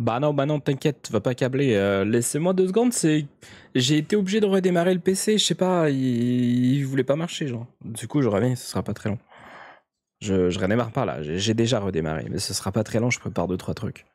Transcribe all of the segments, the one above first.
Bah non, bah non, t'inquiète, tu pas câbler. Euh, laissez-moi deux secondes, c'est... J'ai été obligé de redémarrer le PC, je sais pas, il... il voulait pas marcher, genre. Du coup, je reviens, ce sera pas très long. Je, je redémarre pas là, j'ai j'ai déjà redémarré, mais ce sera pas très long, je prépare deux, trois trucs.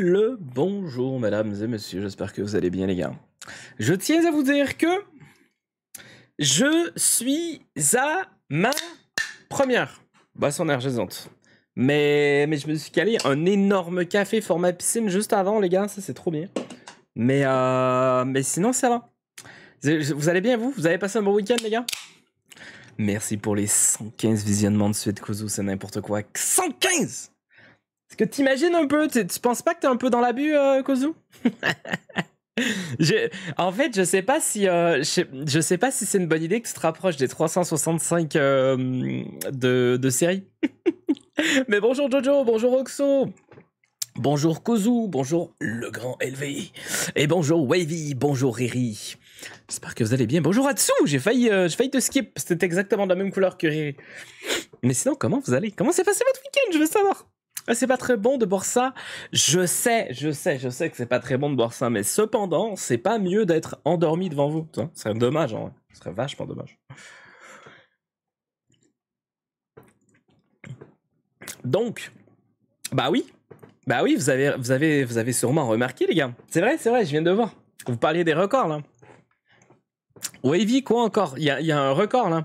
Le bonjour, mesdames et messieurs. J'espère que vous allez bien, les gars. Je tiens à vous dire que je suis à ma première boisson énergisante. Mais, mais je me suis calé un énorme café format piscine juste avant, les gars. Ça, c'est trop bien. Mais, euh, mais sinon, ça va. Vous allez bien, vous? Vous avez passé un bon week-end, les gars? Merci pour les 115 visionnements de suite, Kuzu, c'est n'importe quoi. 115 Est-ce que t'imagines un peu Tu penses pas que t'es un peu dans l'abus, euh, Kuzu Je- En fait, je sais pas si euh, sais, pas si c'est une bonne idée que tu te rapproches des 365 euh, de, séries. Mais bonjour Jojo, bonjour Oxo, bonjour Kozu, bonjour le grand LV, et bonjour Wavy, bonjour Riri. J'espère que vous allez bien. Bonjour Atsu, j'ai failli, euh, j'ai failli te skip, c'était exactement de la même couleur que Riri. Mais sinon, comment vous allez? Comment s'est passé votre week-end? Je veux savoir. Ah, C'est pas très bon de boire ça. Je sais, je sais, je sais que c'est pas très bon de boire ça, mais cependant, c'est pas mieux d'être endormi devant vous. Ça, serait dommage, en vrai. Ce serait vachement dommage. Donc, bah oui, bah oui, vous avez, vous avez, vous avez sûrement remarqué, les gars. C'est vrai, c'est vrai, je viens de voir. Vous parliez des records, là. Wavy, quoi encore? Il y a un record, là.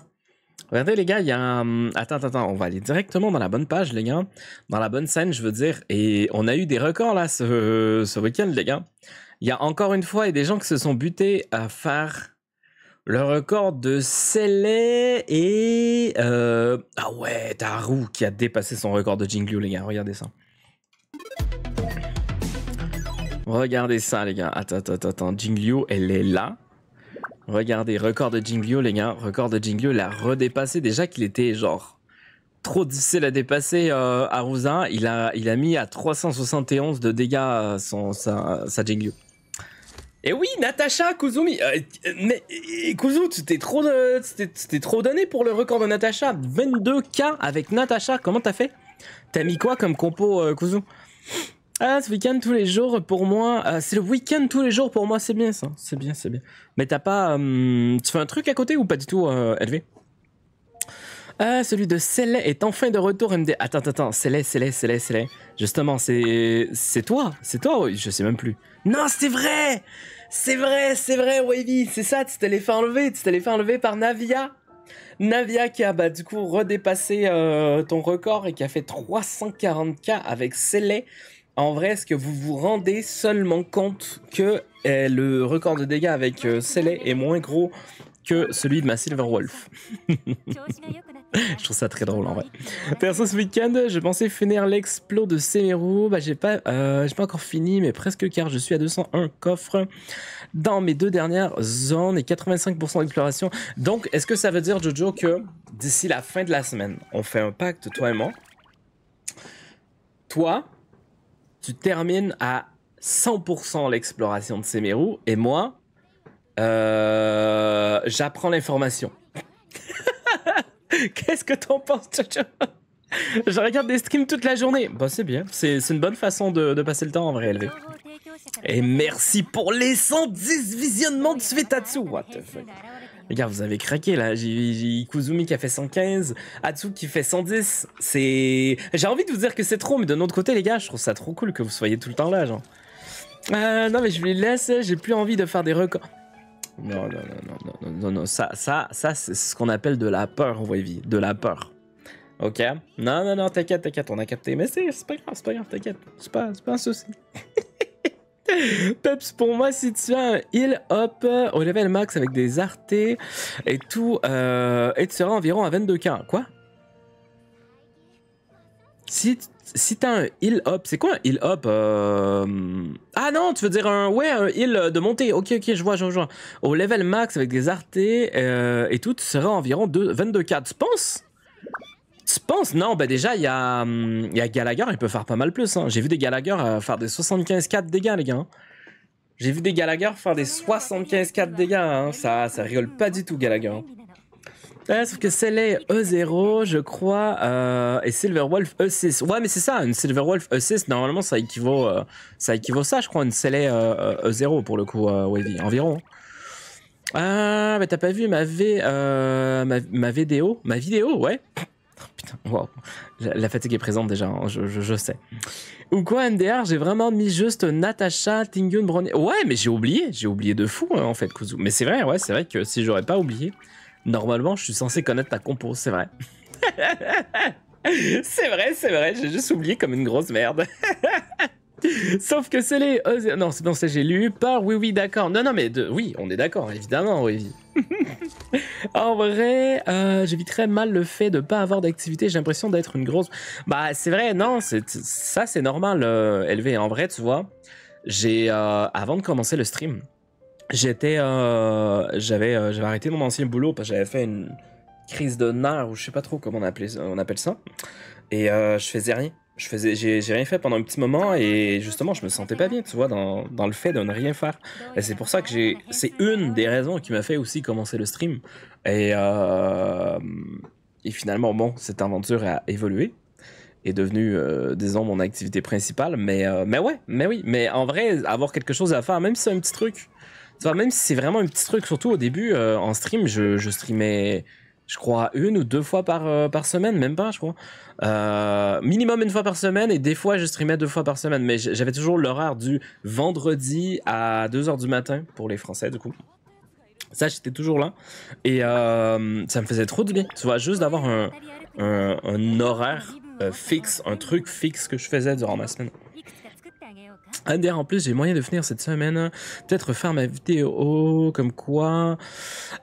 Regardez les gars, il y a un... Attends, attends, on va aller directement dans la bonne page les gars. Dans la bonne scène, je veux dire. Et on a eu des records là ce, week-end les gars. Il y a encore une fois des gens qui se sont butés à faire le record de Célé et... Euh... Ah ouais, Taru qui a dépassé son record de Jinglu les gars, regardez ça. Regardez ça les gars, attends, attends, attends, Jinglu elle est là. Regardez, record de Jinglio, les gars. Record de Jinglio, il a redépassé. Déjà qu'il était genre trop difficile à dépasser euh, à. Il a, il a mis à 371 de dégâts euh, son, sa, sa. Et oui, Natacha Kuzumi. Euh, mais Kuzu, tu t'es trop, donné pour le record de Natacha. 22K avec Natacha. Comment t'as fait? T'as mis quoi comme compo, Kuzu ah, ce week-end tous les jours pour moi. Euh, c'est le week-end tous les jours pour moi, c'est bien ça. C'est bien, c'est bien. Mais t'as pas. Hum, tu fais un truc à côté ou pas du tout, euh, LV ah, celui de Célé est enfin de retour MD. Attends, attends, Célé, Célé, Célé, Célé. Justement, c'est. C'est toi C'est toi Je sais même plus. Non, c'est vrai C'est vrai, c'est vrai, Wavy C'est ça, tu t'es fait enlever. Tu t'es fait enlever par Navia. Navia qui a bah, du coup redépassé euh, ton record et qui a fait 340k avec Célé en vrai, est-ce que vous vous rendez seulement compte que euh, le record de dégâts avec euh, est moins gros que celui de ma Silver Wolf? Je trouve ça très drôle en vrai. Perso, ce week-end, je pensais finir l'explo de Semeru. Bah, j'ai pas, euh, pas encore fini, mais presque car je suis à 201 coffres dans mes deux dernières zones et 85% d'exploration. Donc, est-ce que ça veut dire, Jojo, que d'ici la fin de la semaine, on fait un pacte, toi et moi? Toi, tu termines à 100% l'exploration de Semeru et moi, euh, j'apprends l'information. Qu'est-ce que t'en penses, Jojo? Je regarde des streams toute la journée. Bah, c'est bien. C'est une bonne façon de, passer le temps en vrai, élevé. Et merci pour les 110 visionnements de Svetatsu. What the fuck? Les gars, vous avez craqué là. J'ai Kuzumi qui a fait 115, Atsu qui fait 110. C'est. J'ai envie de vous dire que c'est trop, mais d'un autre côté, les gars, je trouve ça trop cool que vous soyez tout le temps là, genre. Euh, non, mais je les laisse. J'ai plus envie de faire des records. Non, non, non, non, non, non, non, ça, ça, ça, c'est ce qu'on appelle de la peur, Wavy. De la peur. Ok? Non, non, non, t'inquiète, t'inquiète, on a capté. Mais c'est pas grave, c'est pas grave, t'inquiète. C'est pas, pas un souci. Peps, pour moi, si tu as un heal up au level max avec des artés et tout, euh, et tu seras environ à 22k. Quoi? Si, si as un heal up, c'est quoi un heal up euh? Ah non, tu veux dire un, ouais, un heal de montée. Ok, ok, je vois, je vois. Au level max avec des artés euh, et tout, tu seras environ 22k. Tu penses? Tu penses? Non, bah déjà, il y a, hum, y a Gallagher, il peut faire pas mal plus. Hein. J'ai vu des Gallagher euh, faire des 75-4 dégâts, les gars. Hein. J'ai vu des Gallagher faire des 75-4 dégâts. Hein. Ça, ça rigole pas du tout, Gallagher. Sauf que Célé E0, je crois, euh, et Silverwolf E6. Ouais, mais c'est ça, une Silverwolf E6, normalement, ça équivaut, euh, ça équivaut ça, je crois, une Célé E0 pour le coup, Wavy, environ. Ah, mais t'as pas vu ma, v, ma vidéo Ma vidéo, ouais. Wow. La, fatigue est présente déjà, hein, je, sais. Ou quoi, NDR, j'ai vraiment mis juste Natasha, Tingyun, Brony. Ouais, mais j'ai oublié, j'ai oublié de fou hein, en fait, Kuzu. Mais c'est vrai, ouais, c'est vrai que si j'aurais pas oublié, normalement, je suis censé connaître ta compo, c'est vrai. c'est vrai, c'est vrai, j'ai juste oublié comme une grosse merde. Sauf que c'est les. non, c'est bon, ça j'ai lu. Par oui, oui, d'accord. Non, non, mais de... oui, on est d'accord, évidemment, oui. en vrai, euh, j'éviterais mal le fait de pas avoir d'activité. J'ai l'impression d'être une grosse. Bah, c'est vrai, non, c'est ça, c'est normal, euh, élevé. En vrai, tu vois, j'ai euh, avant de commencer le stream, j'étais, j'avais, j'avais arrêté mon ancien boulot parce que j'avais fait une crise de nerfs ou je sais pas trop comment on appelle, on appelle ça, et je faisais rien je faisais, j'ai, rien fait pendant un petit moment et justement, je me sentais pas bien, tu vois, dans, dans le fait de ne rien faire. Et c'est pour ça que j'ai, c'est une des raisons qui m'a fait aussi commencer le stream. Et, euh, et finalement, bon, cette aventure a évolué est devenue, euh, disons, mon activité principale. Mais, euh, mais ouais, mais oui, mais en vrai, avoir quelque chose à faire, même si c'est un petit truc, tu vois, même si c'est vraiment un petit truc, surtout au début, euh, en stream, je, je streamais je crois, une ou deux fois par, euh, par semaine, même pas, je crois. Euh, minimum une fois par semaine, et des fois, je streamais deux fois par semaine. Mais j'avais toujours l'horaire du vendredi à 2h du matin, pour les Français, du coup. Ça, j'étais toujours là. Et euh, ça me faisait trop de bien. Tu vois, juste d'avoir un, un, horaire fixe, un truc fixe que je faisais durant ma semaine. D'ailleurs, en plus, j'ai moyen de finir cette semaine. Peut-être faire ma vidéo comme quoi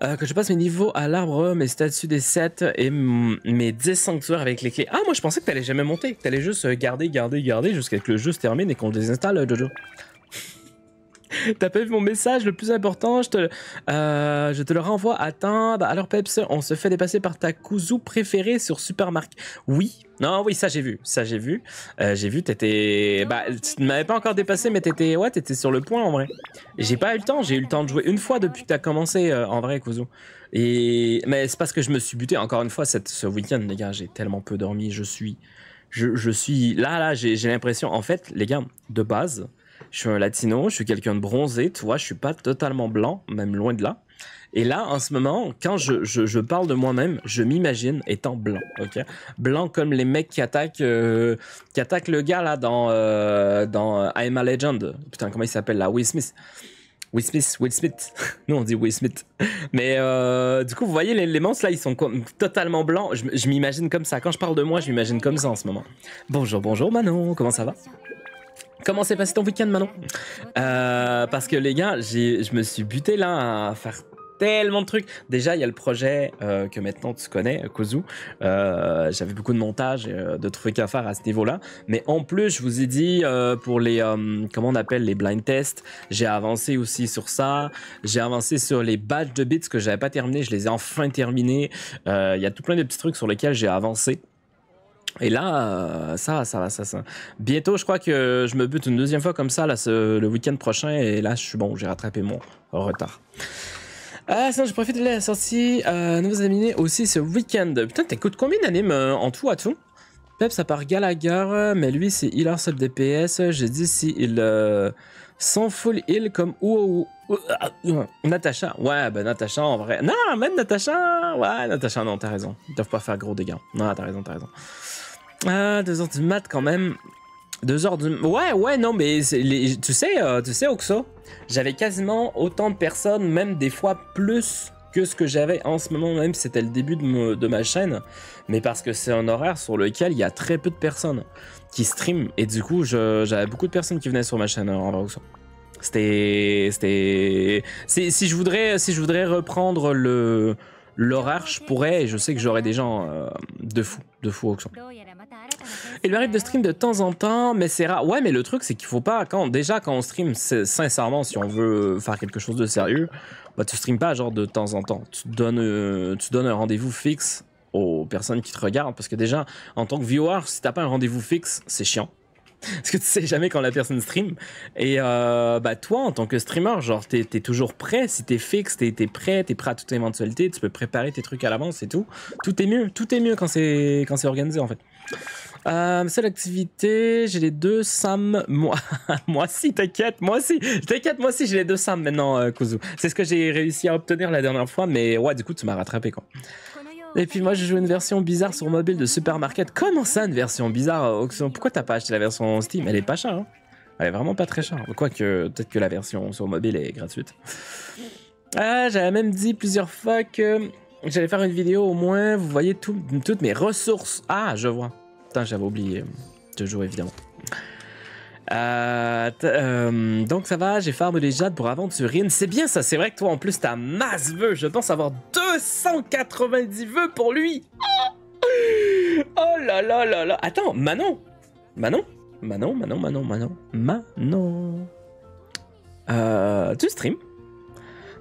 euh, que je passe mes niveaux à l'arbre, mes statuts des 7 et mes 10 sanctuaires avec les clés. Ah, moi, je pensais que t'allais jamais monter. Que t'allais juste garder, garder, garder jusqu'à ce que le jeu se termine et qu'on le désinstalle, Jojo. T'as pas vu mon message le plus important Je te, euh, je te le renvoie. Attends, bah alors Peps, on se fait dépasser par ta Kuzu préférée sur Supermarket. Oui, non, oui, ça j'ai vu, ça j'ai vu. Euh, j'ai vu, t'étais, bah, tu ne m'avais pas encore dépassé, mais t'étais, ouais, t'étais sur le point en vrai. J'ai pas eu le temps, j'ai eu le temps de jouer une fois depuis que t'as commencé euh, en vrai, Kuzu. Et mais c'est parce que je me suis buté encore une fois cette, ce week-end, les gars. J'ai tellement peu dormi, je suis, je, je suis là, là, j'ai l'impression, en fait, les gars, de base je suis un latino, je suis quelqu'un de bronzé, tu vois, je suis pas totalement blanc, même loin de là. Et là, en ce moment, quand je, je, je parle de moi-même, je m'imagine étant blanc, ok? Blanc comme les mecs qui attaquent, euh, qui attaquent le gars là dans euh, dans I'm a Legend. Putain, comment il s'appelle là? Will Smith. Will Smith, Will Smith. Nous on dit Will Smith. Mais euh, du coup, vous voyez les, les, monstres là, ils sont totalement blancs. Je, je m'imagine comme ça. Quand je parle de moi, je m'imagine comme ça en ce moment. Bonjour, bonjour Manon, comment ça va? Comment s'est passé ton week-end, Manon? Euh, Parce que les gars, je me suis buté là à faire tellement de trucs. Déjà, il y a le projet euh, que maintenant tu connais, Kozu. Euh, J'avais beaucoup de montage, euh, de trucs à faire à ce niveau-là. Mais en plus, je vous ai dit pour les, comment on appelle, les blind tests, j'ai avancé aussi sur ça. J'ai avancé sur les badges de bits que j'avais pas terminé. Je les ai enfin terminés. Il y a tout plein de petits trucs sur lesquels j'ai avancé. Et là, euh, ça, ça va, ça, ça. Bientôt, je crois que je me bute une deuxième fois comme ça, là, le week-end prochain, et là, je suis bon, j'ai rattrapé mon retard. Ah, sinon, je profite de la sortie euh, nouveaux animés aussi ce week-end. Putain, t'écoutes combien d'animes euh, en tout à tout? Peps, ça part Galaga, mais lui, c'est healer sub DPS. J'ai dit si il euh, sans full heal comme ou Natacha. Ouais, ben Natacha en vrai. Non, même Natacha. Ouais, Natacha, non, t'as raison. Ils doivent pas faire gros dégâts. Non, t'as raison, t'as raison. Ah, deux heures du mat quand même. Deux heures du... Ouais, ouais, non, mais tu sais, euh, tu sais, Oxo, j'avais quasiment autant de personnes, même des fois plus que ce que j'avais en ce moment même, c'était le début de, ma chaîne, mais parce que c'est un horaire sur lequel il y a très peu de personnes qui streament, et du coup, j'avais beaucoup de personnes qui venaient sur ma chaîne en vrai, Oxo. C'était... C'était... Si je voudrais, si je voudrais reprendre le l'horaire, je pourrais, et je sais que j'aurais des gens euh, de fou, de fou Oxo. Il m'arrive de stream de temps en temps, mais c'est rare. Ouais, mais le truc, c'est qu'il faut pas, quand, déjà, quand on stream, sincèrement, si on veut faire quelque chose de sérieux, bah, tu stream pas genre de temps en temps. Tu donnes, euh, tu donnes un rendez-vous fixe aux personnes qui te regardent, parce que déjà, en tant que viewer, si t'as pas un rendez-vous fixe, c'est chiant. Parce que tu sais jamais quand la personne stream. Et euh, bah toi, en tant que streamer, genre, t'es es toujours prêt. Si t'es fixe, t'es es prêt, t'es prêt à toute éventualité, tu peux préparer tes trucs à l'avance et tout. Tout est mieux, tout est mieux quand c'est organisé en fait. Euh, seule activité, j'ai les deux Sam. Moi, moi si, t'inquiète, moi aussi. T'inquiète, moi aussi, j'ai les deux Sam maintenant, euh, Kuzu. C'est ce que j'ai réussi à obtenir la dernière fois, mais ouais, du coup, tu m'as rattrapé quoi. Et puis moi, j'ai joué une version bizarre sur mobile de Supermarket. Comment ça, une version bizarre Oxon Pourquoi t'as pas acheté la version Steam? Elle est pas chère, hein Elle est vraiment pas très chère. Quoique, peut-être que la version sur mobile est gratuite. Ah, j'avais même dit plusieurs fois que j'allais faire une vidéo au moins. Vous voyez tout, toutes mes ressources. Ah, je vois. J'avais oublié de jouer, évidemment. Euh, euh, donc ça va, j'ai farm jades pour aventurine. C'est bien ça, c'est vrai que toi en plus t'as masse vœux. Je pense avoir 290 vœux pour lui. Oh là là là là. Attends, Manon Manon? Manon, Manon, Manon, Manon. Manon. Euh, tu stream?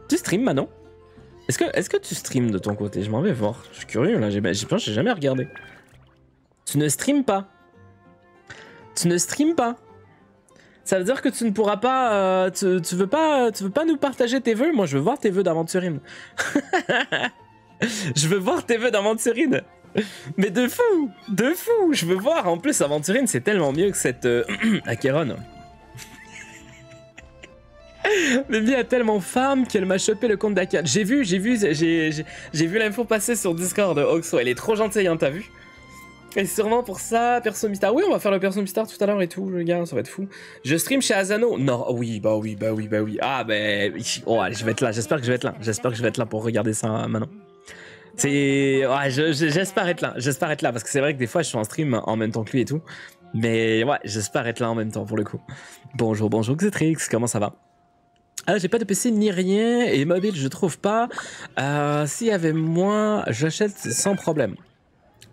Tu stream, Manon? Est-ce que, est que tu stream de ton côté? Je m'en vais voir. Je suis curieux là, j'ai j'ai jamais regardé. Tu ne stream pas. Tu ne stream pas. Ça veut dire que tu ne pourras pas, euh, tu, veux pas, tu veux pas nous partager tes vœux? Moi, je veux voir tes vœux d'aventurine. je veux voir tes vœux d'aventurine. Mais de fou, de fou. Je veux voir. En plus, aventurine, c'est tellement mieux que cette euh, Acheron. Bibi a tellement femme qu'elle m'a chopé le compte d'Acheron. J'ai vu, j'ai vu, j'ai vu l'info passer sur Discord, Oxo. Elle est trop gentille, hein, t'as vu? Et sûrement pour ça, perso Mistar. Oui, on va faire le perso Mistar tout à l'heure et tout, les gars, ça va être fou. Je stream chez Asano. Non, oui, bah oui, bah oui, bah oui. Ah, ben. oh, allez, je vais être là. J'espère que je vais être là. J'espère que je vais être là pour regarder ça maintenant. C'est. Ouais, j'espère être là. J'espère être là parce que c'est vrai que des fois, je suis en stream en même temps que lui et tout. Mais ouais, j'espère être là en même temps pour le coup. Bonjour, bonjour, Xetrix, comment ça va? Ah, j'ai pas de PC ni rien et mobile, je trouve pas. Euh, S'il y avait moins, j'achète sans problème.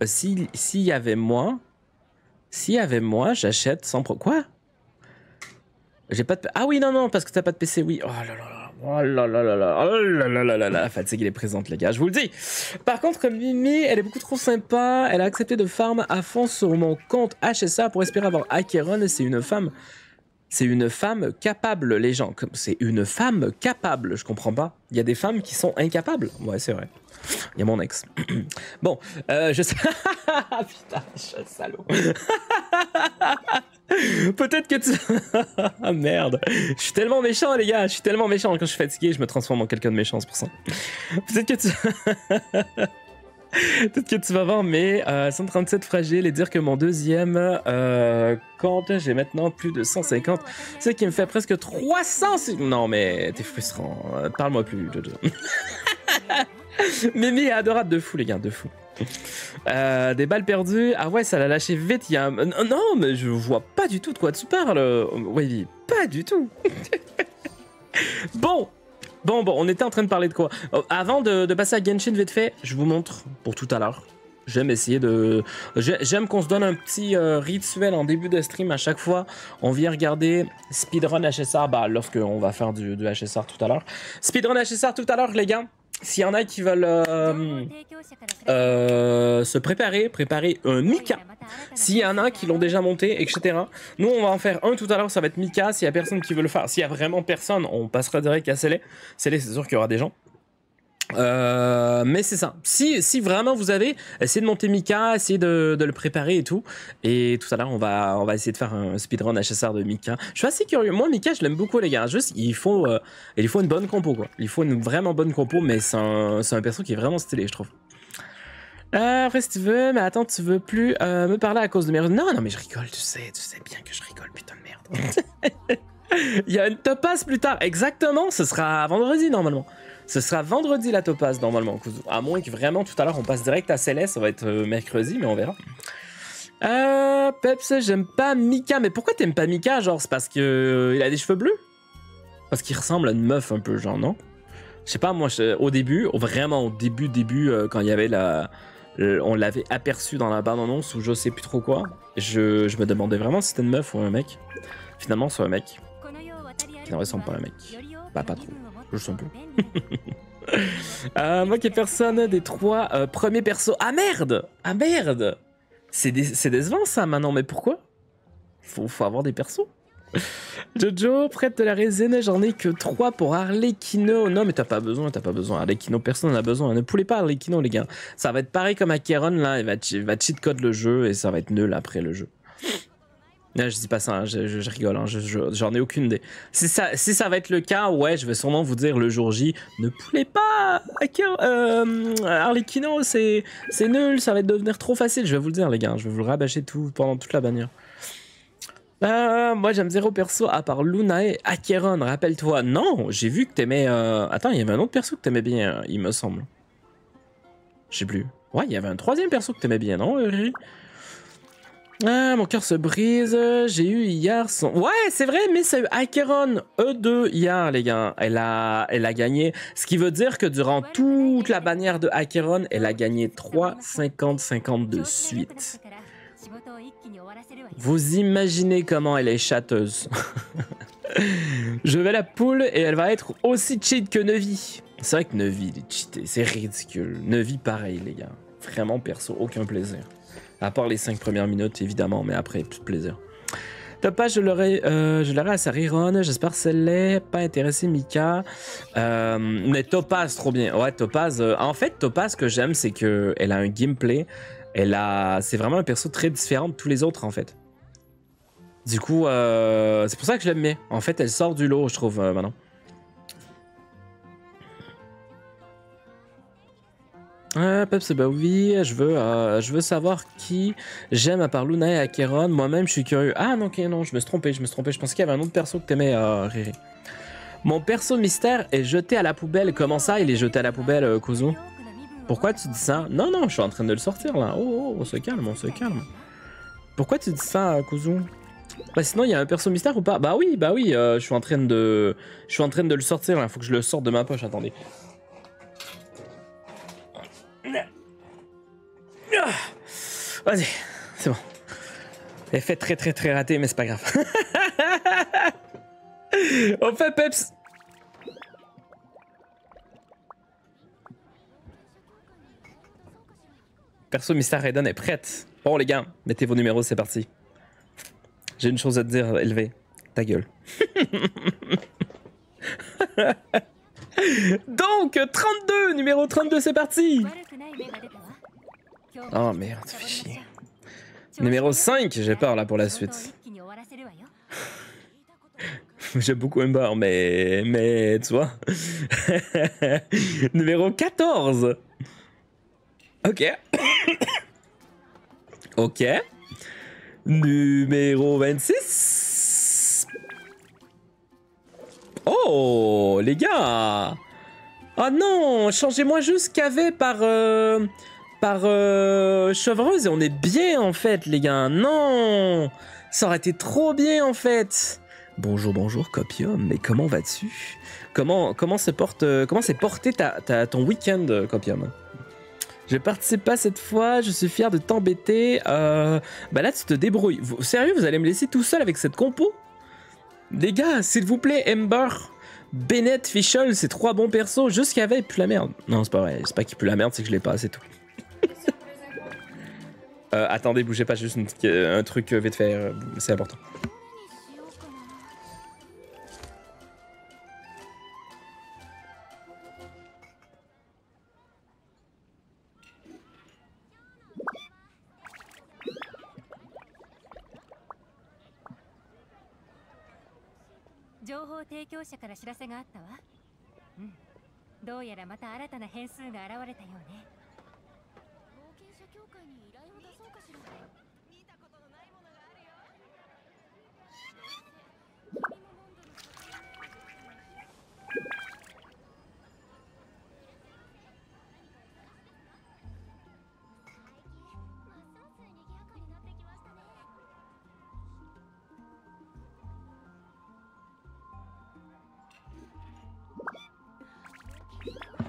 S'il y avait moins, s'il y avait moins, j'achète sans problème. Quoi? J'ai pas de. Ah oui, non, non, parce que t'as pas de PC, oui. Oh là là là. Oh là là là là, oh là là là là là, la fatigue est présente les gars, je vous le dis. Par contre, Mimi, elle est beaucoup trop sympa, elle a accepté de farm à fond sur mon compte HSA pour espérer avoir Acheron c'est une femme c'est une femme capable, les gens. C'est une femme capable, je comprends pas. Il y a des femmes qui sont incapables. Ouais, c'est vrai. Il y a mon ex. bon, euh, je sais. Putain, je suis salaud. Peut-être que tu. ah merde. Je suis tellement méchant, les gars. Je suis tellement méchant. Quand je suis fatigué, je me transforme en quelqu'un de méchant, c'est pour ça. Peut-être que tu. Peut-être que tu vas voir mais 137 fragile et dire que mon deuxième euh, compte, j'ai maintenant plus de 150, ce qui me fait presque 300. Non, mais t'es frustrant. Euh, parle-moi plus, Jojo. Mimi est adorable de fou, les gars, de fou. Euh, des balles perdues. Ah ouais, ça l'a lâché vite. Non, mais je vois pas du tout de quoi tu parles. Oui, pas du tout. bon, Bon, on était en train de parler de quoi oh, Avant de, passer à Genshin vite fait, je vous montre pour tout à l'heure. J'aime essayer de... J'aime qu'on se donne un petit euh, rituel en début de stream à chaque fois. On vient regarder speedrun HSR, bah, lorsqu'on va faire du HSR tout à l'heure. Speedrun HSR tout à l'heure, les gars. S'il y en a qui veulent euh, euh, se préparer, préparer un Mika. S'il y en a qui l'ont déjà monté, etc. Nous, on va en faire un tout à l'heure, ça va être Mika. S'il y a personne qui veut le faire, s'il y a vraiment personne, on passera direct à Célé. Célé, c'est sûr qu'il y aura des gens. Euh, mais c'est ça. Si, si vraiment vous avez, essayez de monter Mika, essayez de, le préparer et tout. Et tout à l'heure, on va, on va essayer de faire un speedrun HSR de Mika. Je suis assez curieux. Moi, Mika, je l'aime beaucoup, les gars. Juste, il faut, euh, il faut une bonne compo, quoi. Il faut une vraiment bonne compo, mais c'est un, un perso qui est vraiment stylé, je trouve. Euh, après, si tu veux, mais attends, tu veux plus me parler à cause de mes. Non, non, mais je rigole, tu sais, tu sais bien que je rigole, putain de merde. il y a une topaz plus tard. Exactement, ce sera vendredi normalement. Ce sera vendredi la topaz normalement, à moins que vraiment tout à l'heure on passe direct à Céleste, ça va être euh, mercredi, mais on verra. Euh, Peps, j'aime pas Mika, mais pourquoi t'aimes pas Mika Genre, c'est parce que euh, il a des cheveux bleus? Parce qu'il ressemble à une meuf un peu, genre, non? Je sais pas, moi, au début, vraiment au début, début, quand il y avait la. on l'avait aperçu dans la bande-annonce ou je sais plus trop quoi, je, je me demandais vraiment si c'était une meuf ou un mec. Finalement, c'est un mec. Qui ne ressemble pas à un mec. Bah, pas trop. Juste un peu. euh, moi qui ai personne des trois euh, premiers persos. Ah merde Ah merde C'est décevant ça maintenant, mais pourquoi? Faut, faut avoir des persos. Jojo, prête de la résine, j'en ai que 3 pour Arlecchino. Non, mais t'as pas besoin, t'as pas besoin. Arlecchino, personne n'en a besoin. Ne pouvez pas Arlecchino, les gars. Ça va être pareil comme à là. Il va, il va cheat code le jeu et ça va être nul après le jeu je dis pas ça, hein, je, rigole, hein, j'en ai aucune idée. Si ça, va être le cas, ouais, je vais sûrement vous dire le jour J, ne pouvez pas euh, Arlequino, c'est nul, ça va devenir trop facile, je vais vous le dire les gars, je vais vous le rabâcher tout, pendant toute la bannière. Euh, moi j'aime zéro perso à part Luna et Acheron, rappelle-toi. Non, j'ai vu que t'aimais... Euh... Attends, il y avait un autre perso que t'aimais bien, il me semble. Je sais plus. Ouais, il y avait un troisième perso que t'aimais bien, non, ah, mon cœur se brise. J'ai eu hier son. Ouais, c'est vrai, mais c'est Acheron E2 hier, les gars. Elle a, elle a gagné. Ce qui veut dire que durant toute la bannière de Acheron, elle a gagné 3 50-50 de suite. Vous imaginez comment elle est châteuse. Je vais la poule et elle va être aussi cheat que Nevi. C'est vrai que Nevi, il est cheaté. C'est ridicule. Nevi, pareil, les gars. Vraiment, perso, aucun plaisir. À part les 5 premières minutes, évidemment, mais après, de plaisir. Topaz, je l'aurais, euh, je l'aurais à Sariron. J'espère que celle pas intéressé Mika. Euh, mais Topaz, trop bien. Ouais, Topaz. Euh, en fait, Topaz, ce que j'aime, c'est que elle a un gameplay. Elle a, c'est vraiment un perso très différent de tous les autres, en fait. Du coup, c'est pour ça que je l'aime. En fait, elle sort du lot, je trouve, maintenant. Ah, Peps, bah oui, je veux, euh, je veux savoir qui j'aime à part Luna et Akeron. Moi-même, je suis curieux. Ah non, ok, non, je me suis trompé, je me suis trompé. Je pensais qu'il y avait un autre perso que t'aimais, euh, Riri. Mon perso mystère est jeté à la poubelle. Comment ça, il est jeté à la poubelle, euh, Pourquoi tu dis ça? Non, non, je suis en train de le sortir là. Oh, oh, on se calme, on se calme. Pourquoi tu dis ça, euh, Kuzu? Bah sinon, il y a un perso mystère ou pas? Bah oui, bah oui, euh, je suis en train de, je suis en train de le sortir. Il faut que je le sorte de ma poche. Attendez. Vas-y, c'est bon. Effet très très très raté, mais c'est pas grave. On fait Peps. Perso Mystère Raiden est prête. Bon les gars, mettez vos numéros, c'est parti. J'ai une chose à te dire, élevé. Ta gueule. Donc, 32, numéro 32, c'est parti. Oh merde, ça fait chier. Numéro 5, j'ai peur là pour la suite. J'aime beaucoup Ember, mais. Mais. Tu vois. Numéro 14. Ok. ok. Numéro 26. Oh, les gars. Oh non, changez-moi juste KV par. Euh, par euh, Chevreuse et on est bien en fait, les gars. Non, ça aurait été trop bien en fait. Bonjour, bonjour, Copium, mais comment vas-tu? Comment comment se euh, comment s'est porté ta, ta- ton week-end, Copium? Je participe pas cette fois, je suis fier de t'embêter. Bah là, tu te débrouilles. Sérieux, vous allez me laisser tout seul avec cette compo? Les gars, s'il vous plaît, Ember, Bennett, Fischl, c'est trois bons persos, juste qu'il y avait, la merde. Non, c'est pas vrai, c'est pas qu'il pue la merde, c'est que je l'ai pas, c'est tout. Euh, attendez, bougez pas, juste une un truc vite fait, euh, c'est important.「提供者から知らせがあったわ」うん。どうやらまた新たな変数が現れたようね。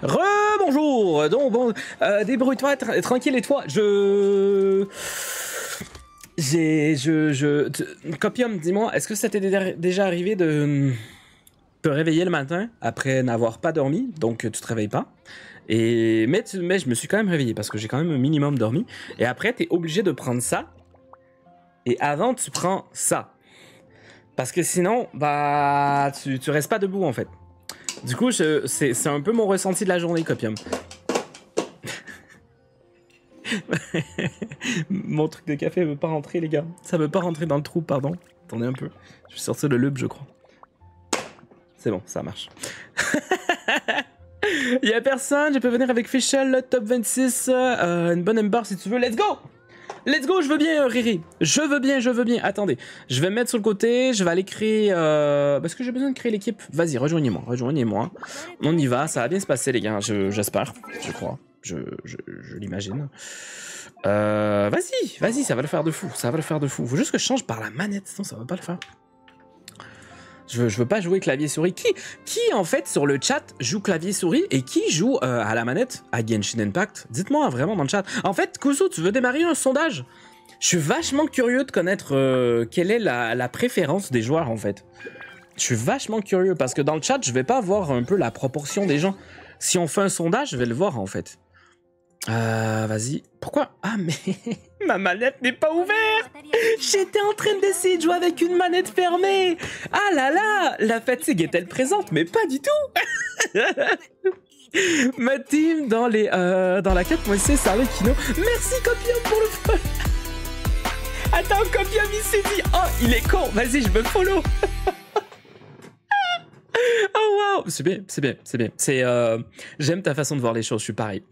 Re-bonjour Donc bon, euh, débrouille-toi, tra- tranquille et toi, je... J'ai... Je... je... Copium, dis-moi, est-ce que ça t'est dé- déjà arrivé de te réveiller le matin après n'avoir pas dormi, donc tu te réveilles pas? Et mais, tu- mais je me suis quand même réveillé parce que j'ai quand même un minimum dormi. Et après, t'es obligé de prendre ça. Et avant, tu prends ça. Parce que sinon, bah, tu, tu restes pas debout en fait. Du coup, c'est un peu mon ressenti de la journée, Copium. mon truc de café veut pas rentrer, les gars. Ça veut pas rentrer dans le trou, pardon. Attendez un peu. Je vais sortir le lub, je crois. C'est bon, ça marche. Il y a personne, je peux venir avec Fischl, le top 26, euh, une bonne ember si tu veux. Let's go! Let's go, je veux bien, Riri. Je veux bien, je veux bien. Attendez, je vais me mettre sur le côté, je vais aller créer... Euh... Parce que j'ai besoin de créer l'équipe. Vas-y, rejoignez-moi, rejoignez-moi. On y va, ça va bien se passer, les gars. Je- J'espère, je, crois. Je l'imagine. Euh, vas-y, vas-y, ça va le faire de fou. Ça va le faire de fou. Faut juste que je change par la manette, sinon ça va pas le faire. Je veux, pas jouer clavier-souris. Qui, qui, en fait, sur le chat, joue clavier-souris et qui joue euh, à la manette à Genshin Impact? Dites-moi vraiment dans le chat. En fait, Kuzu, tu veux démarrer un sondage? Je suis vachement curieux de connaître euh, quelle est la, la préférence des joueurs, en fait. Je suis vachement curieux parce que dans le chat, je vais pas voir un peu la proportion des gens. Si on fait un sondage, je vais le voir, en fait. Euh, vas-y. Pourquoi? Ah, mais ma manette n'est pas ouverte J'étais en train d'essayer de jouer avec une manette fermée. Ah là là, la fatigue est-elle présente? Mais pas du tout. Ma team dans les euh, dans la 4.6 Sarle Kino. Merci Copium pour le follow. Attends, Copium il s'est dit "Oh, il est con. Vas-y, je me follow." oh waouh, c'est bien, c'est bien, c'est bien. C'est euh, j'aime ta façon de voir les choses, je suis pareil.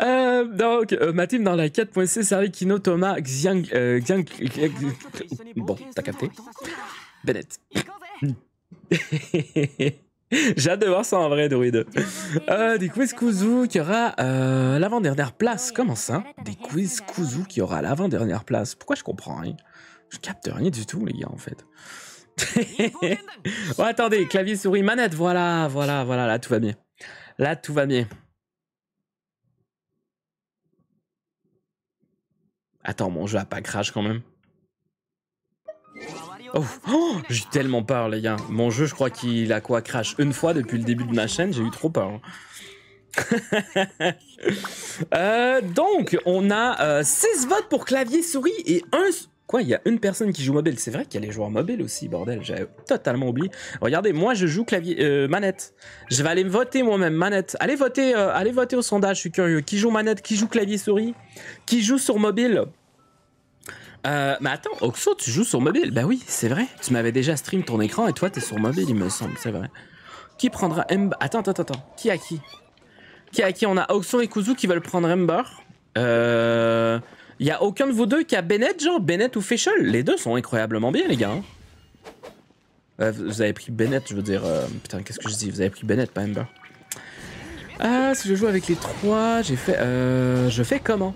Euh, donc, euh, ma team dans la 4.c, Sari, Kino, Thomas, Xiang, euh, Xiang, Bon, t'as capté. Bennett. J'ai hâte de voir ça en vrai, Druid. Euh, des quiz Kuzu qui aura l'avant-dernière place. Comment ça? Des quiz Kuzu qui aura l'avant-dernière place. Pourquoi je comprends rien? Je capte rien du tout, les gars, en fait. oh, attendez, clavier, souris, manette. Voilà, voilà, voilà. Là, tout va bien. Là, tout va bien. Attends, mon jeu a pas crash quand même. Oh, oh, j'ai tellement peur, les gars. Mon jeu, je crois qu'il a quoi crash une fois depuis le début de ma chaîne. J'ai eu trop peur. Euh, donc, on a 16 euh, votes pour clavier souris et un. Quoi, il y a une personne qui joue mobile? C'est vrai qu'il y a les joueurs mobiles aussi, bordel. J'avais totalement oublié. Regardez, moi, je joue clavier euh, manette. Je vais aller voter moi-même manette. Allez voter, allez voter au sondage. Je suis curieux. Qui joue manette Qui joue clavier souris? Qui joue sur mobile? Euh, mais attends, Oxo, tu joues sur mobile? Ben oui, c'est vrai. Tu m'avais déjà stream ton écran et toi, t'es sur mobile, il me semble, c'est vrai. Qui prendra Ember Attends, attends, attends. Qui a qui? Qui a qui? On a Oxo et Kuzu qui veulent prendre Ember. Euh. Y a aucun de vous deux qui a Bennett, genre Bennett ou Fischl? Les deux sont incroyablement bien, les gars. Hein. Euh, vous avez pris Bennett, je veux dire. Euh, putain, qu'est-ce que je dis? Vous avez pris Bennett, pas. Ah, si je joue avec les trois, j'ai fait. Euh, je fais comment?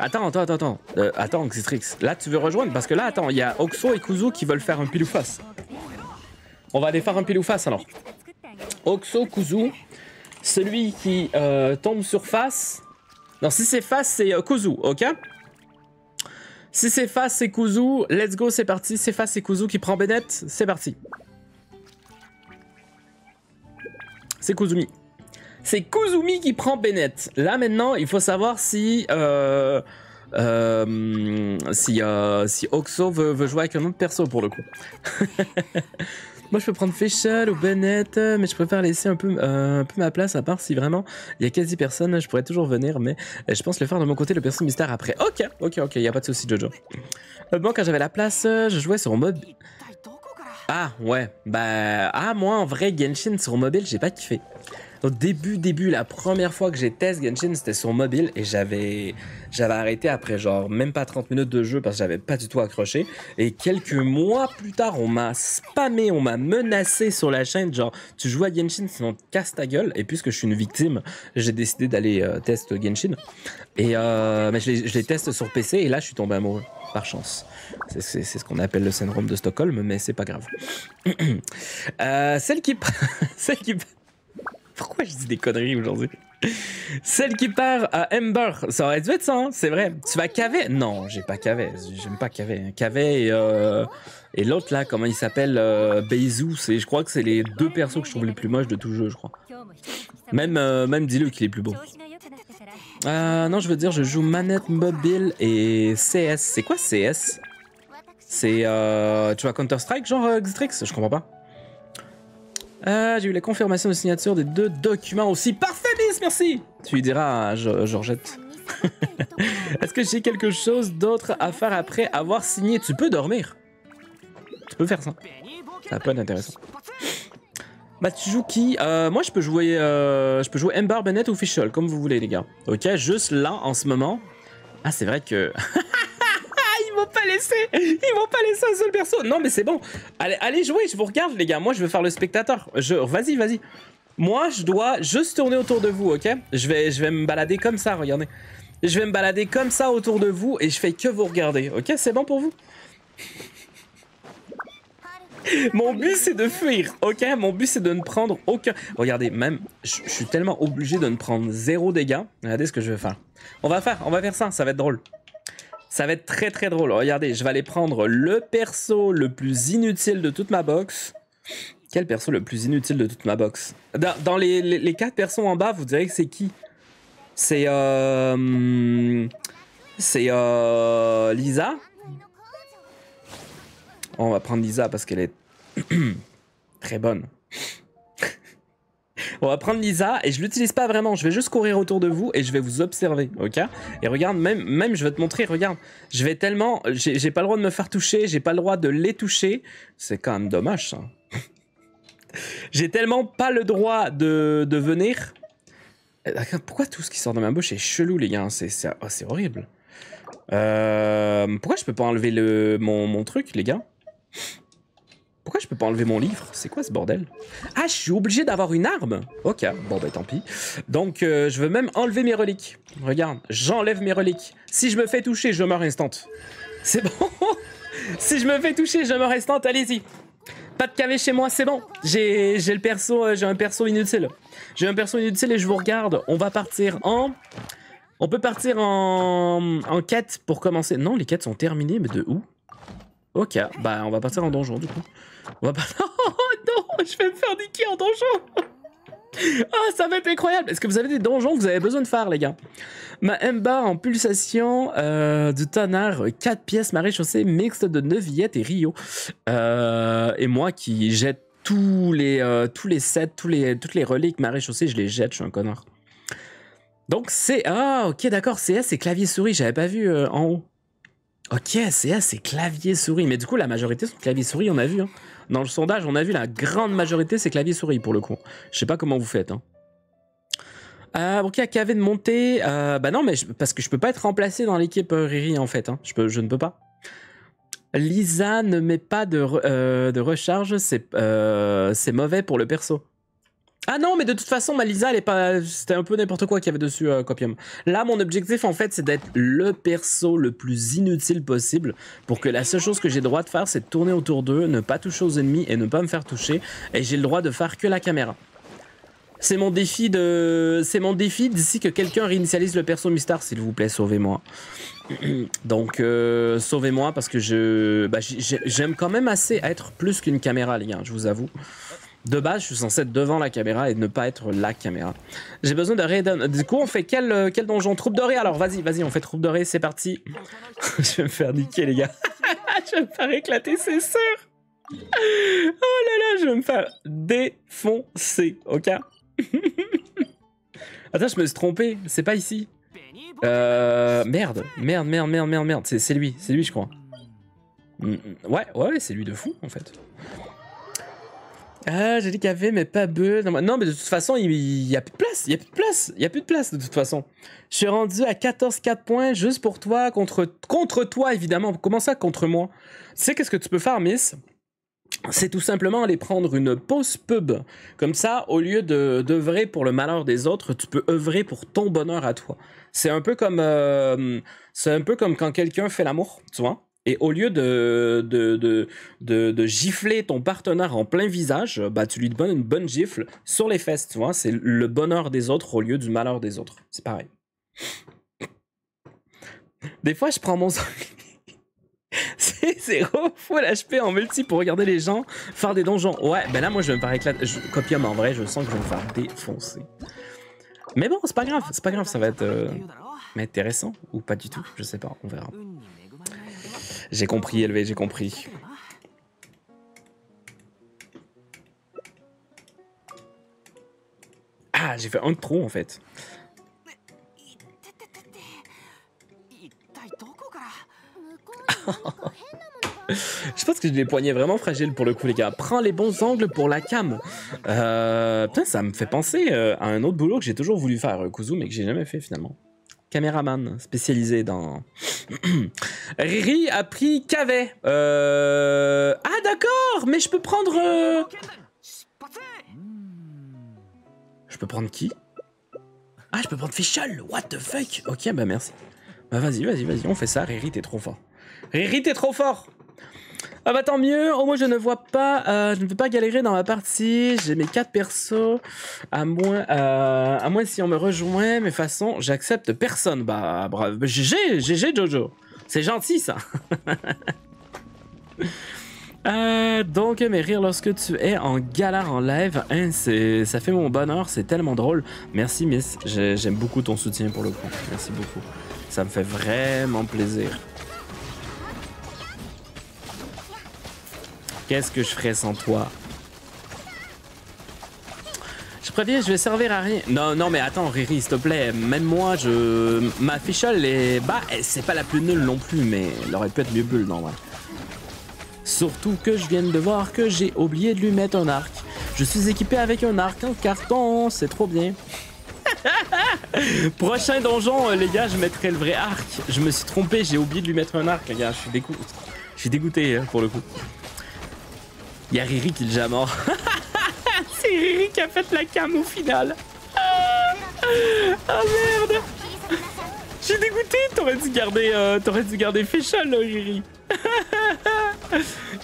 Attends, attends, attends, attends. Euh, attends, Xitrix. Là, tu veux rejoindre? Parce que là, attends, il y a Oxo et Kuzu qui veulent faire un pile ou face. On va aller faire un pile ou face alors. Oxo, Kuzu. Celui qui tombe sur face. Non, si c'est face, c'est euh, Kuzu, ok? Si c'est face, c'est Kuzu. Let's go, c'est parti. C'est face, c'est Kuzu qui prend Bennett. C'est parti. C'est Kuzumi. C'est Kuzumi qui prend Bennett. Là maintenant, il faut savoir si euh, euh, si, euh, si Oxo veut, jouer avec un autre perso pour le coup. Moi, je peux prendre Fischl ou Bennett, mais je préfère laisser un peu, un peu ma place, à part si vraiment il y a quasi personne, je pourrais toujours venir, mais je pense le faire de mon côté, le perso mystère après. Ok, ok, ok, il n'y a pas de souci, Jojo. bon, quand j'avais la place, je jouais sur mode... Ah, ouais, bah... Ah, moi, en vrai, Genshin sur mobile, j'ai pas kiffé. Au début, début, la première fois que j'ai testé Genshin, c'était sur mobile et j'avais j'avais arrêté après genre même pas 30 minutes de jeu parce que j'avais pas du tout accroché. Et quelques mois plus tard, on m'a spammé, on m'a menacé sur la chaîne, genre tu joues à Genshin sinon casse ta gueule. Et puisque je suis une victime, j'ai décidé d'aller euh, tester Genshin. Et euh, mais je les, teste sur PC et là je suis tombé amoureux par chance. C'est ce qu'on appelle le syndrome de Stockholm, mais c'est pas grave. euh, celle qui, celle qui, pourquoi je dis des conneries aujourd'hui? Celle qui part à Ember, ça aurait dû être ça, hein, c'est vrai. Tu vas caver Non, j'ai pas cavé, j'aime pas caver. Cavé et, euh, et l'autre là, comment il s'appelle euh, je crois que c'est les deux persos que je trouve les plus moches de tout jeu, je crois. Même, euh, même dis-le qu'il est plus beau. Euh, non, je veux dire, je joue manette mobile et CS. C'est quoi CS C'est. Euh, tu vois Counter-Strike, genre Xtrix? Je comprends pas. Ah, j'ai eu la confirmation de signature des deux documents aussi. Parfait, Miss, merci Tu lui diras Georgette. Est-ce que j'ai quelque chose d'autre à faire après avoir signé? Tu peux dormir. Tu peux faire ça. Ça peut être intéressant. Bah tu joues qui? Euh, Moi je peux jouer euh, je peux jouer Ember, Fischl, comme vous voulez les gars. Ok, juste là en ce moment. Ah c'est vrai que... m'ont pas laissé Ils m'ont pas laissé un seul perso. Non mais c'est bon. Allez, allez jouer, je vous regarde les gars. Moi je veux faire le spectateur. Je... Vas-y, vas-y. Moi je dois juste tourner autour de vous, ok? Je vais, je vais me balader comme ça, regardez. Je vais me balader comme ça autour de vous Et je fais que vous regarder, ok? C'est bon pour vous? Mon but c'est de fuir, ok? Mon but c'est de ne prendre aucun... Regardez, même, je suis tellement obligé de ne prendre zéro dégâts. Regardez ce que je vais faire. On va faire, on va faire ça, ça va être drôle. Ça va être très très drôle. Regardez, je vais aller prendre le perso le plus inutile de toute ma box. Quel perso le plus inutile de toute ma box? Dans, les, les, quatre persos en bas, vous direz que c'est qui? C'est euh, c'est euh, Lisa. On va prendre Lisa parce qu'elle est très bonne. On va prendre Lisa et je l'utilise pas vraiment. Je vais juste courir autour de vous et je vais vous observer, ok? Et regarde, même, je vais te montrer, regarde. Je vais tellement, j'ai pas le droit de me faire toucher, j'ai pas le droit de les toucher. C'est quand même dommage, ça. j'ai tellement pas le droit de, de venir. Pourquoi tout ce qui sort de ma bouche est chelou, les gars? C'est oh, horrible. Euh, pourquoi je peux pas enlever le, mon, mon truc, les gars? Pourquoi je peux pas enlever mon livre? C'est quoi ce bordel? Ah, je suis obligé d'avoir une arme? Ok, bon bah tant pis. Donc euh, je veux même enlever mes reliques. Regarde, j'enlève mes reliques. Si je me fais toucher, je meurs instant. C'est bon? Si je me fais toucher, je meurs instant, allez-y. Pas de KV chez moi, c'est bon. J'ai le perso, euh, j'ai un perso inutile. J'ai un perso inutile et je vous regarde. On va partir en... On peut partir en, en quête pour commencer. Non, les quêtes sont terminées, mais de où? Ok, bah on va partir en donjon du coup. On va. Oh non, je vais me faire niquer en donjon Ah, ça va être incroyable Est-ce que vous avez des donjons que vous avez besoin de faire, les gars? Ma M-bar en pulsation euh, du tonnerre, 4 pièces marée-chaussée, mixte de Neuvillette et Rio. Euh, et moi qui jette tous les, euh, tous les sets, tous les, toutes les reliques marée-chaussée, je les jette, je suis un connard. Donc c'est... Ah, ok, d'accord, CS c'est clavier-souris, j'avais pas vu en haut. Ok, CS c'est clavier-souris, mais du coup la majorité sont clavier-souris, on a vu. Hein. Dans le sondage, on a vu la grande majorité, c'est clavier-souris pour le coup. Je sais pas comment vous faites. Hein. Euh, ok, KV de monter. Euh, bah non, mais parce que je peux pas être remplacé dans l'équipe euh, Riri en fait. Hein. Je, ne peux pas. Lisa ne met pas de recharge, c'est mauvais pour le perso. Ah non, mais de toute façon, ma Lisa, elle est pas. C'était un peu n'importe quoi qu'il y avait dessus, euh, Copium. Là, mon objectif, en fait, c'est d'être le perso le plus inutile possible pour que la seule chose que j'ai le droit de faire, c'est de tourner autour d'eux, ne pas toucher aux ennemis et ne pas me faire toucher. Et j'ai le droit de faire que la caméra. C'est mon défi de. C'est mon défi d'ici que quelqu'un réinitialise le perso Mistar, s'il vous plaît, sauvez-moi. Donc, euh, sauvez-moi parce que je. Bah, j'aime quand même assez être plus qu'une caméra, les gars, je vous avoue. De base, je suis censé être devant la caméra et ne pas être la caméra. J'ai besoin de Raiden. Du coup, on fait quel, euh, quel donjon? Troupe dorée? Alors, vas-y, vas-y, on fait troupe dorée, c'est parti. je vais me faire niquer, les gars. je vais me faire éclater, c'est sûr. Oh là là, je vais me faire défoncer, ok? Attends, je me suis trompé, c'est pas ici. Euh, merde, merde, merde, merde, merde, merde, c'est lui, c'est lui, je crois. Mm, mm. Ouais, ouais, c'est lui de fou, en fait. Ah, j'ai dit qu'il y avait, mais pas beu. Non, mais de toute façon, il n'y a plus de place. Il n'y a plus de place. Il n'y a plus de place, de toute façon. Je suis rendu à 14-4 points juste pour toi, contre, contre toi, évidemment. Comment ça, contre moi? Tu sais, qu'est-ce que tu peux faire, Miss? c'est tout simplement aller prendre une pause pub. Comme ça, au lieu d'œuvrer pour le malheur des autres, tu peux œuvrer pour ton bonheur à toi. C'est un euh, c'est un peu comme quand quelqu'un fait l'amour, tu vois? Et au lieu de, de, de, gifler ton partenaire en plein visage, bah, tu lui donnes une bonne gifle sur les fesses, tu vois. C'est le bonheur des autres au lieu du malheur des autres. C'est pareil. Des fois, je prends mon C'est zéro full HP en multi pour regarder les gens faire des donjons. Ouais, ben là, moi, je vais me faire éclater. Copium, en vrai, je sens que je vais me faire défoncer. Mais bon, c'est pas grave, c'est pas grave, ça va être euh, intéressant ou pas du tout, je sais pas, on verra. J'ai compris, élevé, j'ai compris. Ah, j'ai fait un de trop en fait. je pense que j'ai les poignets vraiment fragiles pour le coup, les gars. Prends les bons angles pour la cam. Euh, putain, ça me fait penser euh, à un autre boulot que j'ai toujours voulu faire, Kuzu, mais que j'ai jamais fait finalement caméraman spécialisé dans. Riri a pris Cavet. Euh... Ah d'accord, mais je peux prendre. Euh, je peux prendre qui? Ah, je peux prendre Fischl. What the fuck? Ok, bah merci. Bah vas-y, vas-y, vas-y, on fait ça. Riri, t'es trop fort. Riri, t'es trop fort. Ah bah tant mieux, au moins je ne vois pas, euh, je ne veux pas galérer dans ma partie, j'ai mes quatre persos, à moins, euh, à moins si on me rejoint, mais façon j'accepte personne, bah bravo, GG, GG Jojo, c'est gentil ça. Euh, donc mes rires lorsque tu es en galère en live, hein, ça fait mon bonheur, c'est tellement drôle. Merci Miss, j'aime beaucoup ton soutien pour le coup, merci beaucoup, ça me fait vraiment plaisir. Qu'est-ce que je ferais sans toi? Je préviens, je vais servir à rien. Non, non, mais attends, Riri, s'il te plaît. Même moi, je. Ma fichole est. Bah, c'est pas la plus nulle non plus, mais elle aurait pu être mieux bulle, non, Surtout que je viens de voir que j'ai oublié de lui mettre un arc. Je suis équipé avec un arc en carton, c'est trop bien. Prochain donjon, euh, les gars, je mettrai le vrai arc. Je me suis trompé, j'ai oublié de lui mettre un arc, les gars. Je suis dégoûté. Je suis dégoûté hein, pour le coup. Il y a Riri qui déjà mort. C'est Riri qui a fait la cam au final. Ah, ah merde. Suis dégoûté. T'aurais dû garder, euh, t'aurais dû garder Féchal, Riri.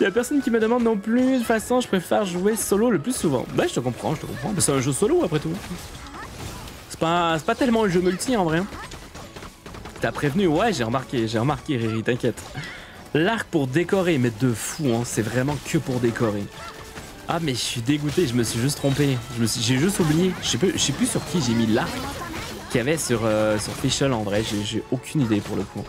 Il y a personne qui me demande non plus. De toute façon, je préfère jouer solo le plus souvent. Bah, je te comprends, je te comprends. C'est un jeu solo après tout. C'est pas, pas tellement un jeu multi en vrai. T'as prévenu Ouais, j'ai remarqué, j'ai remarqué, Riri, t'inquiète. L'arc pour décorer, mais de fou, hein. C'est vraiment que pour décorer. Ah, mais je suis dégoûté, je me suis juste trompé. J'ai juste oublié. Je sais, plus, plus sur qui j'ai mis l'arc qu'il y avait sur, euh, sur Fischl en vrai. J'ai aucune idée pour le coup.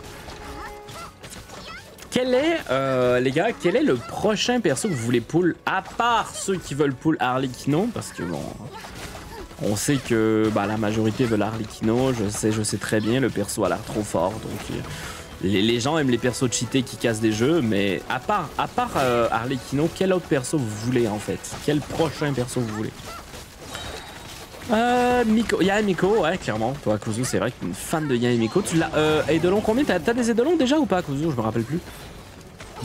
Quel est, euh, les gars, quel est le prochain perso que vous voulez pull? À part ceux qui veulent pull Harlequino, parce que bon, on sait que bah, la majorité veut Harlequino, je sais, je sais très bien, le perso a l'air trop fort, donc les, gens aiment les persos cheatés qui cassent des jeux, mais à part, à part euh, quel autre perso vous voulez en fait? Quel prochain perso vous voulez? Euh, Miko, ouais, clairement. Toi, Kuzu, c'est vrai que tu es une fan de Y'a Miko. Tu l'as, euh, Eidolon, combien? T'as des Eidolons déjà ou pas, Kuzu Je me rappelle plus.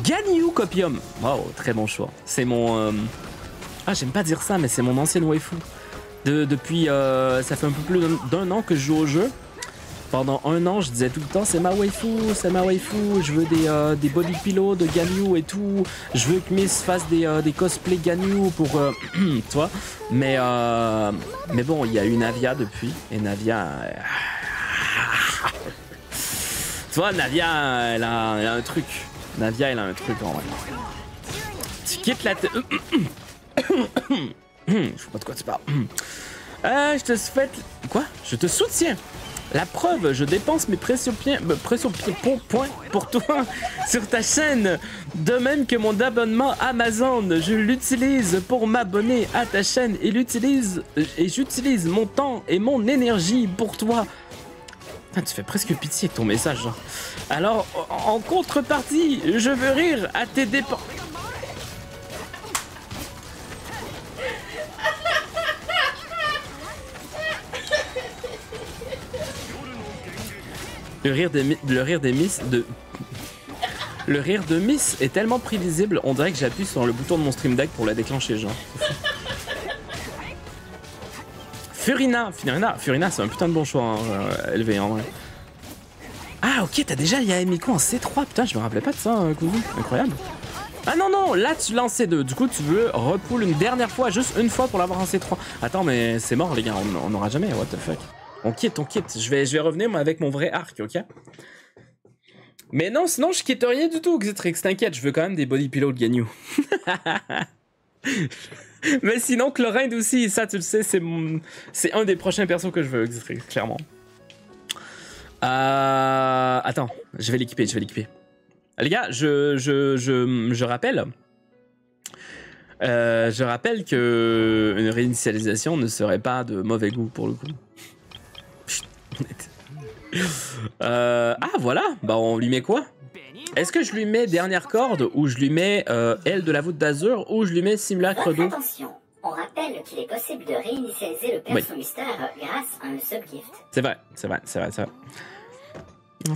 Ganyu Copium. Wow, très bon choix. C'est mon. Euh, ah, j'aime pas dire ça, mais c'est mon ancienne waifu. De, depuis. Euh, ça fait un peu plus d'un an que je joue au jeu. Pendant un an, je disais tout le temps c'est ma waifu, c'est ma waifu. Je veux des, euh, des body pillows de Ganyu et tout. Je veux que Miss fasse des, euh, des cosplays Ganyu pour. toi. Mais, mais bon, il y a eu Navia depuis. Et Navia. tu vois, Navia, elle a, un truc. Navia, elle a un truc en vrai. Tu quittes la... Je sais pas de quoi tu parles. Euh, je te souhaite... Quoi? Je te soutiens. La preuve, je dépense mes précieux, pieds, euh, précieux points pour toi sur ta chaîne. De même que mon abonnement Amazon, je l'utilise pour m'abonner à ta chaîne et l'utilise et j'utilise mon temps et mon énergie pour toi. tu fais presque pitié ton message. Genre. Alors, en contrepartie, je veux rire à tes dépens. Le rire des, le rire Miss de... Le rire de Miss est tellement prévisible, on dirait que j'appuie sur le bouton de mon stream deck pour la déclencher, genre. Furina, Furina, Furina, c'est un putain de bon choix, hein, euh, élevé en vrai. Ah ok, t'as déjà Yaemiko en C3, putain, je me rappelais pas de ça, euh, cousin. Incroyable. Ah non, non, là tu lances C2, du coup tu veux repoule une dernière fois, juste une fois pour l'avoir en C3. Attends, mais c'est mort les gars, on n'aura jamais, what the fuck. On quitte, on quitte, je vais, revenir avec mon vrai arc, ok? Mais non, sinon je quitte rien du tout, Xetrix, t'inquiète, je veux quand même des body pillows de Ganyu. Mais sinon, Chlorinde aussi, ça tu le sais, c'est mon... c'est un des prochains persos que je veux, Xetrix, clairement. Euh... Attends, je vais l'équiper, je vais l'équiper. Les gars, je rappelle. Euh, je rappelle que une réinitialisation ne serait pas de mauvais goût pour le coup. Euh, ah voilà, bah on lui met quoi? Est-ce que je lui mets dernière corde ou je lui mets euh, aile de la voûte d'Azur ou je lui mets simulacre d'eau Attention, on rappelle qu'il est possible de réinitialiser le perso mystère grâce à un subgift. C'est vrai, c'est vrai, c'est vrai, c'est vrai.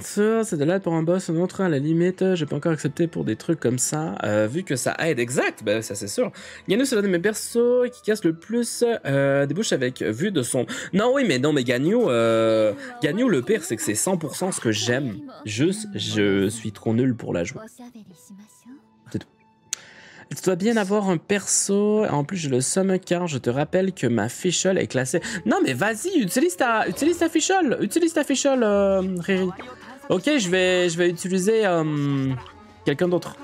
Ça, c'est de l'aide pour un boss, un autre à la limite. Je peux encore accepter pour des trucs comme ça, euh, vu que ça aide. Exact, ben ça c'est sûr. Ganu, c'est l'un de mes persos qui casse le plus euh, des bouches avec vue de son. Non, oui, mais non, mais Ganyu, euh... Ganyu, le pire, c'est que c'est 100% ce que j'aime. Juste, je suis trop nul pour la jouer. Tu dois bien avoir un perso. En plus, je le somme car je te rappelle que ma fichole est classée. Non, mais vas-y, utilise ta, utilise ta fichole. Utilise ta fichole, euh, Riri. Ok, je vais, je vais utiliser euh, quelqu'un d'autre.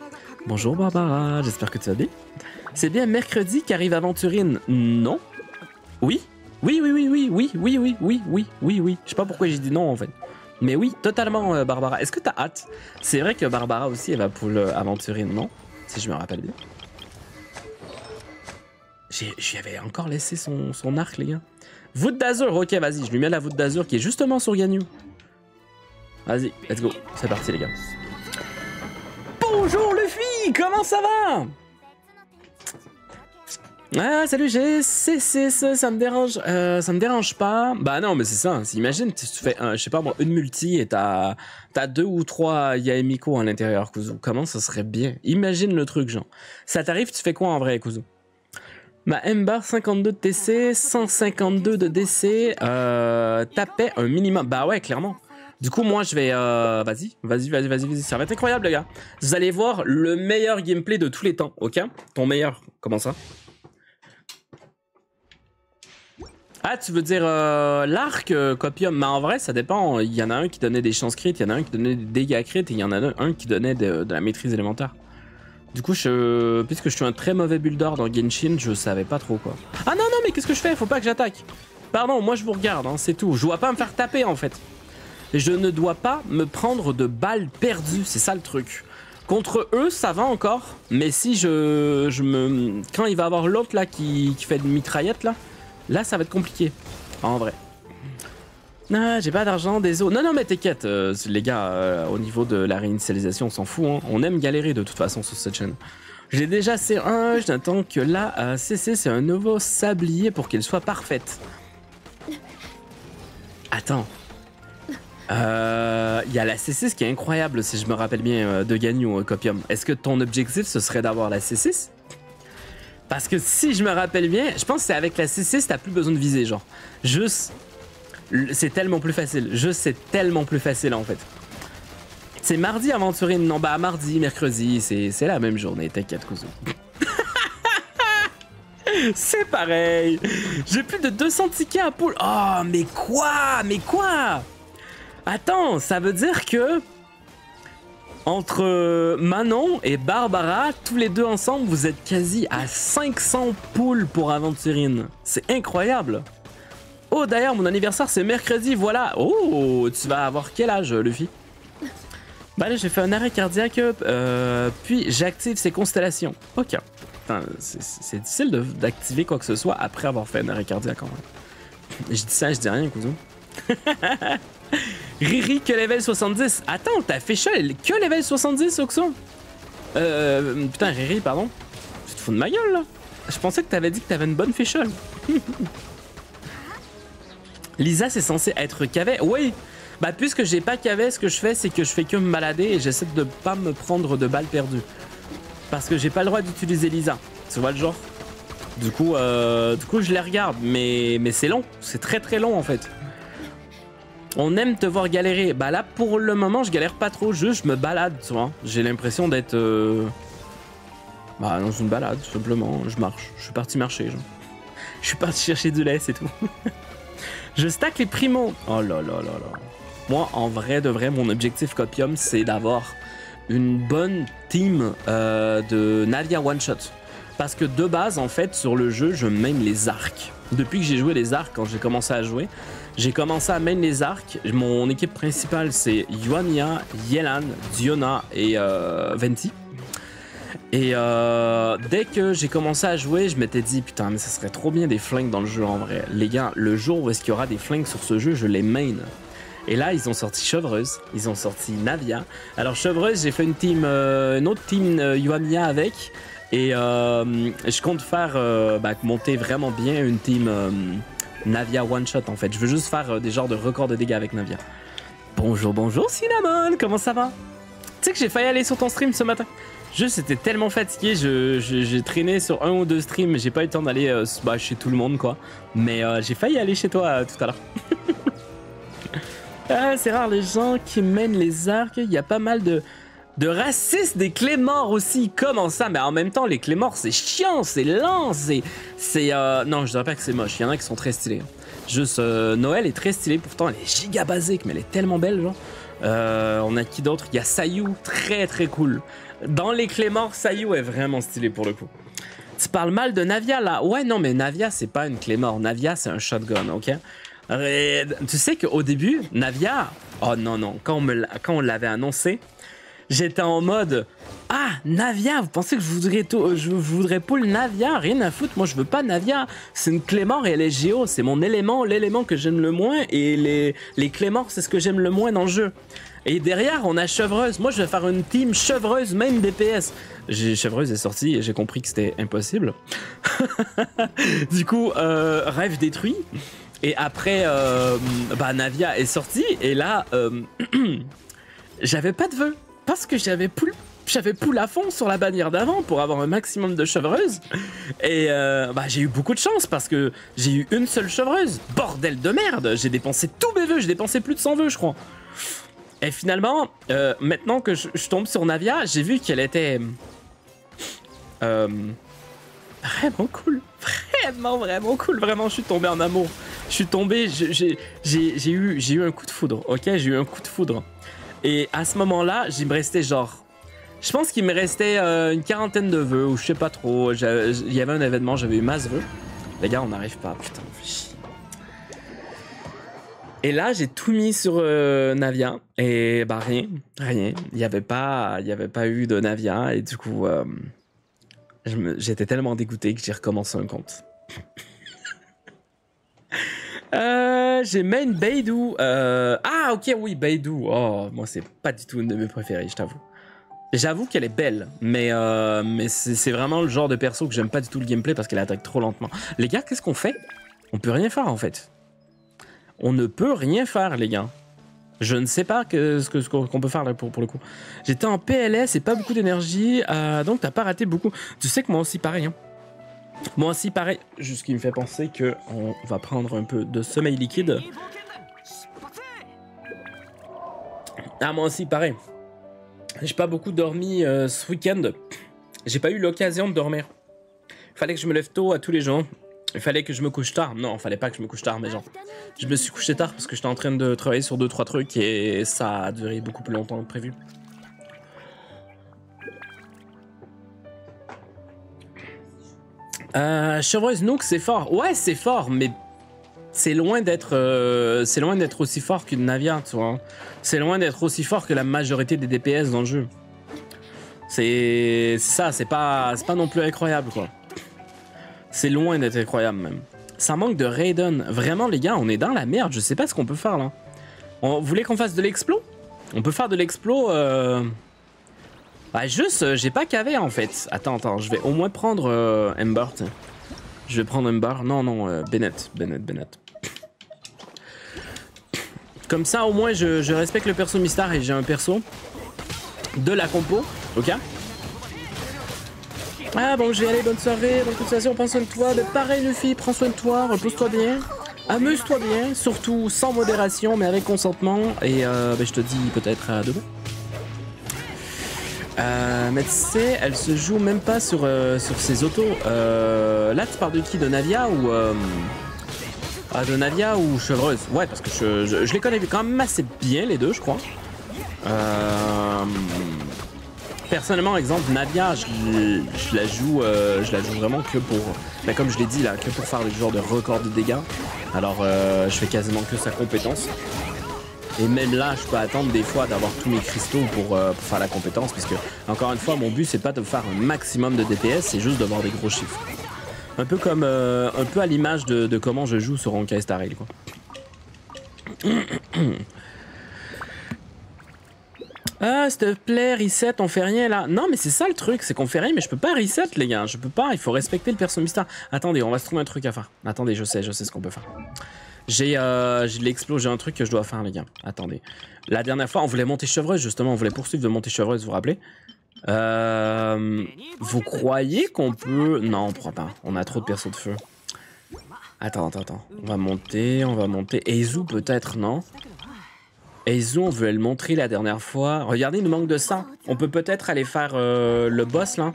Bonjour Barbara, j'espère que tu vas bien. C'est bien mercredi qu'arrive Aventurine. Non Oui Oui, oui, oui, oui, oui, oui, oui, oui, oui, oui, oui. Je sais pas pourquoi j'ai dit non en fait. Mais oui, totalement euh, Barbara. Est-ce que t'as hâte? C'est vrai que Barbara aussi, elle va pour l'Aventurine, non? Si je me rappelle bien. J'y avais encore laissé son, arc, les gars. Voûte d'Azur, ok, vas-y, je lui mets la voûte d'Azur qui est justement sur Ganyu. Vas-y, let's go. C'est parti, les gars. Bonjour, Luffy Comment ça va? Ah, salut, j'ai C6, ça me dérange. Euh, ça me dérange pas. Bah non, mais c'est ça. Imagine, tu fais, je sais pas moi, une multi et t'as as deux ou trois Yaemiko à l'intérieur, Kuzu. Comment ça serait bien? Imagine le truc, genre. Ça t'arrive, tu fais quoi en vrai, Kuzu? Ma M-Bar 52 de TC, 152 de DC, euh, tapait un minimum. Bah ouais, clairement. Du coup, moi, je vais... Euh, vas-y, vas-y, vas-y, vas-y, vas-y. Ça va être incroyable, les gars. Vous allez voir le meilleur gameplay de tous les temps, ok? Ton meilleur. Comment ça? Ah, tu veux dire euh, l'arc euh, Copium? Mais en vrai, ça dépend. Il y en a un qui donnait des chances crit, il y en a un qui donnait des dégâts crit, et il y en a un qui donnait de la maîtrise élémentaire. Du coup, je, puisque je suis un très mauvais builder dans Genshin, je savais pas trop quoi. Ah non, non, mais qu'est-ce que je fais? Faut pas que j'attaque. Pardon, moi je vous regarde, hein, c'est tout. Je dois pas me faire taper en fait. Je ne dois pas me prendre de balles perdues, c'est ça le truc. Contre eux, ça va encore, mais si je, je me... Quand il va avoir l'autre là qui, qui fait une mitraillette là, là ça va être compliqué, en vrai. Ah, j'ai pas d'argent, désolé. Non, non, mais t'inquiète, euh, les gars, euh, au niveau de la réinitialisation, on s'en fout. hein. On aime galérer de toute façon sur cette chaîne. J'ai déjà C1, j'attends que là, euh, CC, c'est un nouveau sablier pour qu'elle soit parfaite. Attends. Euh, Il y a la C6 qui est incroyable, si je me rappelle bien, de Gagnon, Copium. Est-ce que ton objectif, ce serait d'avoir la C6 Parce que si je me rappelle bien, je pense que c'est avec la C6, t'as plus besoin de viser, genre. Juste c'est tellement plus facile. Je c'est tellement plus facile en fait. C'est mardi aventurine. Non, bah mardi, mercredi, c'est la même journée. T'inquiète, Kuzu. c'est pareil. J'ai plus de 200 tickets à poule. Oh, mais quoi? Mais quoi? Attends, ça veut dire que entre Manon et Barbara, tous les deux ensemble, vous êtes quasi à 500 poules pour aventurine. C'est incroyable. Oh, d'ailleurs, mon anniversaire, c'est mercredi, voilà. Oh, tu vas avoir quel âge, Luffy? Bah là, j'ai fait un arrêt cardiaque, euh, puis j'active ces constellations. Ok. C'est- difficile d'activer quoi que ce soit après avoir fait un arrêt cardiaque, en vrai. Je dis ça, je dis rien, cousin. Riri, que level 70. Attends, t'as fait ça, que level 70, Oxon Euh, putain, Riri, pardon. Tu te fous de ma gueule, là Je pensais que t'avais dit que t'avais une bonne fichole. Lisa, c'est censé être cavé. Oui. Bah, puisque j'ai pas cavé, ce que je fais, c'est que je fais que me balader et j'essaie de pas me prendre de balles perdues. Parce que j'ai pas le droit d'utiliser Lisa. Tu vois le genre? Du coup, euh, du coup, je les regarde, mais, mais c'est long. C'est très très long en fait. On aime te voir galérer. Bah là, pour le moment, je galère pas trop. Juste, je me balade, tu vois. J'ai l'impression d'être. euh, Bah, dans une balade, simplement. Je marche. Je suis parti marcher. Je suis parti chercher du lait, c'est tout. je stack les primos. Oh là là là là. Moi, en vrai de vrai, mon objectif Copium, c'est d'avoir une bonne team euh, de Navia One Shot. Parce que de base, en fait, sur le jeu, je main les arcs. Depuis que j'ai joué les arcs, quand j'ai commencé à jouer, j'ai commencé à main les arcs. Mon équipe principale, c'est Yuania, Yelan, Diona et euh, Venti. Et euh, dès que j'ai commencé à jouer, je m'étais dit putain, mais ça serait trop bien des flingues dans le jeu en vrai. Les gars, le jour où est-ce qu'il y aura des flingues sur ce jeu, je les main. Et là, ils ont sorti Chevreuse, ils ont sorti Navia. Alors Chevreuse, j'ai fait une team, euh, une autre team euh, avec. Et je compte faire bah, monter vraiment bien une team Navia one shot en fait. Je veux juste faire des genres de records de dégâts avec Navia. Bonjour, bonjour Cinnamon, comment ça va? Tu sais que j'ai failli aller sur ton stream ce matin. Juste, j'étais tellement fatigué, je- je- j'ai traîné sur un ou deux streams, j'ai pas eu le temps d'aller euh, bah, chez tout le monde quoi. Mais euh, j'ai failli aller chez toi euh, tout à l'heure. Ah, c'est rare les gens qui mènent les arcs. Il y a pas mal de, de racistes des clés morts aussi. Comment ça? Mais en même temps, les clés morts, c'est chiant, c'est lent, c'est. Non, je dirais pas que c'est moche. Il y en a qui sont très stylés. Juste, euh, Noël est très stylée. Pourtant, elle est giga basique, mais elle est tellement belle, genre. On a qui d'autre? Il y a Sayu, très très cool. Dans les clés morts, Sayu est vraiment stylé pour le coup. Tu parles mal de Navia là Ouais, non, mais Navia, c'est pas une clé mort. Navia, c'est un shotgun, ok? Tu sais qu'au début, Navia, oh non, non, quand on, l'avait annoncé, j'étais en mode Ah, Navia, vous pensez que je voudrais, tout, je, voudrais pull Navia? Rien à foutre, moi je veux pas Navia. C'est une clé mort et elle est géo, c'est mon élément, l'élément que j'aime le moins et les, les clés morts, c'est ce que j'aime le moins dans le jeu. Et derrière, on a Chevreuse. Moi, je vais faire une team Chevreuse, même DPS. Chevreuse est sortie et j'ai compris que c'était impossible. du coup, euh, rêve détruit. Et après, euh, bah, Navia est sortie. Et là, euh, j'avais pas de vœux. Parce que j'avais poule j'avais poule à fond sur la bannière d'avant pour avoir un maximum de chevreuses. Et bah, j'ai eu beaucoup de chance parce que j'ai eu une seule chevreuse. Bordel de merde J'ai dépensé tous mes vœux, j'ai dépensé plus de 100 vœux, je crois. Et finalement, euh, maintenant que je, tombe sur Navia, j'ai vu qu'elle était... Euh, vraiment cool. Vraiment, vraiment cool. Vraiment, je suis tombé en amour. Je suis tombé, j'ai eu, un coup de foudre, ok? J'ai eu un coup de foudre. Et à ce moment-là, il me restait genre je pense qu'il me restait euh, une quarantaine de vœux, ou je sais pas trop. Il y avait un événement, j'avais eu masse vœux. Les gars, on n'arrive pas, putain, Et là, j'ai tout mis sur euh, Navia, et bah rien, rien. Il n'y avait, pas, y avait pas eu de Navia, et du coup, euh, j'étais tellement dégoûté que j'ai recommencé un compte. j'ai main Beidou. Ah, ok, oui, Beidou. Oh, moi, c'est pas du tout une de mes préférées, je t'avoue. J'avoue qu'elle est belle, mais, euh, mais c'est vraiment le genre de perso que j'aime pas du tout le gameplay parce qu'elle attaque trop lentement. Les gars, qu'est-ce qu'on fait? On peut rien faire en fait. On ne peut rien faire, les gars. Je ne sais pas ce qu'on peut faire là pour, pour le coup. J'étais en PLS et pas beaucoup d'énergie, euh, donc t'as pas raté beaucoup. Tu sais que moi aussi pareil. Hein. Moi aussi pareil. Juste ce qui me fait penser que on va prendre un peu de sommeil liquide. Ah moi aussi pareil. J'ai pas beaucoup dormi euh, ce week-end. J'ai pas eu l'occasion de dormir. Fallait que je me lève tôt à tous les jours. Il fallait que je me couche tard. Non, il fallait pas que je me couche tard, mais genre. Je me suis couché tard parce que j'étais en train de travailler sur 2-3 trucs et ça a duré beaucoup plus longtemps que prévu. Euh, Chevreuse Nook, c'est fort. Ouais, c'est fort, mais c'est loin d'être euh, c'est loin d'être aussi fort qu'une Navia, tu vois. C'est loin d'être aussi fort que la majorité des DPS dans le jeu. C'est ça, c'est pas c'est pas non plus incroyable quoi. C'est loin d'être incroyable même. Ça manque de Raiden. Vraiment les gars, on est dans la merde. Je sais pas ce qu'on peut faire là. On voulez qu'on fasse de l'explo? On peut faire de l'explo. Euh... Bah juste, euh, j'ai pas cavé en fait. Attends, attends, je vais au moins prendre euh. Je vais prendre Ember. Non, non, euh, Bennett, Bennett, Bennett. Comme ça, au moins, je, respecte le perso Mistar et j'ai un perso de la compo. Ok? Ah bon, je vais aller, bonne soirée, bonne continuation, prends soin de toi. Mais pareil, Luffy, prends soin de toi, repose-toi bien. Amuse-toi bien, surtout sans modération, mais avec consentement. Et euh, ben, je te dis peut-être à demain. Euh, mais elle se joue même pas sur, euh, sur ses autos. Euh, là, tu parles de qui? De Navia ou. Ah, de Navia ou Chevreuse? Ouais, parce que je, je, les connais quand même assez bien, les deux, je crois. Euh, personnellement, exemple, Navia, je, la joue, euh, je la joue vraiment que pour, ben, comme je l'ai dit là, que pour faire le genre de record de dégâts. Alors, euh, je fais quasiment que sa compétence. Et même là, je peux attendre des fois d'avoir tous mes cristaux pour, pour, faire la compétence, puisque encore une fois, mon but c'est pas de faire un maximum de DPS, c'est juste d'avoir des gros chiffres. Un peu comme, euh, un peu à l'image de, comment je joue sur Honkai Star. Ah, s'il te plaît, reset, on fait rien là. Non, mais c'est ça le truc, c'est qu'on fait rien, mais je peux pas reset, les gars. Je peux pas, il faut respecter le perso mystère. Attendez, on va se trouver un truc à faire. Attendez, je sais, je sais ce qu'on peut faire. J'ai euh, j'ai un truc que je dois faire, les gars. Attendez. La dernière fois, on voulait monter chevreuse, justement, on voulait poursuivre de monter chevreuse, vous vous rappelez? Euh, vous croyez qu'on peut... Non, on pourra pas. On a trop de persos de feu. Attends, attends, attends. On va monter, on va monter. Eizu peut-être, non? Eizu, on veut le montrer la dernière fois. Regardez, il nous manque de ça. On peut peut-être aller faire euh, le boss, là.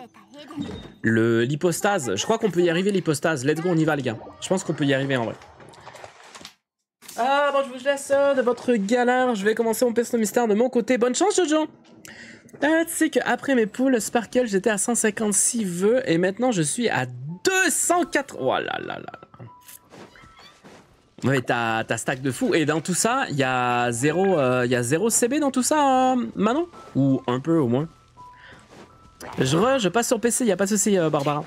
L'hypostase. Je crois qu'on peut y arriver, l'hypostase. Let's go, on y va, les gars. Je pense qu'on peut y arriver, en vrai. Ah, bon, je vous laisse de votre galère. Je vais commencer mon perso mystère de mon côté. Bonne chance, Jojo ah, tu sais qu'après mes poules Sparkle, j'étais à 156 vœux et maintenant je suis à 204. Oh là là là. Ouais, t'as stack de fou. Et dans tout ça, il y 0 euh, y a zéro CB dans tout ça, euh, Manon? Ou un peu au moins? Je, je passe sur PC, y a pas de souci, euh, Barbara.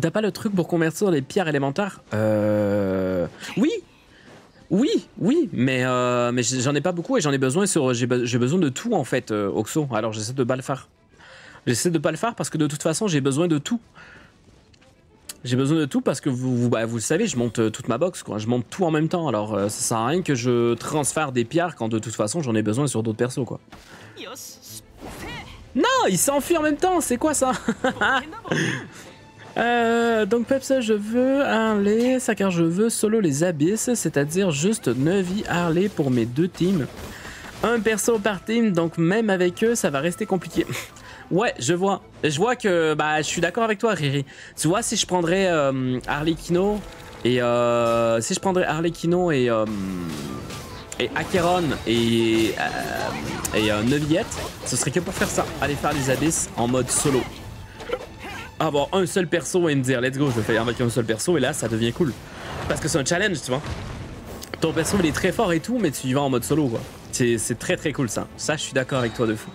T'as pas le truc pour convertir les pierres élémentaires? Euh. Oui Oui, oui, mais, euh, mais j'en ai pas beaucoup et j'en ai besoin j'ai besoin de tout en fait, euh, Oxo. Alors j'essaie de pas le faire. J'essaie de pas le faire parce que de toute façon j'ai besoin de tout. J'ai besoin de tout parce que vous, vous, bah, le savez, je monte euh, toute ma box, quoi. Je monte tout en même temps. Alors euh, ça sert à rien que je transfère des pierres quand de toute façon j'en ai besoin sur d'autres persos, quoi. Non, il s'enfuit en même temps, c'est quoi ça? Euh, donc Peps, je veux Harley, ça car je veux solo les abysses, c'est-à-dire juste 9 vies Harley pour mes deux teams. Un perso par team, donc même avec eux, ça va rester compliqué. ouais, je vois. Je vois que bah, je suis d'accord avec toi, Riri. Tu vois, si je prendrais euh, Harlequino et euh, si je prendrais et euh, et Acheron et euh, et Neuvillette, ce serait que pour faire ça, aller faire les abysses en mode solo avoir un seul perso et me dire let's go, je vais faire avec un seul perso et là ça devient cool. Parce que c'est un challenge, tu vois. Ton perso il est très fort et tout, mais tu y vas en mode solo quoi. C'est très très cool ça. Ça, je suis d'accord avec toi de fou.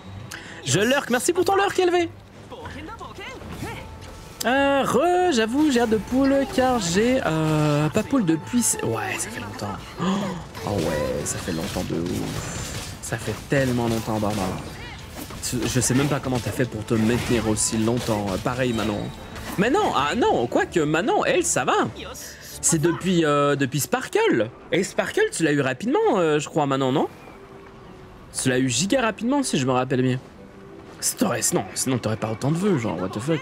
Je lurk, merci pour ton lurk, élevé. Euh, re, j'avoue, j'ai hâte de poule car j'ai euh, pas poule depuis. Ouais, ça fait longtemps. Oh, oh ouais, ça fait longtemps de ouf. Ça fait tellement longtemps, Barbara. Je sais même pas comment t'as fait pour te maintenir aussi longtemps. Euh, Pareil, Manon. Mais non, ah non, quoique Manon, elle, ça va. C'est depuis, euh, depuis Sparkle. Et Sparkle, tu l'as eu rapidement, euh, je crois, Manon, non? Tu l'as eu giga rapidement, si je me rappelle bien. Non, sinon t'aurais pas autant de vœux, genre, what the fuck.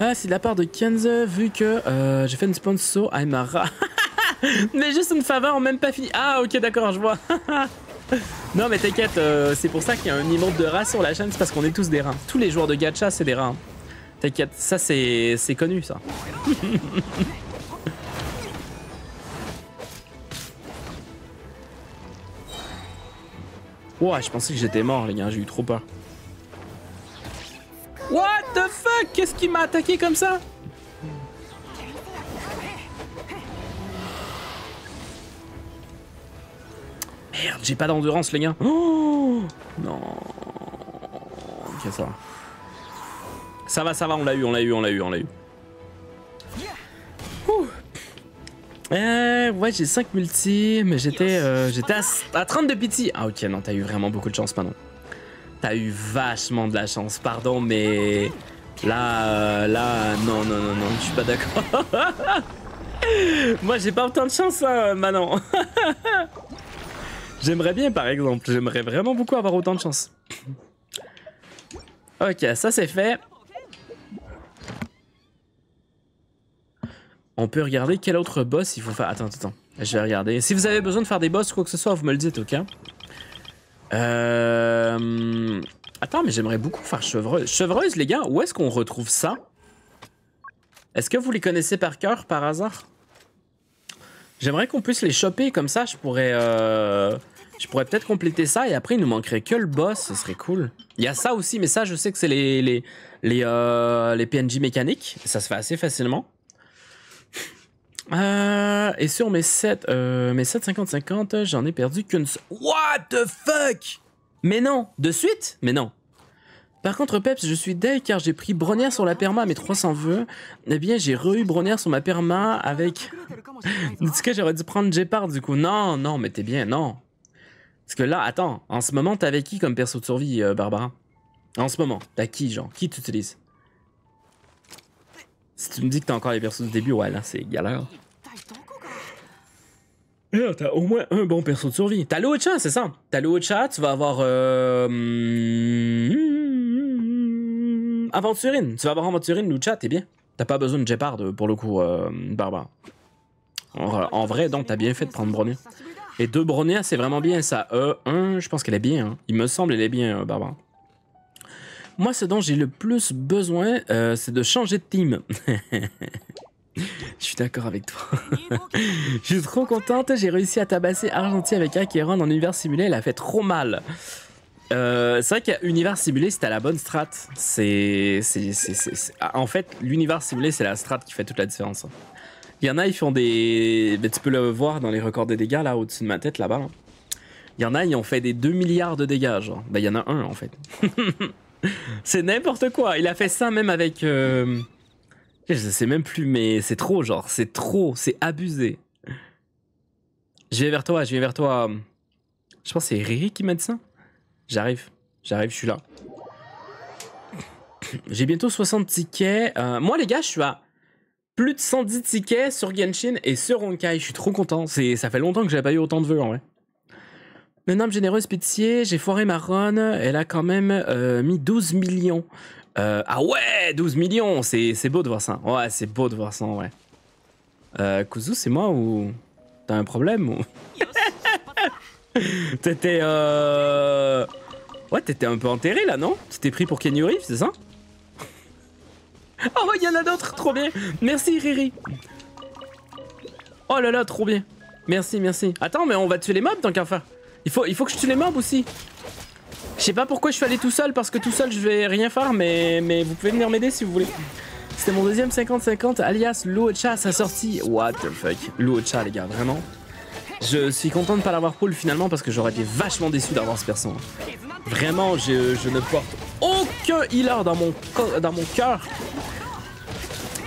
Ah, c'est de la part de Kenze, vu que euh, j'ai fait une sponsor à Aymara. mais juste une faveur, même pas fini. Ah, ok, d'accord, je vois. non, mais t'inquiète, euh, c'est pour ça qu'il y a un niveau de rats sur la chaîne, c'est parce qu'on est tous des rats. Tous les joueurs de gacha, c'est des rats. T'inquiète, ça c'est connu, ça. Ouah, je pensais que j'étais mort, les gars, j'ai eu trop peur. What the fuck? Qu'est-ce qui m'a attaqué comme ça? Merde, j'ai pas d'endurance, les gars. Oh non. Ça va. Ça va, ça va, on l'a eu, on l'a eu, on l'a eu, on l'a eu. Ouh. Euh, ouais, j'ai 5 multi, mais j'étais euh, j'étais à, à 30 de pitié. Ah, ok, non, t'as eu vraiment beaucoup de chance, Manon. T'as eu vachement de la chance, pardon, mais là, euh, là, non, non, non, non, je suis pas d'accord. Moi, j'ai pas autant de chance, hein, Manon. J'aimerais bien, par exemple. J'aimerais vraiment beaucoup avoir autant de chance. Ok, ça c'est fait. On peut regarder quel autre boss il faut faire. Attends, attends. Je vais regarder. Si vous avez besoin de faire des boss, quoi que ce soit, vous me le dites, ok? Euh... Attends, mais j'aimerais beaucoup faire chevreuse. Chevreuse, les gars, où est-ce qu'on retrouve ça? Est-ce que vous les connaissez par cœur, par hasard? J'aimerais qu'on puisse les choper comme ça. Je pourrais, euh... je pourrais peut-être compléter ça et après il nous manquerait que le boss. Ce serait cool. Il y a ça aussi, mais ça, je sais que c'est les les les, euh, les PNJ mécaniques. Ça se fait assez facilement. Euh, et sur mes 7, euh, mes 7 50-50, j'en ai perdu qu'une. What the fuck? Mais non De suite? Mais non. Par contre, Peps, je suis deg car j'ai pris Bronière sur la perma à mes 300 vœux. Eh bien, j'ai re-eu sur ma perma avec... En tout cas, j'aurais dû prendre Gepard du coup. Non, non, mais t'es bien, non. Parce que là, attends, en ce moment, t'avais qui comme perso de survie, euh, Barbara? En ce moment, t'as qui, genre? Qui t'utilises Si tu me dis que t'as encore les persos du début, ouais, là, c'est galère. T'as au moins un bon perso de survie. T'as Lucha, c'est ça. T'as Lucha, tu vas avoir... Euh... hum, Aventurine. Tu vas avoir Aventurine, Lucha, t'es bien. T'as pas besoin de Gepard euh, pour le coup, euh, Barbara. En, en vrai, donc, t'as bien fait de prendre Bronia. Et deux Bronia, c'est vraiment bien ça. Euh, un, je pense qu'elle est bien. hein. Il me semble, elle est bien, euh, Barbara. Moi, ce dont j'ai le plus besoin, euh, c'est de changer de team. Je suis d'accord avec toi. Je suis trop contente, j'ai réussi à tabasser Argenti avec Acheron en univers simulé, elle a fait trop mal. Euh, c'est vrai qu'univers simulé, c'était la bonne strat. C'est- En fait, l'univers simulé, c'est la strat qui fait toute la différence. Il y en a, ils font des. ben, tu peux le voir dans les records des dégâts, là, au-dessus de ma tête, là-bas. là. Il y en a, ils ont fait des 2 milliards de dégâts, genre. Ben, il y en a un, en fait. c'est n'importe quoi. Il a fait ça même avec. euh, Je sais même plus, mais c'est trop, genre, c'est trop, c'est abusé. Je viens vers toi, je viens vers toi. Je pense que c'est Riri qui m'a ça. J'arrive, j'arrive, je suis là. J'ai bientôt 60 tickets. Euh, moi, les gars, je suis à plus de 110 tickets sur Genshin et sur Honkai. Je suis trop content. Ça fait longtemps que j'avais pas eu autant de vœux, en vrai. Une homme généreuse pitié, j'ai foiré ma run. Elle a quand même euh, mis 12 millions. Euh, ah ouais, 12 millions, c'est beau de voir ça. Ouais, c'est beau de voir ça, ouais. Euh, Kuzu, c'est moi ou t'as un problème ou... T'étais euh... Ouais, t'étais un peu enterré là, non? Tu t'es pris pour Kenny c'est ça? Oh, il y en a d'autres, trop bien. Merci Riri. Oh là là, trop bien. Merci, merci. Attends, mais on va tuer les mobs tant qu'à faire. Il faut, il faut que je tue les mobs aussi. Je sais pas pourquoi je suis allé tout seul, parce que tout seul je vais rien faire, mais, mais vous pouvez venir m'aider si vous voulez. C'était mon deuxième 50-50, alias Luocha, sa sortie. What the fuck? Luocha, les gars, vraiment. Je suis content de pas l'avoir pull finalement parce que j'aurais été vachement déçu d'avoir ce perso. Vraiment, je, je, ne porte aucun healer dans mon, dans mon cœur.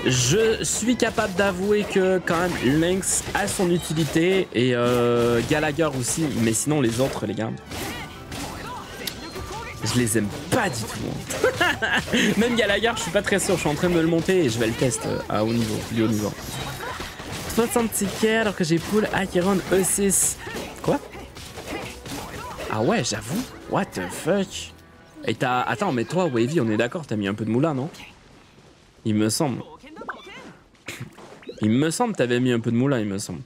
Je suis capable d'avouer que quand même Lynx a son utilité et euh, aussi, mais sinon les autres les gars, je les aime pas du tout. Hein. même Gallagher, je suis pas très sûr, je suis en train de le monter et je vais le tester euh, à haut niveau, plus haut niveau. 60 tickets alors que j'ai pull Acheron E6. Quoi? Ah ouais, j'avoue? What the fuck? Et t'as... Attends, mais toi, Wavy, on est d'accord, t'as mis un peu de moulin, non? Il me semble. Il me semble que t'avais mis un peu de moulin, il me semble.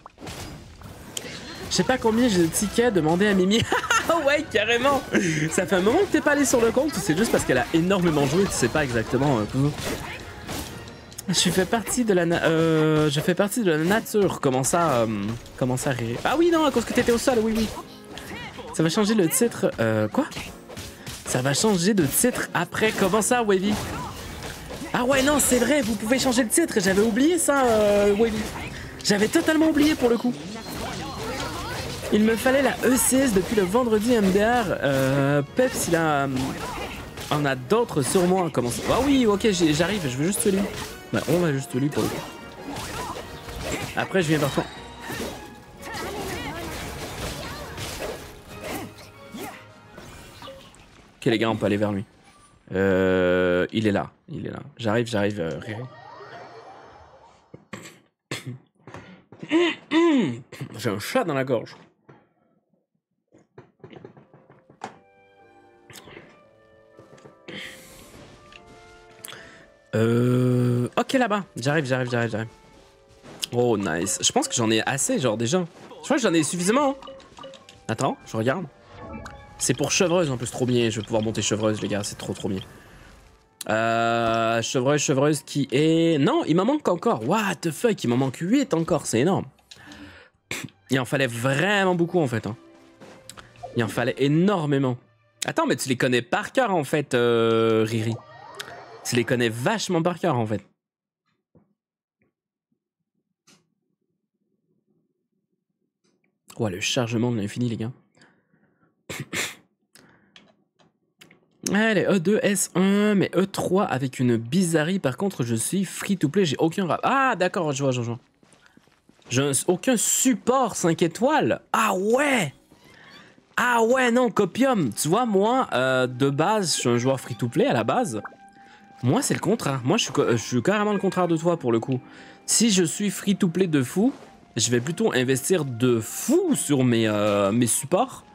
Je sais pas combien j'ai de tickets, demandé à Mimi. ouais, carrément Ça fait un moment que t'es pas allé sur le compte c'est juste parce qu'elle a énormément joué, tu sais pas exactement euh, Je fais partie de la euh, je fais partie de la nature. Comment ça euh, comment ça rire? Ah oui non, à cause que t'étais au sol, oui oui. Ça va changer le titre euh, quoi? Ça va changer de titre après. Comment ça, Wavy? Ah ouais, non, c'est vrai, vous pouvez changer de titre. J'avais oublié ça, euh, J'avais totalement oublié pour le coup. Il me fallait la E6 depuis le vendredi MDR. Euh, Peps, il a... On a d'autres sur moi. Comment ça Ah oui, ok, j'arrive, je veux juste lui. Bah, on va juste lui pour le coup. Après, je viens vers. Ok, les gars, on peut aller vers lui. Euh, il est là, il est là. J'arrive, j'arrive, euh, J'ai un chat dans la gorge. Euh... Ok là-bas, j'arrive, j'arrive, j'arrive, j'arrive. Oh nice. Je pense que j'en ai assez, genre déjà. Je crois que j'en ai suffisamment. Hein. Attends, je regarde. C'est pour chevreuse en plus, trop bien. Je vais pouvoir monter chevreuse, les gars, c'est trop trop bien. Euh, chevreuse, chevreuse qui est... Non, il m'en manque encore. What the fuck, il m'en manque 8 encore, c'est énorme. Il en fallait vraiment beaucoup en fait. Hein. Il en fallait énormément. Attends, mais tu les connais par cœur en fait, euh, Riri. Tu les connais vachement par cœur en fait. Ouais, le chargement de l'infini, les gars. Allez, E2, S1, mais E3 avec une bizarrerie. Par contre, je suis free to play, j'ai aucun rap. Ah, d'accord, je vois, je vois. J'ai aucun support 5 étoiles. Ah ouais Ah ouais, non, Copium. Tu vois, moi, euh, de base, je suis un joueur free to play à la base. Moi, c'est le contraire. Moi, je suis, carrément le contraire de toi pour le coup. Si je suis free to play de fou, je vais plutôt investir de fou sur mes, euh, mes supports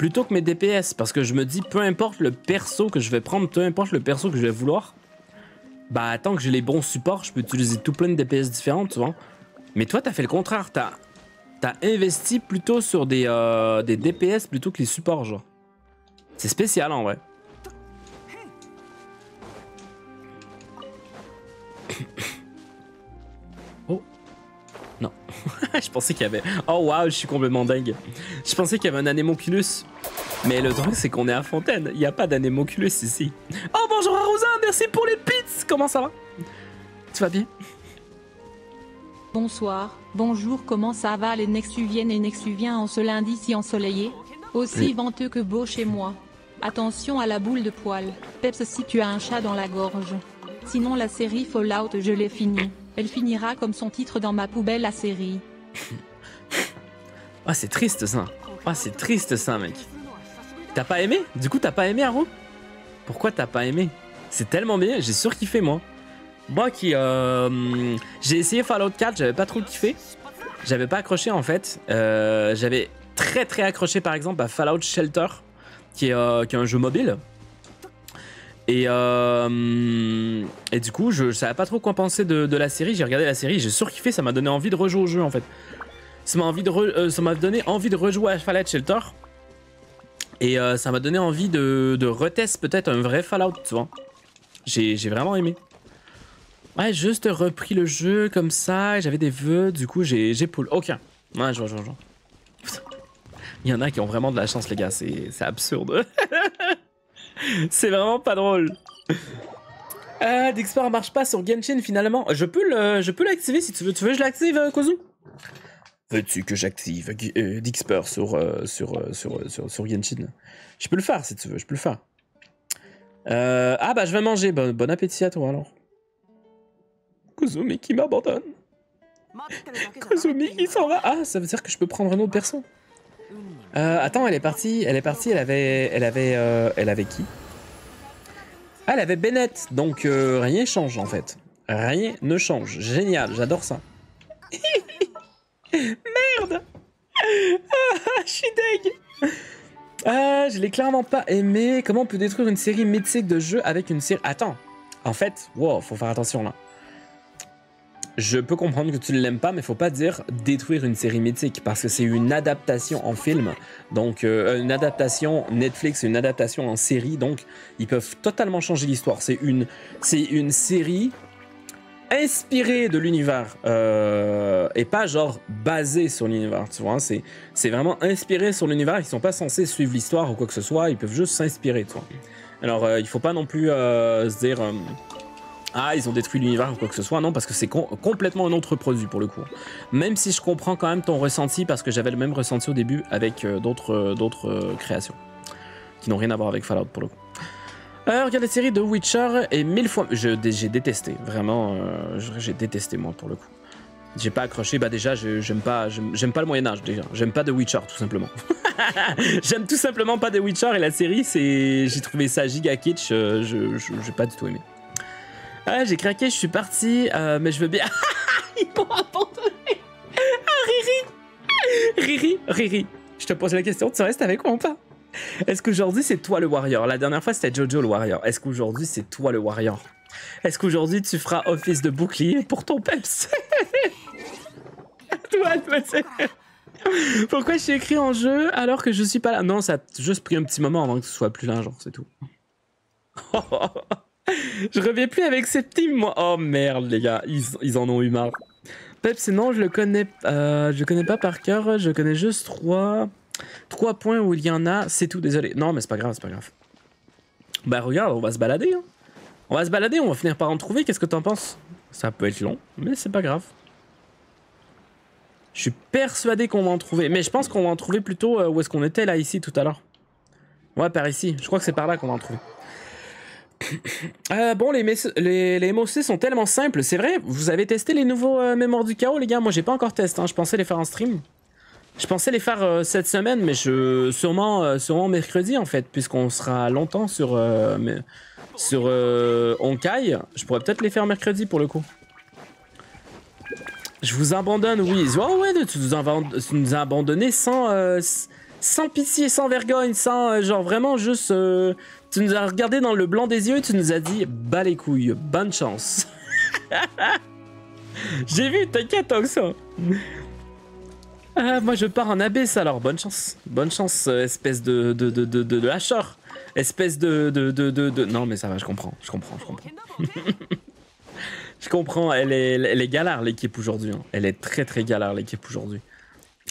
plutôt que mes DPS parce que je me dis peu importe le perso que je vais prendre, peu importe le perso que je vais vouloir, bah tant que j'ai les bons supports, je peux utiliser tout plein de DPS différents, tu vois. Mais toi, t'as fait le contraire, t'as as investi plutôt sur des, euh, des DPS plutôt que les supports, genre. C'est spécial en vrai. je pensais qu'il y avait... Oh waouh, je suis complètement dingue. Je pensais qu'il y avait un anémoculus. Mais le truc, c'est qu'on est à Fontaine. Il n'y a pas d'anémoculus ici. Oh bonjour Arosa, merci pour les pits Comment ça va? Tu vas bien? Bonsoir, bonjour, comment ça va? Les Nexuviennes et Nexuviens en ce lundi si ensoleillé Aussi venteux que beau chez moi. Attention à la boule de poil. Peps si tu as un chat dans la gorge. Sinon la série Fallout je l'ai finie. Elle finira comme son titre dans ma poubelle la série. Ah, c'est triste ça. Ah, c'est triste ça, mec. T'as pas aimé? Du coup, t'as pas aimé Arrow Pourquoi t'as pas aimé? C'est tellement bien, j'ai surkiffé moi. Moi qui. euh, j'ai essayé Fallout 4, j'avais pas trop kiffé. J'avais pas accroché en fait. Euh, j'avais très très accroché par exemple à Fallout Shelter, qui est, euh, qui est un jeu mobile. Et, euh, et du coup, je, je savais pas trop quoi penser de, la série. J'ai regardé la série, j'ai surkiffé, ça m'a donné envie de rejouer au jeu en fait. Ça m'a euh, donné envie de rejouer à Fallout Shelter. Et euh, ça m'a donné envie de, de retester peut-être un vrai Fallout, tu vois. J'ai vraiment aimé. Ouais, juste repris le jeu comme ça, j'avais des vœux, du coup j'ai pull. Ok. Ouais, je vois, je vois, je vois. Il y en a qui ont vraiment de la chance, les gars, c'est absurde. c'est vraiment pas drôle. Ah, Dixport marche pas sur Genshin finalement. Je peux le, je peux l'activer si tu veux. Tu veux que je l'active, euh, Kozu? Veux-tu que j'active euh, Dixper sur, euh, sur, euh, sur, sur, sur Genshin? Je peux le faire si tu veux, je peux le faire. Euh, ah bah je vais manger, bon, bon appétit à toi alors. Kozumi qui m'abandonne. Kozumi qui s'en va. Ah, ça veut dire que je peux prendre un autre perso. Euh, attends, elle est partie, elle est partie, elle avait, elle avait, euh, elle avait qui? Ah, elle avait Bennett, donc euh, rien change en fait. Rien ne change. Génial, j'adore ça. Merde Ah, je suis deg Ah, je l'ai clairement pas aimé. Comment on peut détruire une série mythique de jeux avec une série... Attends, en fait, wow, faut faire attention là. Je peux comprendre que tu ne l'aimes pas, mais faut pas dire détruire une série mythique parce que c'est une adaptation en film, donc euh, une adaptation Netflix, une adaptation en série, donc ils peuvent totalement changer l'histoire. C'est une, c'est une série inspirée de l'univers euh, et pas genre basée sur l'univers, tu vois. C'est, c'est vraiment inspiré sur l'univers. Ils sont pas censés suivre l'histoire ou quoi que ce soit. Ils peuvent juste s'inspirer, tu vois. Alors euh, il faut pas non plus euh, se dire ah, ils ont détruit l'univers ou quoi que ce soit. Non, parce que c'est com- complètement un autre produit pour le coup. Même si je comprends quand même ton ressenti, parce que j'avais le même ressenti au début avec euh, d'autres euh, euh, créations qui n'ont rien à voir avec Fallout pour le coup. Euh, regarde la série de Witcher et mille fois. J'ai détesté, vraiment. J'ai détesté moi pour le coup. J'ai pas accroché, bah déjà j'aime pas, j'aime pas le Moyen Âge déjà, j'aime pas The Witcher tout simplement. j'aime tout simplement pas The Witcher et la série c'est, j'ai trouvé ça giga kitsch, je j'ai pas du tout aimé. Ah, j'ai craqué, je suis parti, euh, mais je veux bien. Ils m'ont abandonné. Ah, Riri. Riri, Riri. Je te pose la question, tu restes avec moi ou pas? Est-ce qu'aujourd'hui c'est toi le warrior? La dernière fois c'était Jojo le warrior. Est-ce qu'aujourd'hui c'est toi le warrior? Est-ce qu'aujourd'hui tu feras office de bouclier pour ton peps? Toi, toi, Pourquoi je suis écrit en jeu alors que je suis pas là? Non, ça a juste pris un petit moment avant que ce soit plus là, c'est tout. Je reviens plus avec cette team, moi. Oh merde, les gars, ils, en ont eu marre. Peps, non, je le connais, euh, je connais pas par cœur. Je connais juste trois, trois points où il y en a. C'est tout, désolé. Non, mais c'est pas grave, c'est pas grave. Bah regarde, on va se balader. hein. On va se balader, on va finir par en trouver. Qu'est-ce que t'en penses? Ça peut être long, mais c'est pas grave. Je suis persuadé qu'on va en trouver, mais je pense qu'on va en trouver plutôt euh, où est-ce qu'on était là ici tout à l'heure. Ouais, par ici. Je crois que c'est par là qu'on va en trouver. Euh, bon, les, les, MOC sont tellement simples, c'est vrai. Vous avez testé les nouveaux euh, Mémoires du Chaos, les gars? Moi, j'ai pas encore testé. hein. Je pensais les faire en stream. Je pensais les faire euh, cette semaine, mais je sûrement, sûrement mercredi en fait, puisqu'on sera longtemps sur mais- sur. Je pourrais peut-être les faire mercredi pour le coup. Je vous abandonne, oui. Ouais, ouais, tu nous, as abandonné sans, sans pitié, sans vergogne, sans genre vraiment juste. Tu nous as regardé dans le blanc des yeux et tu nous as dit bas les couilles, bonne chance. J'ai vu, t'inquiète, Oxo. Ah, moi je pars en abysse alors, bonne chance. Bonne chance, euh, espèce de, de, de, de, de. Espèce de, de, de, de, de- Non mais ça va, je comprends, je comprends, je comprends. je comprends, elle est, elle est galère l'équipe aujourd'hui. hein. Elle est très très galère l'équipe aujourd'hui.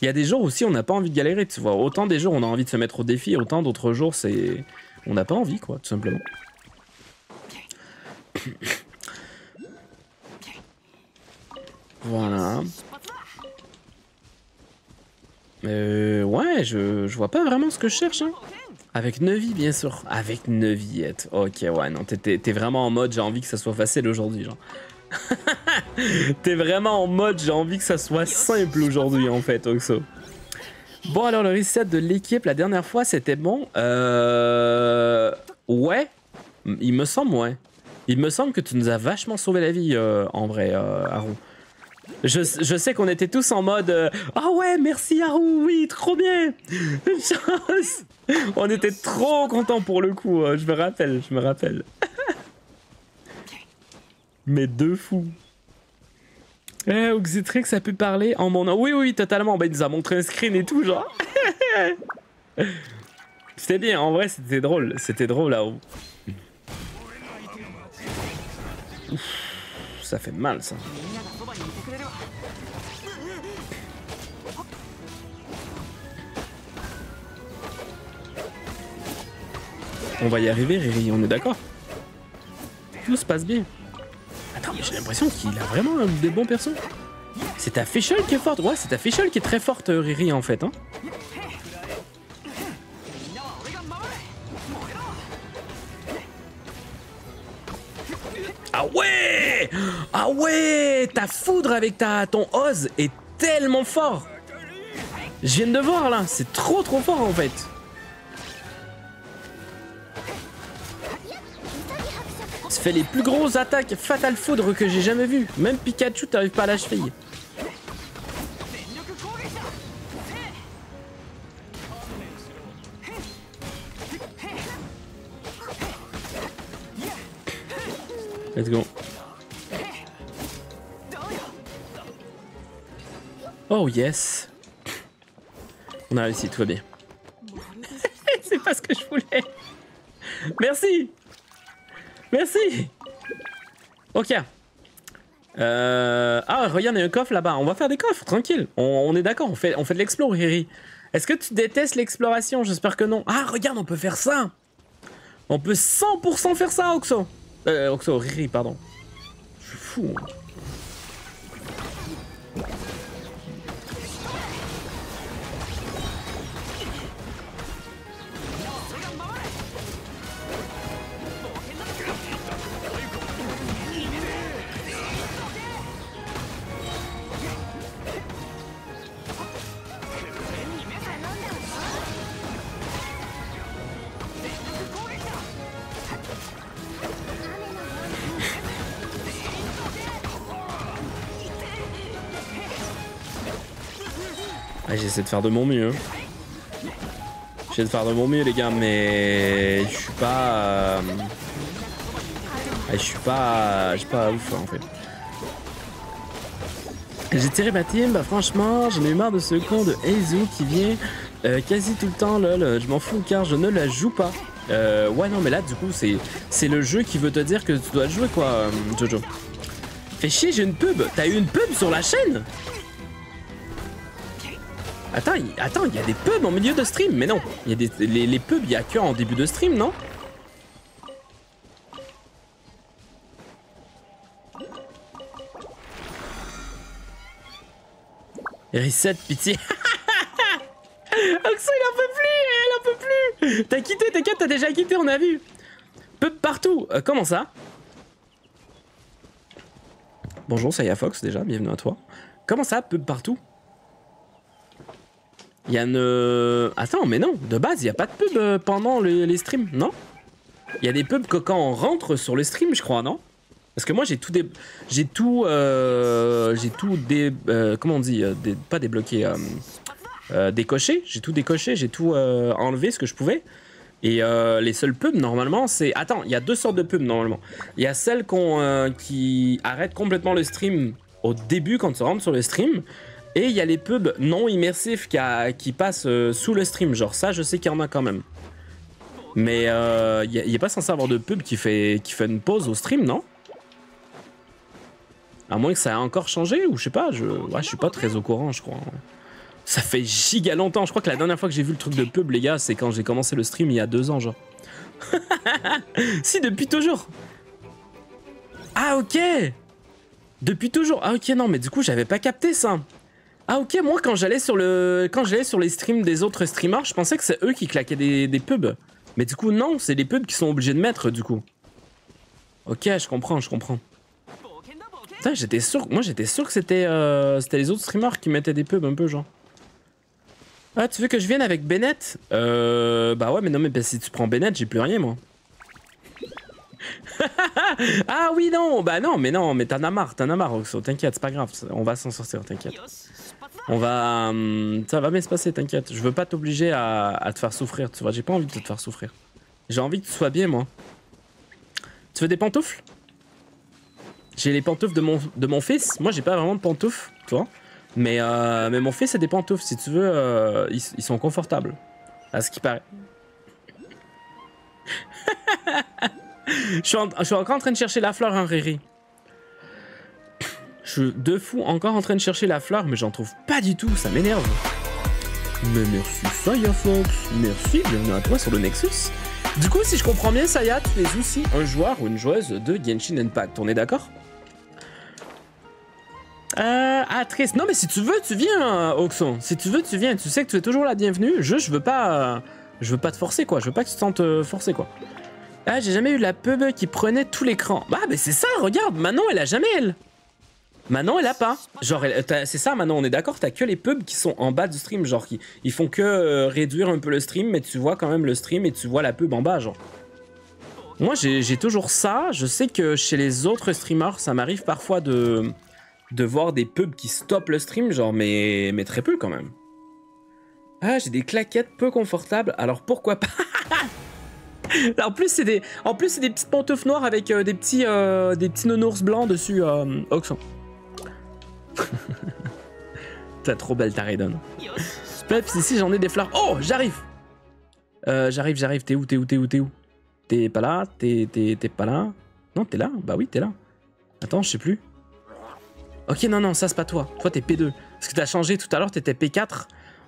Il y a des jours aussi on n'a pas envie de galérer, tu vois. Autant des jours on a envie de se mettre au défi, autant d'autres jours c'est... On n'a pas envie quoi, tout simplement. Voilà. Euh, ouais, je, je vois pas vraiment ce que je cherche. Hein. Avec 9 vies, bien sûr. Avec 9 viettes. Ok, ouais, non, t'es vraiment en mode j'ai envie que ça soit facile aujourd'hui, genre. t'es vraiment en mode j'ai envie que ça soit simple aujourd'hui, en fait, Oxo. Bon, alors le reset de l'équipe, la dernière fois, c'était bon. Euh... Ouais, il me semble, ouais. Il me semble que tu nous as vachement sauvé la vie, euh, en vrai, euh, Haru. Je, sais qu'on était tous en mode euh, Ah oh ouais, merci Haru, oui, trop bien On était trop contents pour le coup, euh, je me rappelle, je me rappelle. Mais deux fous. Eh, Oxitrix a pu parler en mon nom. Oui, oui, totalement. Ben, il nous a montré un screen et tout, genre. c'était bien, en vrai, c'était drôle. C'était drôle là-haut. Ça fait mal, ça. On va y arriver, Riri, on est d'accord? Tout se passe bien. Attends, mais j'ai l'impression qu'il a vraiment des bons persos. C'est ta Fischl qui est forte. Ouais, c'est ta Fischl qui est très forte, Riri, en fait. Hein. Ah ouais Ah ouais Ta foudre avec ta, ton Oz est tellement fort Je viens de voir là, c'est trop trop fort en fait. Ça fait les plus grosses attaques Fatal Foudre que j'ai jamais vues. Même Pikachu t'arrive pas à la cheville. Let's go. Oh yes. On a réussi, tout va bien. C'est pas ce que je voulais. Merci. Merci. Ok. Euh... Ah, regarde, il y a un coffre là-bas. On va faire des coffres, tranquille. On, est d'accord, on fait, on de l'explore, Riri. Est-ce que tu détestes l'exploration? J'espère que non. Ah, regarde, on peut faire ça. On peut 100% faire ça, Oxo. Euh, Oxo, Riri, pardon. Je suis fou. J'essaie de faire de mon mieux. J'essaie de faire de mon mieux, les gars, mais je suis pas. Euh, je suis pas. Je suis pas ouf, en fait. J'ai tiré ma team, bah franchement, j'en ai marre de ce con de Eizu qui vient euh, quasi tout le temps, lol. Je m'en fous car je ne la joue pas. Euh, ouais, non, mais là, du coup, c'est le jeu qui veut te dire que tu dois jouer, quoi, Jojo. Fais chier, j'ai une pub. T'as eu une pub sur la chaîne? Attends, il, attends, y a des pubs en milieu de stream, mais non. Y a des, les, pubs, il y a que en début de stream, non? Reset, pitié. Oxo, il en peut plus, il en peut plus. T'as quitté, t'inquiète, t'as déjà quitté, on a vu. Pub partout. Euh, comment ça? Bonjour, c'est Fox déjà, bienvenue à toi. Comment ça, pub partout? Il y a une... Attends, mais non, de base, il n'y a pas de pub euh, pendant les, streams, non? Il y a des pubs que quand on rentre sur le stream, je crois, non? Parce que moi, j'ai tout... Dé... J'ai tout... Euh... J'ai tout... Dé... Euh, comment on dit Pas débloqué. Décoché. J'ai tout décoché, j'ai tout enlevé ce que je pouvais. Et les seules pubs, normalement, c'est... Attends, il y a deux sortes de pubs, normalement. Il y a celles qui arrêtent complètement le stream au début, quand tu rentres sur le stream. Et il y a les pubs non immersifs qui, passent euh, sous le stream. Genre ça, je sais qu'il y en a quand même. Mais euh, il n'y a, pas censé avoir de pub qui fait, une pause au stream, non? À moins que ça ait encore changé, ou je sais pas, je, ouais, suis pas très au courant, je crois. Ça fait giga longtemps. Je crois que la dernière fois que j'ai vu le truc de pub, les gars, c'est quand j'ai commencé le stream il y a deux ans, genre. si, depuis toujours. Ah, ok. Depuis toujours. Ah, ok, non, mais du coup, j'avais pas capté ça. Ah ok, moi quand j'allais sur le quand j'allais sur les streams des autres streamers, je pensais que c'est eux qui claquaient des, pubs. Mais du coup, non, c'est les pubs qui sont obligés de mettre, du coup. Ok, je comprends, je comprends. Putain, j'étais sûr, moi j'étais sûr que c'était euh, c'était les autres streamers qui mettaient des pubs un peu, genre. Ah, tu veux que je vienne avec Bennett? Euh. Bah ouais, mais non, mais si tu prends Bennett, j'ai plus rien, moi. ah oui, non, bah non, mais non, mais t'en as marre, t'en as marre, t'inquiète, c'est pas grave, on va s'en sortir, t'inquiète. On va. hum, ça va bien se passer, t'inquiète. Je veux pas t'obliger à, te faire souffrir, tu vois, j'ai pas envie de te faire souffrir. J'ai envie que tu sois bien, moi. Tu veux des pantoufles? J'ai les pantoufles de mon, fils. Moi, j'ai pas vraiment de pantoufles, tu vois. Mais, euh, mon fils a des pantoufles, si tu veux, euh, ils, ils sont confortables. À ce qui paraît. je, suis en- je suis encore en train de chercher la fleur, hein, Riri. Je suis de fou encore en train de chercher la fleur, mais j'en trouve pas du tout, ça m'énerve. Mais merci Saya Fox, merci, bienvenue à toi sur le Nexus. Du coup, si je comprends bien, Saya, tu es aussi un joueur ou une joueuse de Genshin Impact, on est d'accord? Euh, ah, triste. Non, mais si tu veux, tu viens, Oxon. Si tu veux, tu viens. Tu sais que tu es toujours la bienvenue. Je, je veux pas, je veux pas te forcer, quoi. Je veux pas que tu te sentes euh, forcé, quoi. Ah, j'ai jamais eu la pub qui prenait tout l'écran. Bah, mais c'est ça, regarde. Manon, elle a jamais, elle. Manon, elle a pas. Genre, c'est ça, Manon, on est d'accord. T'as que les pubs qui sont en bas du stream. Genre, qui, ils font que euh, réduire un peu le stream, mais tu vois quand même le stream et tu vois la pub en bas, genre. Moi, j'ai toujours ça. Je sais que chez les autres streamers, ça m'arrive parfois de de voir des pubs qui stoppent le stream, genre, mais, très peu quand même. Ah, j'ai des claquettes peu confortables, alors pourquoi pas? En plus, c'est des, en plus, des petites pantoufles noires avec euh, des petits, euh, des petits nounours blancs dessus, Oxon. T'es trop belle ta Raiden. Peps, ici j'en ai des fleurs. Oh, j'arrive Euh, J'arrive, j'arrive. T'es où, t'es où, t'es où, t'es où? T'es pas là t'es pas là Non, t'es là Bah oui, t'es là. Attends, je sais plus. Ok, non, non, ça c'est pas toi. Toi, t'es P2. Parce que t'as changé tout à l'heure, t'étais P4.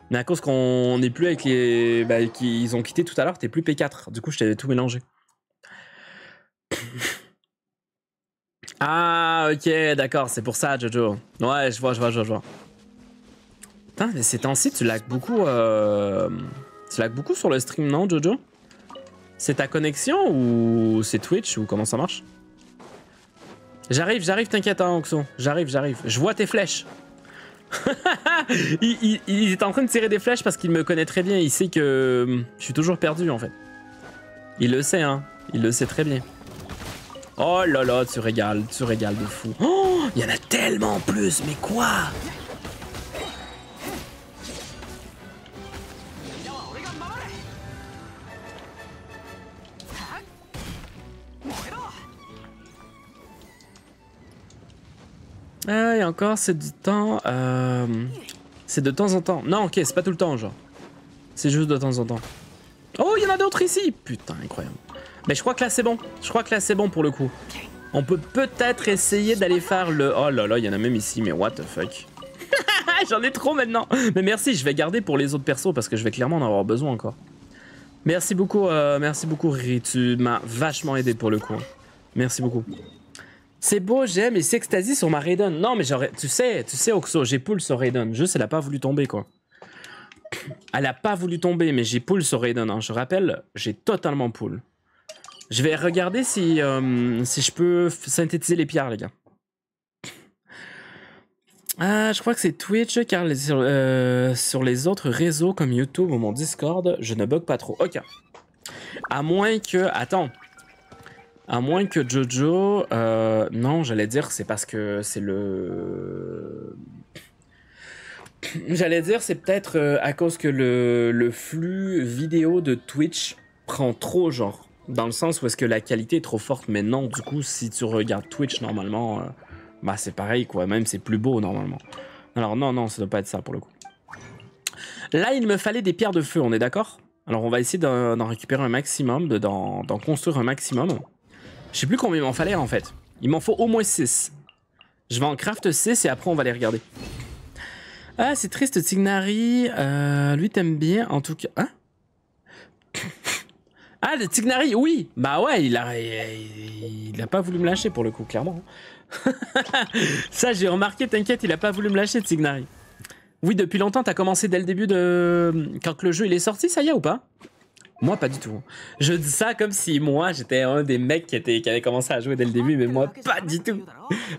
Mais à cause qu'on n'est plus avec les. Bah, qu'ils ont quitté tout à l'heure, t'es plus P4. Du coup, je t'avais tout mélangé. Ah, ok, d'accord, c'est pour ça, Jojo. Ouais, je vois, je vois, je vois, je vois. Putain, mais ces temps-ci, tu lags beaucoup. Euh... Tu lags beaucoup sur le stream, non, Jojo? C'est ta connexion ou c'est Twitch ou comment ça marche? J'arrive, j'arrive, t'inquiète, hein, Oxo. J'arrive, j'arrive. Je vois tes flèches. il, il- il est en train de tirer des flèches parce qu'il me connaît très bien. Il sait que hum, je suis toujours perdu, en fait. Il le sait, hein. Il le sait très bien. Oh là là, tu régales, tu régales de fou. Oh, il y en a tellement plus, mais quoi? Ah, et encore, c'est du temps. euh, C'est de temps en temps. Non, ok, c'est pas tout le temps, genre. C'est juste de temps en temps. Oh, il y en a d'autres ici Putain, incroyable. Mais je crois que là, c'est bon. Je crois que là, c'est bon pour le coup. On peut peut-être essayer d'aller faire le... Oh là là, il y en a même ici, mais what the fuck. J'en ai trop maintenant. Mais merci, je vais garder pour les autres persos parce que je vais clairement en avoir besoin encore. Merci beaucoup, euh, merci beaucoup Riri, tu m'as vachement aidé pour le coup. Merci beaucoup. C'est beau, j'aime et c'est extasie sur ma Raiden. Non, mais j'aurais. Tu sais, tu sais, Oxo, j'ai pull sur Raiden. Juste, elle a pas voulu tomber, quoi. Elle a pas voulu tomber, mais j'ai pull sur Raiden. hein. Je rappelle, j'ai totalement pull. Je vais regarder si, euh, si je peux synthétiser les pierres, les gars. Ah, je crois que c'est Twitch, car euh, sur les autres réseaux comme YouTube ou mon Discord, je ne bug pas trop. Ok. À moins que. Attends. À moins que Jojo. euh, non, j'allais dire c'est parce que c'est le. J'allais dire c'est peut-être à cause que le, le flux vidéo de Twitch prend trop, genre. Dans le sens où est-ce que la qualité est trop forte, mais non, du coup, si tu regardes Twitch normalement, euh, bah c'est pareil quoi, même c'est plus beau normalement. Alors non, non, ça doit pas être ça pour le coup. Là, il me fallait des pierres de feu, on est d'accord? Alors on va essayer d'en récupérer un maximum, de- d'en d'en construire un maximum. Je sais plus combien il m'en fallait en fait. Il m'en faut au moins 6. Je vais en craft 6 et après on va les regarder. Ah, c'est triste, Tignari. Euh, lui, t'aimes bien, en tout cas. Hein? Ah, le Tignari, oui Bah ouais, il a, il, a pas voulu me lâcher pour le coup, clairement. Ça, j'ai remarqué, t'inquiète, il a pas voulu me lâcher, Tignari. Oui, depuis longtemps, t'as commencé dès le début de. Quand le jeu il est sorti, ça y est ou pas? Moi, pas du tout. Je dis ça comme si moi, j'étais un des mecs qui, était, qui avait commencé à jouer dès le début, mais moi, pas du tout.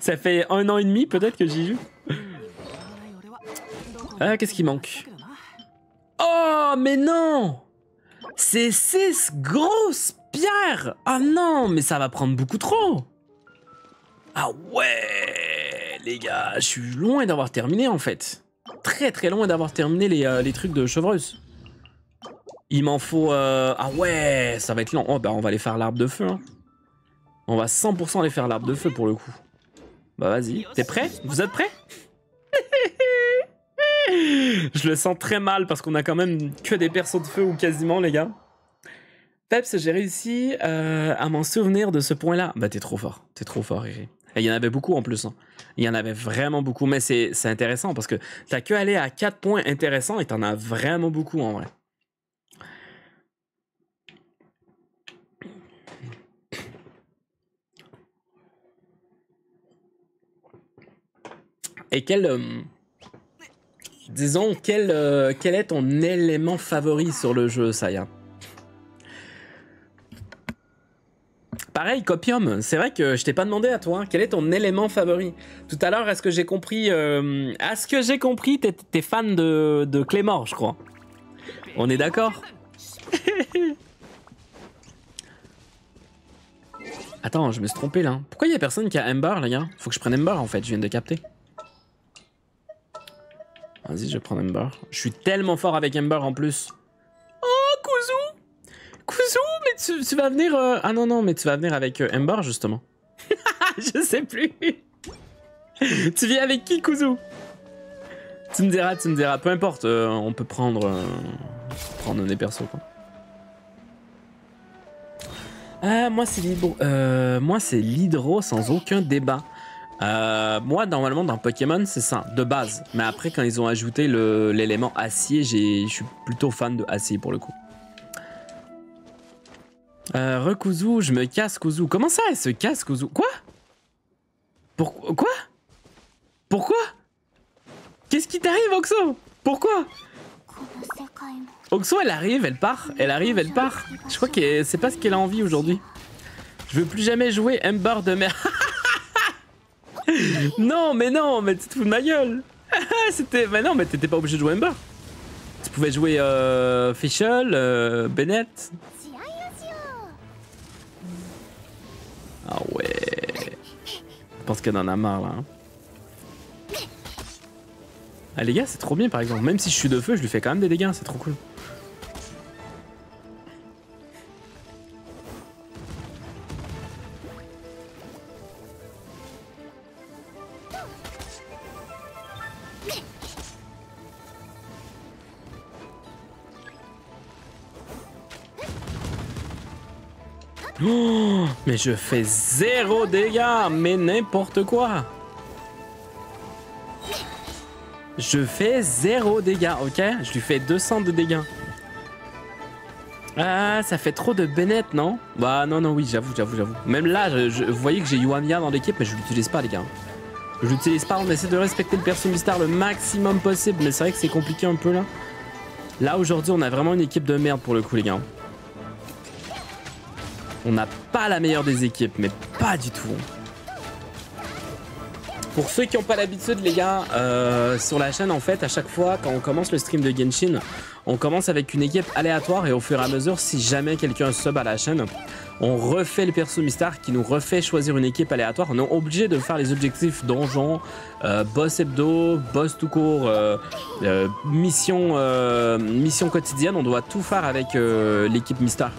Ça fait un an et demi, peut-être, que j'y joue. Ah, qu'est-ce qui manque? Oh, mais non C'est six grosses pierres Ah non, mais ça va prendre beaucoup trop Ah ouais Les gars, je suis loin d'avoir terminé, en fait. Très très loin d'avoir terminé les, euh, les trucs de chevreuse. Il m'en faut... euh, Ah ouais, ça va être long. Oh bah on va aller faire l'arbre de feu. hein. On va 100% aller faire l'arbre de feu pour le coup. Bah vas-y, t'es prêt? Vous êtes prêts? Je le sens très mal parce qu'on a quand même que des persos de feu ou quasiment les gars. Peps, j'ai réussi euh, à m'en souvenir de ce point-là. Bah t'es trop fort, t'es trop fort Riri. Et il y en avait beaucoup en plus. hein. Il y en avait vraiment beaucoup, mais c'est intéressant parce que t'as que aller à 4 points intéressants et t'en as vraiment beaucoup en vrai. Et quel. euh, disons, quel, euh, quel est ton élément favori sur le jeu, Saya Pareil, Copium, c'est vrai que je t'ai pas demandé à toi, hein, quel est ton élément favori? Tout à l'heure, est-ce que j'ai compris. euh, à ce que j'ai compris, t'es fan de, de je crois. On est d'accord? Attends, je me suis trompé là. Pourquoi il y a personne qui a Ember, les gars? Faut que je prenne Ember en fait, je viens de capter. Vas-y, je vais prendre Ember. Je suis tellement fort avec Ember en plus. Oh, Kuzu Kuzu, mais tu, vas venir... euh, Ah non, non, mais tu vas venir avec euh, Ember, justement. je sais plus. tu viens avec qui, Kuzu? Tu me diras, tu me diras. Peu importe, euh, on peut prendre... euh, prendre des persos, quoi. Ah, moi, c'est l'hydro... euh, moi, c'est l'hydro sans aucun débat. Euh, moi, normalement, dans Pokémon, c'est ça, de base. Mais après, quand ils ont ajouté l'élément acier, je suis plutôt fan de acier pour le coup. Euh, Rekuzu, je me casse Kuzu. Comment ça, elle se casse Kuzu? Quoi? Pour quoi? Pourquoi? Qu'est-ce qui t'arrive, Oxo? Pourquoi? Oxo, elle arrive, elle part, elle arrive, elle part. Je crois que c'est pas ce qu'elle a envie aujourd'hui. Je veux plus jamais jouer Ember de mer. non, mais non, mais tu te fous de ma gueule. C'était, mais non, mais t'étais pas obligé de jouer Ember. Tu pouvais jouer euh, Fischl, euh, Bennett. Ah ouais. Je pense qu'elle en a marre là. hein. Ah les gars, c'est trop bien par exemple. Même si je suis de feu, je lui fais quand même des dégâts, c'est trop cool. Oh, mais je fais zéro dégâts, mais n'importe quoi. Je fais zéro dégâts, ok? Je lui fais 200 de dégâts. Ah, ça fait trop de Bennett, non? Bah non, non, oui, j'avoue, j'avoue, j'avoue. Même là, je, vous voyez que j'ai Yuamia dans l'équipe, mais je l'utilise pas, les gars. Je l'utilise pas, on essaie de respecter le perso Mistar le maximum possible, mais c'est vrai que c'est compliqué un peu là. Là, aujourd'hui, on a vraiment une équipe de merde pour le coup, les gars. On n'a pas la meilleure des équipes, mais pas du tout. Pour ceux qui n'ont pas l'habitude, les gars, euh, sur la chaîne, en fait, à chaque fois, quand on commence le stream de Genshin, on commence avec une équipe aléatoire et au fur et à mesure, si jamais quelqu'un sub à la chaîne, on refait le perso Mistar qui nous refait choisir une équipe aléatoire. On est obligé de faire les objectifs donjon, euh, boss hebdo, boss tout court, euh, mission, quotidienne. On doit tout faire avec l'équipe Mistar.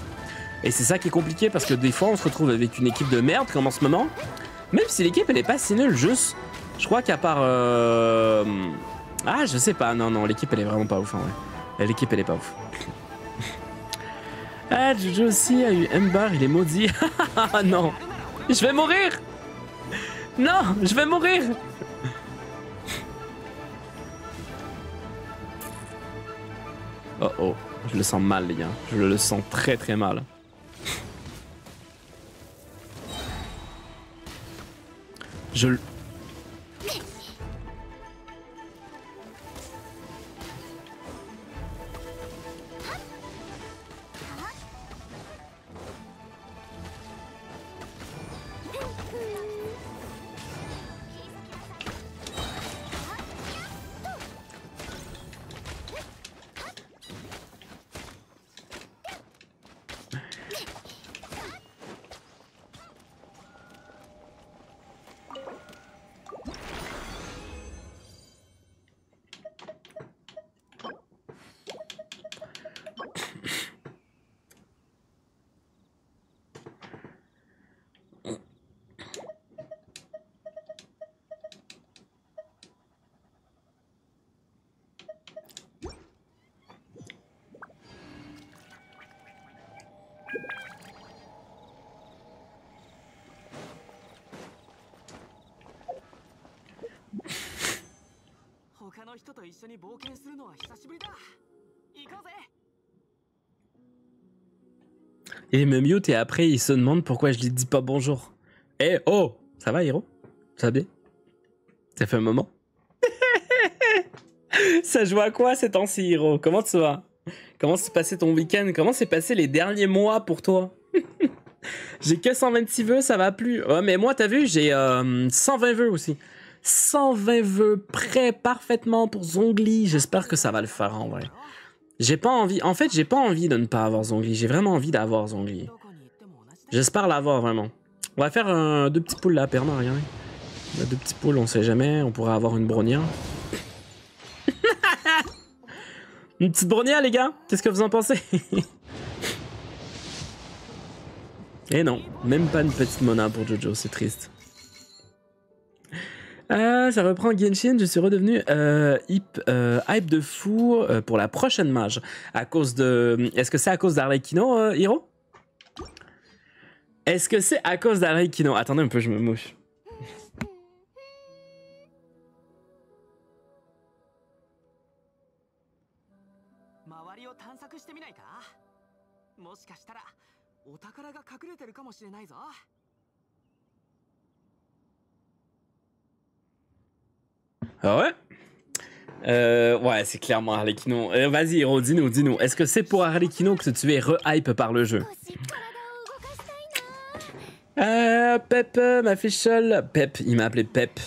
Et c'est ça qui est compliqué parce que des fois, on se retrouve avec une équipe de merde comme en ce moment. Même si l'équipe elle est pas si nulle, juste, je crois qu'à part, euh... ah je sais pas, non non, l'équipe elle est vraiment pas ouf en vrai. L'équipe elle est pas ouf. ah Jojo aussi a eu Ember, il est maudit. Ah non, je vais mourir. Non, je vais mourir. Oh oh, je le sens mal les gars, je le sens très très mal. Je Il me mute et après il se demande pourquoi je lui dis pas bonjour. Eh oh Ça va Hiro? Ça va bien? Ça fait un moment? Ça joue à quoi ces temps-ci Hiro? Comment tu vas? Comment s'est passé ton week-end? Comment s'est passé les derniers mois pour toi? J'ai que 126 vœux, ça va plus. Ouais mais moi t'as vu j'ai euh, 120 vœux aussi. 120 vœux prêts parfaitement pour Zongli. J'espère que ça va le faire en vrai. J'ai pas envie. En fait, j'ai pas envie de ne pas avoir Zongli. J'ai vraiment envie d'avoir Zongli. J'espère l'avoir vraiment. On va faire deux petits poules là, perma, regardez. deux petits poules, on sait jamais. On pourrait avoir une bronia. une petite bronia, les gars. Qu'est-ce que vous en pensez? Et eh non, même pas une petite mona pour Jojo, c'est triste. Ah, ça reprend Genshin, je suis redevenu euh, hype, euh, hype de fou euh, pour la prochaine mage. À cause de. Est-ce que c'est à cause d'Arlecchino, euh, Hiro? Est-ce que c'est à cause d'Arlecchino Attendez un peu, je me mouche. Ah ouais? Euh, ouais, c'est clairement Harlequino. Euh, Vas-y, Hiro, dis-nous, dis-nous. Est-ce que c'est pour Harlequino que tu es re-hype par le jeu? Ah, Pep euh, ma fait seul. Pep, il m'a appelé Pep.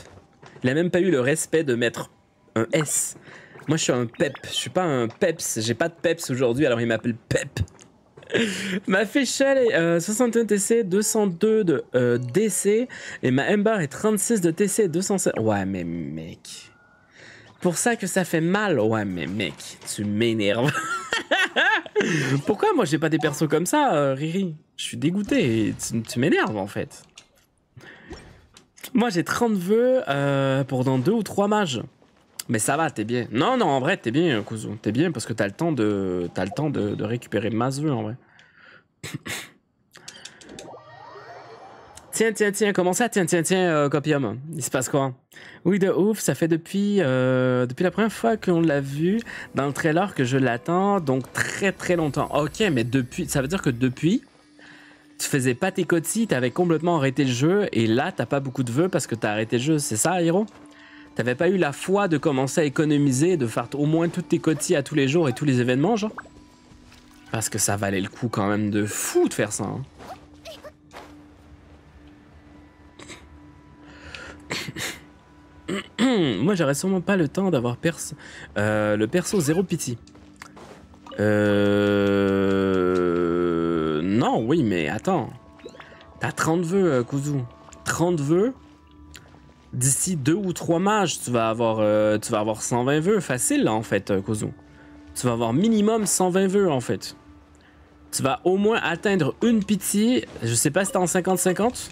Il a même pas eu le respect de mettre un S. Moi, je suis un Pep. Je suis pas un Peps. J'ai pas de Peps aujourd'hui, alors il m'appelle Pep. ma Fischl est euh, 61 TC, 202 de euh, DC. Et ma Ember est 36 de TC et 207. Ouais, mais mec. Pour ça que ça fait mal. Ouais, mais mec, tu m'énerves. Pourquoi moi j'ai pas des persos comme ça, euh, Riri? Je suis dégoûté. Tu, tu m'énerves en fait. Moi j'ai 30 vœux euh, pour dans deux ou trois mages. Mais ça va, t'es bien. Non, non, en vrai, t'es bien, Kuzu. T'es bien parce que t'as le temps de, t'as le temps de, récupérer en vrai. tiens, tiens, tiens, comment ça Tiens, tiens, tiens, euh, Copium? Il se passe quoi? Oui, de ouf, ça fait depuis, euh, depuis la première fois qu'on l'a vu dans le trailer que je l'attends, donc très très longtemps. Ok, mais depuis, ça veut dire que depuis, tu faisais pas tes cotis, t'avais complètement arrêté le jeu, et là, t'as pas beaucoup de vœux parce que t'as arrêté le jeu, c'est ça, Hiro? T'avais pas eu la foi de commencer à économiser, de faire au moins toutes tes cotis à tous les jours et tous les événements, genre Parce que ça valait le coup quand même de fou de faire ça. hein. Moi, j'aurais sûrement pas le temps d'avoir perso euh, le perso zéro pity. Euh... Non, oui, mais attends. T'as 30 vœux, euh, Kuzu. 30 vœux. D'ici deux ou trois mages, tu vas avoir, euh, tu vas avoir 120 vœux. Facile, en fait, euh, Kuzu. Tu vas avoir minimum 120 vœux, en fait. Tu vas au moins atteindre une pitié. Je sais pas si t'es en 50-50.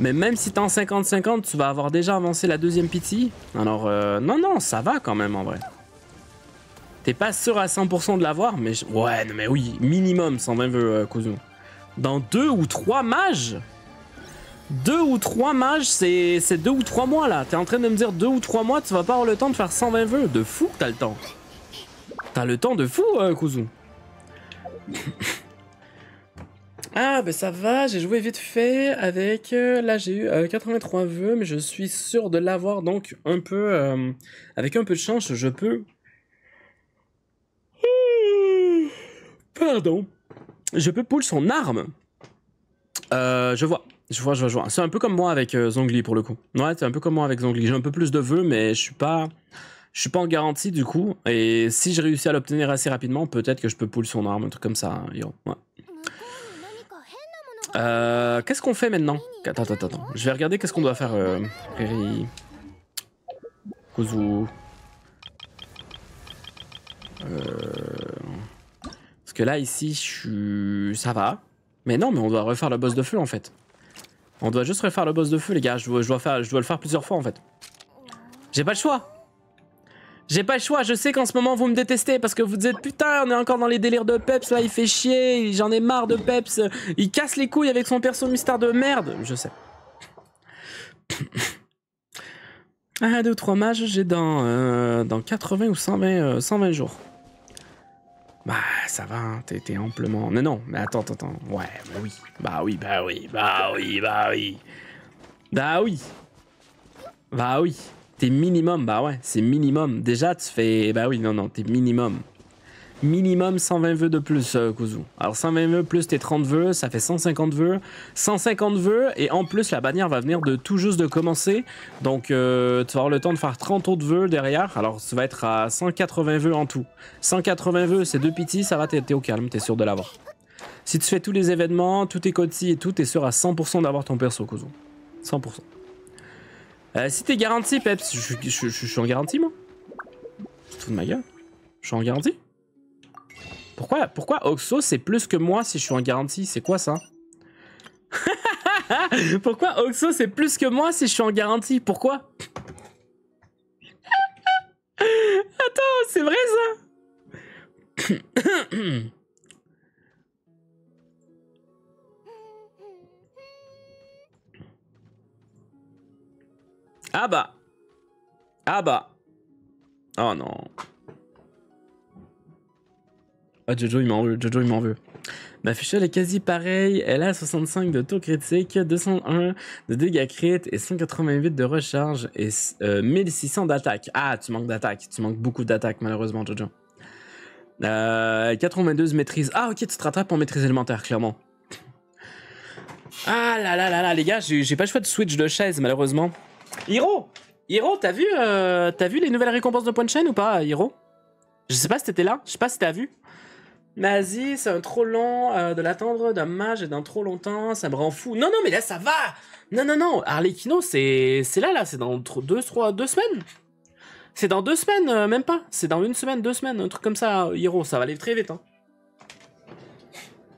Mais même si t'es en 50-50, tu vas avoir déjà avancé la deuxième pitié. Alors, euh, non, non, ça va quand même, en vrai. T'es pas sûr à 100% de l'avoir, mais... je- Ouais, mais oui, minimum 120 vœux, euh, Kuzu. Dans deux ou trois mages deux ou trois mages, c'est deux ou trois mois là. T'es en train de me dire deux ou trois mois, tu vas pas avoir le temps de faire 120 vœux. De fou t'as le temps. T'as le temps de fou, euh, ah, ben ça va, j'ai joué vite fait avec. euh, là, j'ai eu euh, 83 vœux, mais je suis sûr de l'avoir donc un peu. euh, avec un peu de chance, je peux. Pardon. Je peux pull son arme. Euh, je vois. Je vois, je vois, je. C'est un peu comme moi avec euh, Zongli pour le coup. Ouais, c'est un peu comme moi avec Zongli. J'ai un peu plus de vœux, mais je suis pas, je suis pas en garantie du coup. Et si je réussis à l'obtenir assez rapidement, peut-être que je peux pull son arme, un truc comme ça. Hein, Yo. Ouais. Euh, qu'est-ce qu'on fait maintenant? Attends, attends, attends. Je vais regarder qu'est-ce qu'on doit faire. Euh, Riri. Kuzu. Euh... Parce que là, ici, je suis... Ça va. Mais non, mais on doit refaire le boss de feu, en fait. On doit juste refaire le boss de feu, les gars. Je dois, le faire plusieurs fois, en fait. J'ai pas le choix. J'ai pas le choix, je sais qu'en ce moment vous me détestez parce que vous dites putain, on est encore dans les délires de Peps là, il fait chier, j'en ai marre de Peps, il casse les couilles avec son perso mystère de merde, je sais. Un, deux, trois mages, j'ai dans, euh, dans 80 ou 120, euh, 120 jours. Bah, ça va, hein, t'es amplement. Non, non, mais attends, attends, attends. Ouais, bah oui. Bah oui, bah oui, bah oui, bah oui. Bah oui. Bah oui. T'es minimum, bah ouais, c'est minimum. Déjà, tu fais. Bah oui, non, non, t'es minimum. Minimum 120 vœux de plus, euh. Alors 120 vœux plus tes 30 vœux, ça fait 150 vœux. 150 vœux, et en plus, la bannière va venir de tout juste de commencer. Donc, euh, tu vas avoir le temps de faire 30 autres vœux derrière. Alors, ça va être à 180 vœux en tout. 180 vœux, c'est deux pity, ça va, t'es au calme, t'es sûr de l'avoir. Si tu fais tous les événements, tous tes cotis et tout, t'es sûr à 100% d'avoir ton perso, Kuzu. 100%. Euh, si t'es garanti, Peps, je, je- je- je suis en garantie, moi Tu te fous de ma gueule? Je suis en garantie? Pourquoi, pourquoi Oxo, c'est plus que moi si je suis en garantie? C'est quoi ça? Pourquoi Oxo, c'est plus que moi si je suis en garantie? Pourquoi? Attends, c'est vrai ça? Ah bah. Ah bah. Oh non. Ah Jojo il m'en veut, Jojo il m'en veut. Ma fiche elle est quasi pareille, elle a 65 de taux critique, 201 de dégâts crit et 188 de recharge et euh, 1600 d'attaque. Ah tu manques d'attaque, tu manques beaucoup d'attaque malheureusement Jojo. Euh, 92 maîtrise. Ah ok tu te rattrapes en maîtrise élémentaire clairement. Ah là là là là les gars, j'ai pas le choix de switch de chaise malheureusement. Hiro Hiro, t'as vu, euh, vu les nouvelles récompenses de Point Chain ou pas, Hiro? Je sais pas si t'étais là, je sais pas si t'as vu. Vas-y, c'est un trop long euh, de l'attendre d'un mage et d'un trop longtemps, ça me rend fou. Non, non, mais là ça va Non, non, non, Arlecchino, c'est c'est là, là, c'est dans deux, trois, deux semaines C'est dans deux semaines, euh, même pas. C'est dans une semaine, deux semaines, un truc comme ça, Hiro, ça va aller très vite. Hein.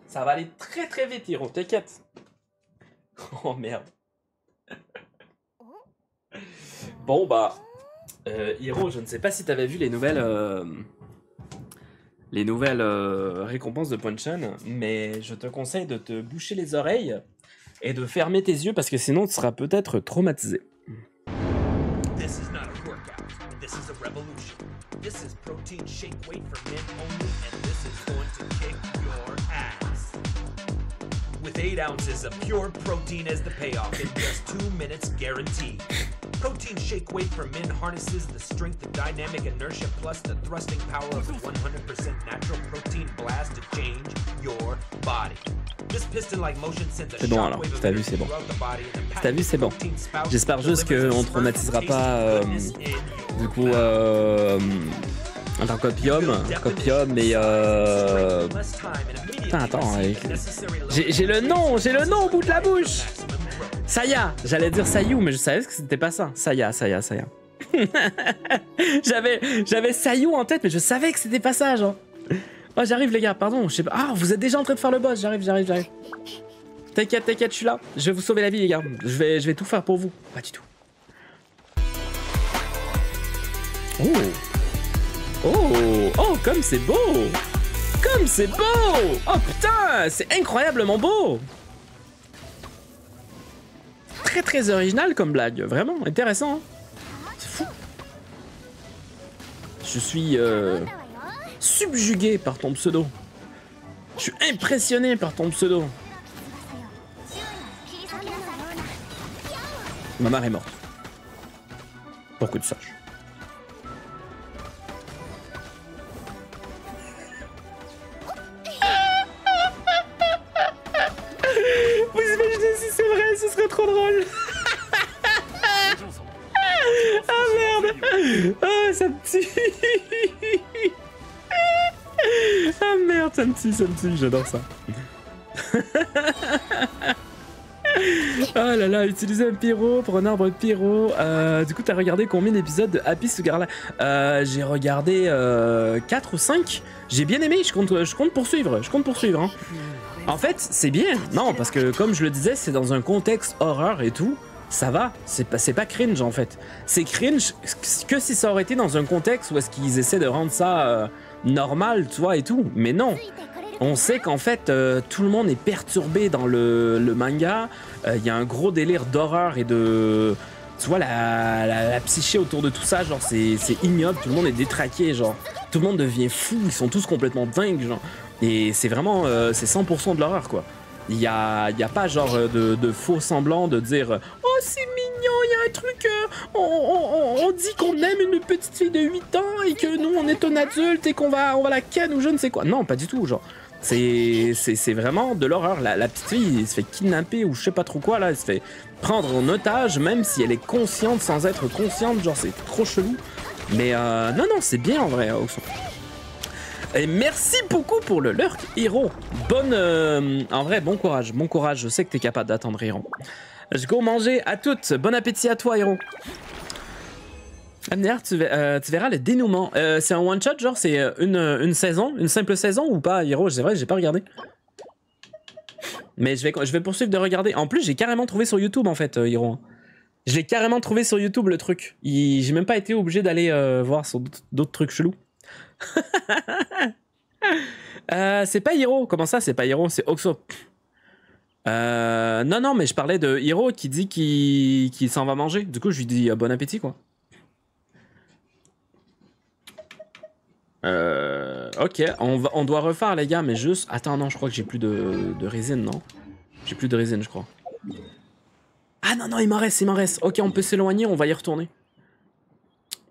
Ça va aller très très vite, Hiro, t'inquiète. Oh merde. Bon bah, euh, Hiro, je ne sais pas si t'avais vu les nouvelles, euh, les nouvelles euh, récompenses de Ponchan, mais je te conseille de te boucher les oreilles et de fermer tes yeux parce que sinon tu seras peut-être traumatisé. 8 ounces of pure protein as the payoff in just 2 minutes guaranteed. Protein shake weight for men harnesses the strength of dynamic inertia plus the thrusting power of a 100% natural protein blast to change your body. This piston-like motion sends a C'est bon, alors. t'as vu, c'est bon. t'as vu, c'est bon. J'espère juste qu'on traumatisera pas, euh, Du coup, euh, un copium, copium et euh, Putain, attends, avec- j'ai j'ai le nom, j'ai le nom au bout de la bouche. Saya, j'allais dire Sayou, mais je savais que c'était pas ça. Saya, Saya, Saya. j'avais, j'avais Sayou en tête, mais je savais que c'était pas ça, genre. Oh, j'arrive, les gars, pardon, je sais pas. Ah, vous êtes déjà en train de faire le boss, j'arrive, j'arrive, j'arrive. T'inquiète, t'inquiète, je suis là. Je vais vous sauver la vie, les gars. Je vais, je vais tout faire pour vous. Pas du tout. Oh. Oh, oh, comme c'est beau. Comme c'est beau. Oh putain, c'est incroyablement beau. Très très original comme blague, vraiment intéressant. hein. C'est fou. Je suis euh, subjugué par ton pseudo. Je suis impressionné par ton pseudo. Ma mère est morte. Pour que tu. Vous imaginez si c'est vrai, ce serait trop drôle. ah merde. Ah, ça me tue. ah merde, ça me tue, ça me tue, j'adore ça. Oh là là, utiliser un pyro pour un arbre pyro. Euh, du coup, t'as regardé combien d'épisodes de Happy Sugar Life? Euh, J'ai regardé euh, 4 ou 5. J'ai bien aimé, je compte, je compte poursuivre. Je compte poursuivre. hein. En fait, c'est bien. Non, parce que comme je le disais, c'est dans un contexte horreur et tout. Ça va, c'est pas, cringe en fait. C'est cringe que si ça aurait été dans un contexte où est-ce qu'ils essaient de rendre ça euh, normal, tu vois, et tout. Mais non, on sait qu'en fait, euh, tout le monde est perturbé dans le, manga. Euh, Il y a un gros délire d'horreur et de tu vois, la, la, psyché autour de tout ça, genre, c'est ignoble, tout le monde est détraqué, genre, tout le monde devient fou, ils sont tous complètement dingues, genre. Et c'est vraiment, euh, c'est 100% de l'horreur, quoi. Il y a, y a pas, genre, euh, de, faux semblant de dire, oh, c'est mignon, il y a un truc, euh, on, on- dit qu'on aime une petite fille de 8 ans et que nous, on est un adulte et qu'on va, on va la ken ou je ne sais quoi. Non, pas du tout, genre. C'est vraiment de l'horreur. La, petite fille se fait kidnapper ou je sais pas trop quoi, là. Elle se fait prendre en otage, même si elle est consciente sans être consciente. Genre, c'est trop chelou. Mais non, non, c'est bien en vrai, Oxon. Et merci beaucoup pour le lurk, Hiro. Bonne. euh, en vrai, bon courage, bon courage. Je sais que t'es capable d'attendre, Hiro. Je go manger à toutes. Bon appétit à toi, Hiro. MDR, euh, tu verras le dénouement. Euh, c'est un one shot, genre c'est une, saison, une simple saison ou pas, Hiro C'est vrai, j'ai pas regardé. Mais je vais, je vais poursuivre de regarder. En plus, j'ai carrément trouvé sur YouTube en fait, Hiro. Je l'ai carrément trouvé sur YouTube le truc. J'ai même pas été obligé d'aller voir sur d'autres trucs chelous. Euh, c'est pas Hiro. Comment ça, c'est pas Hiro? C'est Oxo. Euh, non, non, mais je parlais de Hiro qui dit qu'il s'en va manger. Du coup, je lui dis euh, bon appétit, quoi. Ok, on, doit refaire, les gars, mais juste. Attends, non, je crois que j'ai plus de, de résine, non? J'ai plus de résine, je crois. Ah non, non, il m'en reste, il m'en reste. Ok, on peut s'éloigner, on va y retourner.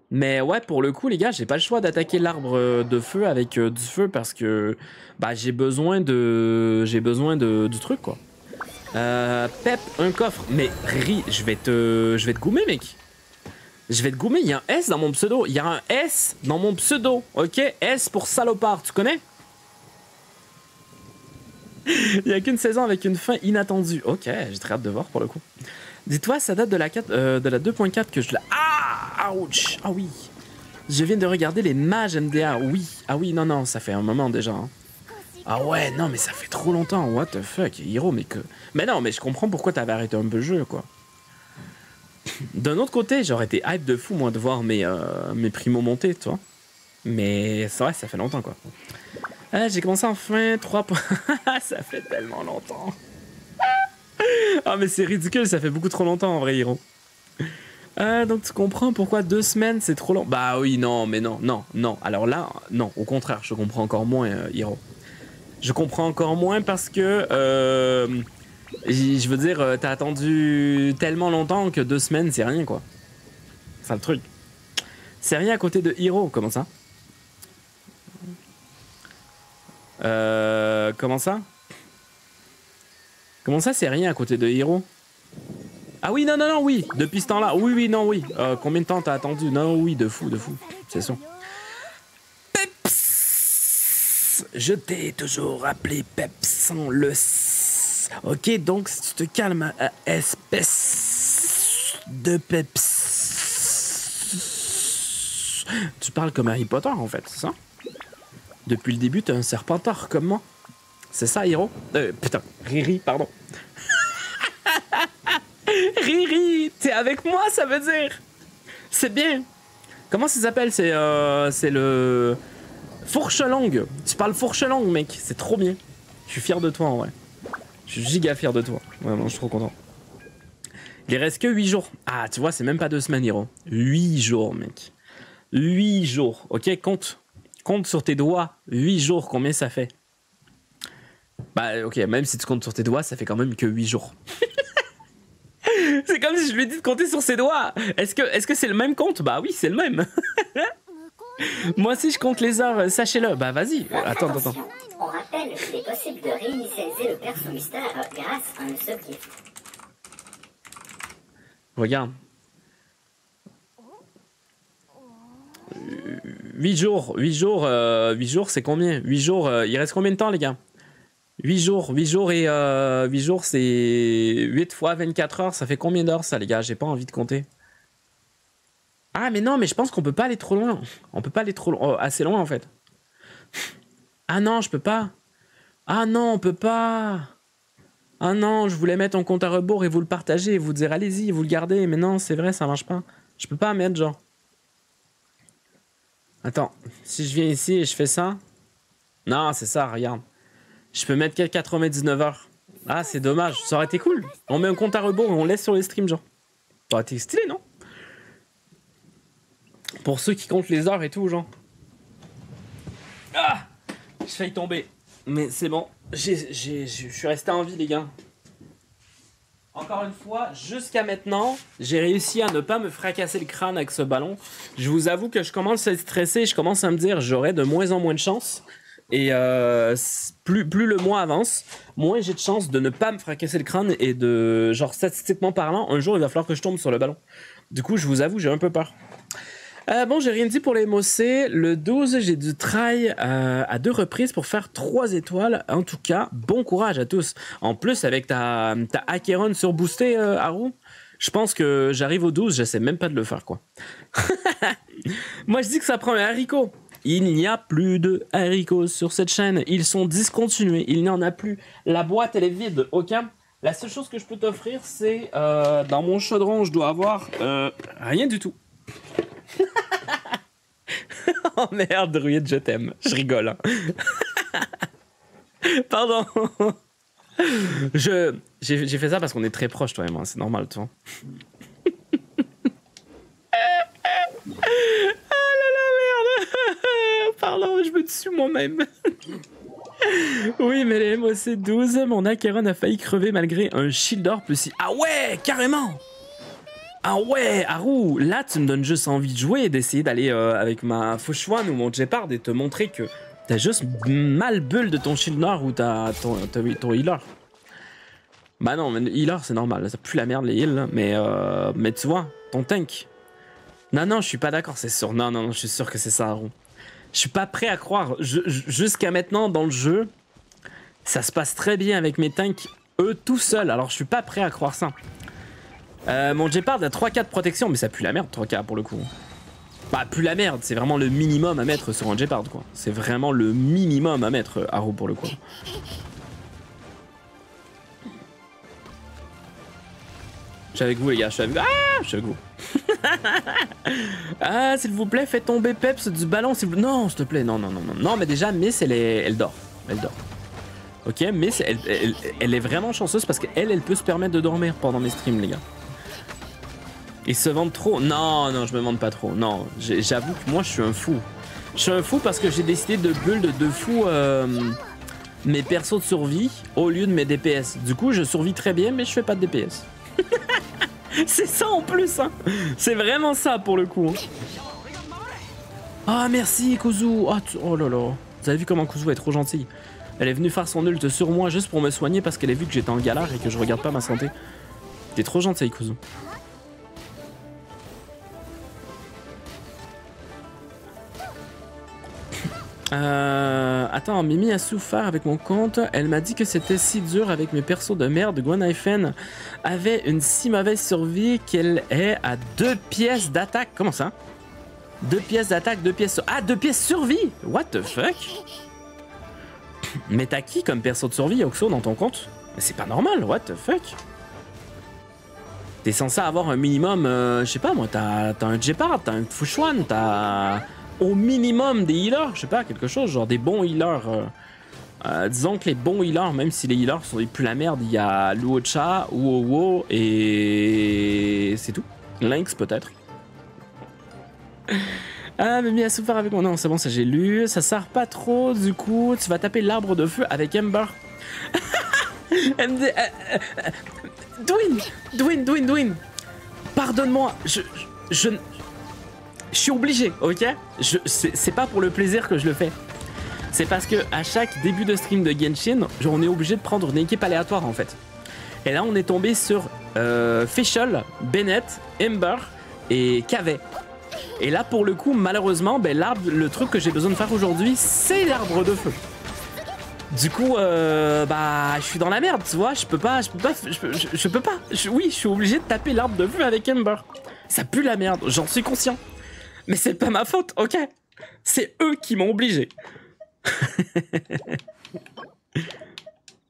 Mais ouais, pour le coup, les gars, j'ai pas le choix d'attaquer l'arbre euh, de feu avec euh, du feu parce que bah j'ai besoin de j'ai besoin de du truc quoi. Euh, Pep, un coffre. Mais Ri, je vais te je vais te goumer, mec. Je vais te goumer. Il y a un S dans mon pseudo. Il y a un S dans mon pseudo. Ok, S pour salopard. Tu connais? Il y a qu'une saison avec une fin inattendue. Ok, j'ai très hâte de voir pour le coup. Dis-toi, ça date de la 4, euh, de la 2.4 que je la. Ah, ouch. Ah oui. Je viens de regarder les mages MDA. Oui. Ah oui, non, non, ça fait un moment déjà. hein. Ah ouais, non, mais ça fait trop longtemps. What the fuck, Hiro, mais que. Mais non, mais je comprends pourquoi t'avais arrêté un peu le jeu, quoi. D'un autre côté, j'aurais été hype de fou, moi, de voir mes, euh, mes primos monter, tu vois. Mais c'est vrai, ça fait longtemps, quoi. Ah, j'ai commencé enfin 3 points. ça fait tellement longtemps. Ah, mais c'est ridicule, ça fait beaucoup trop longtemps, en vrai, Hiro. Ah, donc tu comprends pourquoi deux semaines c'est trop long Bah oui, non, mais non, non, non. Alors là, non, au contraire, je comprends encore moins, euh, Hiro. Je comprends encore moins parce que, euh, je veux dire, euh, t'as attendu tellement longtemps que deux semaines c'est rien, quoi. C'est le truc. C'est rien à côté de Hiro, comment ça? Euh, comment ça? Comment ça, c'est rien à côté de Hiro Ah oui, non, non, non, oui, depuis ce temps-là. Oui, oui, non, oui. Euh, combien de temps t'as attendu Non, oui, de fou, de fou. C'est sûr. Peps Je t'ai toujours appelé Peps sans le S. Ok, donc si tu te calmes, euh, espèce de Peps. Tu parles comme Harry Potter, en fait, c'est ça? Depuis le début, t'es un serpentard comme moi. C'est ça, Hiro? Euh, Putain, Riri, pardon. Riri, t'es avec moi, ça veut dire? C'est bien. Comment ça s'appelle? C'est euh, c'est le fourche longue. Tu parles fourche longue, mec. C'est trop bien. Je suis fier de toi, en vrai. Je suis giga fier de toi. Vraiment, je suis trop content. Il reste que 8 jours. Ah, tu vois, c'est même pas deux semaines, Hiro. 8 jours, mec. 8 jours. Ok, compte. Compte sur tes doigts. 8 jours, combien ça fait? Bah, ok, même si tu comptes sur tes doigts, ça fait quand même que 8 jours. C'est comme si je lui ai dit de compter sur ses doigts. Est-ce que est-ce que c'est le même compte? Bah oui, c'est le même. Moi aussi, je compte les heures, euh, sachez-le. Bah vas-y. Euh, Attends, attends, On rappelle qu'il est possible de réinitialiser le perso mystère grâce à un subgift. Regarde. 8 jours, 8 jours, euh, 8 jours, c'est combien? 8 jours, euh, il reste combien de temps, les gars? 8 jours, 8 jours et euh, 8 jours, c'est 8 fois 24 heures, ça fait combien d'heures, ça, les gars? J'ai pas envie de compter. Ah, mais non, mais je pense qu'on peut pas aller trop loin. On peut pas aller trop lo- oh, assez loin, en fait. Ah non, je peux pas. Ah non, on peut pas. Ah non, je voulais mettre en compte à rebours et vous le partager et vous dire allez-y, vous le gardez. Mais non, c'est vrai, ça marche pas. Je peux pas mettre genre. Attends, si je viens ici et je fais ça. Non, c'est ça, regarde. Je peux mettre que 99 heures? Ah, c'est dommage, ça aurait été cool. On met un compte à rebours et on laisse sur les streams, genre. Ça aurait été stylé, non? Pour ceux qui comptent les heures et tout, genre. Ah Je failli tomber. Mais c'est bon. Je suis resté en vie, les gars. Encore une fois, jusqu'à maintenant, j'ai réussi à ne pas me fracasser le crâne avec ce ballon. Je vous avoue que je commence à être stressé, je commence à me dire j'aurai de moins en moins de chance. Et euh, plus, le mois avance, moins j'ai de chance de ne pas me fracasser le crâne et de, genre statistiquement parlant, un jour il va falloir que je tombe sur le ballon. Du coup, je vous avoue, j'ai un peu peur. Euh, bon, j'ai rien dit pour les Mossé. Le 12, j'ai dû try euh, à deux reprises pour faire trois étoiles. En tout cas, bon courage à tous. En plus, avec ta, ta Acheron surboostée, euh, Haru, je pense que j'arrive au 12, j'essaie même pas de le faire, quoi. Moi, je dis que ça prend un haricot. Il n'y a plus de haricots sur cette chaîne. Ils sont discontinués. Il n'y en a plus. La boîte, elle est vide, ok? La seule chose que je peux t'offrir, c'est... euh, dans mon chaudron, je dois avoir... euh, rien du tout. oh merde, Druide, je t'aime. Je rigole. hein. Pardon. Je, j'ai, fait ça parce qu'on est très proches, toi et moi. C'est normal, tu vois. ah là, merde. Pardon, je me tue moi-même. oui, mais les c'est 12. Mon Acheron a failli crever malgré un shield d'or plus si. Ah ouais, carrément! Ah ouais, Haru, là tu me donnes juste envie de jouer et d'essayer d'aller euh, avec ma Fauchouane ou mon Jeopard et te montrer que t'as juste mal bulle de ton shield noir ou t'as ton, healer. Bah non, mais le healer c'est normal, ça pue la merde les heals, mais, euh, mais tu vois, ton tank. Non, non, je suis pas d'accord, c'est sûr. Non, non, non, je suis sûr que c'est ça, Haru. Je suis pas prêt à croire. Jusqu'à maintenant dans le jeu, ça se passe très bien avec mes tanks, eux tout seuls, alors je suis pas prêt à croire ça. Euh, mon Jeopard a 3K de protection, mais ça pue la merde 3K pour le coup. Bah, pue la merde, c'est vraiment le minimum à mettre sur un Jeopard quoi. C'est vraiment le minimum à mettre, euh, Arrow pour le coup. Suis avec vous les gars, je suis avec vous. Ah, je suis avec vous. ah, s'il vous plaît, faites tomber Peps du ballon, s'il vous Non, s'il te plaît, non, non, non, non. Non, mais déjà, Miss, elle, est... elle dort. Elle dort. Ok, Miss, elle, elle, elle est vraiment chanceuse parce qu'elle, elle peut se permettre de dormir pendant mes streams, les gars. Ils se vendent trop Non, non, je me vante pas trop. Non, j'avoue que moi, je suis un fou. Je suis un fou parce que j'ai décidé de build de fou euh, mes persos de survie au lieu de mes DPS. Du coup, je survis très bien, mais je fais pas de DPS. C'est ça en plus, hein. C'est vraiment ça pour le coup. hein. Ah, merci, Kuzu. Ah, tu- oh là là. Vous avez vu comment Kuzu est trop gentille. Elle est venue faire son ult sur moi juste pour me soigner parce qu'elle a vu que j'étais en galère et que je regarde pas ma santé. T'es trop gentille, Kuzu. Euh, attends, Mimi a souffert avec mon compte. Elle m'a dit que c'était si dur avec mes persos de merde. Gwen Hyphen avait une si mauvaise survie qu'elle est à deux pièces d'attaque. Comment ça? Deux pièces d'attaque, deux pièces. Ah, deux pièces survie! What the fuck? Mais t'as qui comme perso de survie, Oxo, dans ton compte? Mais c'est pas normal, what the fuck? T'es censé avoir un minimum, euh, je sais pas moi, t'as un Jeopard, t'as un Fushuan, t'as au minimum des healers, je sais pas, quelque chose, genre des bons healers. euh. Euh, disons que les bons healers, même si les healers sont les plus la merde, il y a Luocha, Uowo et c'est tout. Lynx peut-être. Ah, Mimi a souffert avec moi. Non, c'est bon, ça j'ai lu. Ça sert pas trop, du coup, tu vas taper l'arbre de feu avec Ember. Euh, euh, euh, Dwayne Dwayne, Dwayne, Dwayne Pardonne-moi, je. Je. Je, je suis obligé, ok? C'est pas pour le plaisir que je le fais. C'est parce que à chaque début de stream de Genshin, on est obligé de prendre une équipe aléatoire en fait. Et là, on est tombé sur euh, Fischl, Bennett, Ember et Cavet. Et là, pour le coup, malheureusement, ben, l'arbre, le truc que j'ai besoin de faire aujourd'hui, c'est l'arbre de feu. Du coup, euh, bah, je suis dans la merde, tu vois? Je peux pas, je peux pas, je peux, pas. Oui, je suis obligé de taper l'arbre de feu avec Ember. Ça pue la merde, j'en suis conscient. Mais c'est pas ma faute, ok C'est eux qui m'ont obligé.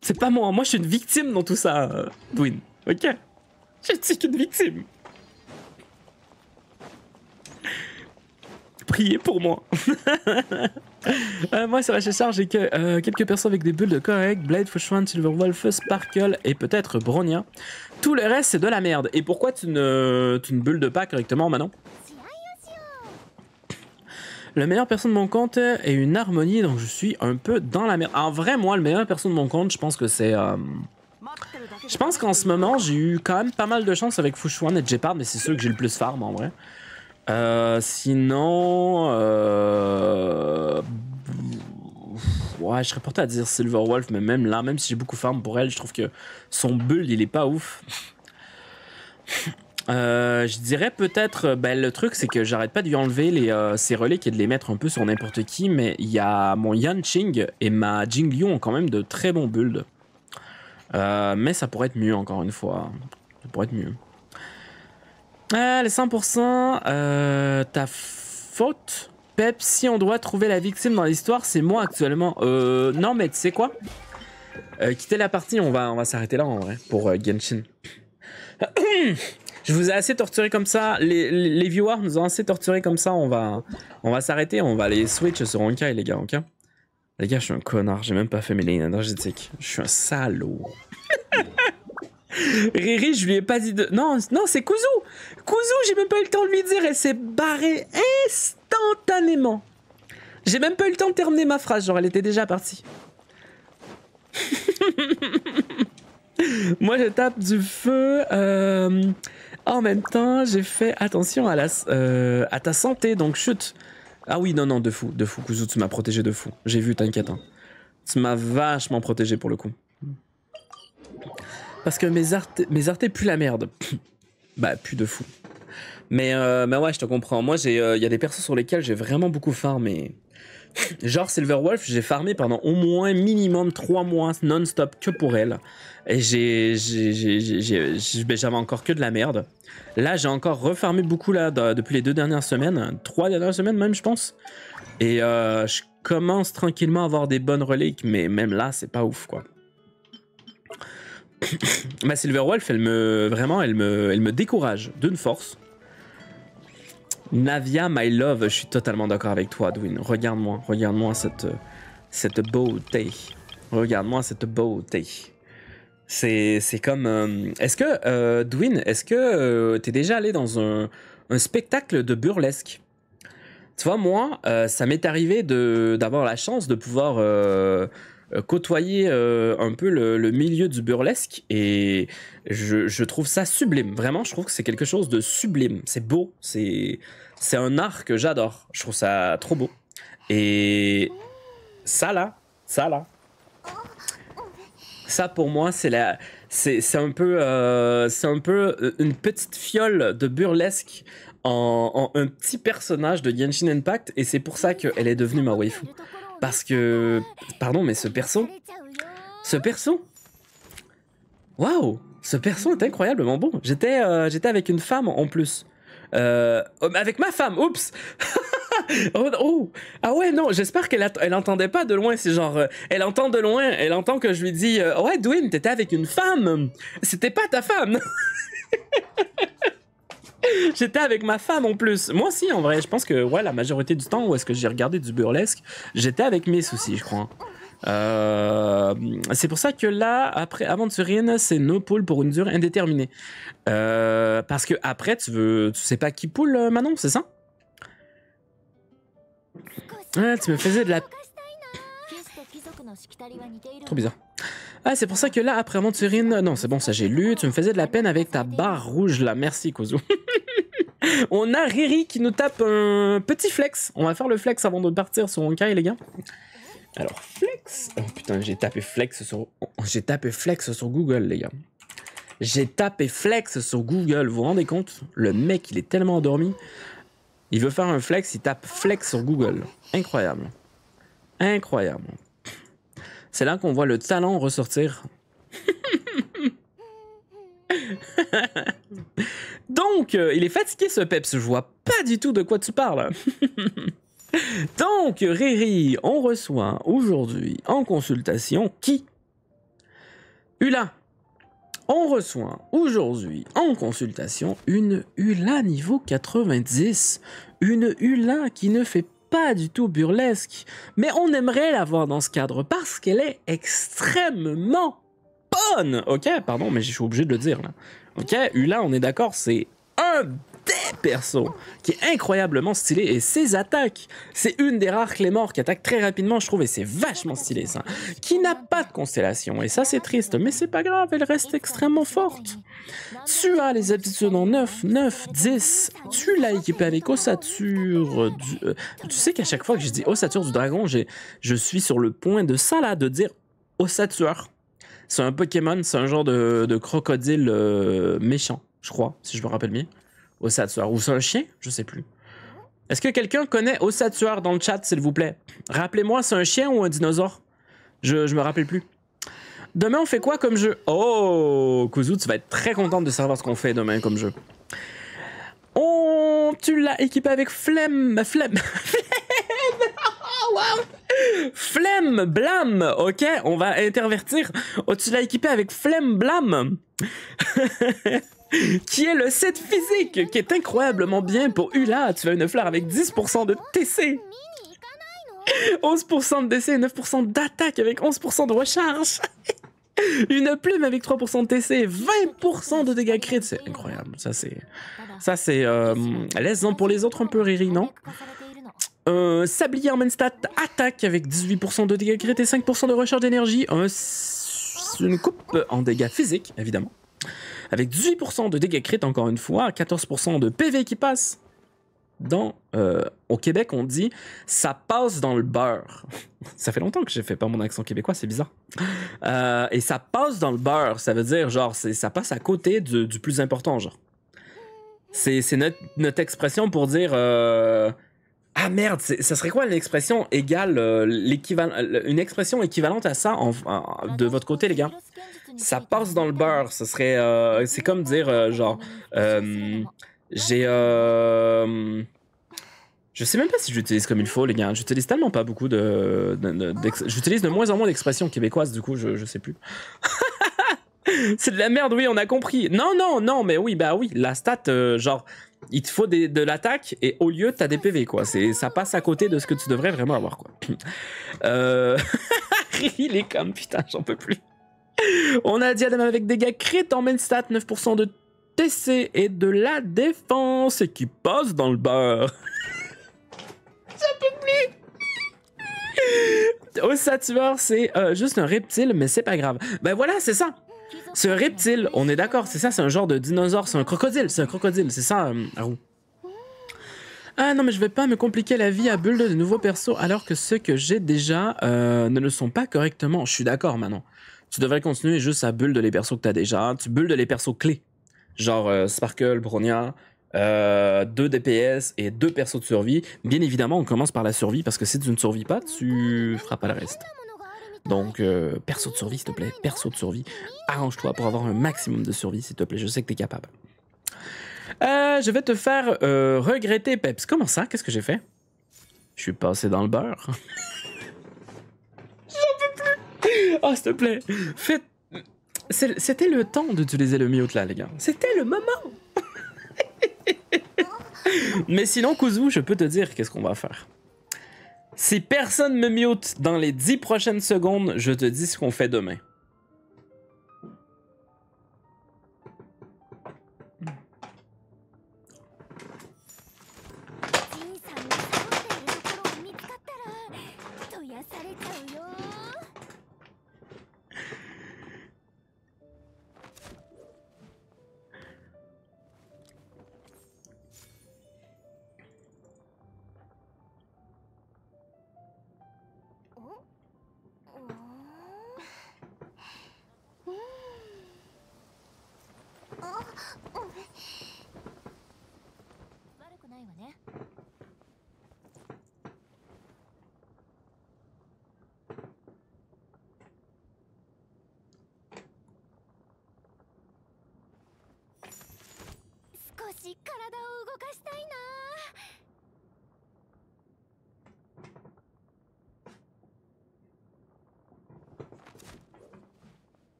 c'est pas moi, moi je suis une victime dans tout ça, Dwayne, ok Je suis qu'une victime. Priez pour moi. Euh, moi, sur HSR, j'ai que, euh, quelques persos avec des bulles de correct, Blade, Fushwan, Silverwolf, Sparkle et peut-être Bronia. Tout le reste, c'est de la merde. Et pourquoi tu ne, tu bulles pas correctement maintenant Le meilleur perso de mon compte est une harmonie, donc je suis un peu dans la merde. En vrai, moi, le meilleur perso de mon compte, je pense que c'est. euh, je pense qu'en ce moment, j'ai eu quand même pas mal de chance avec Fushuan et Jeopard, mais c'est sûr que j'ai le plus farm en vrai. Euh, sinon. Euh... Ouais, je serais porté à dire Silverwolf, mais même là, même si j'ai beaucoup farm pour elle, je trouve que son build, il est pas ouf. Euh, je dirais peut-être, ben, le truc c'est que j'arrête pas de lui enlever les, euh, ses reliques et de les mettre un peu sur n'importe qui, mais il y a mon Yan Ching et ma Jingliu ont quand même de très bons builds. Euh, mais ça pourrait être mieux encore une fois. Ça pourrait être mieux. Euh, les 100%, euh, ta faute, Pep, si on doit trouver la victime dans l'histoire, c'est moi actuellement. Euh, non mais tu sais quoi? Euh, Quitter la partie, on va, on va s'arrêter là en vrai, pour euh, Genshin. Je vous ai assez torturé comme ça, les, les, viewers nous ont assez torturé comme ça, on va, on va s'arrêter, on va aller switch sur Honkai les gars, ok? Les gars, je suis un connard, j'ai même pas fait mes lignes énergétiques. Je suis un salaud. Riri, je lui ai pas dit de... Non, non, c'est Kuzu Kuzu, j'ai même pas eu le temps de lui dire, elle s'est barrée instantanément. J'ai même pas eu le temps de terminer ma phrase, genre elle était déjà partie. Moi, je tape du feu. euh, en même temps, j'ai fait attention euh, à ta santé, donc chute. Ah oui, non, non, de fou, de fou, Kuzu, tu m'as protégé de fou. J'ai vu, t'inquiète. hein. Tu m'as vachement protégé pour le coup. Parce que mes artés, mes puent la merde. bah, plus de fou. Mais, euh, mais ouais, je te comprends. Moi, il y a des persos sur lesquels j'ai vraiment beaucoup farmé. Genre Silverwolf, j'ai farmé pendant au moins minimum 3 mois non-stop que pour elle. Ben, j'avais encore que de la merde. Là, j'ai encore refarmé beaucoup là de- depuis les deux dernières semaines, trois dernières semaines même, je pense. Et euh, je commence tranquillement à avoir des bonnes reliques, mais même là, c'est pas ouf quoi. Ma Silverwolf, elle me vraiment, elle me, décourage d'une force. Navia, my love, je suis totalement d'accord avec toi, Dwin. Regarde-moi, regarde-moi cette beauté. Regarde-moi cette beauté. C'est, c'est comme. euh, est-ce que, euh, Dwin, est-ce que euh, t'es déjà allé dans un, un spectacle de burlesque? Tu vois, moi, euh, ça m'est arrivé de, d'avoir la chance de pouvoir côtoyer un peu le, le milieu du burlesque et je, je trouve ça sublime. Vraiment, je trouve que c'est quelque chose de sublime. C'est beau, c'est, c'est un art que j'adore. Je trouve ça trop beau. Et ça là, ça là, ça pour moi, c'est la, c'est, c'est un peu, euh, c'est un peu euh, une petite fiole de burlesque en, un petit personnage de Genshin Impact et c'est pour ça qu'elle est devenue ma waifu. Parce que, pardon, mais ce perso, ce perso, waouh, ce perso est incroyablement bon. J'étais, euh, j'étais avec une femme en plus. Euh, oh, avec ma femme, oups. oh, oh, ah ouais non, j'espère qu'elle elle entendait pas de loin. C'est genre, euh, elle entend de loin, elle entend que je lui dis, euh, ouais Dwayne, t'étais avec une femme. C'était pas ta femme. J'étais avec ma femme en plus. Moi aussi, en vrai, je pense que ouais, la majorité du temps où est-ce que j'ai regardé du burlesque, j'étais avec mes soucis, je crois. Euh, c'est pour ça que là, après Aventurine, c'est no pool pour une durée indéterminée. Euh, parce que après, tu veux, tu sais pas qui poule, euh, Manon, c'est ça? Ah, tu me faisais de la Trop bizarre. Ah, c'est pour ça que là, après Aventurine, non, c'est bon, ça j'ai lu. Tu me faisais de la peine avec ta barre rouge là. Merci, Kozu. On a Riri qui nous tape un petit flex. On va faire le flex avant de partir sur Honkai, les gars. Alors, flex. Oh putain, j'ai tapé flex sur. Google, les gars. J'ai tapé flex sur Google. Vous vous rendez compte? Le mec, il est tellement endormi. Il veut faire un flex, il tape flex sur Google. Incroyable. Incroyable. C'est là qu'on voit le talent ressortir. Donc, euh, il est fatigué ce Peps, je vois pas du tout de quoi tu parles. Donc, Riri, on reçoit aujourd'hui en consultation qui? Ula. On reçoit aujourd'hui en consultation une Hula niveau 90. Une Hula qui ne fait pas du tout burlesque, mais on aimerait la voir dans ce cadre parce qu'elle est extrêmement bonne. Ok, pardon, mais je suis obligé de le dire là. Ok, Hula, on est d'accord, c'est un des persos qui est incroyablement stylé et ses attaques, c'est une des rares Clémor qui attaque très rapidement, je trouve, et c'est vachement stylé ça. Qui n'a pas de constellation, et ça c'est triste, mais c'est pas grave, elle reste extrêmement forte. Tu as les en 9, 9, 10. Tu l'as équipé avec ossature du... euh, tu sais qu'à chaque fois que je dis ossature du dragon, je suis sur le point de ça là, de dire ossature. C'est un Pokémon, c'est un genre de, de crocodile euh, méchant, je crois, si je me rappelle bien. Ossature. Ou c'est un chien? Je sais plus. Est-ce que quelqu'un connaît Ossature dans le chat, s'il vous plaît? Rappelez-moi, c'est un chien ou un dinosaure? Je, je me rappelle plus. Demain, on fait quoi comme jeu? Oh, Kuzu, tu vas être très contente de savoir ce qu'on fait demain comme jeu. On, tu l'as équipé avec flemme, flemme, flemme. Flemme, blâme, ok, on va intervertir. Oh, tu l'as équipé avec flemme, blâme. qui est le set physique, qui est incroyablement bien pour Ula. Tu as une fleur avec 10% de TC. 11% de DC et 9% d'attaque avec 11% de recharge. Une plume avec 3% de TC et 20% de dégâts crits. C'est incroyable. Ça, c'est. Ça, c'est. Euh, Laisse-en pour les autres un peu riri, non? Un sablier en main stat attaque avec 18% de dégâts crits et 5% de recharge d'énergie. Un Une coupe en dégâts physiques, évidemment. Avec 18% de dégâts crits, encore une fois. 14% de PV qui passe. Dans, euh, au Québec, on dit ça passe dans le beurre. ça fait longtemps que j'ai fait pas mon accent québécois, c'est bizarre. Euh, et ça passe dans le beurre, ça veut dire genre ça passe à côté du, plus important. C'est notre expression pour dire euh, ah merde, ça serait quoi l'expression égale euh, l'équivalent une expression équivalente à ça de votre côté les gars? Ça passe dans le beurre, ce serait euh, c'est comme dire euh, genre euh, j'ai. Euh... Je sais même pas si j'utilise comme il faut, les gars. J'utilise tellement pas beaucoup de. J'utilise de moins en moins d'expressions québécoises, du coup, je, je sais plus. C'est de la merde, oui, on a compris. Non, non, non, mais oui, bah oui, la stat, euh, genre, il te faut de l'attaque et au lieu, t'as des PV, quoi. Ça passe à côté de ce que tu devrais vraiment avoir, quoi. Euh... il est comme, putain, j'en peux plus. On a diadème avec dégâts crit en main stat, 9% de TC et de la défense et qui passe dans le beurre. J'en peux plus. Ossatueur, c'est euh, juste un reptile, mais c'est pas grave. Ben voilà, c'est ça. C'est un reptile, on est d'accord, c'est ça, c'est un genre de dinosaure, c'est un crocodile, c'est un crocodile, c'est ça, euh, Haru. Ah non, mais je vais pas me compliquer la vie à build de nouveaux persos alors que ceux que j'ai déjà euh, ne le sont pas correctement. Je suis d'accord maintenant. Tu devrais continuer juste à build les persos que t'as déjà. Tu build les persos clés. Genre euh, Sparkle, Bronia, euh, deux DPS et deux persos de survie. Bien évidemment, on commence par la survie parce que si tu ne survis pas, tu feras pas le reste. Donc, euh, perso de survie, s'il te plaît. Perso de survie. Arrange-toi pour avoir un maximum de survie, s'il te plaît. Je sais que t'es capable. Euh, je vais te faire euh, regretter, Peps. Comment ça? Qu'est-ce que j'ai fait? Je suis passé dans le beurre. J'en peux plus. Oh, s'il te plaît. C'était le temps d'utiliser le mute, là, les gars. C'était le moment. Mais sinon, Kuzu, je peux te dire qu'est-ce qu'on va faire. Si personne me mute dans les 10 prochaines secondes, je te dis ce qu'on fait demain.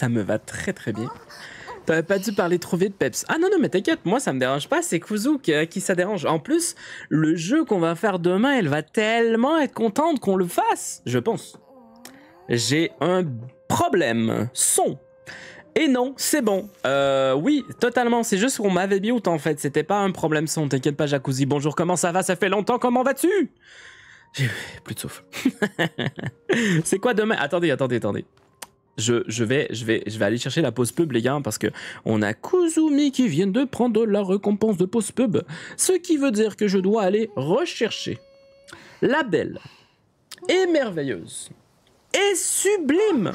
Ça me va très très bien. T'aurais pas dû parler trop vite, Peps. Ah non, non, mais t'inquiète, moi ça me dérange pas, c'est Kuzu qui, à qui ça dérange. En plus, le jeu qu'on va faire demain, elle va tellement être contente qu'on le fasse, je pense. J'ai un problème. Son. Et non, c'est bon. Euh, oui, totalement. C'est juste qu'on m'avait mute en fait. C'était pas un problème son. T'inquiète pas, Jacuzzi. Bonjour, comment ça va? Ça fait longtemps. Comment vas-tu? Plus de souffle. c'est quoi demain? Attendez, attendez, attendez. Je, vais aller chercher la pause pub, les gars, parce que on a Kuzumi qui vient de prendre la récompense de pause pub. Ce qui veut dire que je dois aller rechercher la belle et merveilleuse et sublime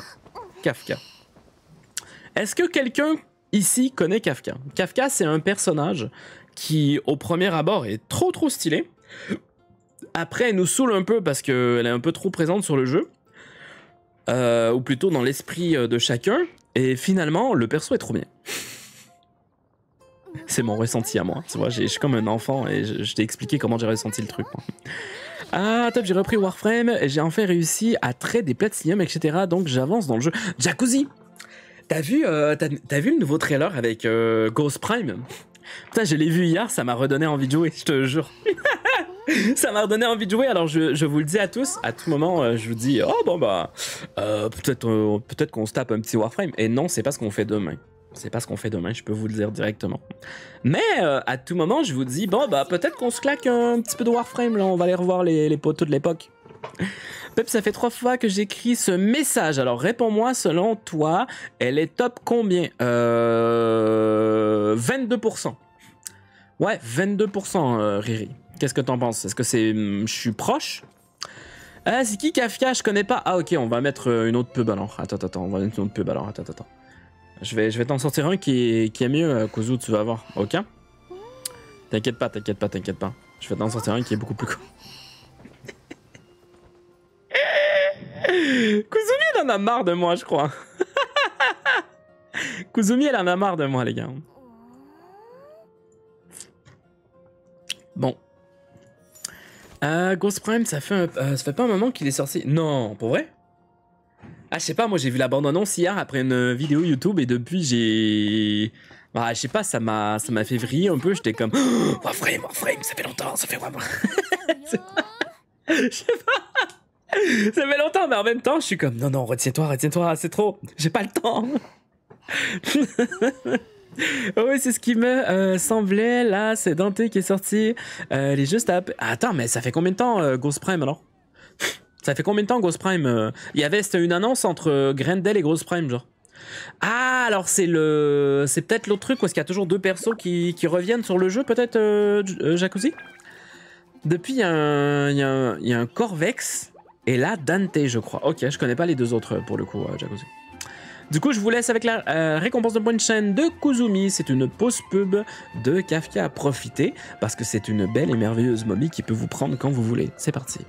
Kafka. Est-ce que quelqu'un ici connaît Kafka? Kafka, c'est un personnage qui, au premier abord, est trop trop stylé. Après, elle nous saoule un peu parce qu'elle est un peu trop présente sur le jeu. Euh, ou plutôt dans l'esprit euh, de chacun. Et finalement, le perso est trop bien. C'est mon ressenti à moi. Tu vois, je suis comme un enfant et je, je t'ai expliqué comment j'ai ressenti le truc. moi. Ah, top, j'ai repris Warframe et j'ai enfin réussi à traiter des platinium, etc. Donc j'avance dans le jeu. Jacuzzi T'as vu, euh, vu le nouveau trailer avec euh, Ghost Prime? Putain, je l'ai vu hier, ça m'a redonné envie de jouer, je te jure. ça m'a redonné envie de jouer, alors je, vous le dis à tous, à tout moment, euh, je vous dis, oh bon bah, euh, peut-être, euh, peut-être qu'on se tape un petit Warframe. Et non, c'est pas ce qu'on fait demain. C'est pas ce qu'on fait demain, je peux vous le dire directement. Mais à tout moment, je vous dis, bon bah, peut-être qu'on se claque un petit peu de Warframe, là, on va aller revoir les, les poteaux de l'époque. Pep, ça fait trois fois que j'écris ce message. Alors réponds-moi selon toi, elle est top combien? Euh, 22%. Ouais, 22% euh, Riri. Qu'est-ce que t'en penses? Est-ce que c'est... hum, Je suis proche? Ah, c'est qui Kafka? Je connais pas. Ah ok, on va mettre euh, une autre pub alors. Attends, attends, on va mettre une autre pub alors. Attends, attends. Je vais, je vais t'en sortir un qui est, qui est mieux, euh, Kuzu, tu vas voir. Ok? T'inquiète pas, t'inquiète pas, t'inquiète pas. Je vais t'en sortir un qui est beaucoup plus cool. Kuzumi, elle en a marre de moi, je crois. Kuzumi, elle en a marre de moi, les gars. Bon. Euh, Ghost Prime, ça fait, euh, ça fait pas un moment qu'il est sorti. Non, pour vrai? Ah, je sais pas, moi j'ai vu la bande-annonce hier après une vidéo YouTube et depuis j'ai. Ah, je sais pas, ça m'a ça m'a fait vriller un peu. J'étais comme. Oh, Warframe, Warframe, ça fait longtemps, ça fait vraiment. Je sais pas. Ça fait longtemps, mais en même temps, je suis comme, non, non, retiens-toi, retiens-toi, c'est trop, j'ai pas le temps. oui, c'est ce qui me euh, semblait, là, c'est Dante qui est sorti, euh, elle est juste à... Ah, Attends, mais ça fait combien de temps, euh, Ghost Prime, alors? Ça fait combien de temps, Ghost Prime euh? Il y avait, une annonce entre Grendel et Ghost Prime, genre. Ah, alors c'est le... C'est peut-être l'autre truc, est-ce qu'il y a toujours deux persos qui, reviennent sur le jeu, peut-être, Jacuzzi? Depuis, il y, a un- y a un- Corvex, et là, Dante, je crois. Ok, je connais pas les deux autres pour le coup, Jacuzzi. Du coup, je vous laisse avec la euh, récompense de point de chaîne de Kuzumi. C'est une pause pub de Kafka à profiter parce que c'est une belle et merveilleuse momie qui peut vous prendre quand vous voulez. C'est parti.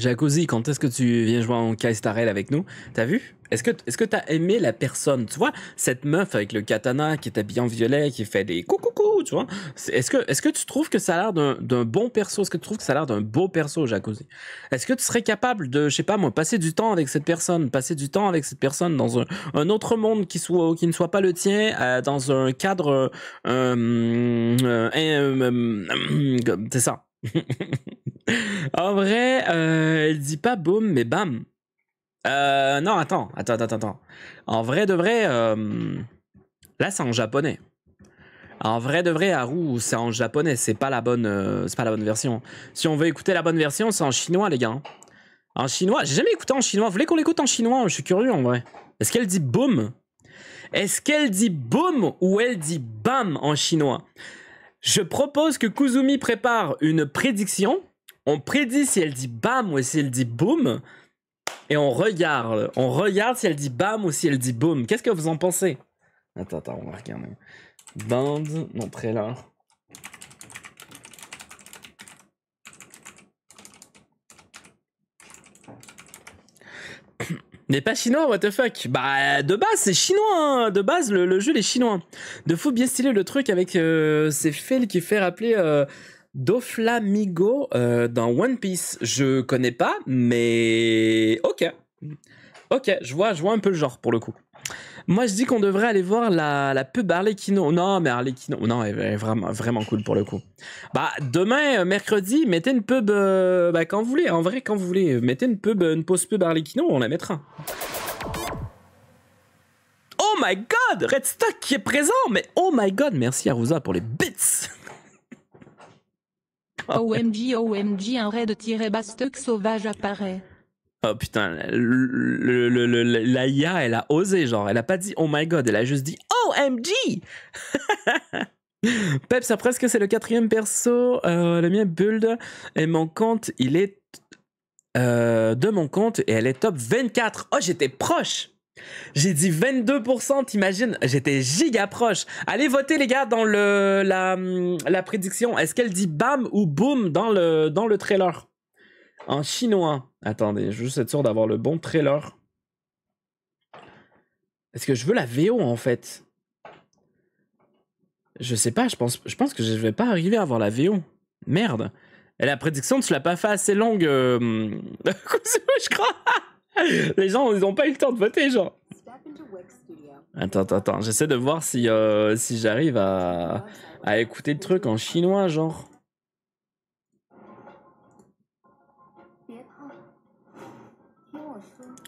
Jacuzzi, quand est-ce que tu viens jouer en Kai Starel avec nous? T'as vu? Est-ce que est-ce t'as aimé la personne? Tu vois cette meuf avec le katana qui est habillée en violet, qui fait des coucou coucou, tu vois? Est-ce que tu trouves que ça a l'air d'un bon perso? Est-ce que tu trouves que ça a l'air d'un beau perso, Jacuzzi? Est-ce que tu serais capable de, je sais pas moi, passer du temps avec cette personne, passer du temps avec cette personne dans un, autre monde qui ne soit pas le tien, euh, dans un cadre, euh, euh, c'est ça. en vrai, euh, elle dit pas boum, mais bam. Euh, non, attends, attends, attends, attends. En vrai de vrai, euh, là c'est en japonais. En vrai de vrai, Haru, c'est en japonais, c'est pas la bonne, euh, c'est pas la bonne version. Si on veut écouter la bonne version, c'est en chinois, les gars. En chinois, j'ai jamais écouté en chinois. Vous voulez qu'on l'écoute en chinois? Je suis curieux en vrai. Est-ce qu'elle dit boum? Est-ce qu'elle dit boum ou elle dit bam en chinois? Je propose que Kuzumi prépare une prédiction. On prédit si elle dit bam ou si elle dit boum. Et on regarde. On regarde si elle dit bam ou si elle dit boum. Qu'est-ce que vous en pensez? Attends, attends, on va regarder. Bande, non, trailer. Mais pas chinois, what the fuck Bah, de base, c'est chinois, hein. De base, le, jeu, il est chinois. De fou bien stylé le truc avec euh, ces fils qui fait rappeler euh, Doflamigo euh, dans One Piece. Je connais pas, mais... Ok. Ok, je vois, je vois un peu le genre, pour le coup. Moi, je dis qu'on devrait aller voir la, la pub Arlecchino. Non, mais Arlecchino, non, elle est vraiment, vraiment cool pour le coup. Bah, demain, euh, mercredi, mettez une pub, euh, bah, quand vous voulez, en vrai, quand vous voulez, mettez une pub, une pause pub Arlecchino, on la mettra. Oh my god, Redstock qui est présent, mais oh my god, merci Arusa pour les bits. OMG, OMG, un raid-bastock sauvage apparaît. Oh putain, la IA, elle a osé, genre, elle a pas dit oh my god, elle a juste dit OMG Peps, après, c'est le quatrième perso Euh, Le mien build et mon compte, il est euh, de mon compte et elle est top 24. Oh, j'étais proche j'ai dit 22%, t'imagines? J'étais giga proche. Allez voter les gars dans le la, prédiction. Est-ce qu'elle dit bam ou boum dans dans le trailer? En chinois. Attendez, je veux juste être sûr d'avoir le bon trailer. Est-ce que je veux la VO en fait? Je sais pas, je pense, je pense que je vais pas arriver à avoir la VO. Merde. Et la prédiction, tu l'as pas fait assez longue. euh, je crois. Les gens, ils ont pas eu le temps de voter, genre. Attends, attends, attends. J'essaie de voir si, euh, si j'arrive à, à écouter le truc en chinois, genre.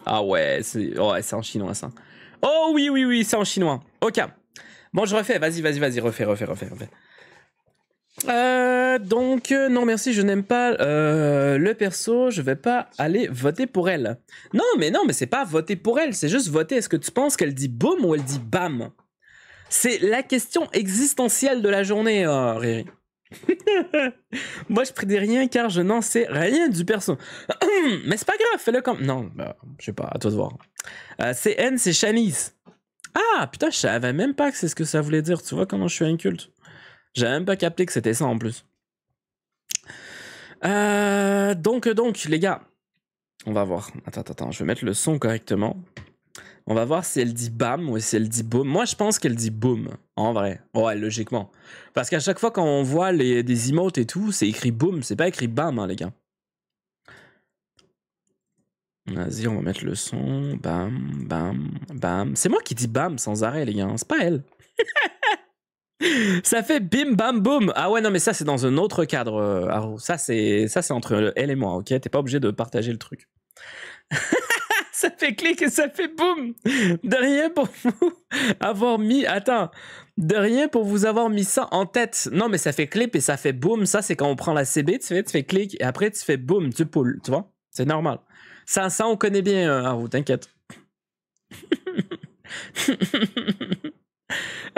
Ah ouais, c'est en chinois ça. Oh oui, oui, oui, c'est en chinois. Ok. Bon, je refais. Vas-y, vas-y, vas-y, refais, refais, refais, refais. Euh, donc, euh, non, merci, je n'aime pas euh, le perso, je vais pas aller voter pour elle. Non, mais non, mais c'est pas voter pour elle, c'est juste voter. Est-ce que tu penses qu'elle dit boum ou elle dit bam? C'est la question existentielle de la journée, Riri. Moi, je prédis rien car je n'en sais rien du perso. mais c'est pas grave, fais-le comme. Non, bah, je sais pas, à toi de voir. Euh, c'est N, c'est Shanice. Ah, putain, je savais même pas que c'est ce que ça voulait dire. Tu vois comment je suis inculte? J'avais même pas capté que c'était ça en plus. Euh, donc, donc, les gars, on va voir. Attends, attends, je vais mettre le son correctement. On va voir si elle dit bam ou si elle dit boum. Moi, je pense qu'elle dit boum, en vrai. Ouais, logiquement. Parce qu'à chaque fois quand on voit les, des emotes et tout, c'est écrit boum, c'est pas écrit bam, hein, les gars. Vas-y, on va mettre le son. Bam, bam, bam. C'est moi qui dis bam sans arrêt, les gars. C'est pas elle. ça fait bim bam boum. Ah ouais, non, mais ça, c'est dans un autre cadre, euh. Ça, c'est ça, c'est entre elle et moi, ok? T'es pas obligé de partager le truc. ça fait clic et ça fait boum. De rien pour vous avoir mis. Attends. De rien pour vous avoir mis ça en tête. Non, mais ça fait clip et ça fait boum. Ça, c'est quand on prend la CB, tu fais, tu fais clic et après, tu fais boum, tu poules, tu vois? C'est normal. Ça, ça, on connaît bien, euh, Haru, t'inquiète.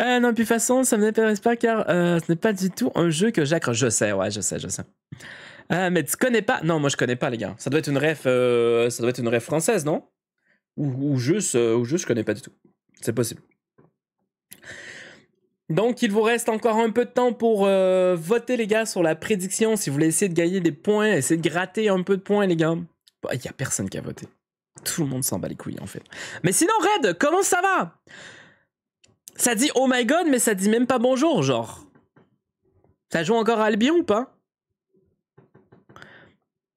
Euh, non, puis de façon, ça me n'intéresse pas car euh, ce n'est pas du tout un jeu que j'accroche. Je sais, ouais, je sais, je sais. Euh, mais tu connais pas? Non, moi je connais pas, les gars. Ça doit être une ref, euh, ça doit être une ref française, non? Ou, ou juste, ou juste, je connais pas du tout. C'est possible. Donc, il vous reste encore un peu de temps pour euh, voter, les gars, sur la prédiction. Si vous voulez essayer de gagner des points, essayer de gratter un peu de points, les gars. Bon, Il y a personne qui a voté. Tout le monde s'en bat les couilles en fait. Mais sinon, Red, comment ça va? Ça dit oh my god, mais ça dit même pas bonjour, genre. Ça joue encore à Albion ou pas?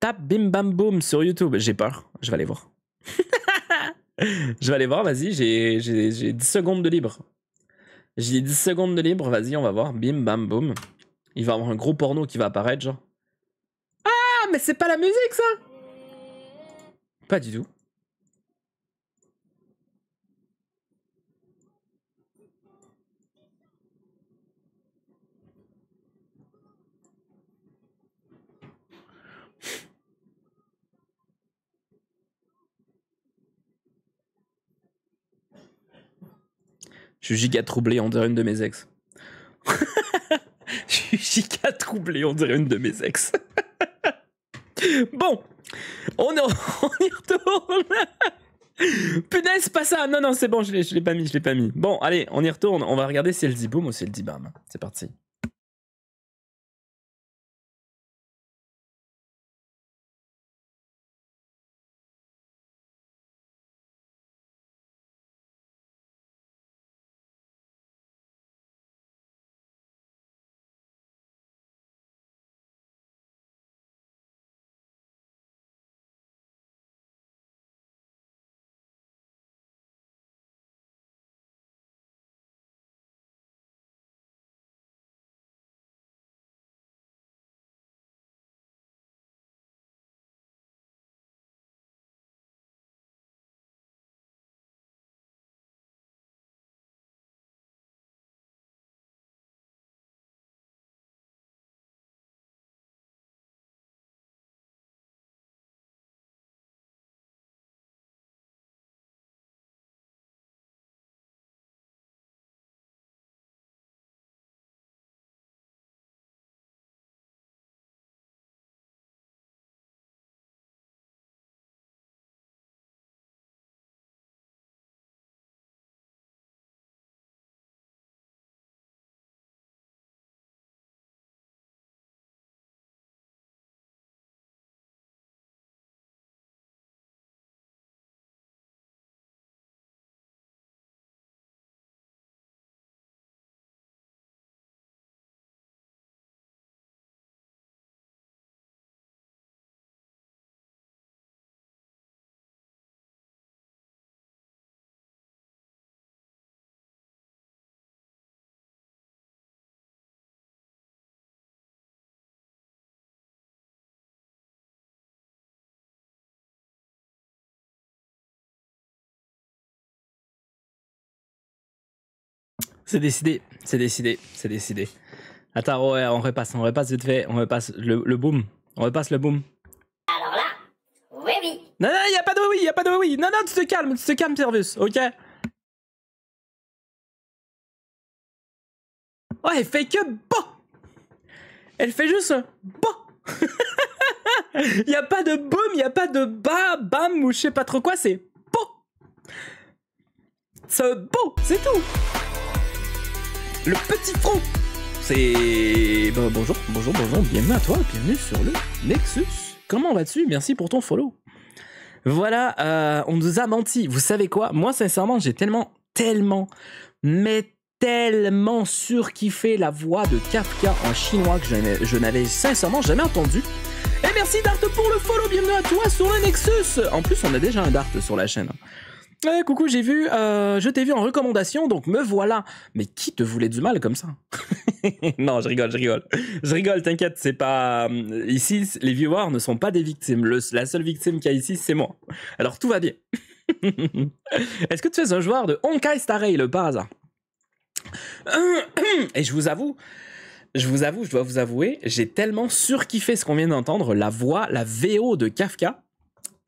Tape bim bam boom sur YouTube. J'ai peur. Je vais aller voir. je vais aller voir, vas-y, j'ai 10 secondes de libre. J'ai 10 secondes de libre, vas-y, on va voir. Bim bam boom. Il va y avoir un gros porno qui va apparaître, genre. Ah, mais c'est pas la musique, ça Pas du tout. Je suis giga troublé, on dirait une de mes ex. Je suis giga troublé, on dirait une de mes ex. bon, on, y retourne. Punaise, pas ça. Non, non, c'est bon, je l'ai, pas mis, je l'ai pas mis. Bon, allez, on y retourne. On va regarder si elle dit boum ou si elle dit bam. C'est parti. C'est décidé, c'est décidé, c'est décidé. Attends, ouais, on repasse, on repasse vite fait, on repasse le, le boom. On repasse le boom. Alors là, oui, oui. Non, non, il a pas de oui, il a pas de oui. Non, non, tu te calmes, tu te calmes, Servus, ok? Ouais, elle fait que bon. Elle fait juste bon. Il y a pas de boom, il y a pas de ba, bam ou je sais pas trop quoi, c'est bon. C'est bon, c'est tout. Le petit front. C'est bon, bonjour, bonjour, bonjour, bienvenue à toi, bienvenue sur le Nexus. Comment vas-tu? Merci pour ton follow. Voilà, euh, on nous a menti. Vous savez quoi? Moi, sincèrement, j'ai tellement, tellement, mais tellement surkiffé la voix de Kafka en chinois que je n'avais- je n'avais sincèrement jamais entendu. Et merci Dart pour le follow, bienvenue à toi sur le Nexus. En plus, on a déjà un Dart sur la chaîne. Eh, coucou, j'ai vu, euh, je t'ai vu en recommandation, donc me voilà. Mais qui te voulait du mal comme ça? Non, je rigole, je rigole. Je rigole, t'inquiète, c'est pas... euh, Ici, les viewers ne sont pas des victimes. Le- la seule victime qu'il y a ici, c'est moi. Alors tout va bien. Est-ce que tu es un joueur de Honkai Star Rail par hasard? Et je vous avoue, je vous avoue, je dois vous avouer, j'ai tellement surkiffé ce qu'on vient d'entendre, la voix, la VO de Kafka,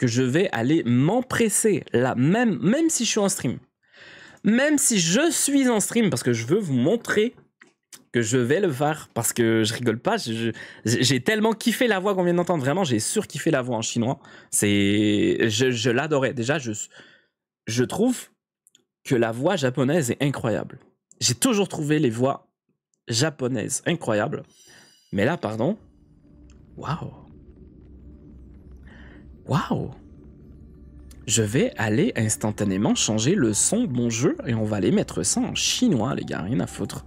que je vais aller m'empresser là, même, même si je suis en stream. Même si je suis en stream, parce que je veux vous montrer que je vais le faire, parce que je rigole pas, j'ai tellement kiffé la voix qu'on vient d'entendre, vraiment, j'ai surkiffé la voix en chinois. C'est, je, je l'adorais. Déjà, je, je trouve que la voix japonaise est incroyable. J'ai toujours trouvé les voix japonaises incroyables. Mais là, pardon. Waouh. Waouh! Je vais aller instantanément changer le son de mon jeu et on va aller mettre ça en chinois, les gars, rien à foutre.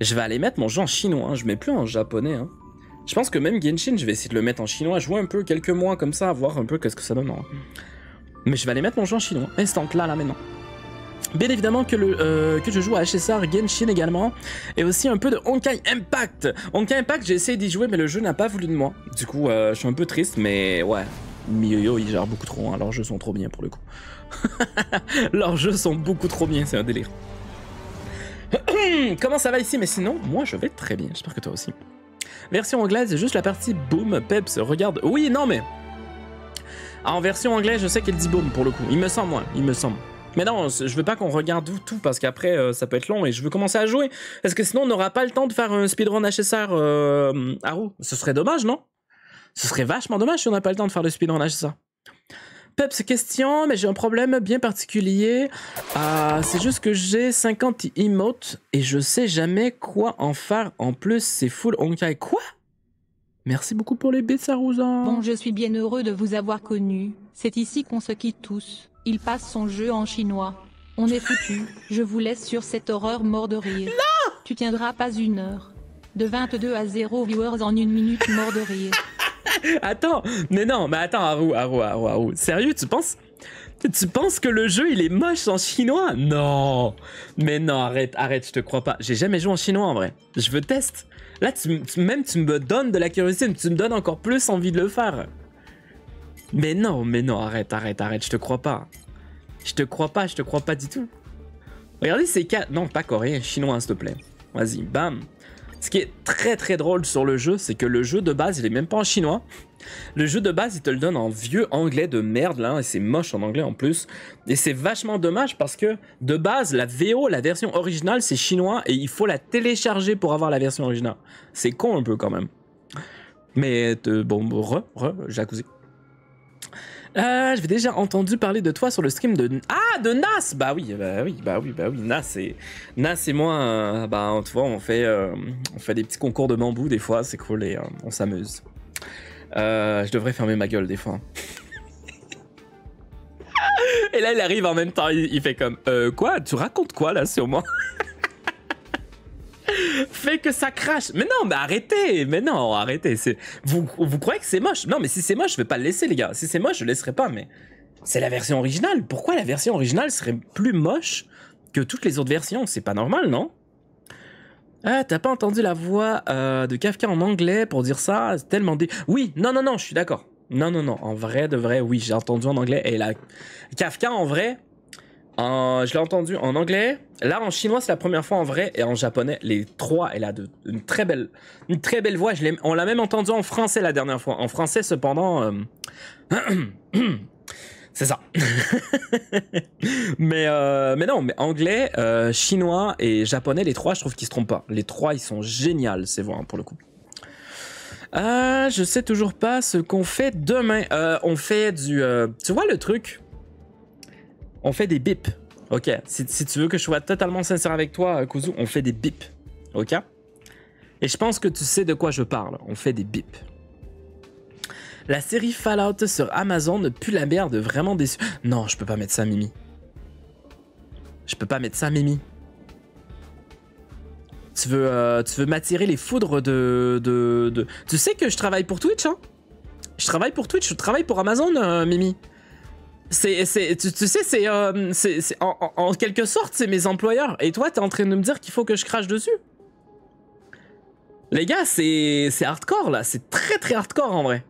Je vais aller mettre mon jeu en chinois, hein, je mets plus en japonais. Hein. Je pense que même Genshin, je vais essayer de le mettre en chinois, jouer un peu quelques mois comme ça, voir un peu qu'est-ce que ça donne. hein. Mais je vais aller mettre mon jeu en chinois, instant là, là, maintenant. Bien évidemment que, le, euh, que je joue à HSR Genshin également, et aussi un peu de Honkai Impact. Honkai Impact, j'ai essayé d'y jouer, mais le jeu n'a pas voulu de moi. Du coup, euh, je suis un peu triste, mais ouais. Miyoyo, il gère beaucoup trop, hein. leurs jeux sont trop bien pour le coup. leurs jeux sont beaucoup trop bien, c'est un délire. Comment ça va ici? Mais sinon, moi je vais très bien, j'espère que toi aussi. Version anglaise, juste la partie boom, peps, regarde. Oui, non mais. En version anglaise, je sais qu'elle dit boom pour le coup. Il me semble, moi, il me semble. Mais non, je veux pas qu'on regarde tout parce qu'après euh, ça peut être long et je veux commencer à jouer. Parce que sinon on n'aura pas le temps de faire un speedrun HSR euh, Haru. Ce serait dommage, non? Ce serait vachement dommage si on n'a pas le temps de faire le speedrun HSR. Peps question, mais j'ai un problème bien particulier. Ah, c'est juste que j'ai 50 emotes et je sais jamais quoi en faire. En plus, c'est full honkai. Quoi? Merci beaucoup pour les bits, Sarouza. Bon, je suis bien heureux de vous avoir connu. C'est ici qu'on se quitte tous. Il passe son jeu en chinois. On est foutu. Je vous laisse sur cette horreur mort de rire. Non Tu tiendras pas une heure. De 22 à 0 viewers en une minute mort de rire. Attends, mais non, mais attends, Haru, Haru, Haru, Haru. Sérieux, tu penses tu penses que le jeu il est moche en chinois? Non Mais non, arrête, arrête, je te crois pas. J'ai jamais joué en chinois en vrai. Je veux test. Là, tu, même tu me donnes de la curiosité, tu me donnes encore plus envie de le faire. Mais non, mais non, arrête, arrête, arrête, je te crois pas. Je te crois pas, je te crois pas du tout. Regardez ces cas. Non, pas coréen, chinois, s'il te plaît. Vas-y, bam. Ce qui est très très drôle sur le jeu, c'est que le jeu de base, il est même pas en chinois. Le jeu de base, il te le donne en vieux anglais de merde, là, et c'est moche en anglais en plus. Et c'est vachement dommage parce que, de base, la VO, la version originale, c'est chinois, et il faut la télécharger pour avoir la version originale. C'est con un peu quand même. Mais, euh, bon, re, re, jacuzzi. Euh, J'avais déjà entendu parler de toi sur le stream de... Ah, de Nas Bah oui, bah oui, bah oui, bah oui, Nas et, Nas moi, euh, bah, tu vois, on fait, euh, on fait des petits concours de bambou des fois, c'est cool et euh, on s'amuse. Euh, je devrais fermer ma gueule des fois. Et là, il arrive en même temps, il, il fait comme Quoi? Tu racontes quoi là sur moi? Fait que ça crache. Mais non, mais arrêtez Mais non, arrêtez. Vous, vous croyez que c'est moche? Non, mais si c'est moche, je vais pas le laisser, les gars. Si c'est moche, je le laisserai pas, mais c'est la version originale. Pourquoi la version originale serait plus moche que toutes les autres versions? C'est pas normal, non? Ah, t'as pas entendu la voix euh, de Kafka en anglais pour dire ça? C'est tellement dé... Oui, non, non, non, je suis d'accord. Non, non, non, en vrai, de vrai, oui, j'ai entendu en anglais. Et la Kafka, en vrai, en- je l'ai entendu en anglais. Là, en chinois, c'est la première fois en vrai. Et en japonais, les trois, elle a de, une, très belle, une très belle voix. On l'a même entendu en français la dernière fois. En français, cependant... euh, C'est ça. mais, euh, mais non, mais anglais, euh, chinois et japonais, les trois, je trouve qu'ils se trompent pas. Les trois, ils sont géniaux, ces voix, hein, pour le coup. Euh, je sais toujours pas ce qu'on fait demain. Euh, on fait du... euh, tu vois le truc? On fait des bips. Ok, si, tu veux que je sois totalement sincère avec toi, Kuzu, on fait des bips. Ok? Et je pense que tu sais de quoi je parle. On fait des bips. La série Fallout sur Amazon pue la merde, vraiment déçu. Non, je peux pas mettre ça, Mimi. Je peux pas mettre ça, Mimi. Tu veux, euh, tu veux m'attirer les foudres de, de, de- Tu sais que je travaille pour Twitch, hein? Je travaille pour Twitch, je travaille pour Amazon, euh, Mimi. C'est, c'est, tu, tu sais, c'est, euh, c'est, c'est- en, en- quelque sorte, c'est mes employeurs. Et toi, t'es en train de me dire qu'il faut que je crache dessus Les gars, c'est, c'est hardcore, là. C'est très, très hardcore, en vrai.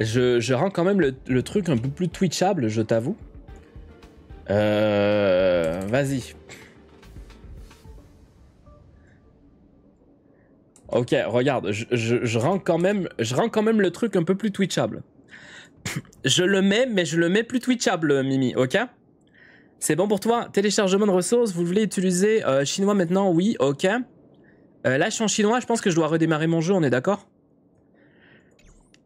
Je, rends quand même le, truc un peu plus twitchable, je t'avoue. Euh, Vas-y. Ok, regarde, je rends quand même, je rends quand même le truc un peu plus twitchable. Je le mets, mais je le mets plus twitchable, Mimi, ok? C'est bon pour toi? Téléchargement de ressources, vous voulez utiliser euh, chinois maintenant? Oui, ok. Euh, là, je suis en chinois, je pense que je dois redémarrer mon jeu, on est d'accord?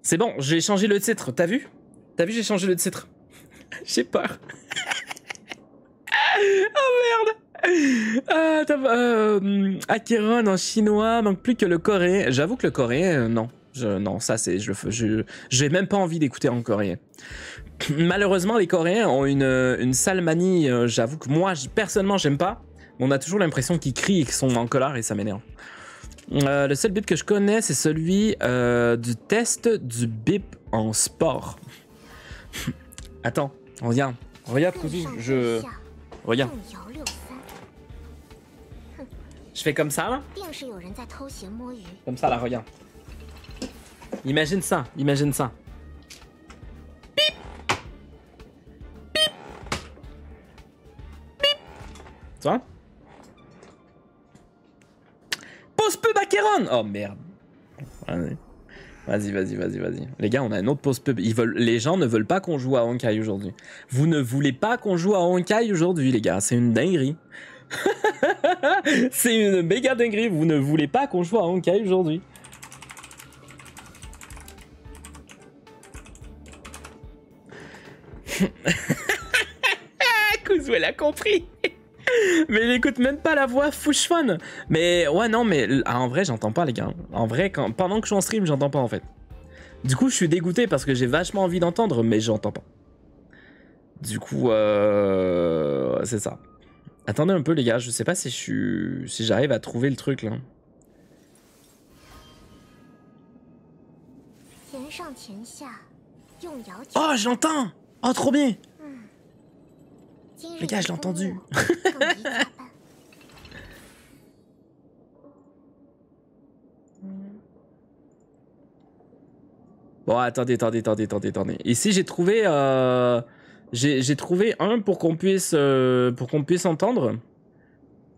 C'est bon, j'ai changé le titre, t'as vu? T'as vu, j'ai changé le titre. j'ai peur. oh merde ah, t'as- euh, en chinois, manque plus que le coréen. J'avoue que le coréen, euh, non. Non, ça c'est. Je, j'ai même pas envie d'écouter en coréen. Malheureusement, les Coréens ont une, une sale manie. euh, J'avoue que moi, personnellement, j'aime pas. On a toujours l'impression qu'ils crient et qu'ils sont en colère et ça m'énerve. Euh, le seul bip que je connais, c'est celui euh, du test du bip en sport. Attends, regarde. Regarde, Kuzu, je. Regarde. Je fais comme ça, là. Comme ça, là, regarde. Imagine ça, imagine ça. Bip Bip Bip Tu Pause pub Acheron Oh merde. Vas-y. Vas-y, vas-y, vas-y. Les gars, on a une autre pause pub. Les gens ne veulent pas qu'on joue à Honkai aujourd'hui. Vous ne voulez pas qu'on joue à Honkai aujourd'hui, les gars. C'est une dinguerie. C'est une méga dinguerie. Vous ne voulez pas qu'on joue à Honkai aujourd'hui. Kuzu, elle a compris. mais il écoute même pas la voix fouche fun. Mais ouais, non, mais ah, en vrai, j'entends pas, les gars. En vrai, quand, pendant que je suis en stream, j'entends pas en fait. Du coup, je suis dégoûté parce que j'ai vachement envie d'entendre, mais j'entends pas. Du coup, euh... c'est ça. Attendez un peu, les gars. Je sais pas si je suis... si j'arrive à trouver le truc là. Oh, j'entends Oh, trop bien les gars, je l'ai entendu. bon, attendez, attendez, attendez, attendez, attendez. Ici, j'ai trouvé, euh, j'ai trouvé un pour qu'on puisse, euh, pour qu'on puisse entendre.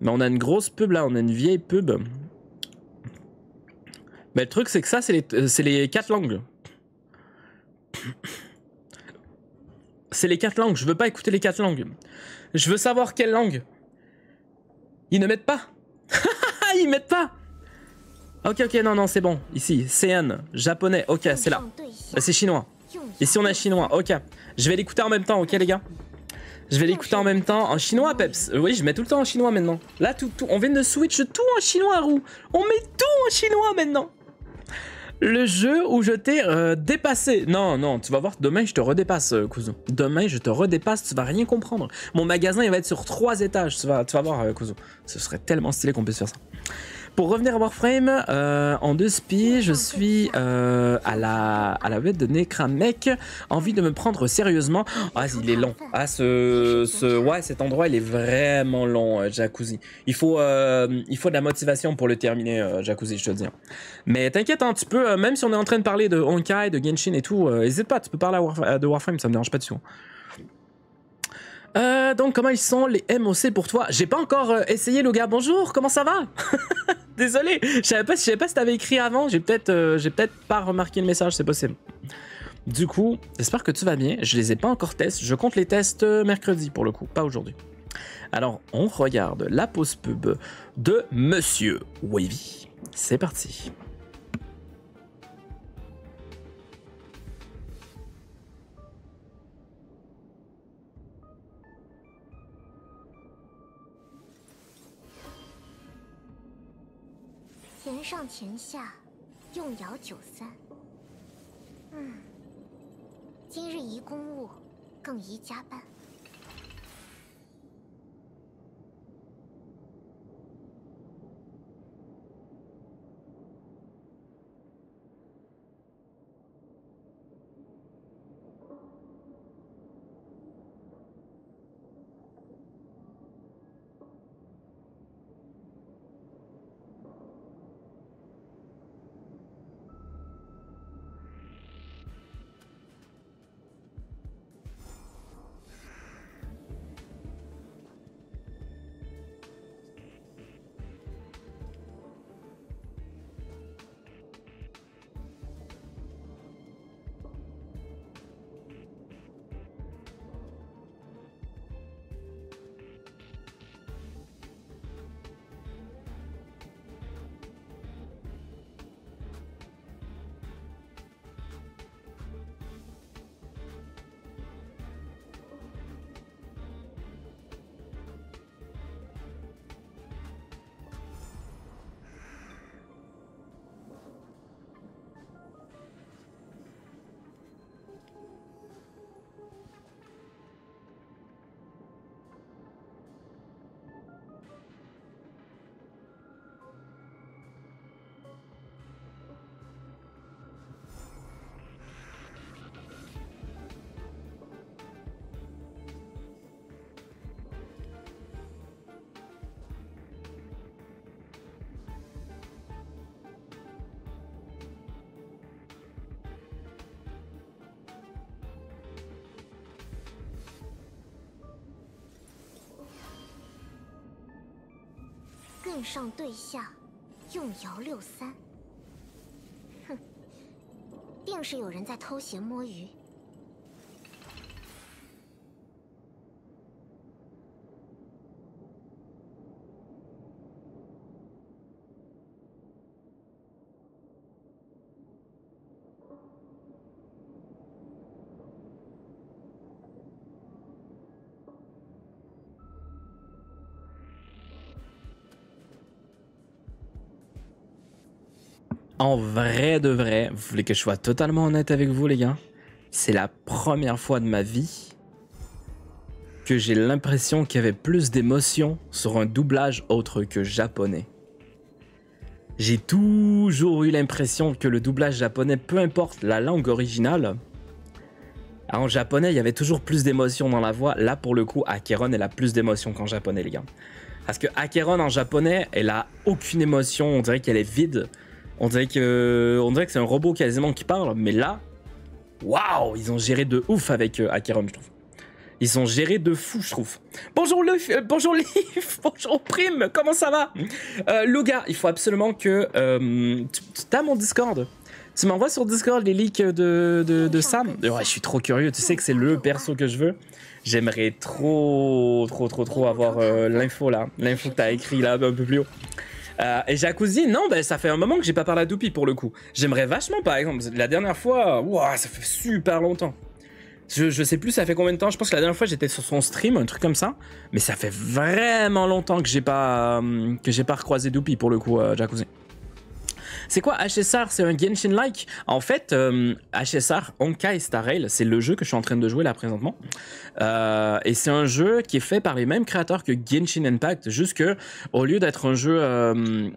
Mais on a une grosse pub là, on a une vieille pub. Mais le truc, c'est que ça, c'est les, euh, les quatre langues. c'est les quatre langues. Je veux pas écouter les quatre langues. Je veux savoir quelle langue. Ils ne mettent pas. Ils mettent pas. Ok, ok, non, non, c'est bon. Ici, CN, japonais. Ok, c'est là. Bah, c'est chinois. Ici, on a chinois. Ok. Je vais l'écouter en même temps, ok, les gars? Je vais l'écouter en même temps en chinois, Peps. Euh, oui, je mets tout le temps en chinois maintenant. Là, tout, tout. on vient de switch tout en chinois, Roux. On met tout en chinois maintenant. Le jeu où je t'ai euh, dépassé. Non, non, tu vas voir, demain je te redépasse, euh, cousin. Demain je te redépasse, tu vas rien comprendre. Mon magasin il va être sur trois étages, tu vas, tu vas voir, euh, cousin. Ce serait tellement stylé qu'on puisse faire ça. Pour revenir à Warframe, euh, en deux spies, je suis euh, à la à la bête de Necramec. Envie de me prendre sérieusement. Ah, il est long. Ah, ce, ce ouais, cet endroit il est vraiment long, euh, Jacuzzi. Il faut il faut de la motivation pour le terminer, Jacuzzi, je te dis. Mais t'inquiète, hein, tu peux même si on est en train de parler de Honkai, de Genshin et tout, euh, hésite pas, tu peux parler à de Warframe, ça me dérange pas du tout. Donc comment ils sont les MOC pour toi? J'ai pas encore essayé le gars. Bonjour, comment ça va? Désolé, je savais pas, pas si t'avais écrit avant. J'ai peut-être, euh, peut-être pas remarqué le message, c'est possible. Du coup, j'espère que tu vas bien. Je les ai pas encore testés. Je compte les tests euh, mercredi pour le coup, pas aujourd'hui. Alors, on regarde la pause pub de Monsieur Wavy. C'est parti. 上前下，用摇九三。嗯，今日宜公务，更宜加班。艮上对下，用爻六三。哼，定是有人在偷闲摸鱼。En vrai de vrai, vous voulez que je sois totalement honnête avec vous, les gars? C'est la première fois de ma vie que j'ai l'impression qu'il y avait plus d'émotion sur un doublage autre que japonais. J'ai toujours eu l'impression que le doublage japonais, peu importe la langue originale, en japonais, il y avait toujours plus d'émotion dans la voix. Là, pour le coup, Akeron, elle a plus d'émotion qu'en japonais, les gars. Parce que Akeron en japonais, elle a aucune émotion. On dirait qu'elle est vide. On dirait que, on dirait que c'est un robot quasiment qui parle. Mais là, waouh, ils ont géré de ouf avec euh, Akeron, je trouve. Ils ont géré de fou, je trouve. Bonjour le, euh, bonjour Leaf, bonjour Prime, comment ça va? Euh, il faut absolument que euh, tu tu as mon Discord. Tu m'envoies sur Discord les leaks de, de, de Sam? Ouais, je suis trop curieux. Tu sais que c'est le perso que je veux. J'aimerais trop, trop, trop, trop avoir l'info là, l'info que t'as écrit là un peu plus haut. Euh, et Jacuzzi, non, ben ça fait un moment que j'ai pas parlé à Doupi pour le coup. J'aimerais vachement, par exemple, la dernière fois, ça fait super longtemps. Je, je sais plus ça fait combien de temps, je pense que la dernière fois j'étais sur son stream, un truc comme ça, mais ça fait vraiment longtemps que j'ai pas euh, que j'ai pas recroisé Doupi pour le coup, euh, Jacuzzi. C'est quoi HSR C'est un Genshin-like? En fait, euh, HSR, Honkai Star Rail, c'est le jeu que je suis en train de jouer là présentement. Euh, et c'est un jeu qui est fait par les mêmes créateurs que Genshin Impact, juste que au lieu d'être un jeu euh,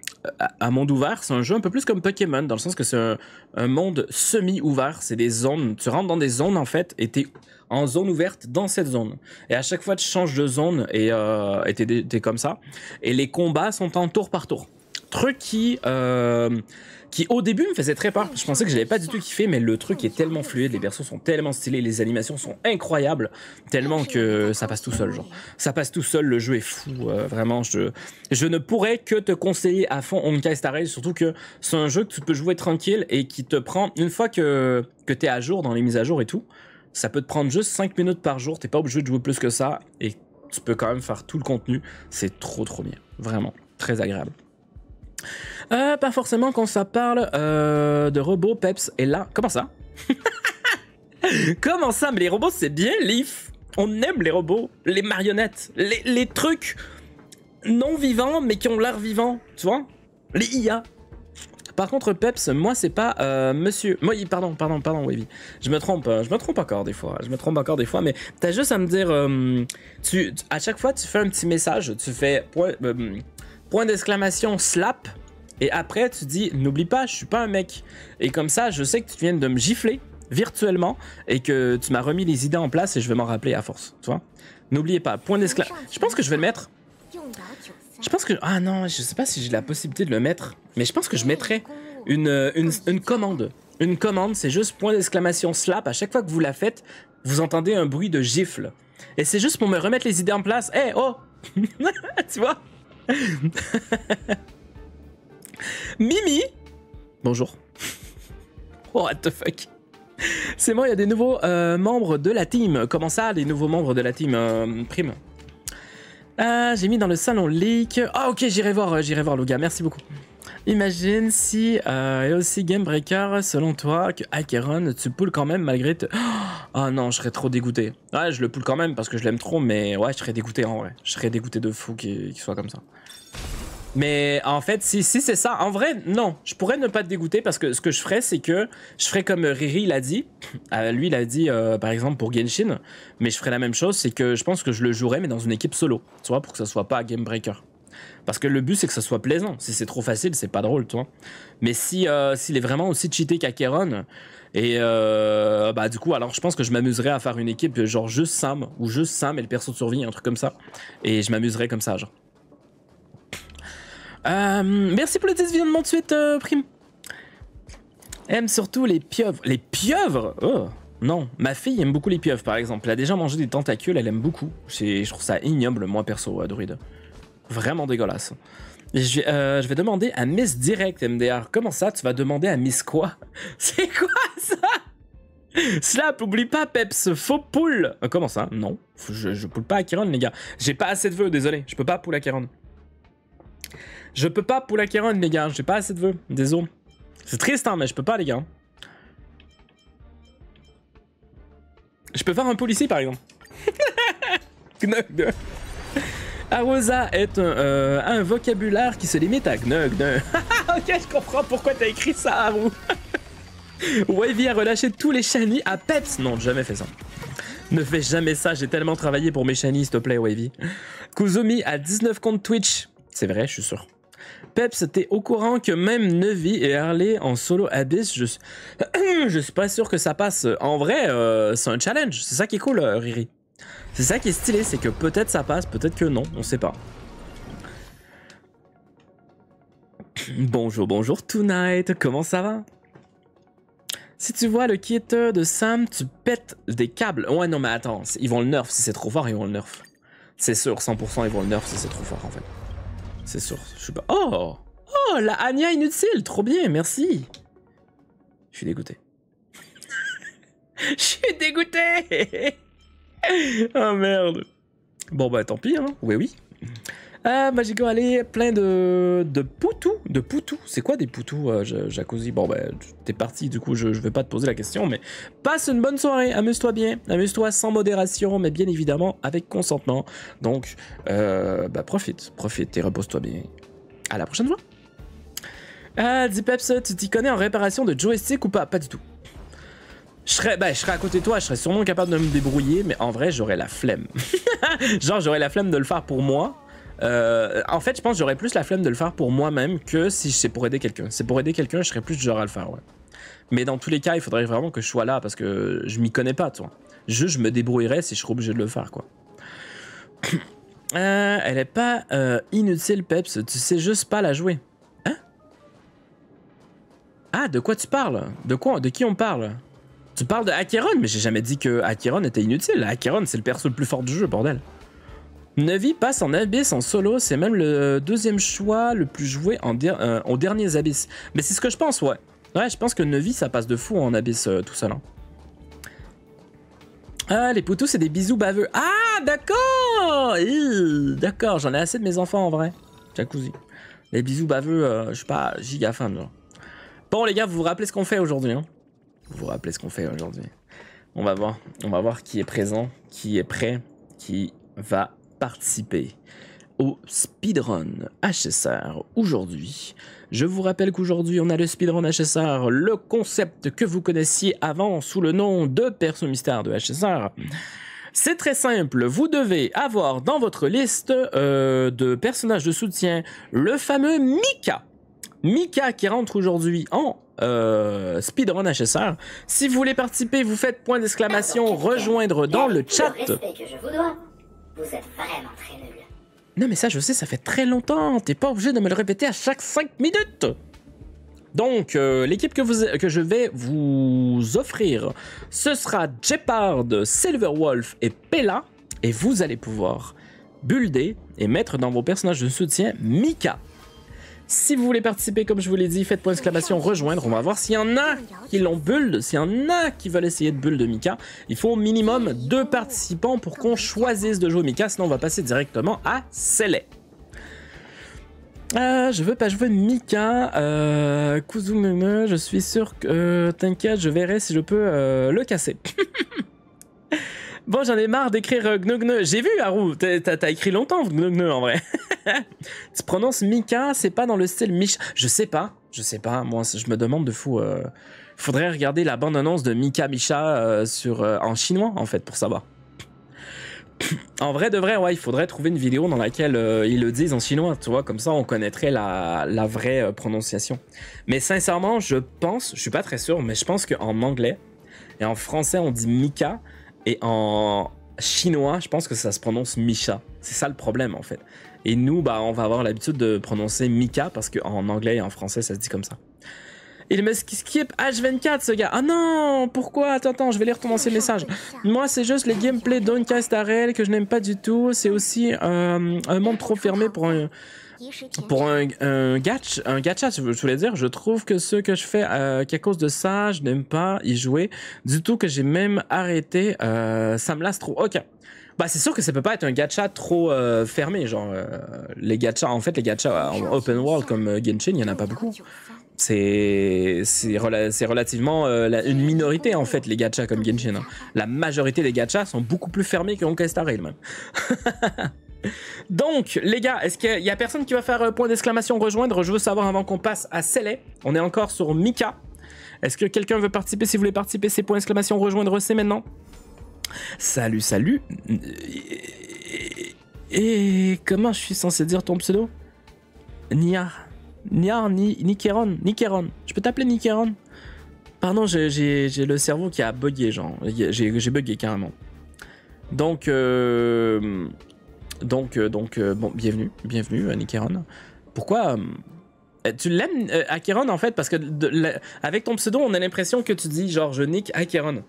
à, monde ouvert, c'est un jeu un peu plus comme Pokémon, dans le sens que c'est un, monde semi-ouvert. C'est des zones, tu rentres dans des zones en fait, et t'es en zone ouverte dans cette zone. Et à chaque fois, tu changes de zone et euh, t'es comme ça. Et les combats sont en tour par tour truc qui, euh, qui au début me faisait très peur. Je pensais que je l'avais pas du tout kiffé, mais le truc est tellement fluide, les persos sont tellement stylés, les animations sont incroyables, tellement que ça passe tout seul, genre. Ça passe tout seul, le jeu est fou, euh, vraiment. Je, je ne pourrais que te conseiller à fond Honkai Star Rail, surtout que c'est un jeu que tu peux jouer tranquille et qui te prend, une fois que, que tu es à jour dans les mises à jour et tout, ça peut te prendre juste 5 minutes par jour, t'es pas obligé de jouer plus que ça, et tu peux quand même faire tout le contenu. C'est trop trop bien, vraiment, très agréable. Euh, pas forcément quand ça parle euh, de robots, Peps. Et là, comment ça? Comment ça Mais les robots, c'est bien, Leaf. On aime les robots, les marionnettes, les, trucs non vivants, mais qui ont l'air vivants, tu vois? Les IA. Par contre, Peps, moi, c'est pas euh, monsieur. Moi, pardon, pardon, pardon, Wavy. Je me trompe, je me trompe encore des fois. Je me trompe encore des fois, mais t'as juste à me dire. tu, à chaque fois, tu fais un petit message, tu fais euh, point d'exclamation slap. Et après, tu dis, n'oublie pas, je suis pas un mec. Et comme ça, je sais que tu viens de me gifler virtuellement et que tu m'as remis les idées en place et je vais m'en rappeler à force. Tu vois N'oubliez pas, point d'exclamation. Je pense que je vais le mettre. Je pense que. Ah non, je sais pas si j'ai la possibilité de le mettre. Mais je pense que je mettrai une, une, commande. Une commande, c'est juste point d'exclamation slap. À chaque fois que vous la faites, vous entendez un bruit de gifle. Et c'est juste pour me remettre les idées en place. Eh, hey, oh Tu vois? Mimi Bonjour. Oh, what the fuck C'est moi, il y a des nouveaux euh, membres de la team. Comment ça, les nouveaux membres de la team euh, Prime? Ah, j'ai mis dans le salon leak. Ah, ok, j'irai voir, euh, j'irai voir le gars. Merci beaucoup. Imagine si, euh, et aussi Game Breaker, selon toi, que Acheron, tu poules quand même malgré. te- Ah non, je serais trop dégoûté. Ouais, je le poule quand même parce que je l'aime trop, mais ouais, je serais dégoûté en vrai. Je serais dégoûté de fou qu'il soit comme ça. Mais en fait, si, si c'est ça, en vrai, non. Je pourrais ne pas te dégoûter parce que ce que je ferais, c'est que je ferais comme Riri l'a dit. Euh, lui, il a dit, euh, par exemple, pour Genshin. Mais je ferais la même chose, c'est que je pense que je le jouerais, mais dans une équipe solo. Tu vois, pour que ça soit pas Game Breaker. Parce que le but, c'est que ça soit plaisant. Si c'est trop facile, c'est pas drôle, tu vois. Mais si euh, s'il est vraiment aussi cheaté qu'Akeron, et euh, bah du coup, alors je pense que je m'amuserais à faire une équipe genre juste Sam, ou juste Sam et le perso de survie, un truc comme ça. Et je m'amuserais comme ça, genre. Euh, merci pour le 10 visionnement de suite, Prime. Aime surtout les pieuvres. Les pieuvres? Oh non, ma fille aime beaucoup les pieuvres par exemple. Elle a déjà mangé des tentacules, elle aime beaucoup. Je trouve ça ignoble, moi perso, euh, druide. Vraiment dégueulasse. Je vais, euh, je vais demander à Miss Direct MDR. Comment ça, tu vas demander à Miss quoi? C'est quoi ça? Slap, oublie pas Peps, faux poule. Euh, comment ça? Non, je, je poule pas à les gars. J'ai pas assez de vœux, désolé. Je peux pas poule à. Je peux pas poule à les gars. J'ai pas assez de vœux, désolé. C'est triste, hein, mais je peux pas, les gars. Je peux faire un policier, par exemple. Arosa est un, euh, un vocabulaire qui se limite à gnug, gnug. ok, je comprends pourquoi t'as écrit ça, Haru. Wavy a relâché tous les shiny à Peps. Non, jamais fait ça. Ne fais jamais ça, j'ai tellement travaillé pour mes shiny, s'il te plaît, Wavy. Kuzumi a 19 comptes Twitch. C'est vrai, je suis sûr. Peps, t'es au courant que même Nevi et Harley en solo Abyss, je, je suis pas sûr que ça passe. En vrai, euh, c'est un challenge. C'est ça qui est cool, euh, Riri. C'est ça qui est stylé, c'est que peut-être ça passe, peut-être que non, on sait pas. bonjour, bonjour, Tonight, comment ça va? Si tu vois le quitter de Sam, tu pètes des câbles. Ouais, non, mais attends, ils vont le nerf. Si c'est trop fort, ils vont le nerf. C'est sûr, 100% ils vont le nerf si c'est trop fort, en fait. C'est sûr. Je suis pas. Oh! Oh, la Anya inutile! Trop bien, merci! Je suis dégoûté. Je suis dégoûté! oh merde! Bon, bah tant pis, hein. Oui, oui. Ah, Magico, allez, plein de, de poutous. De poutous. C'est quoi des poutous, euh, Jacuzzi? Bon, bah, t'es parti, du coup, je, je vais pas te poser la question, mais passe une bonne soirée, amuse-toi bien, amuse-toi sans modération, mais bien évidemment avec consentement. Donc, euh, bah, profite, profite et repose-toi bien. À la prochaine fois. Ah, dis Peps, tu t'y connais en réparation de joystick ou pas? Pas du tout. Je serais, bah, je serais à côté de toi, je serais sûrement capable de me débrouiller, mais en vrai, j'aurais la flemme. Genre, j'aurais la flemme de le faire pour moi. Euh, en fait, je pense que j'aurais plus la flemme de le faire pour moi-même que si c'est pour aider quelqu'un. C'est pour aider quelqu'un, je serais plus genre à le faire, ouais. Mais dans tous les cas, il faudrait vraiment que je sois là parce que je m'y connais pas, toi. Juste, je me débrouillerais si je serais obligé de le faire, quoi. Euh, elle est pas euh, inutile, Peps. Tu sais juste pas la jouer. Hein? Ah, de quoi tu parles? De quoi? De qui on parle? Tu parles de Acheron, mais j'ai jamais dit que Acheron était inutile. Acheron, c'est le perso le plus fort du jeu, bordel. Nevi passe en Abyss en solo, c'est même le deuxième choix le plus joué en der- euh, aux derniers Abyss. Mais c'est ce que je pense, ouais. Ouais, je pense que Nevi, ça passe de fou en Abyss euh, tout seul. hein. Ah, les poutous, c'est des bisous baveux. Ah, d'accord D'accord, j'en ai assez de mes enfants en vrai. Jacuzzi. Les bisous baveux, euh, je suis pas giga fan. genre. Bon, les gars, vous vous rappelez ce qu'on fait aujourd'hui hein Vous vous rappelez ce qu'on fait aujourd'hui On va voir. On va voir qui est présent, qui est prêt, qui va participer au speedrun HSR aujourd'hui. Je vous rappelle qu'aujourd'hui, on a le speedrun HSR, le concept que vous connaissiez avant sous le nom de perso mystère de HSR. C'est très simple, vous devez avoir dans votre liste euh, de personnages de soutien le fameux Mika. Mika qui rentre aujourd'hui en euh, speedrun HSR. Si vous voulez participer, vous faites point d'exclamation rejoindre dans le chat. Non mais ça je sais, ça fait très longtemps. T'es pas obligé de me le répéter à chaque 5 minutes. Donc euh, l'équipe que, vous- que je vais vous offrir, ce sera Jeopard, Silverwolf et Pella. Et vous allez pouvoir builder et mettre dans vos personnages de soutien Mika. Si vous voulez participer, comme je vous l'ai dit, faites point d'exclamation rejoindre. On va voir s'il y en a qui l'ont build, s'il y en a qui veulent essayer de build de Mika. Il faut au minimum deux participants pour qu'on choisisse de jouer Mika, sinon on va passer directement à Select. Euh, je veux pas jouer Mika. Euh, Kuzumune, je suis sûr que. euh, T'inquiète, je verrai si je peux euh, le casser. bon, j'en ai marre d'écrire euh, Gnogne. J'ai vu, Haru, t'as écrit longtemps Gnogne en vrai. tu prononces Mika, c'est pas dans le style Mich. Je sais pas, je sais pas. Moi, je me demande de fou. euh, Faudrait regarder la bande-annonce de Mika Misha euh, sur, euh, en chinois, en fait, pour savoir. En vrai de vrai, ouais, il faudrait trouver une vidéo dans laquelle ils le disent en chinois, tu vois, comme ça on connaîtrait la, la vraie prononciation. Mais sincèrement, je pense, je suis pas très sûr, mais je pense qu'en anglais et en français on dit Mika et en chinois, je pense que ça se prononce Misha. C'est ça le problème en fait. Et nous, bah, on va avoir l'habitude de prononcer Mika parce qu'en anglais et en français, ça se dit comme ça. Il me skip H24, ce gars. Ah non, pourquoi? Attends, attends, je vais lire ton ancien message. Moi, c'est juste les gameplays d'Oncast réel que je n'aime pas du tout. C'est aussi euh, un monde trop fermé pour un, pour un, un, un gacha, je voulais dire, je trouve que ce que je fais, euh, qu'à cause de ça, je n'aime pas y jouer du tout, que j'ai même arrêté, euh, ça me lasse trop. Ok. Bah, c'est sûr que ça peut pas être un gacha trop euh, fermé, genre euh, les gachas, en fait, les gachas euh, en open world comme Genshin, il y en a pas beaucoup. C'est rela relativement une minorité en fait les gachas comme Genshin. Hein. La majorité des gachas sont beaucoup plus fermés que Honkai Star même. Donc, les gars, est-ce qu'il y a personne qui va faire euh, point d'exclamation rejoindre? Je veux savoir avant qu'on passe à Célé. On est encore sur Mika. Est-ce que quelqu'un veut participer? Si vous voulez participer, c'est point d'exclamation rejoindre, c'est maintenant. Salut, salut. Et, comment je suis censé dire ton pseudo? Niar. Niar, ni, Nikeron. Nikeron. Je peux t'appeler Nikeron Pardon, j'ai- le cerveau qui a bugué, genre. J'ai bugué carrément. Donc, euh, donc, euh, donc, euh, bon, bienvenue, bienvenue, euh, Nikeron. Pourquoi tu l'aimes, Acheron, en fait, parce que de- la- avec ton pseudo, on a l'impression que tu dis genre je nique Acheron.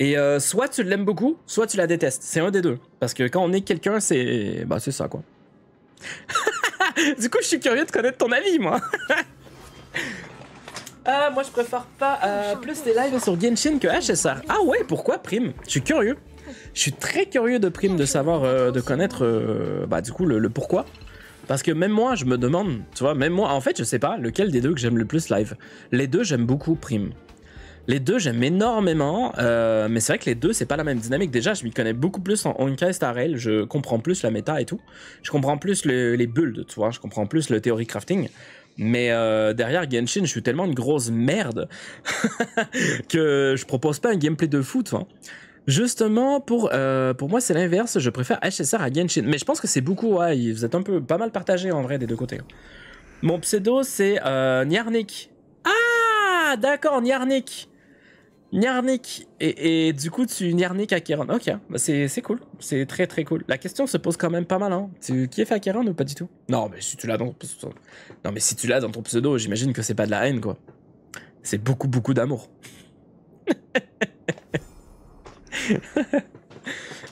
Et euh, soit tu l'aimes beaucoup, soit tu la détestes. C'est un des deux. Parce que quand on nique quelqu'un, c'est. Bah, c'est ça, quoi. du coup, je suis curieux de connaître ton avis, moi. Ah, moi, je préfère pas euh, plus les lives sur Genshin que HSR. Ah ouais, pourquoi Prime? Je suis curieux. Je suis très curieux de Prime de savoir, euh, de connaître, euh, bah, du coup, le, pourquoi. Parce que même moi, je me demande, tu vois, même moi, en fait, je sais pas lequel des deux que j'aime le plus live. Les deux, j'aime beaucoup Prime. Les deux, j'aime énormément, euh, mais c'est vrai que les deux, c'est pas la même dynamique. Déjà, je m'y connais beaucoup plus en Honkai Star Rail, je comprends plus la méta et tout. Je comprends plus le- les builds, tu vois, je comprends plus le theory crafting. Mais derrière Genshin, je suis tellement une grosse merde que je propose pas un gameplay de foot. tu vois. Justement, pour, euh, pour moi, c'est l'inverse. Je préfère HSR à Genshin. Mais je pense que c'est beaucoup, vous êtes un peu pas mal partagé en vrai des deux côtés. Mon pseudo, c'est euh, Nyarnik. Ah, d'accord, Nyarnik. Nyarnik. Et, du coup, tu Nyarnik à Kéron. Ok, bah c'est cool. C'est très très cool. La question se pose quand même pas mal. Hein. Tu kiffes à Kéron ou pas du tout? Non, mais si tu l'as dans Non, mais si tu l'as dans ton pseudo, j'imagine que c'est pas de la haine, quoi. C'est beaucoup, beaucoup d'amour.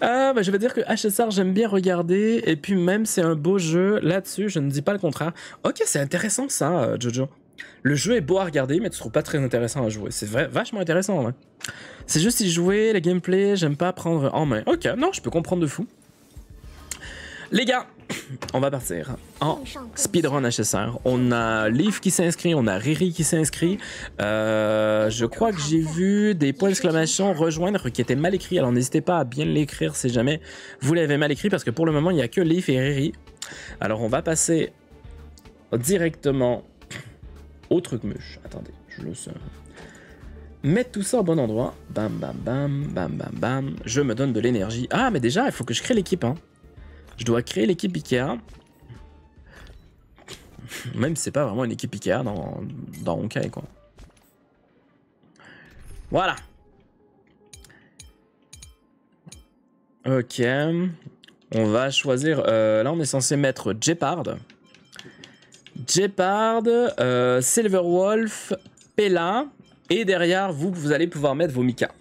ah, bah je vais dire que HSR, j'aime bien regarder. Et puis même, c'est un beau jeu. Là-dessus, je ne dis pas le contraire. Ok, c'est intéressant ça, euh, Jojo. Le jeu est beau à regarder, mais tu trouves pas très intéressant à jouer. C'est vachement intéressant, ouais. C'est juste y jouer, les gameplays, j'aime pas prendre en main. Ok, non, je peux comprendre de fou. Les gars, on va partir en speedrun HSR. On a Leaf qui s'inscrit, on a Riri qui s'inscrit. Euh, je crois que j'ai vu des points d'exclamation rejoindre qui étaient mal écrits. Alors n'hésitez pas à bien l'écrire si jamais vous l'avez mal écrit parce que pour le moment il n'y a que Leaf et Riri. Alors on va passer directement au truc mûche. Attendez, je le sors. Mettre tout ça au bon endroit. Bam, bam, bam, bam, bam, bam. Je me donne de l'énergie. Ah, mais déjà, il faut que je crée l'équipe. Hein. Je dois créer l'équipe Ikea. Même si c'est pas vraiment une équipe Ikea dans, dans Honkai, quoi. Voilà. Ok. On va choisir. euh, là, on est censé mettre Jeopard. Jeopard, euh, Silverwolf, Pella. Et derrière, vous, vous allez pouvoir mettre vos Mika.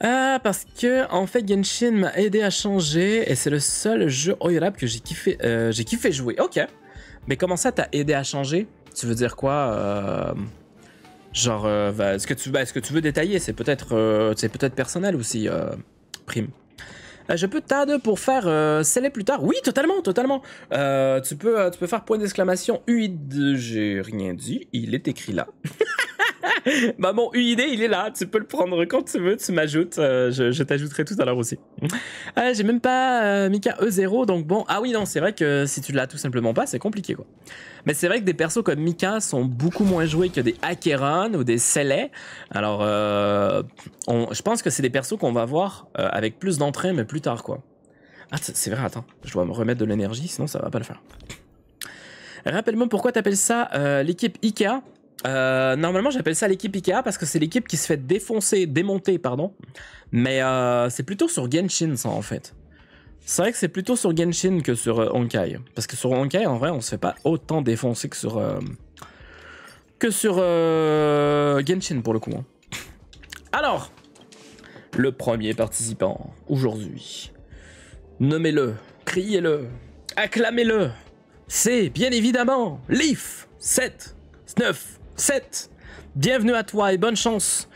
Ah, parce que en fait, Genshin m'a aidé à changer et c'est le seul jeu Oyorap que j'ai kiffé, euh, j'ai kiffé jouer. Ok. Mais comment ça t'a aidé à changer? Tu veux dire quoi euh, Genre, euh, bah, est-ce que tu, veux détailler? C'est peut-être, euh, c'est peut-être personnel aussi, euh, Prime. Euh, je peux t'aider pour faire euh, plus tard. Oui, totalement, totalement. Euh, tu peux, euh, tu peux faire point d'exclamation UID. J'ai rien dit. Il est écrit là. bah mon UID, il est là. Tu peux le prendre quand tu veux. Tu m'ajoutes. euh, je t'ajouterai tout à l'heure aussi. Ah, J'ai même pas euh, Mika E0, donc bon. Ah oui, non, c'est vrai que si tu l'as tout simplement pas, c'est compliqué quoi. Mais c'est vrai que des persos comme Mika sont beaucoup moins joués que des Acheron ou des Célé. Alors, euh, je pense que c'est des persos qu'on va voir euh, avec plus d'entrain, mais plus tard quoi. Ah, c'est vrai, attends. Je dois me remettre de l'énergie, sinon ça va pas le faire. Rappelle-moi pourquoi t'appelles ça euh, l'équipe Ikea? Euh, Normalement, j'appelle ça l'équipe Ikea parce que c'est l'équipe qui se fait défoncer, démonter, pardon. Mais euh, c'est plutôt sur Genshin, ça, en fait. C'est vrai que c'est plutôt sur Genshin que sur euh, Honkai. Parce que sur Honkai, en vrai, on se fait pas autant défoncer que sur... euh, que sur Genshin, pour le coup. hein. Alors, le premier participant, aujourd'hui. Nommez-le, criez-le. acclamez-le. C'est bien évidemment Leaf 7 9 7. Bienvenue à toi et bonne chance.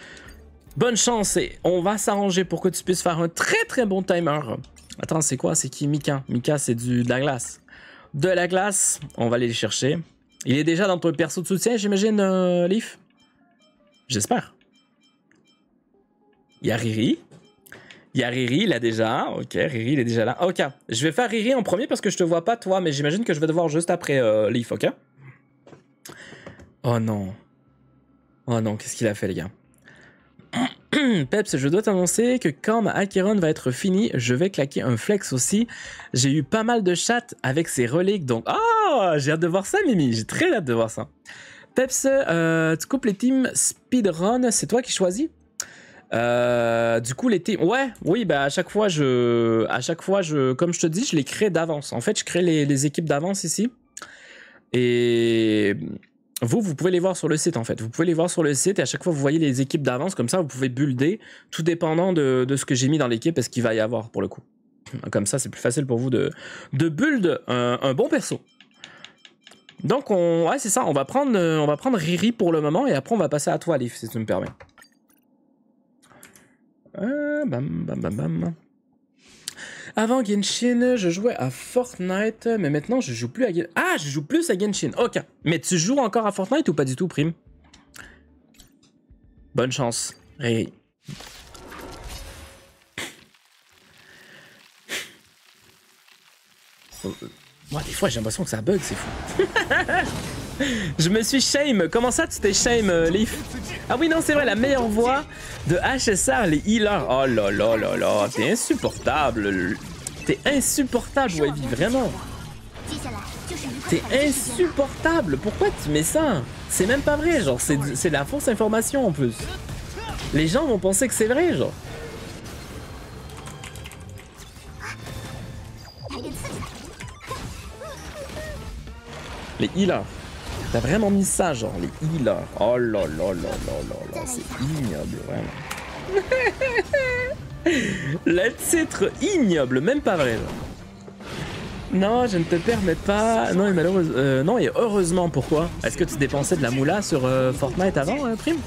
Bonne chance et on va s'arranger pour que tu puisses faire un très très bon timer. Attends, c'est quoi? C'est qui? Mika Mika, c'est de la glace. De la glace, on va aller les chercher. Il est déjà dans ton perso de soutien, j'imagine, euh, Leaf? J'espère. Il y. Il y a déjà. Ok, Riri, il est déjà là. Ok, je vais faire Riri en premier parce que je te vois pas, toi, mais j'imagine que je vais te voir juste après euh, Leaf, ok? Oh non. Oh non, qu'est-ce qu'il a fait, les gars? Peps, je dois t'annoncer que quand ma Acheron va être finie, je vais claquer un flex aussi. J'ai eu pas mal de chats avec ces reliques, donc... Oh J'ai hâte de voir ça, Mimi. J'ai très hâte de voir ça. Peps, euh, tu coupes les teams speedrun, c'est toi qui choisis? Euh, du coup, les teams, ouais, oui, bah à chaque fois, je, à chaque fois, je, comme je te dis, je les crée d'avance. En fait, je crée les équipes d'avance ici. Et vous, vous pouvez les voir sur le site en fait. Vous pouvez les voir sur le site et à chaque fois vous voyez les équipes d'avance comme ça, vous pouvez builder tout dépendant de, de ce que j'ai mis dans l'équipe et ce qu'il va y avoir pour le coup. Comme ça, c'est plus facile pour vous de, de build un, bon perso. Donc on, ouais c'est ça, on va prendre, euh, on va prendre Riri pour le moment et après on va passer à toi, Leaf, si tu me permets. Euh, bam, bam, bam, bam. Avant Genshin, je jouais à Fortnite, mais maintenant je joue plus à Genshin. Ah, je joue plus à Genshin. Ok. Mais tu joues encore à Fortnite ou pas du tout, Prime Bonne chance. Riri. Moi, des fois, j'ai l'impression que ça bug, c'est fou. je me suis shame. Comment ça, tu t'es shame, euh, Leaf? Ah oui, non, c'est vrai, la meilleure voix de HSR, les healers. Oh là là là là, t'es insupportable. T'es insupportable, Wavy, vraiment. T'es insupportable. Pourquoi tu mets ça? C'est même pas vrai, genre, c'est de la fausse information en plus. Les gens vont penser que c'est vrai, genre. Les healers. T'as vraiment mis ça, genre, les healers. Oh là là là là là là, c'est ignoble, vraiment. Le titre ignoble, même pas vrai. Non, je ne te permets pas. Non, et malheureusement. euh, non, et heureusement, pourquoi? Est-ce que tu dépensais de la moula sur euh, Fortnite avant, euh, Prime?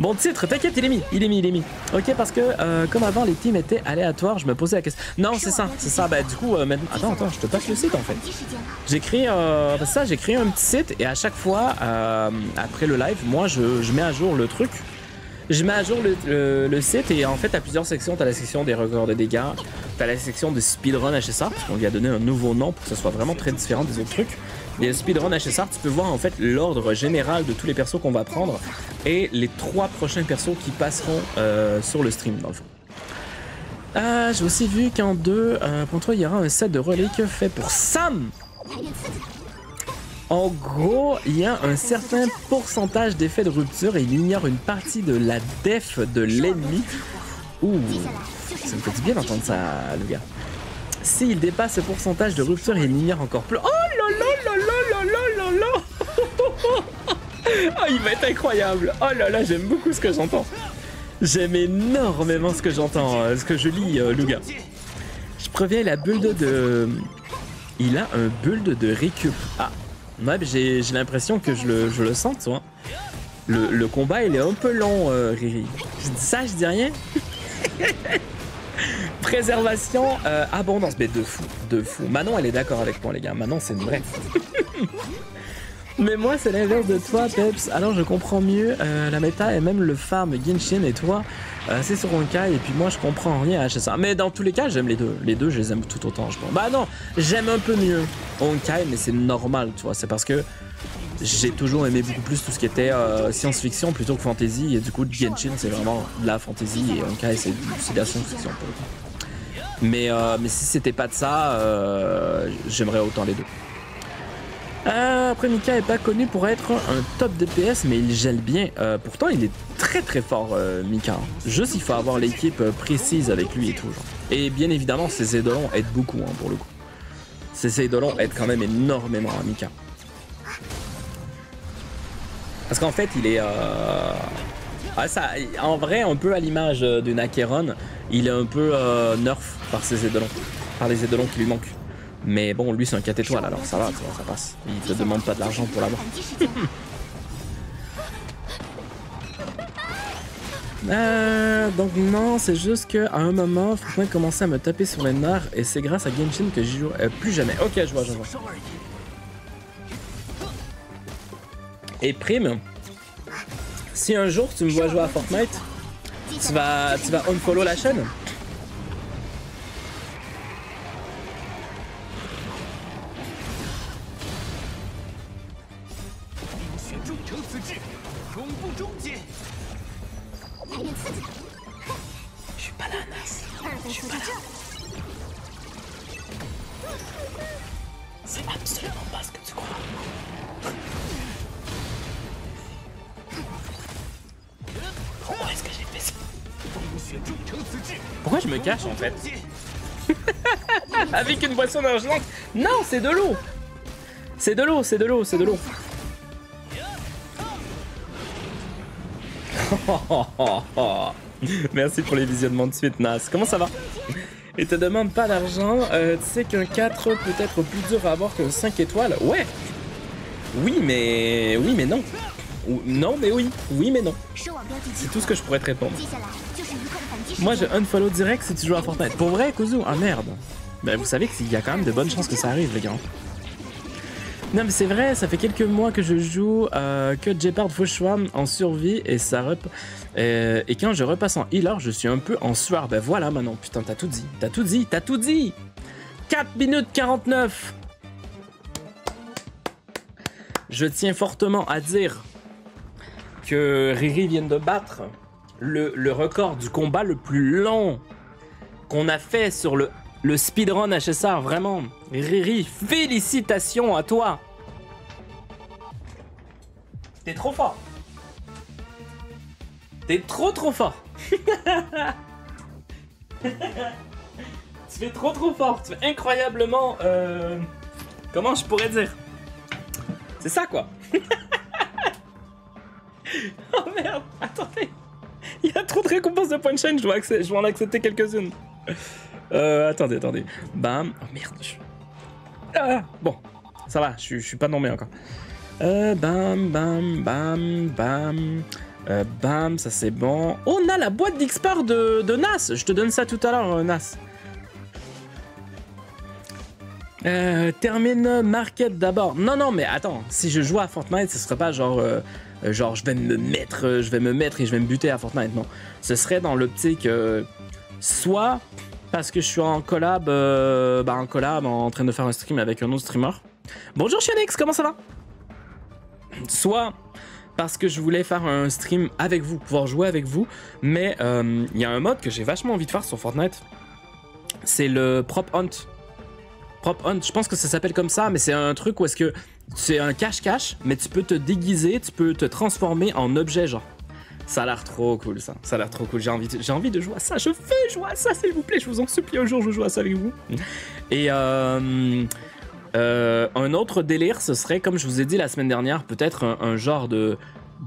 Bon titre, t'inquiète, il est mis, il est mis, il est mis. Ok, parce que euh, comme avant les teams étaient aléatoires, je me posais la question. Non, c'est ça, c'est ça. Bah du coup, euh, maintenant, attends, attends, je te passe le site en fait. J'ai euh, ça, un petit site et à chaque fois, après le live, moi, je, je mets à jour le truc. Je mets à jour le, le- site et en fait, t'as plusieurs sections. T'as la section des records de dégâts, t'as la section de speedrun HSR, parce qu'on lui a donné un nouveau nom pour que ce soit vraiment très différent des autres trucs. Et le speedrun HSR, tu peux voir en fait l'ordre général de tous les persos qu'on va prendre et les trois prochains persos qui passeront euh, sur le stream dans le. Ah, j'ai aussi vu qu'en deux, euh, pour toi, il y aura un set de reliques fait pour Sam. En gros, il y a un certain pourcentage d'effet de rupture et il ignore une partie de la def de l'ennemi. Ouh, ça me fait du bien d'entendre ça, le gars. S'il dépasse ce pourcentage de rupture, il ignore encore plus. Oh Oh, il va être incroyable Oh là là, j'aime beaucoup ce que j'entends J'aime énormément ce que j'entends, ce que je lis, euh, Luga. Je préviens la build de... Il a un build de récup. Ah, ouais, j'ai l'impression que je le, je le sens, tu vois. Le, le, combat, il est un peu long, Riri. Je dis ça, je dis rien Préservation, euh, abondance. Mais de fou, de fou. Manon, elle est d'accord avec moi, les gars. Manon, c'est une vraie. Mais moi, c'est l'inverse de toi, Peps. Alors, je comprends mieux euh, la méta et même le farm Genshin et toi, euh, c'est sur Honkai. Et puis moi, je comprends rien à HSR. Mais dans tous les cas, j'aime les deux. Les deux, je les aime tout autant, je pense. Bah non, j'aime un peu mieux Honkai, mais c'est normal, tu vois. C'est parce que j'ai toujours aimé beaucoup plus tout ce qui était euh, science-fiction plutôt que fantasy. Et du coup, Genshin, c'est vraiment de la fantasy. Et Honkai, c'est de la science-fiction. Mais, euh, mais si c'était pas de ça, euh, j'aimerais autant les deux. Euh, après, Mika est pas connu pour être un top DPS, mais il gèle bien. Pourtant, il est très très fort, Mika. Juste, il faut avoir l'équipe précise avec lui et tout. Et bien évidemment, ses édolons aident beaucoup, hein, pour le coup. Ses édolons aident quand même énormément à Mika. Parce qu'en fait, il est... Euh... Ah, en vrai, un peu à l'image d'une Acheron, il est un peu euh, nerf par ses aidelons, par les aidelons qui lui manquent. Mais bon, lui c'est un 4 étoiles, alors ça va, ça, passe. Il te demande pas de l'argent pour l'avoir. euh, donc non, c'est juste qu'à un moment, Franklin commençait à me taper sur les nerfs et c'est grâce à Genshin que j'y joue euh, plus jamais. Ok, je vois, je vois. Et prime, si un jour tu me vois jouer à Fortnite, tu vas, tu vas unfollow la chaîne. cache en fait. Avec une boisson d'argent. Non, c'est de l'eau. C'est de l'eau, c'est de l'eau, c'est de l'eau. Merci pour les visionnements de suite, Nas. Comment ça va? Et te demande pas d'argent. Euh, tu sais qu'un 4 peut être plus dur à avoir qu'un 5 étoiles? Ouais. Oui, mais oui, mais non. Non, mais oui. Oui, mais non. C'est tout ce que je pourrais te répondre. Moi, je unfollow direct si tu joues à Fortnite. Pour vrai, Kuzu Ah merde. Ben, vous savez qu'il y a quand même de bonnes chances que ça arrive, les gars. Non, mais c'est vrai, ça fait quelques mois que je joue euh, que Jeopard Fauchouam en survie et ça rep... euh, et quand je repasse en healer, je suis un peu en sueur. Ben voilà, maintenant. Putain, t'as tout dit. T'as tout dit. T'as tout dit 4 minutes 49 Je tiens fortement à dire que Riri vient de battre le, le record du combat le plus long qu'on a fait sur le, le speedrun HSR. Vraiment, Riri, félicitations à toi. T'es trop fort. T'es trop trop fort. tu fais trop trop fort. Tu fais incroyablement. euh, Comment je pourrais dire? C'est ça quoi. oh merde, attendez. Il y a trop de récompenses de point de chaîne, je dois, je dois en accepter quelques-unes. Euh, attendez, attendez. Bam. Oh merde. je- Ah, bon, ça va, je, suis- pas nommé encore. Euh, bam, bam, bam, bam. Euh, bam, ça c'est bon. Oh, on a la boîte d'Xpar de, de Nas. Je te donne ça tout à l'heure, euh, Nas. Euh, termine market d'abord. Non, non, mais attends. Si je joue à Fortnite, ce serait pas genre, euh, genre je vais me mettre, euh, je vais me mettre et je vais me buter à Fortnite. Non, ce serait dans l'optique euh, soit parce que je suis en collab, euh, bah, en collab, en train de faire un stream avec un autre streamer. Bonjour Chianex, comment ça va? Soit parce que je voulais faire un stream avec vous, pouvoir jouer avec vous, mais euh, il y a un mode que j'ai vachement envie de faire sur Fortnite. C'est le Prop Hunt. Prop Hunt, je pense que ça s'appelle comme ça, mais c'est un truc où est-ce que c'est un cache-cache, mais tu peux te déguiser, tu peux te transformer en objet, genre. Ça a l'air trop cool, ça. Ça a l'air trop cool. J'ai envie, de, envie de jouer à ça. Je fais jouer à ça, s'il vous plaît. Je vous en supplie, un jour, je joue à ça avec vous. Et euh, euh, un autre délire, ce serait, comme je vous ai dit la semaine dernière, peut-être un, un genre de,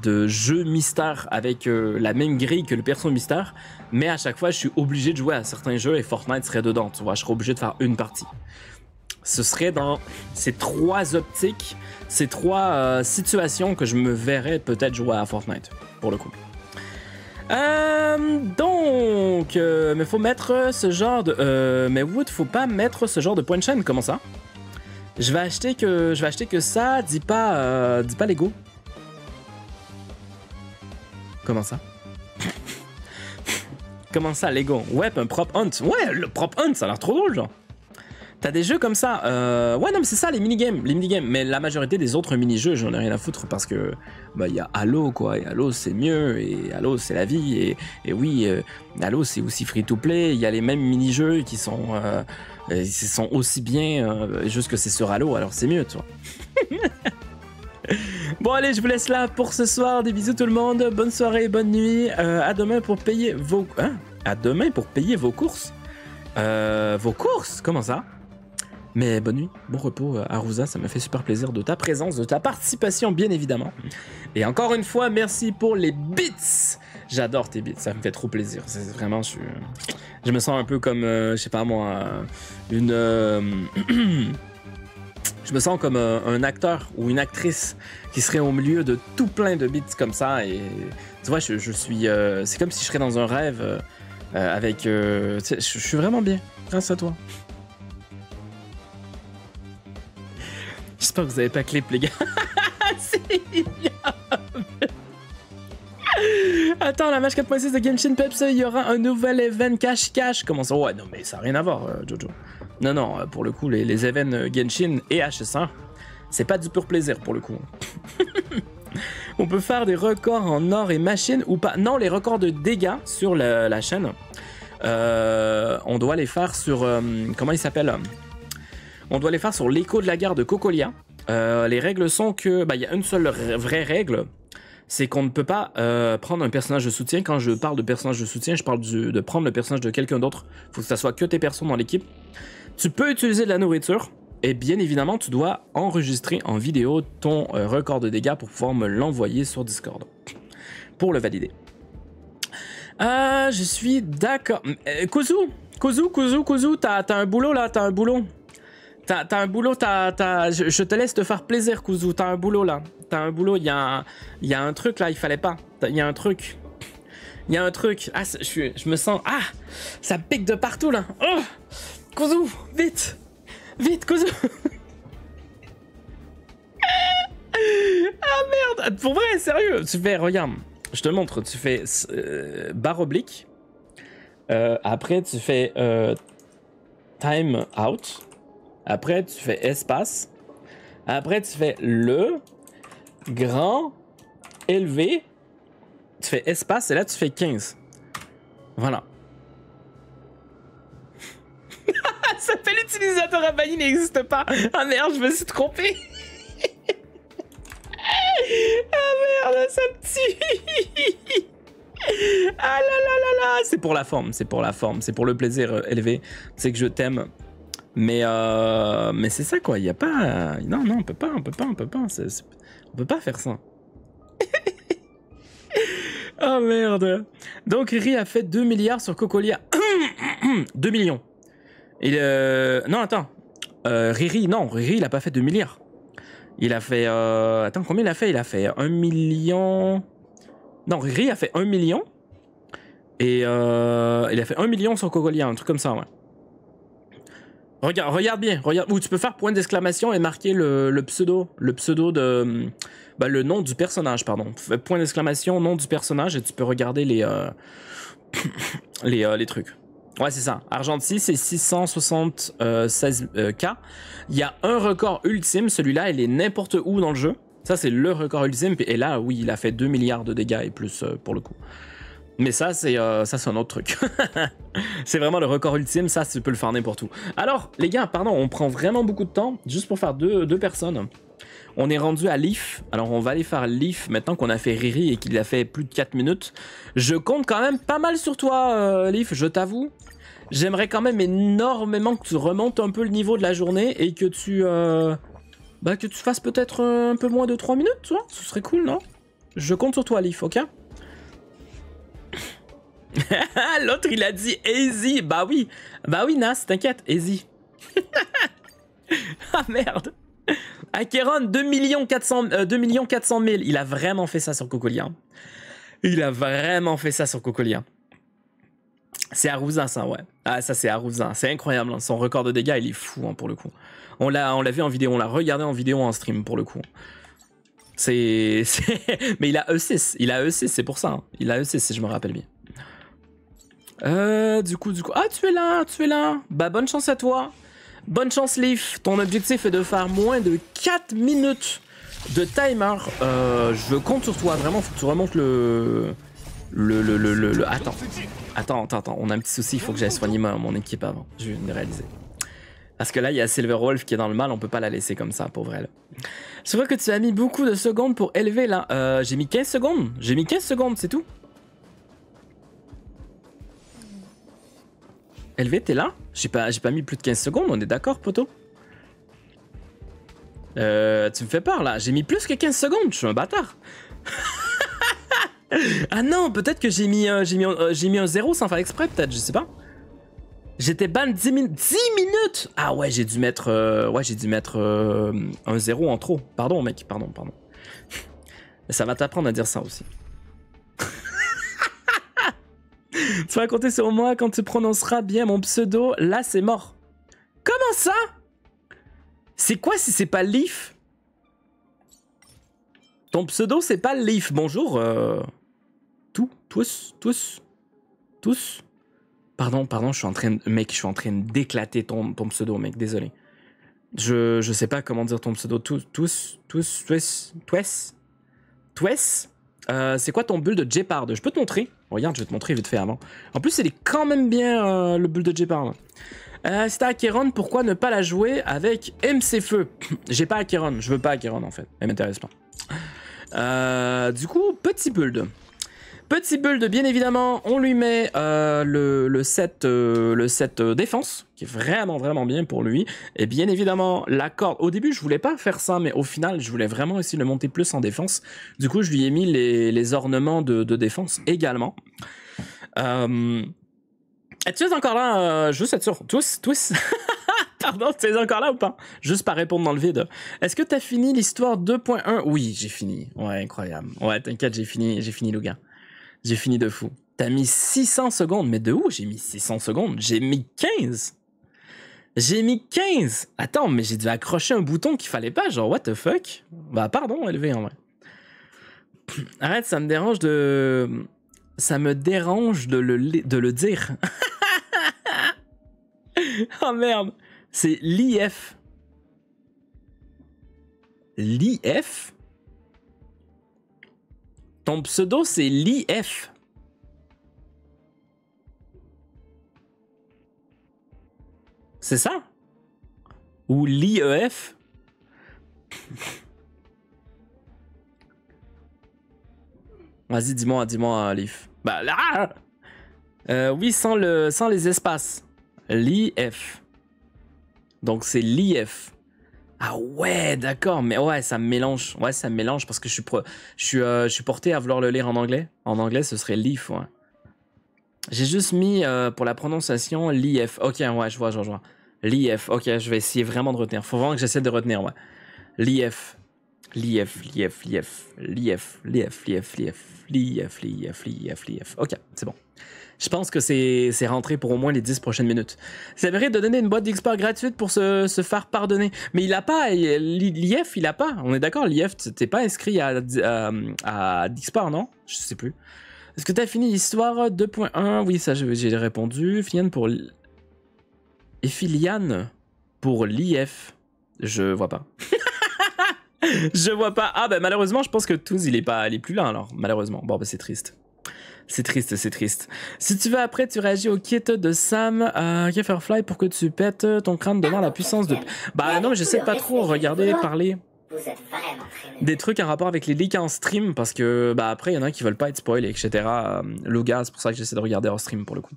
de jeu mystère avec euh, la même grille que le perso mystère. Mais à chaque fois, je suis obligé de jouer à certains jeux et Fortnite serait dedans. Tu vois, je serais obligé de faire une partie. Ce serait dans ces trois optiques, ces trois euh, situations que je me verrais peut-être jouer à Fortnite, pour le coup. Euh, donc, euh, mais faut mettre ce genre de. Mais Wood, faut pas mettre ce genre de point de chaîne. Comment ça? Je vais acheter que je vais acheter que ça. Dis pas, dis pas Lego. Comment ça? Comment ça, Lego? Ouais, un prop hunt. Ouais, le prop hunt, ça a l'air trop drôle, genre. T'as des jeux comme ça. Euh... Ouais, non, mais c'est ça, les minigames. Les minigames. Mais la majorité des autres mini-jeux, j'en ai rien à foutre parce que. Bah, il y a Halo, quoi. Et Halo, c'est mieux. Et Halo, c'est la vie. Et, et oui, euh, Halo, c'est aussi free-to-play. Il y a les mêmes mini-jeux qui sont. Euh... Ils sont aussi bien. euh, Juste que c'est sur Halo, alors c'est mieux, tu vois. Bon allez, je vous laisse là pour ce soir. Des bisous tout le monde. Bonne soirée, bonne nuit. Euh, à demain pour payer vos. Hein? À demain pour payer vos courses? Euh, vos courses? Comment ça? Mais bonne nuit, bon repos, euh, Arusa. Ça me fait super plaisir de ta présence, de ta participation, bien évidemment. Et encore une fois, merci pour les bits. J'adore tes bits, ça me fait trop plaisir. C'est vraiment, je, me sens un peu comme, euh, je sais pas moi, euh, une. je me sens comme un acteur ou une actrice qui serait au milieu de tout plein de bits comme ça. Et tu vois, je, suis. c'est comme si je serais dans un rêve avec. je suis vraiment bien, grâce à toi. J'espère que vous avez pas clip, les gars. c'est. Attends, la match 4.6 de Genshin Peps, il y aura un nouvel event cash-cash. Comment ça? Ouais, non, mais ça n'a rien à voir, euh, Jojo. Non, non, euh, pour le coup, les, events euh, Genshin et HS1, c'est pas du pur plaisir pour le coup. On peut faire des records en or et machine ou pas. Non, les records de dégâts sur la, chaîne, on doit les faire sur. comment il s'appelle? On doit les faire sur l'écho de la gare de Cocolia. Euh, les règles sont que. bah, Il y a une seule vraie règle c'est qu'on ne peut pas euh, prendre un personnage de soutien. Quand je parle de personnage de soutien, je parle de prendre le personnage de quelqu'un d'autre. faut que ça soit que tes personnes dans l'équipe. Tu peux utiliser de la nourriture. Et bien évidemment, tu dois enregistrer en vidéo ton euh, record de dégâts pour pouvoir me l'envoyer sur Discord. Pour le valider. Ah, je suis d'accord. Euh, Kuzu, Kuzu, Kuzu, t'as t'as un boulot là, t'as un boulot. T'as un boulot, t'as- je, te laisse te faire plaisir, Kuzu. T'as un boulot là. T'as un boulot, il y, a un- y a un truc là, il fallait pas. Il y a un truc. Il y a un truc. Ah, je, je me sens. Ah Ça pique de partout là. Oh Kuzu, vite Vite, Kuzu Ah merde Pour vrai, sérieux Tu fais, regarde, je te montre. Tu fais euh, barre oblique. Euh, après, tu fais euh, time out. Après, tu fais espace. Après, tu fais le grand élevé. Tu fais espace et là, tu fais 15. Voilà. Ça fait l'utilisateur à banni n'existe pas. Ah merde, je me suis trompé. ah merde, ça me tue. Ah là là là là, c'est pour la forme, c'est pour la forme, c'est pour le plaisir euh, élevé. C'est que je t'aime. Mais euh, mais c'est ça quoi, il y a pas non non, on peut pas, on peut pas, on peut pas, on peut pas faire ça. oh merde. Donc Riri a fait 2 milliards sur Cocolia. 2 millions. Il euh, non attends. Euh, Riri non, Riri il a pas fait 2 milliards. Il a fait euh, attends, combien il a fait? Il a fait 1 million Non, Riri a fait 1 million. Et il a fait 1 million sur Cocolia, un truc comme ça, ouais. Regarde, regarde bien. Ou tu peux faire point d'exclamation et marquer le, pseudo, le pseudo de, bah, le nom du personnage, pardon. Point d'exclamation, nom du personnage et tu peux regarder les, euh, les, euh, les trucs. Ouais, c'est ça. Argenti, c'est 676 euh. Il y a un record ultime. Celui-là, il est n'importe où dans le jeu. Ça, c'est le record ultime. Et là, oui, il a fait 2 milliards de dégâts et plus pour le coup. Mais ça, c'est euh, ça, c'est un autre truc. c'est vraiment le record ultime. Ça, tu peux le faire n'importe où. Alors, les gars, pardon, on prend vraiment beaucoup de temps juste pour faire deux, deux personnes. On est rendu à Leaf. Alors, on va aller faire Leaf maintenant qu'on a fait Riri et qu'il a fait plus de 4 minutes. Je compte quand même pas mal sur toi, euh, Leaf, je t'avoue. J'aimerais quand même énormément que tu remontes un peu le niveau de la journée et que tu. euh, bah, que tu fasses peut-être un peu moins de 3 minutes, tu vois Ce serait cool, non? Je compte sur toi, Leaf, ok? L'autre, il a dit easy. Bah oui. Bah oui, Nas, t'inquiète, easy. ah merde. Acheron, 2 400, euh, 2 400 000. Il a vraiment fait ça sur Cocolia. Il a vraiment fait ça sur Cocolia. C'est Arousin, ça, ouais. Ah, ça, c'est Arousin. C'est incroyable. hein. Son record de dégâts, il est fou, hein, pour le coup. On l'a, vu en vidéo, on l'a regardé en vidéo en stream, pour le coup. C'est. c'est- Mais il a E6. Il a E6, c'est pour ça. hein. Il a E6, si je me rappelle bien. Euh, du coup, du coup. Ah, tu es là, tu es là. Bah, bonne chance à toi. Bonne chance, Leaf. Ton objectif est de faire moins de 4 minutes de timer. Euh, je compte sur toi, vraiment. Faut que tu remontes le. Le. Le. Le. le, Attends. Attends, attends, attends. On a un petit souci. Il faut que j'aille soigner ma- mon équipe avant. Je viens de réaliser. Parce que là, il y a Silver Wolf qui est dans le mal. On peut pas la laisser comme ça, pauvre elle. Je vois que tu as mis beaucoup de secondes pour élever là. Euh, j'ai mis 15 secondes. J'ai mis 15 secondes, c'est tout. Élevé, t'es là? J'ai pas, pas mis plus de 15 secondes, on est d'accord, poteau euh, Tu me fais peur là, j'ai mis plus que 15 secondes, je suis un bâtard. Ah non, peut-être que j'ai mis, j'ai mis, euh, mis un zéro sans faire exprès, peut-être, je sais pas. J'étais ban 10, min 10 minutes Ah ouais, j'ai dû mettre, euh, ouais, j'ai dû mettre euh, un zéro en trop. Pardon, mec, pardon, pardon. Ça va t'apprendre à dire ça aussi. Tu vas compter sur moi quand tu prononceras bien mon pseudo. Là, c'est mort. Comment ça? C'est quoi si c'est pas Leaf? Ton pseudo, c'est pas Leaf. Bonjour. Euh... Tout, tous, tous, tous. Pardon, pardon, je suis en train de... Mec, je suis en train d'éclater ton, ton pseudo, mec. Désolé. Je, je sais pas comment dire ton pseudo. Tous, tous, tous, tous, tous. Twess, euh, c'est quoi ton bulle de Jeopard Je peux te montrer. Regarde, je vais te montrer vite fait avant. En plus, il est quand même bien euh, le bulle de Jeopard. Euh, t'as Acheron, pourquoi ne pas la jouer avec MC Feu? J'ai pas Acheron, je veux pas Acheron en fait. Elle m'intéresse pas. Euh, du coup, petit build. Petit build, bien évidemment, on lui met euh, le, le set, euh, le euh, défense, qui est vraiment, vraiment bien pour lui. Et bien évidemment, la corde. Au début, je voulais pas faire ça, mais au final, je voulais vraiment essayer de le monter plus en défense. Du coup, je lui ai mis les, les ornements de, défense également. Euh... Es-tu encore là euh, Juste être sûr? Tous, tous. Pardon, tu es encore là ou pas? Juste par répondre dans le vide. Est-ce que t'as fini l'histoire 2.1 Oui, j'ai fini. Ouais, incroyable. Ouais, t'inquiète, j'ai fini, j'ai fini, Louga. J'ai fini de fou. T'as mis 600 secondes, mais de où j'ai mis 600 secondes? J'ai mis 15 J'ai mis 15 Attends, mais j'ai dû accrocher un bouton qu'il fallait pas, genre what the fuck? Bah pardon, élevé en vrai. Arrête, ça me dérange de... Ça me dérange de le, de le dire. oh merde C'est l'IF. L'IF Ton pseudo, c'est l'IF. C'est ça? Ou l'IEF Vas-y, dis-moi, dis-moi, Leaf. Bah là euh, Oui, sans, le, sans les espaces. L'IF. Donc c'est l'IF. Ah ouais, d'accord, mais ouais, ça me mélange. Ouais, ça me mélange parce que je suis, je suis, euh, je suis porté à vouloir le lire en anglais. En anglais, ce serait l'IF, ouais. J'ai juste mis euh, pour la prononciation l'IF. Ok, ouais, je vois, je vois. L'IF, ok, je vais essayer vraiment de retenir. Faut vraiment que j'essaie de retenir, ouais. L'IF, l'IF, l'IF, l'IF, l'IF, l'IF, l'IF, l'IF, l'IF, l'IF, l'IF. Ok, c'est bon. Je pense que c'est rentré pour au moins les 10 prochaines minutes. Ça mérite de donner une boîte d'XP gratuite pour se, se faire pardonner. Mais il a pas, l'IF, il a pas. On est d'accord, l'IF, t'es pas inscrit à, à, à non? Je sais plus. Est-ce que t'as fini l'histoire 2.1 Oui, ça j'ai répondu. Filiane pour... Et Filiane pour l'IF. Je vois pas. je vois pas. Ah bah malheureusement, je pense que tous il est pas, il est plus là alors. Malheureusement. Bon bah c'est triste. C'est triste, c'est triste. Si tu veux après, tu réagis au kit de Sam Kefferfly pour que tu pètes ton crâne devant la puissance de. Bah non, mais j'essaie de pas trop regarder, parler Vous êtes vraiment très nul. des trucs en rapport avec les leaks en stream parce que bah après il y en a qui veulent pas être spoil etc. Euh, Loga, c'est pour ça que j'essaie de regarder hors stream pour le coup.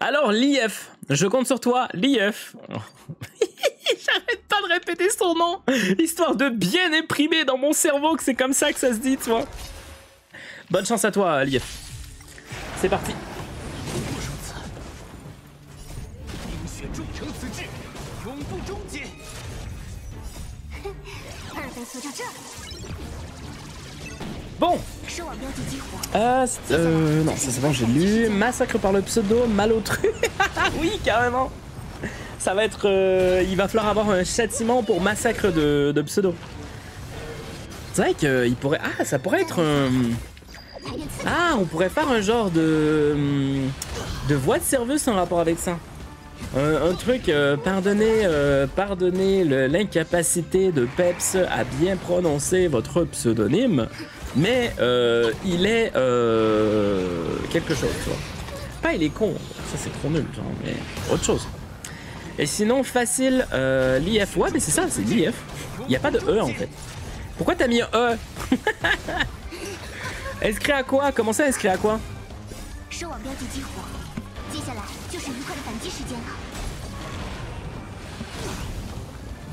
Alors l'IF, je compte sur toi, l'IF. J'arrête pas de répéter son nom, histoire de bien imprimer dans mon cerveau que c'est comme ça que ça se dit, tu vois. Bonne chance à toi, Aliyev. C'est parti. Bon euh, euh, non, ça c'est bon, j'ai lu. Massacre par le pseudo, malotru. oui, carrément. Ça va être... Euh, il va falloir avoir un châtiment pour massacre de, de pseudo. C'est vrai qu'il pourrait... Ah, ça pourrait être un... Ah, on pourrait faire un genre de. de voix de service en rapport avec ça. Un, truc, euh, pardonnez, euh, pardonnez l'incapacité de Peps à bien prononcer votre pseudonyme, mais euh, il est quelque chose, tu vois. Pas il est con, ça c'est trop nul, genre, mais autre chose. Et sinon, facile, l'IF, ouais, mais c'est ça, c'est l'IF. Il n'y a pas de E en fait. Pourquoi t'as mis un E? Elle Inscrit à quoi? Comment ça inscrit à quoi?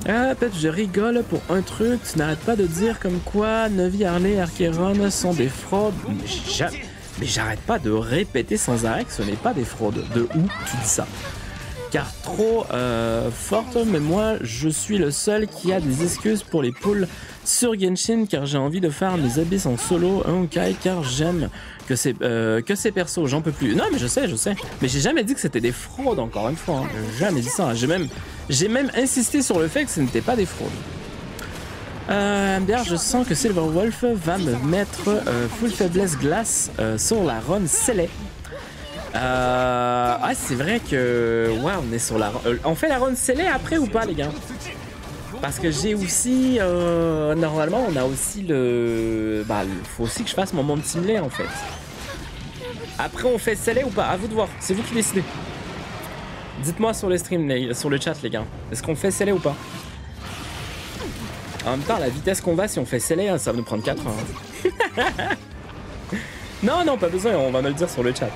Ah, peut-être je rigole pour un truc. Tu n'arrêtes pas de dire comme quoi Novi, Harley et Archeron sont des fraudes. Mais j'arrête pas de répéter sans arrêt que ce n'est pas des fraudes. De où tu dis ça? Car trop euh, forte, mais moi je suis le seul qui a des excuses pour les poules sur Genshin car j'ai envie de faire mes abysses en solo, Honkai car j'aime que ces, euh, que ces persos, j'en peux plus. Non mais je sais, je sais. Mais j'ai jamais dit que c'était des fraudes encore une fois. hein. Jamais dit ça. J'ai même, même insisté sur le fait que ce n'était pas des fraudes. Euh, je sens que Silverwolf va me mettre euh, full faiblesse glace euh, sur la run Célé. Euh, ah, c'est vrai que. Ouais, on est sur la. euh, on fait la run Célé après ou pas, les gars? Parce que j'ai aussi. euh, normalement, on a aussi le. Bah, faut aussi que je fasse mon monde simulé en fait. Après, on fait Célé ou pas? À vous de voir, c'est vous qui décidez. Dites-moi sur le stream, les- sur le chat, les gars. Est-ce qu'on fait Célé ou pas? En même temps, la vitesse qu'on va, si on fait Célé, hein, ça va nous prendre 4 heures. hein. non, non, pas besoin, on va me le dire sur le chat.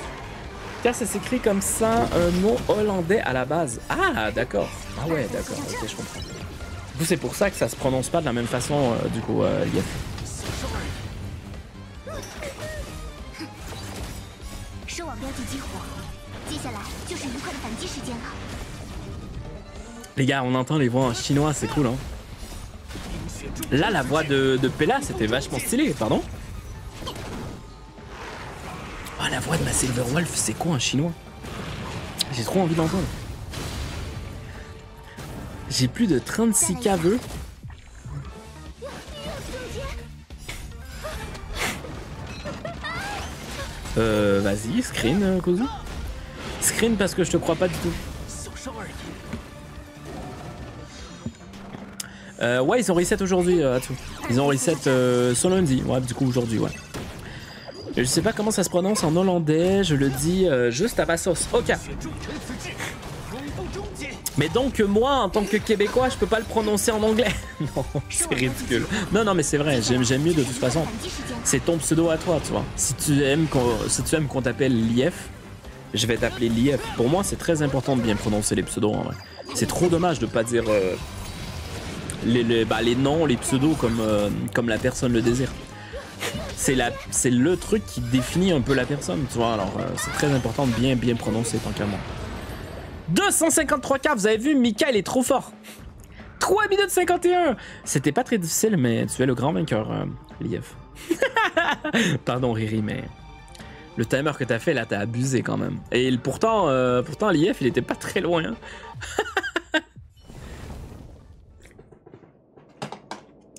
Car ça s'écrit comme ça un mot hollandais à la base. Ah, d'accord. Ah ouais, d'accord. Ok, je comprends. Du coup, c'est pour ça que ça se prononce pas de la même façon, euh, du coup, euh, Les gars, on entend les voix en chinois, c'est cool, hein. Là, la voix de, de Pella, c'était vachement stylé, pardon ah, la voix de ma Silverwolf, c'est quoi en chinois? J'ai trop envie d'entendre. J'ai plus de 36k vœux. Euh, vas-y, screen, euh, Kozu. Screen parce que je te crois pas du tout. Euh, ouais, ils ont reset aujourd'hui, euh. Ils ont reset euh, lundi. Ouais, du coup, aujourd'hui, ouais. Je sais pas comment ça se prononce en hollandais, je le dis euh, juste à ma sauce. Ok. Mais donc euh, moi, en tant que Québécois, je peux pas le prononcer en anglais. non, c'est ridicule. Non, non, mais c'est vrai, j'aime, j'aime mieux de toute façon. C'est ton pseudo à toi, tu vois. Si tu aimes qu'on, si tu aimes qu'on t'appelle Lief, je vais t'appeler Lief. Pour moi, c'est très important de bien prononcer les pseudos. En vrai. C'est trop dommage de pas dire euh, les, les, bah, les noms, les pseudos comme, euh, comme la personne le désire. C'est la c'est le truc qui définit un peu la personne, tu vois. Alors, euh, c'est très important de bien bien prononcer tant qu'à moi. 253k, vous avez vu, Mika, il est trop fort. 3 minutes 51 C'était pas très difficile, mais tu es le grand vainqueur, euh, Lief. Pardon Riri, mais le timer que t'as fait là, t'as abusé quand même. Et pourtant, euh, pourtant l'IF, il était pas très loin. hein.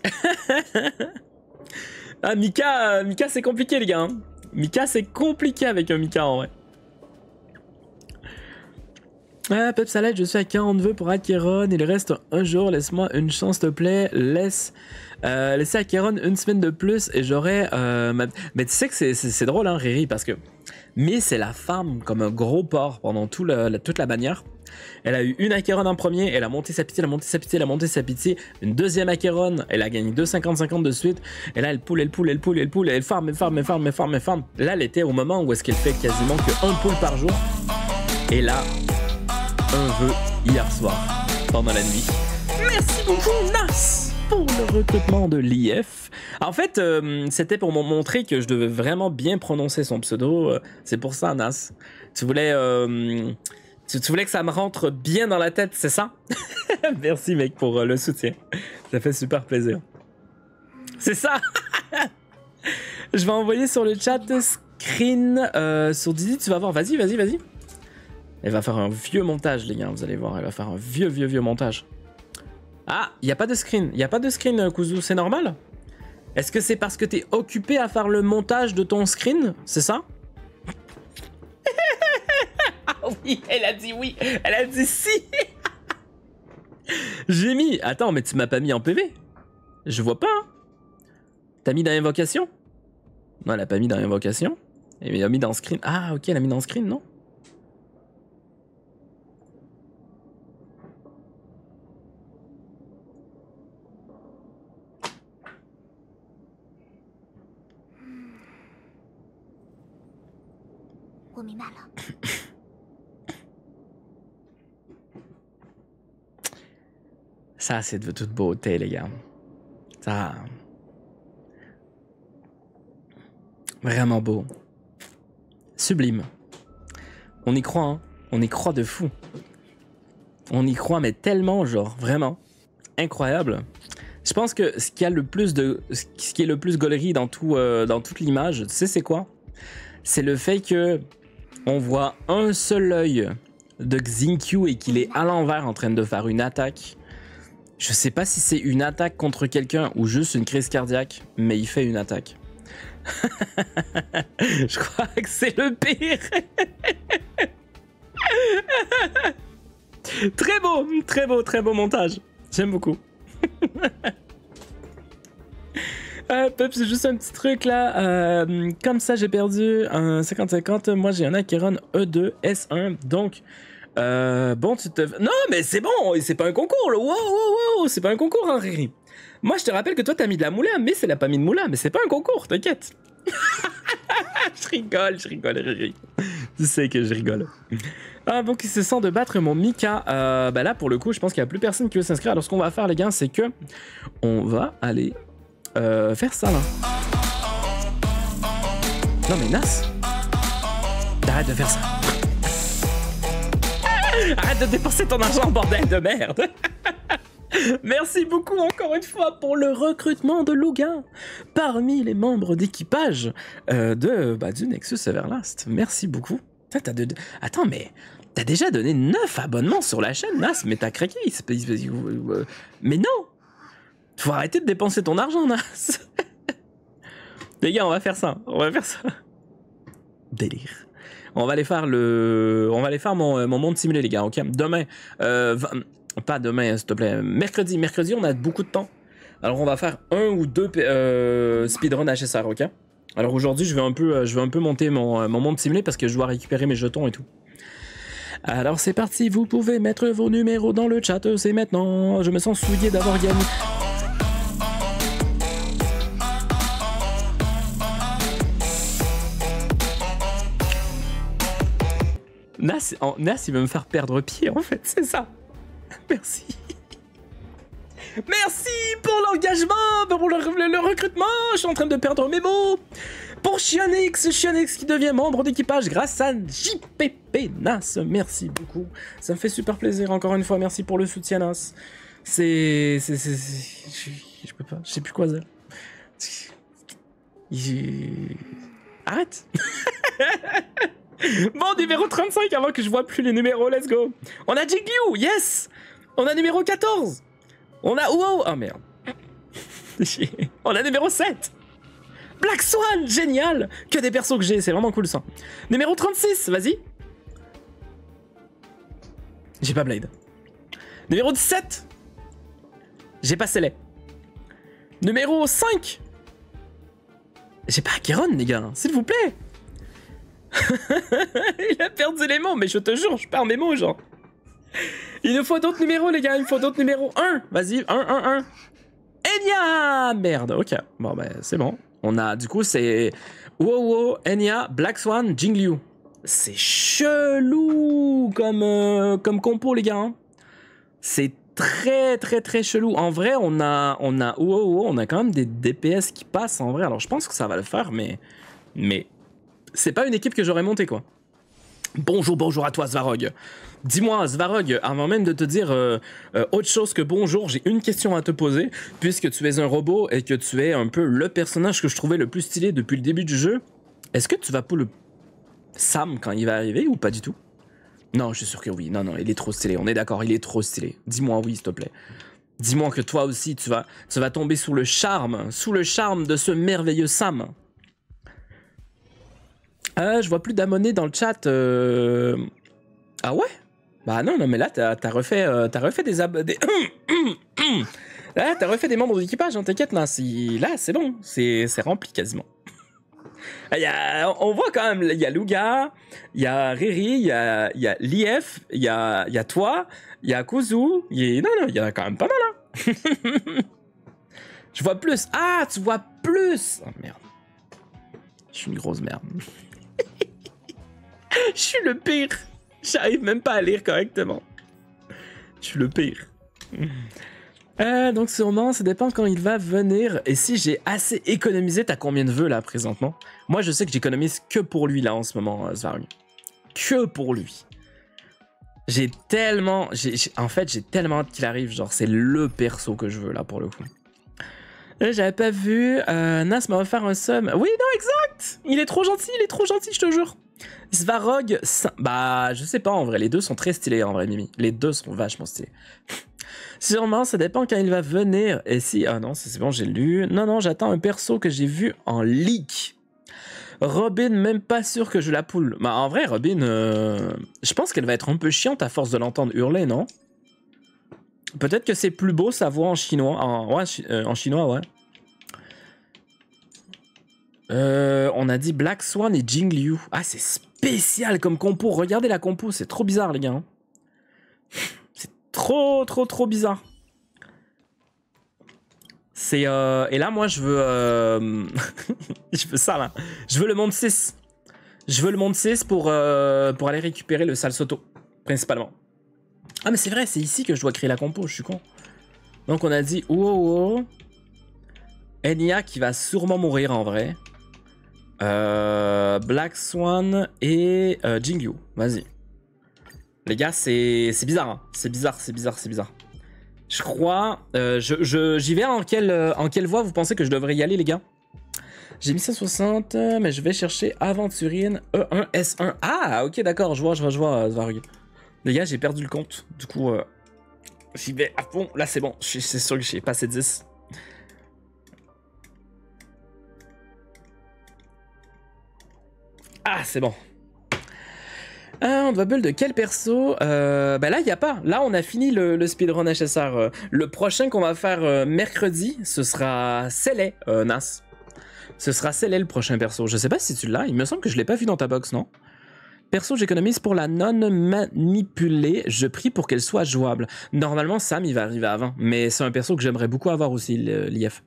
ah Mika, euh, Mika c'est compliqué les gars. hein. Mika c'est compliqué avec un Mika en vrai. Ah, Pep Salad, je suis à 40 vœux pour Acheron. Il reste un jour. Laisse-moi une chance, s'il te plaît. Laisse. Euh, laissez Acheron une semaine de plus et j'aurai. euh, ma- Mais tu sais que c'est- drôle, hein, Riri, parce que. Mais c'est la femme comme un gros porc pendant toute la bannière. Elle a eu une Acheron en premier, elle a monté sa pitié, elle a monté sa pitié, elle a monté sa pitié. Une deuxième Acheron, elle a gagné 2,50-50 de suite. Et là, elle poule, elle poule, elle poule, elle poule, elle farm, elle farm, elle farm, elle farm, elle farm. Là, elle était au moment où est-ce qu'elle fait quasiment que un poule par jour. Et là, un vœu hier soir, pendant la nuit. Merci beaucoup, Nas, pour le recrutement de l'IF. En fait, euh, c'était pour me montrer que je devais vraiment bien prononcer son pseudo. euh, C'est pour ça, Nas. Tu voulais, euh, tu, tu voulais que ça me rentre bien dans la tête, c'est ça? Merci, mec, pour euh, le soutien. Ça fait super plaisir. C'est ça Je vais envoyer sur le chat screen euh, sur Didi. Tu vas voir. Vas-y, vas-y, vas-y. Elle va faire un vieux montage, les gars, vous allez voir. Elle va faire un vieux, vieux, vieux montage. Ah, il n'y a pas de screen. Il n'y a pas de screen, euh, Kuzu, c'est normal? Est-ce que c'est parce que t'es occupé à faire le montage de ton screen? C'est ça? oui, elle a dit oui. Elle a dit si. J'ai mis... Attends, mais tu m'as pas mis en PV Je vois pas. hein. T'as mis dans invocation? Non, elle a pas mis dans invocation. Elle a mis dans screen. Ah, ok, elle a mis dans screen, non “ Ça c'est de toute beauté, les gars. Ça. Vraiment beau. Sublime. On y croit, hein. On y croit de fou. On y croit, mais tellement, genre, vraiment. Incroyable. Je pense que ce qui a le plus de. Ce qui est le plus gaulerie dans, tout, euh, dans toute l'image, tu sais, c'est quoi? C'est le fait que on voit un seul œil de Xinkyu et qu'il est à l'envers en train de faire une attaque. Je sais pas si c'est une attaque contre quelqu'un ou juste une crise cardiaque, mais il fait une attaque. Je crois que c'est le pire. très beau, très beau, très beau montage. J'aime beaucoup. Euh, Pep, c'est juste un petit truc là. Euh, comme ça, j'ai perdu un 50-50. Moi, j'ai un Acheron E2 S1. Donc, euh, bon, tu te. Non, mais c'est bon, c'est pas un concours là. Wow, wow, wow, c'est pas un concours, hein, Riri. Moi, je te rappelle que toi, t'as mis de la moulin, mais c'est la pas mis de moulin, mais c'est pas un concours, t'inquiète. je rigole, je rigole, Riri. Tu sais que je rigole. Ah, bon, qui se sent de battre mon Mika. Euh, bah là, pour le coup, je pense qu'il n'y a plus personne qui veut s'inscrire. Alors, ce qu'on va faire, les gars, c'est que on va aller euh, faire ça là. Non, mais Nas, arrête de faire ça. Arrête de dépenser ton argent, bordel de merde. Merci beaucoup encore une fois pour le recrutement de Logan parmi les membres d'équipage euh, de, bah, du Nexus Everlast. Merci beaucoup. Attends, mais t'as déjà donné 9 abonnements sur la chaîne, Nas, mais t'as craqué. Mais non Faut arrêter de dépenser ton argent, Nas. Les gars, on va faire ça. On va faire ça. Délire. On va aller faire. On va faire mon, mon monde simulé, les gars, ok? Demain. Euh, Pas demain, s'il te plaît. Mercredi. Mercredi, on a beaucoup de temps. Alors, on va faire un ou deux euh, speedrun HSR, ok? Alors aujourd'hui, je vais un peu, euh, je un peu monter mon, euh, mon monde simulé parce que je dois récupérer mes jetons et tout. Alors c'est parti, vous pouvez mettre vos numéros dans le chat, c'est maintenant. Je me sens souillé d'avoir gagné. Nas, il veut me faire perdre pied, en fait, c'est ça. Merci. Merci pour l'engagement, pour le, recrutement. Je suis en train de perdre mes mots. Pour Chionix, Chionix qui devient membre d'équipage grâce à JPP Nas. Merci beaucoup. Ça me fait super plaisir. Encore une fois, merci pour le soutien, Nas. C'est. c'est- Je, je peux pas. Je sais plus quoi dire. Arrête. bon, numéro 35 avant que je vois plus les numéros. Let's go. On a Jiggly, yes. On a numéro 14. On a wow. Oh merde. On a numéro 7. Black Swan, génial Que des persos que j'ai, c'est vraiment cool ça. Numéro 36, vas-y. J'ai pas Blade. Numéro 17. J'ai pas Célé. Numéro 5. J'ai pas Acheron, les gars, s'il vous plaît. Il a perdu les mots, mais je te jure, je perds mes mots, genre. Il nous faut d'autres numéros, les gars, il nous faut d'autres numéros. 1, vas-y, 1, 1, 1. Enya Merde, ok. Bon, ben, c'est bon. On a, du coup, c'est Wow, Enya, Black Swan, Jingliu. C'est chelou comme, euh, comme compo, les gars. hein. C'est très, très, très chelou. En vrai, on a, on a, wow, on a quand même des DPS qui passent en vrai. Alors, je pense que ça va le faire, mais, mais c'est pas une équipe que j'aurais montée, quoi. Bonjour, bonjour à toi, Svarog. Dis-moi, Svarog, avant même de te dire euh, euh, autre chose que bonjour, j'ai une question à te poser. Puisque tu es un robot et que tu es un peu le personnage que je trouvais le plus stylé depuis le début du jeu, est-ce que tu vas pour le Sam quand il va arriver ou pas du tout? Non, je suis sûr que oui. Non, non, il est trop stylé. On est d'accord, il est trop stylé. Dis-moi oui, s'il te plaît. Dis-moi que toi aussi, tu vas, tu vas tomber sous le charme, sous le charme de ce merveilleux Sam. Euh, je vois plus d'abonnés dans le chat. euh. Ah ouais? Bah non, non, mais là, t'as as refait, euh, refait des abonnés. là, t'as refait des membres d'équipage, hein, t'inquiète, là, c'est- bon, c'est rempli quasiment. Ah, y a- on voit quand même, il y a Luga, il y a Riri, il y a, y a Lief, il y a, toi, il y a Kuzu, non, non, il y a quand même pas mal, hein. Je vois plus. Ah, tu vois plus Oh merde. Je suis une grosse merde. Je suis le pire. J'arrive même pas à lire correctement. Je suis le pire. Euh, donc sûrement, ça dépend quand il va venir. Et si j'ai assez économisé, t'as combien de vœux là présentement? Moi je sais que j'économise que pour lui là en ce moment, euh. Que pour lui. J'ai tellement... en fait, j'ai tellement hâte qu'il arrive. Genre, c'est le perso que je veux là pour le coup. J'avais pas vu. Euh, Nas m'a offert un sum. Oui, non, exact Il est trop gentil, il est trop gentil, je te jure. Svarog, bah, je sais pas en vrai. Les deux sont très stylés en vrai, Mimi. Les deux sont vachement stylés. Sûrement, ça dépend quand il va venir. Et si. Ah non, c'est bon, j'ai lu. Non, non, j'attends un perso que j'ai vu en leak. Robin, même pas sûr que je la poule. Bah, en vrai, Robin, euh, je pense qu'elle va être un peu chiante à force de l'entendre hurler, non? Peut-être que c'est plus beau sa voix en chinois. Ouais, euh, en chinois, ouais. Euh, on a dit Black Swan et Jing Liu. Ah, c'est spécial comme compo. Regardez la compo, c'est trop bizarre, les gars. hein. C'est trop, trop, trop bizarre. C'est euh, et là moi je veux euh, je veux ça là. Je veux le monde 6. Je veux le monde 6 pour pour aller récupérer le Salsoto principalement. Ah mais c'est vrai, c'est ici que je dois créer la compo, je suis con. Donc on a dit oh oh. oh. Enya qui va sûrement mourir en vrai. Euh, Black Swan et euh, Jingyu. Vas-y. Les gars, c'est bizarre. hein. C'est bizarre, c'est bizarre, c'est bizarre. Je crois. euh, je- je- J'y vais en quelle, euh, en quelle voie? Vous pensez que je devrais y aller, les gars? J'ai mis 160, euh, mais je vais chercher Aventurine E1 S1. Ah, ok, d'accord, je vois, je vois, je vois. Les gars, j'ai perdu le compte. Du coup, j'y vais à fond. Là, c'est bon. Je C'est sûr que j'ai passé 10. Ah, c'est bon. Ah, on doit build de quel perso euh, Bah là, il n'y a pas. Là, on a fini le, speedrun HSR. Euh, Le prochain qu'on va faire euh, mercredi, ce sera euh, Nas. Ce sera Célé le prochain perso. Je sais pas si tu l'as. Il me semble que je l'ai pas vu dans ta box, non? Perso, j'économise pour la non manipulée. Je prie pour qu'elle soit jouable. Normalement, Sam, il va arriver avant. Mais c'est un perso que j'aimerais beaucoup avoir aussi, l'IF.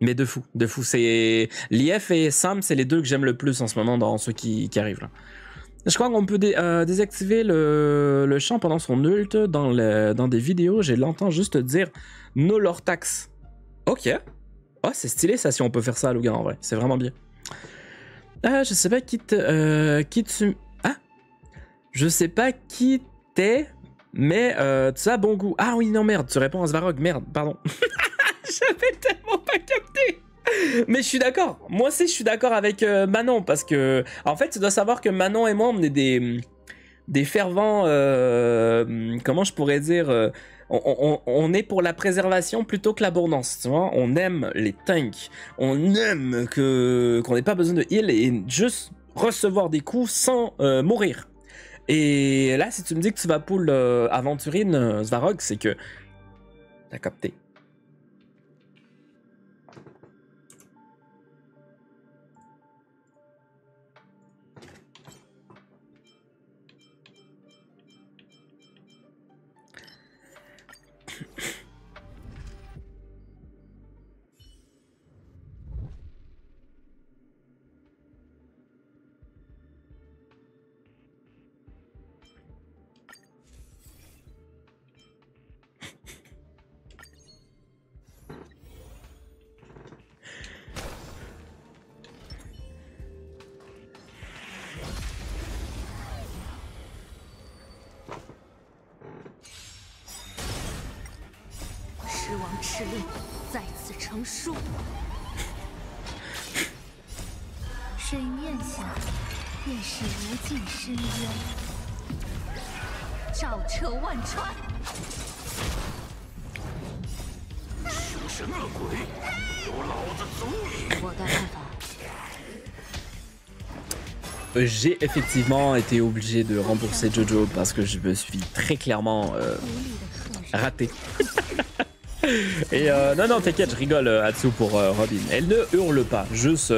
Mais de fou, de fou. C'est l'IF et Sam, c'est les deux que j'aime le plus en ce moment dans ceux qui, qui arrivent là. Je crois qu'on peut euh, désactiver le, le chant pendant son ult dans, le- dans des vidéos. J'ai l'entends juste dire no leur tax. Ok. Oh, c'est stylé ça si on peut faire ça, Logan, en vrai. C'est vraiment bien. Ah, je sais pas qui te. euh, qui tu. Ah Je sais pas qui t'es, mais euh, tu as bon goût. Ah oui, non, merde, tu réponds à Svarog. Merde, pardon. J'avais tellement pas capté. Mais je suis d'accord. Moi aussi, je suis d'accord avec euh, Manon parce que, en fait, tu dois savoir que Manon et moi, on est des des fervents. euh, comment je pourrais dire euh, on, est pour la préservation plutôt que l'abondance, tu vois. On aime les tanks. On aime que qu'on n'ait pas besoin de heal et juste recevoir des coups sans mourir. Et là, si tu me dis que tu vas pull Aventurine, Svarog, c'est que t'as capté. J'ai effectivement été obligé de rembourser Jojo parce que je me suis très clairement euh, raté. Et euh, non, non, t'inquiète, je rigole euh, Atsu pour Robin. Elle ne hurle pas, juste.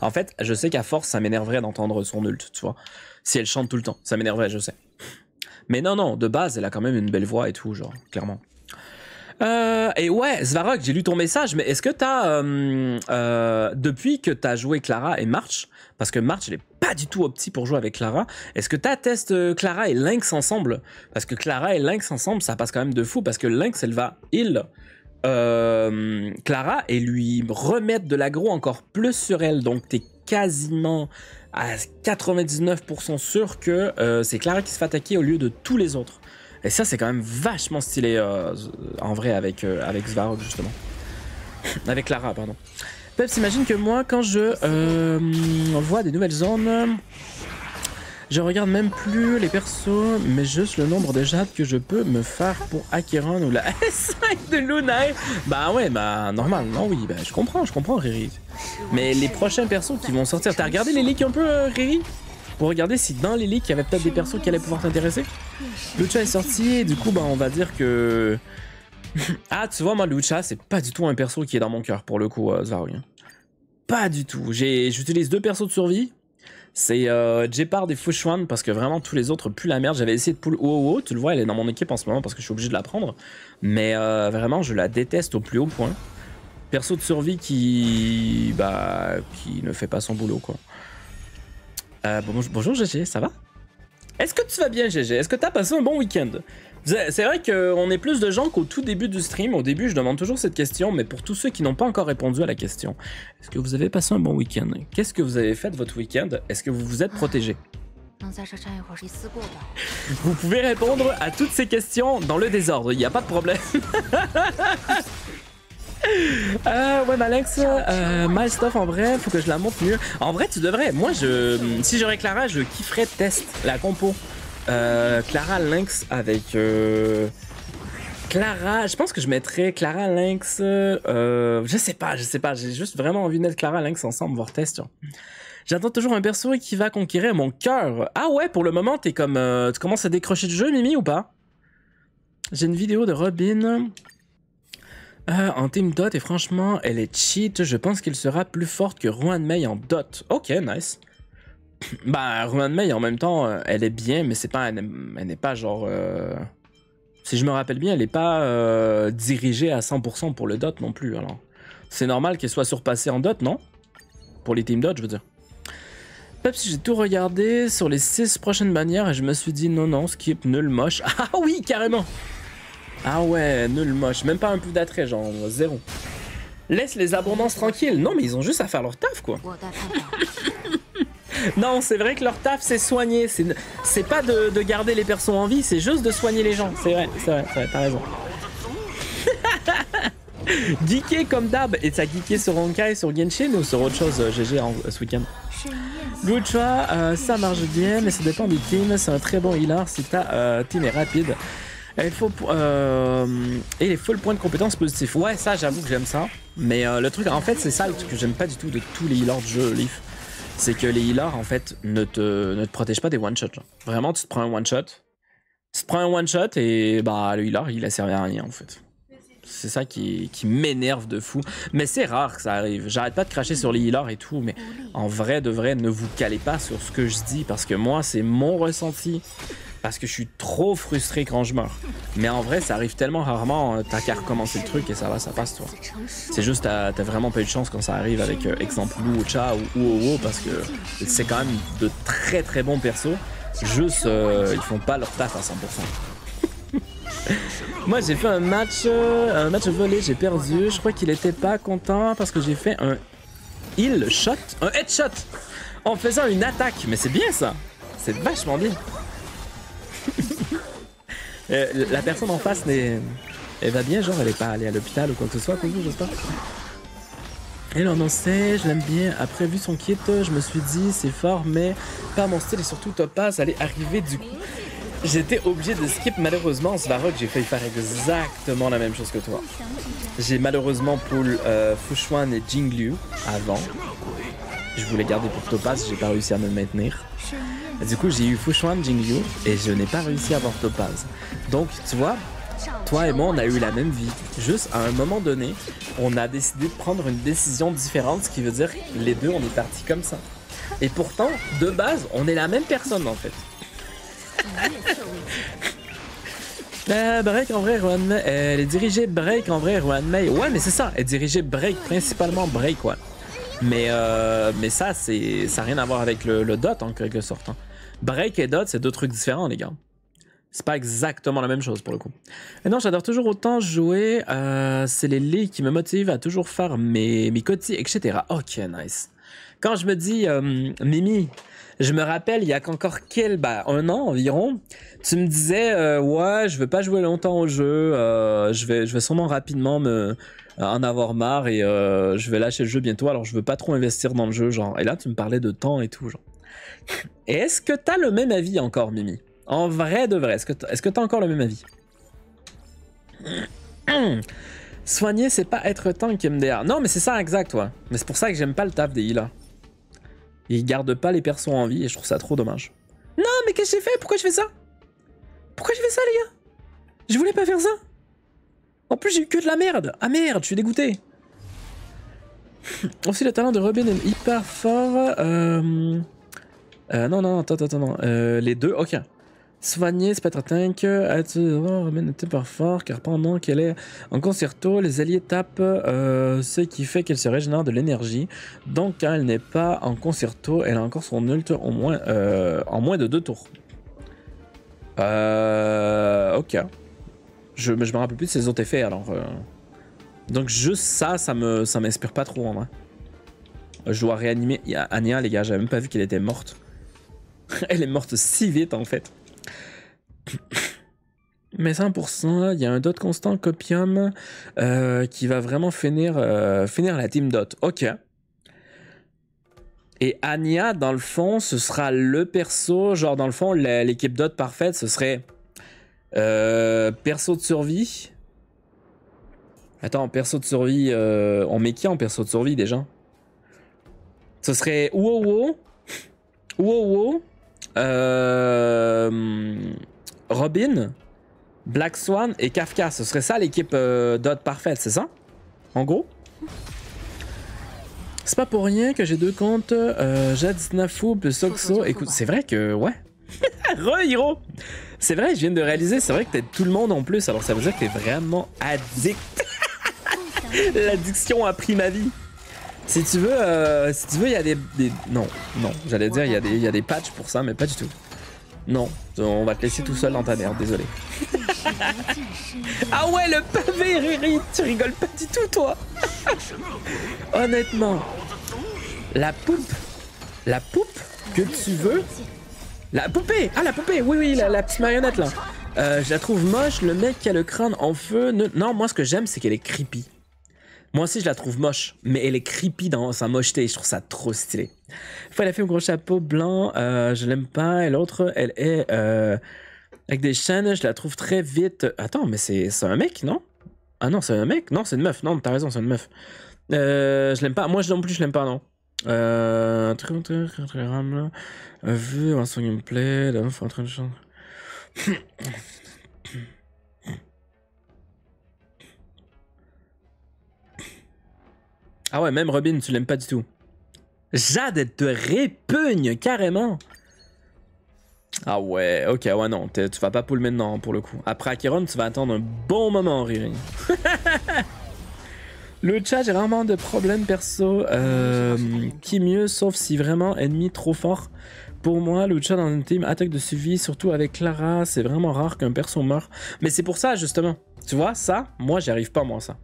en fait, je sais qu'à force, ça m'énerverait d'entendre son ult, tu vois. Si elle chante tout le temps, ça m'énerverait, je sais. Mais non, non, de base, elle a quand même une belle voix et tout, genre, clairement. Et ouais, Svarog, j'ai lu ton message, mais est-ce que t'as, depuis que t'as joué Clara et March, parce que March, elle est pas du tout opti pour jouer avec Clara, est-ce que t'as testé euh, Clara et Lynx ensemble? Parce que Clara et Lynx ensemble, ça passe quand même de fou, parce que Lynx, elle va heal euh, Clara et lui remettre de l'aggro encore plus sur elle. Donc t'es quasiment à 99% sûr que euh, c'est Clara qui se fait attaquer au lieu de tous les autres. Et ça, c'est quand même vachement stylé en vrai avec, euh, avec Svarog, justement. avec Clara, pardon. Peps imagine que moi, quand je euh, vois des nouvelles zones, je regarde même plus les persos, mais juste le nombre de jades que je peux me faire pour Acheron ou la S5 de Luna. Bah ouais, bah normal, non oui, bah je comprends, je comprends Riri. Mais les prochains persos qui vont sortir, t'as regardé les leaks un peu euh, Riri? Pour regarder si dans les leaks il y avait peut-être des persos qui allaient pouvoir t'intéresser? Lucha est sorti du coup bah on va dire que... ah tu vois moi Lucha c'est pas du tout un perso qui est dans mon cœur pour le coup euh. Pas du tout. J'utilise deux persos de survie. C'est euh, Jepard et Fushuan parce que vraiment tous les autres puent la merde. J'avais essayé de pull Owo, tu le vois, elle est dans mon équipe en ce moment parce que je suis obligé de la prendre. Mais euh, vraiment, je la déteste au plus haut point. Perso de survie qui, bah, qui ne fait pas son boulot quoi. Euh, bon- bonjour GG, ça va? Est-ce que tu vas bien GG Est-ce que tu as passé un bon week-end? C'est vrai qu'on est plus de gens qu'au tout début du stream. Au début, je demande toujours cette question, mais pour tous ceux qui n'ont pas encore répondu à la question, est-ce que vous avez passé un bon week-end? Qu'est-ce que vous avez fait de votre week-end? Est-ce que vous vous êtes protégé? Vous pouvez répondre à toutes ces questions dans le désordre, il n'y a pas de problème. Euh, ouais, Alex, euh, my stuff en vrai, faut que je la monte mieux. En vrai, tu devrais. Moi, je, si j'aurais Clara, je kifferais test la compo. Euh, Clara Lynx avec. euh, Clara, je pense que je mettrais Clara Lynx. Euh, je sais pas, je sais pas. J'ai juste vraiment envie de mettre Clara Lynx ensemble, voir test. J'attends toujours un perso qui va conquérir mon cœur. Ah ouais, pour le moment, t'es comme. tu commences à décrocher du jeu, Mimi, ou pas? J'ai une vidéo de Robin. en team dot et franchement, elle est cheat. Je pense qu'elle sera plus forte que Ruan Mei en dot. Ok, nice. Bah, Ruan Mei en même temps, euh, elle est bien, mais c'est pas, elle, n'est- pas genre. euh, Si je me rappelle bien, elle n'est pas euh, dirigée à 100% pour le dot non plus. Alors, c'est normal qu'elle soit surpassée en dot, non? Pour les team dot, je veux dire. Peps, j'ai tout regardé sur les 6 prochaines manières et je me suis dit non, non, skip, nul, moche. Ah oui, carrément Ah ouais, nul, moche. Même pas un peu d'attrait, genre zéro. Laisse les abondances tranquilles. Non, mais ils ont juste à faire leur taf, quoi non, c'est vrai que leur taf, c'est soigner. C'est pas de, garder les persos en vie, c'est juste de soigner les gens. C'est vrai, c'est vrai, vrai t'as raison. geeké comme d'hab. Et ça geeké sur Honkai, sur Genshin ou sur autre chose, euh, GG, en, ce week-end euh, ça marche bien, mais ça dépend du team. C'est un très bon healer si ta euh, team est rapide. Et, faut, euh, et les full points de compétences positifs. Ouais, ça, j'avoue que j'aime ça. Mais euh, le truc, en fait, c'est ça le truc que j'aime pas du tout de tous les healers de jeu, Leaf. C'est que les healers, en fait, ne te, ne te protègent pas des one-shots. Vraiment, tu te prends un one-shot. Tu te prends un one-shot et bah, le healer, il a servi à rien, en fait. C'est ça qui, qui m'énerve de fou. Mais c'est rare que ça arrive. J'arrête pas de cracher sur les healers et tout, mais en vrai de vrai, ne vous calez pas sur ce que je dis parce que moi, c'est mon ressenti. Parce que je suis trop frustré quand je meurs. Mais en vrai, ça arrive tellement rarement. euh, T'as qu'à recommencer le truc et ça va, ça passe, toi. C'est juste, t'as vraiment pas eu de chance quand ça arrive avec euh, exemple ou Cha ou Uowo parce que c'est quand même de très très bons persos. Juste, euh, ils font pas leur taf à 100%. Moi, j'ai fait un match, euh, un match volé, j'ai perdu. Je crois qu'il était pas content parce que j'ai fait un heal shot, un headshot en faisant une attaque. Mais c'est bien ça. C'est vachement bien. Euh, la personne en face, n'est- elle va bien, genre elle est pas allée à l'hôpital ou quoi que ce soit, toujours, j'espère. Elle en sait, je l'aime bien. Après, vu son kit, je me suis dit, c'est fort, mais pas mon style et surtout Topaz allait arriver du coup. J'étais obligé de skip malheureusement Svarog, j'ai failli faire exactement la même chose que toi. J'ai malheureusement pull euh, Fushuan et Jingliu avant. Je voulais garder pour Topaz, j'ai pas réussi à me maintenir. Du coup, j'ai eu Fushuan, Jingliu et je n'ai pas réussi à avoir Topaz. Donc, tu vois, toi et moi, on a eu la même vie. Juste à un moment donné, on a décidé de prendre une décision différente, ce qui veut dire que les deux, on est partis comme ça. Et pourtant, de base, on est la même personne en fait. Euh, break en vrai, Rohan May. Elle est dirigée Break en vrai, Rohan May. Ouais, mais c'est ça. Elle est dirigée Break, principalement Break, ouais. Mais, euh, mais ça, c'est, ça n'a rien à voir avec le, dot en quelque sorte. hein. Break et dot, c'est deux trucs différents, les gars. C'est pas exactement la même chose pour le coup. Et non, j'adore toujours autant jouer. euh, c'est les lits qui me motivent à toujours faire mes, mes quotidiens, etc. Ok, nice. Quand je me dis, euh, Mimi, je me rappelle, il y a qu'encore quel, bah, un an environ, tu me disais, ouais, je veux pas jouer longtemps au jeu, je, vais, je vais sûrement rapidement me, en avoir marre et euh, je vais lâcher le jeu bientôt, alors je veux pas trop investir dans le jeu, genre. Et là, tu me parlais de temps et tout, genre. Est-ce que t'as le même avis encore, Mimi? En vrai de vrai, est-ce que t'as est-ce que t'as encore le même avis? Soigner, c'est pas être tank MDR. Non, mais c'est ça exact, ouais. Mais c'est pour ça que j'aime pas le taf des healers. Ils gardent pas les persos en vie et je trouve ça trop dommage. Non, mais qu'est-ce que j'ai fait? Pourquoi je fais ça? Pourquoi je fais ça, les gars? Je voulais pas faire ça. En plus, j'ai eu que de la merde. Ah merde, je suis dégoûté. Aussi, le talent de Robin est hyper fort. Euh... euh, non, non, attends, attends, non. Euh, les deux, ok. Soigner, c'est pas oh, Robin est hyper fort car pendant qu'elle est en concerto, les alliés tapent, euh, ce qui fait qu'elle se régénère de l'énergie. Donc, quand elle n'est pas en concerto, elle a encore son ult euh, en moins de deux tours. Euh, ok. Je, me rappelle plus de ses autres effets alors. euh. Donc, juste ça, ça me, ça m'inspire pas trop en vrai. Je dois réanimer Anya, les gars, j'avais même pas vu qu'elle était morte. elle est morte si vite en fait. Mais 100%, il y a un dot constant copium euh, qui va vraiment finir, euh, finir la team dot. Ok. Et Anya, dans le fond, ce sera le perso. Genre, dans le fond, l'équipe dot parfaite, ce serait euh, perso de survie. Attends, perso de survie. euh, on met qui en perso de survie déjà? Ce serait Uowo. Uowo. Euh, Robin. Black Swan et Kafka. Ce serait ça l'équipe euh, dot parfaite, c'est ça? En gros? C'est pas pour rien que j'ai deux comptes. Euh, Jad Snafu plus Oxo. Écoute, c'est vrai que. Ouais. Re Hiro C'est vrai, je viens de réaliser, c'est vrai que t'es tout le monde en plus, alors ça veut dire que t'es vraiment addict. L'addiction a pris ma vie. Si tu veux, euh, si tu veux, il y a des, non, non, j'allais dire il y a des, y a des patchs pour ça, mais pas du tout. Non, on va te laisser tout seul dans ta merde, désolé. ah ouais, le pavé, Riri, tu rigoles pas du tout, toi. Honnêtement, la poupe, la poupe que tu veux, la poupée, ah la poupée, oui oui, la, petite marionnette là. Euh, je la trouve moche, le mec qui a le crâne en feu. Non, moi ce que j'aime, c'est qu'elle est creepy. Moi aussi, je la trouve moche, mais elle est creepy dans sa mocheté. Je trouve ça trop stylé. Fois, elle a fait un gros chapeau blanc, euh, je l'aime pas. Et l'autre, elle est euh, avec des chaînes, je la trouve très vite. Attends, mais c'est un mec, non Ah non, c'est un mec Non, c'est une meuf. Non, t'as raison, c'est une meuf. Euh, je l'aime pas. Moi, non plus, je l'aime pas, non. Euh, Vu dans son gameplay, est en train de chanter. Ah ouais, même Robin, tu l'aimes pas du tout. Jade, elle te répugne carrément. Ah ouais, ok, ouais, non, tu vas pas pull maintenant pour le coup. Après Acheron, tu vas attendre un bon moment, Riri. le chat, j'ai rarement de problèmes perso. Euh, qui mieux, sauf si vraiment ennemi trop fort. Pour moi, le chat dans une team attaque de suivi, surtout avec Clara, c'est vraiment rare qu'un perso meure. Mais c'est pour ça, justement. Tu vois, ça, moi, j'y arrive pas, moi, ça.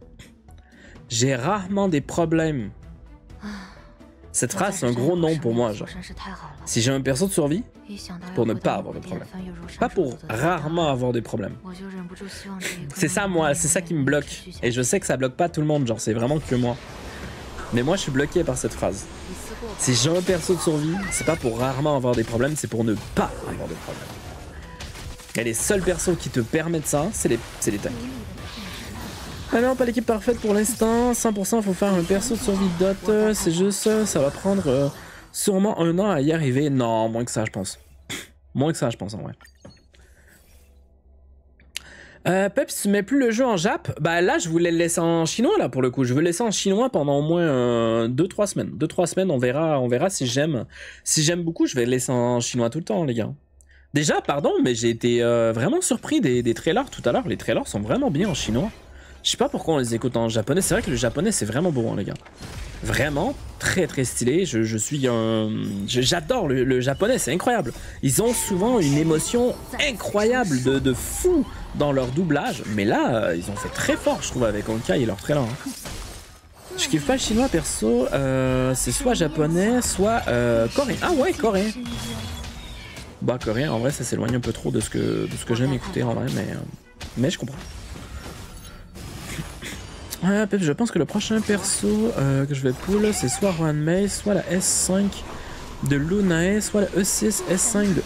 J'ai rarement des problèmes. Cette phrase, c'est un gros nom pour moi, genre. Si j'ai un perso de survie, pour ne pas avoir de problème. Pas pour rarement avoir des problèmes. C'est ça, moi, c'est ça qui me bloque. Et je sais que ça bloque pas tout le monde, genre, c'est vraiment que moi. Mais moi, je suis bloqué par cette phrase. Si j'ai un perso de survie, c'est pas pour rarement avoir des problèmes, c'est pour ne pas avoir de problème. Et les seuls persos qui te permettent ça, c'est les, les tanks. Ah non, pas l'équipe parfaite pour l'instant. 100%, faut faire un perso de survie dot. euh, C'est juste, euh, ça va prendre euh, sûrement un an à y arriver. Non, moins que ça, je pense. Moins que ça, je pense, en vrai. Euh, Peps, tu mets plus le jeu en Jap? Bah là, je voulais le laisser en chinois, là, pour le coup. Je veux le laisser en chinois pendant au moins 2-3 semaines. 2-3 semaines, on verra, on verra si j'aime. Si j'aime beaucoup, je vais le laisser en chinois tout le temps, les gars. Déjà, pardon, mais j'ai été euh, vraiment surpris des, des trailers tout à l'heure. Les trailers sont vraiment bien en chinois. Je sais pas pourquoi on les écoute en japonais. C'est vrai que le japonais, c'est vraiment beau, hein, les gars. Vraiment très très stylé. Je, je suis un. J'adore le, le japonais, c'est incroyable. Ils ont souvent une émotion incroyable de, de fou dans leur doublage. Mais là, euh, ils ont fait très fort, je trouve, avec Honkai et leur trailer. hein. Je kiffe pas le chinois perso. euh, c'est soit japonais, soit euh, coréen. Ah ouais, coréen. Bah, coréen, en vrai, ça s'éloigne un peu trop de ce que, que j'aime écouter en vrai, mais, euh, mais je comprends. Ouais, Pep, je pense que le prochain perso que je vais pull, c'est soit Juan Mei, soit la S5 de Lunae, soit la E E6 S5 de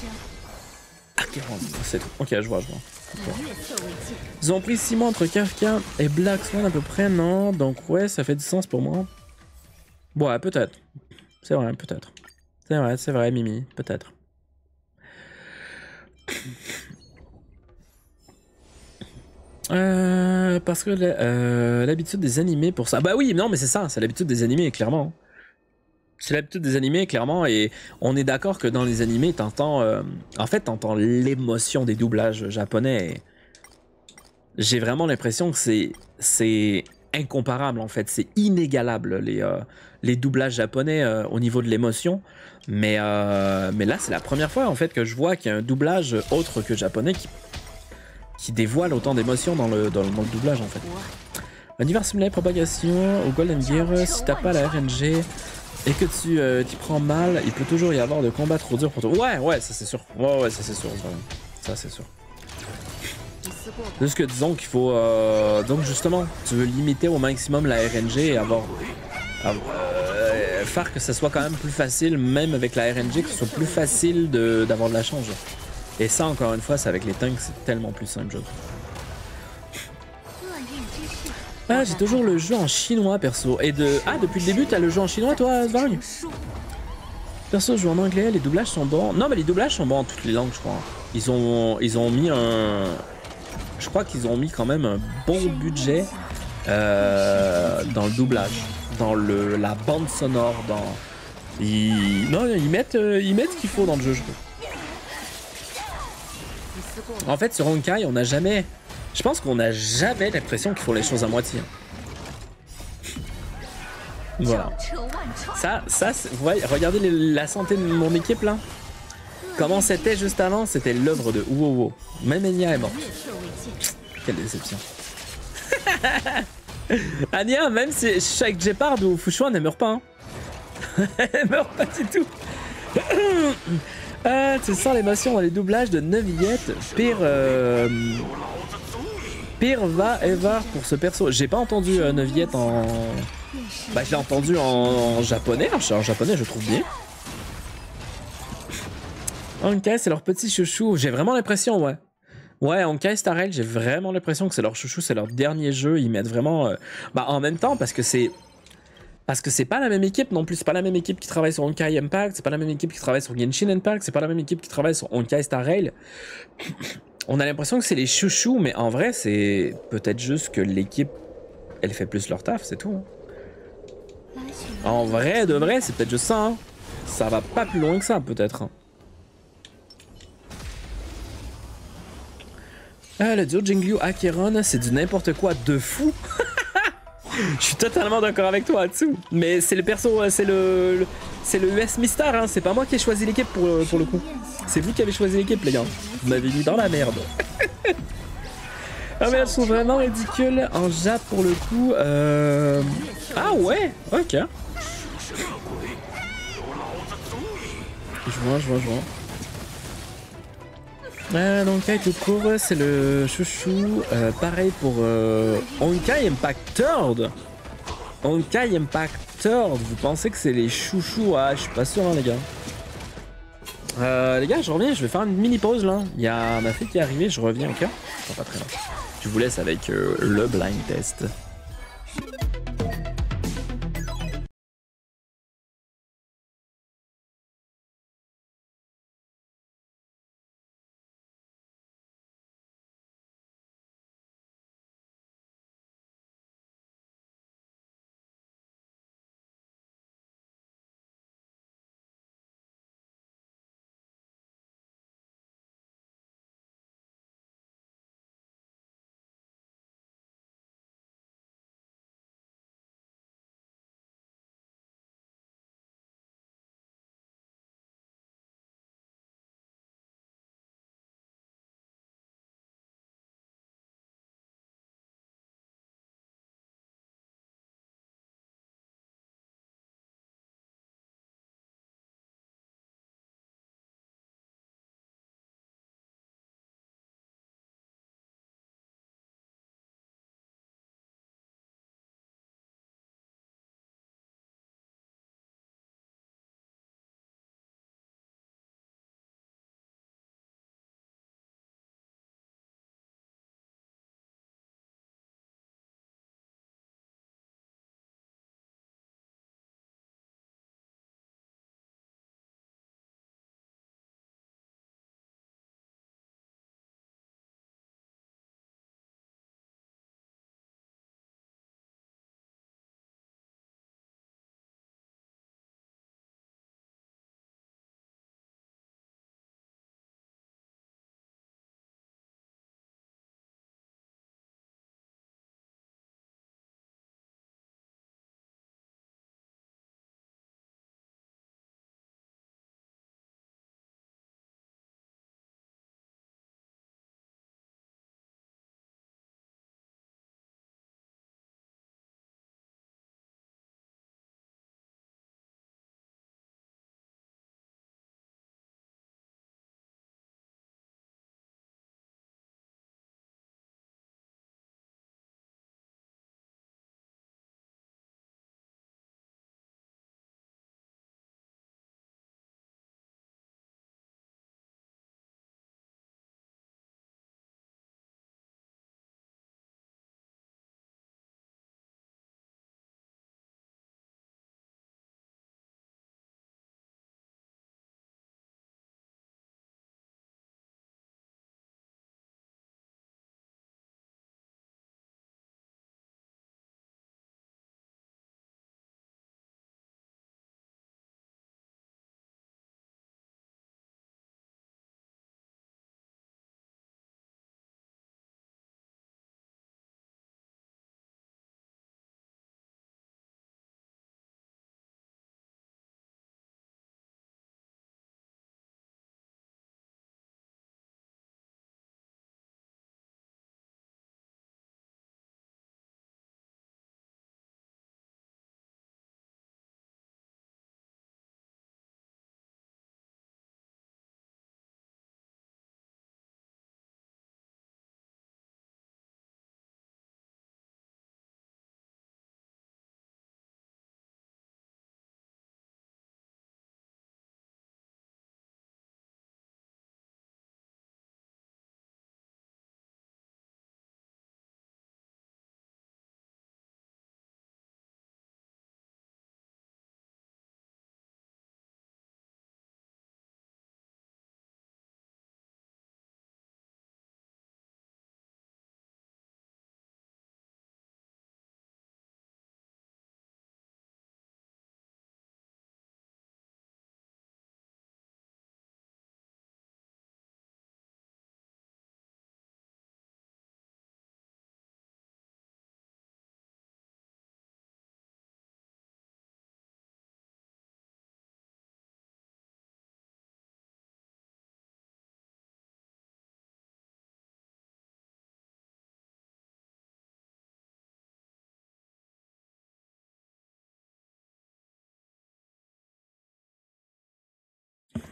Acheron. C'est tout. Ok, je vois, je vois. Ils ont pris 6 mois entre Kafka et Black Swan à peu près, non Donc ouais, ça fait du sens pour moi. Ouais, peut-être. C'est vrai, peut-être. C'est vrai, c'est vrai, Mimi, peut-être. Euh, parce que euh, l'habitude des animés pour ça. Bah oui, non, mais c'est ça, c'est l'habitude des animés, clairement. C'est l'habitude des animés, clairement, et on est d'accord que dans les animés, t'entends. euh, en fait, t'entends l'émotion des doublages japonais. J'ai vraiment l'impression que c'est. C'est incomparable, en fait. C'est inégalable, les, euh, les doublages japonais euh, au niveau de l'émotion. Mais, euh, mais là, c'est la première fois, en fait, que je vois qu'il y a un doublage autre que japonais qui qui dévoile autant d'émotions dans le, dans, le- dans le doublage en fait. Univers Simulator Propagation au Golden Gear, si t'as pas la RNG et que tu euh, prends mal, il peut toujours y avoir de combats trop durs pour toi. Ouais, ouais, ça c'est sûr. Ouais, ouais, ça c'est sûr. ça, c'est sûr. Juste que disons qu'il faut. euh, donc justement, tu veux limiter au maximum la RNG et avoir. euh, faire que ça soit quand même plus facile, même avec la RNG, que ce soit plus facile d'avoir de la change. Et ça, encore une fois, c'est avec les tanks, c'est tellement plus simple, je trouve. Ah, j'ai toujours le jeu en chinois, perso. Et de... Ah, depuis le début, t'as le jeu en chinois, toi, Svarg Perso, je joue en anglais, les doublages sont bons. Non, mais les doublages sont bons en toutes les langues, je crois. Ils ont, ils ont mis un... Je crois qu'ils ont mis quand même un bon budget euh, dans le doublage, dans le, la bande sonore, dans... Non, ils mettent, euh, ils mettent ce qu'il faut dans le jeu, je trouve. En fait, sur Honkai, on n'a jamais. Je pense qu'on n'a jamais l'impression qu'ils font les choses à moitié. Voilà. Ça, ça, vous voyez, regardez la santé de mon équipe là. Comment c'était juste avant C'était l'œuvre de Uowo. Même Enya est morte. Quelle déception. Anya, même si chaque Gepard ou Fushuan ne meurt pas. Hein. Elle meurt pas du tout. Ah, tu sens l'émotion dans les doublages de Neuvillette. Pire. euh, Pire va Eva pour ce perso. J'ai pas entendu euh, en. Bah, je l'ai entendu en, japonais. En japonais, je trouve bien. Honkai, c'est leur petit chouchou. J'ai vraiment l'impression, ouais. Ouais, Honkai Star Rail, j'ai vraiment l'impression que c'est leur chouchou, c'est leur dernier jeu. Ils mettent vraiment. euh, Bah, en même temps, parce que c'est. Parce que c'est pas la même équipe non plus, c'est pas la même équipe qui travaille sur Honkai Impact, c'est pas la même équipe qui travaille sur Genshin Impact, c'est pas la même équipe qui travaille sur Honkai Star Rail. On a l'impression que c'est les chouchous, mais en vrai, c'est peut-être juste que l'équipe, elle fait plus leur taf, c'est tout. hein. En vrai, de vrai, c'est peut-être juste ça. hein. Ça va pas plus loin que ça, peut-être. Ah, le duo Jingliu Acheron, c'est du n'importe quoi de fou. Je suis totalement d'accord avec toi là-dessous. Mais c'est le perso, euh, c'est le- c'est le US Mistar, hein. c'est pas moi qui ai choisi l'équipe pour, euh, pour le coup. C'est vous qui avez choisi l'équipe, les gars. Vous m'avez mis dans la merde. ah mais elles sont vraiment ridicules en Jap pour le coup. Euh... Ah ouais, ok. Je vois, je vois, je vois. Euh, donc court, c'est le chouchou. Euh, pareil pour euh, Impact Third. Impact Vous pensez que c'est les chouchous Ah, je suis pas sûr, hein, les gars. Euh, les gars, je reviens, je vais faire une mini pause là. Il y a ma fille qui est arrivée, je reviens, ok? Pas très long. Je vous laisse avec euh, le blind test.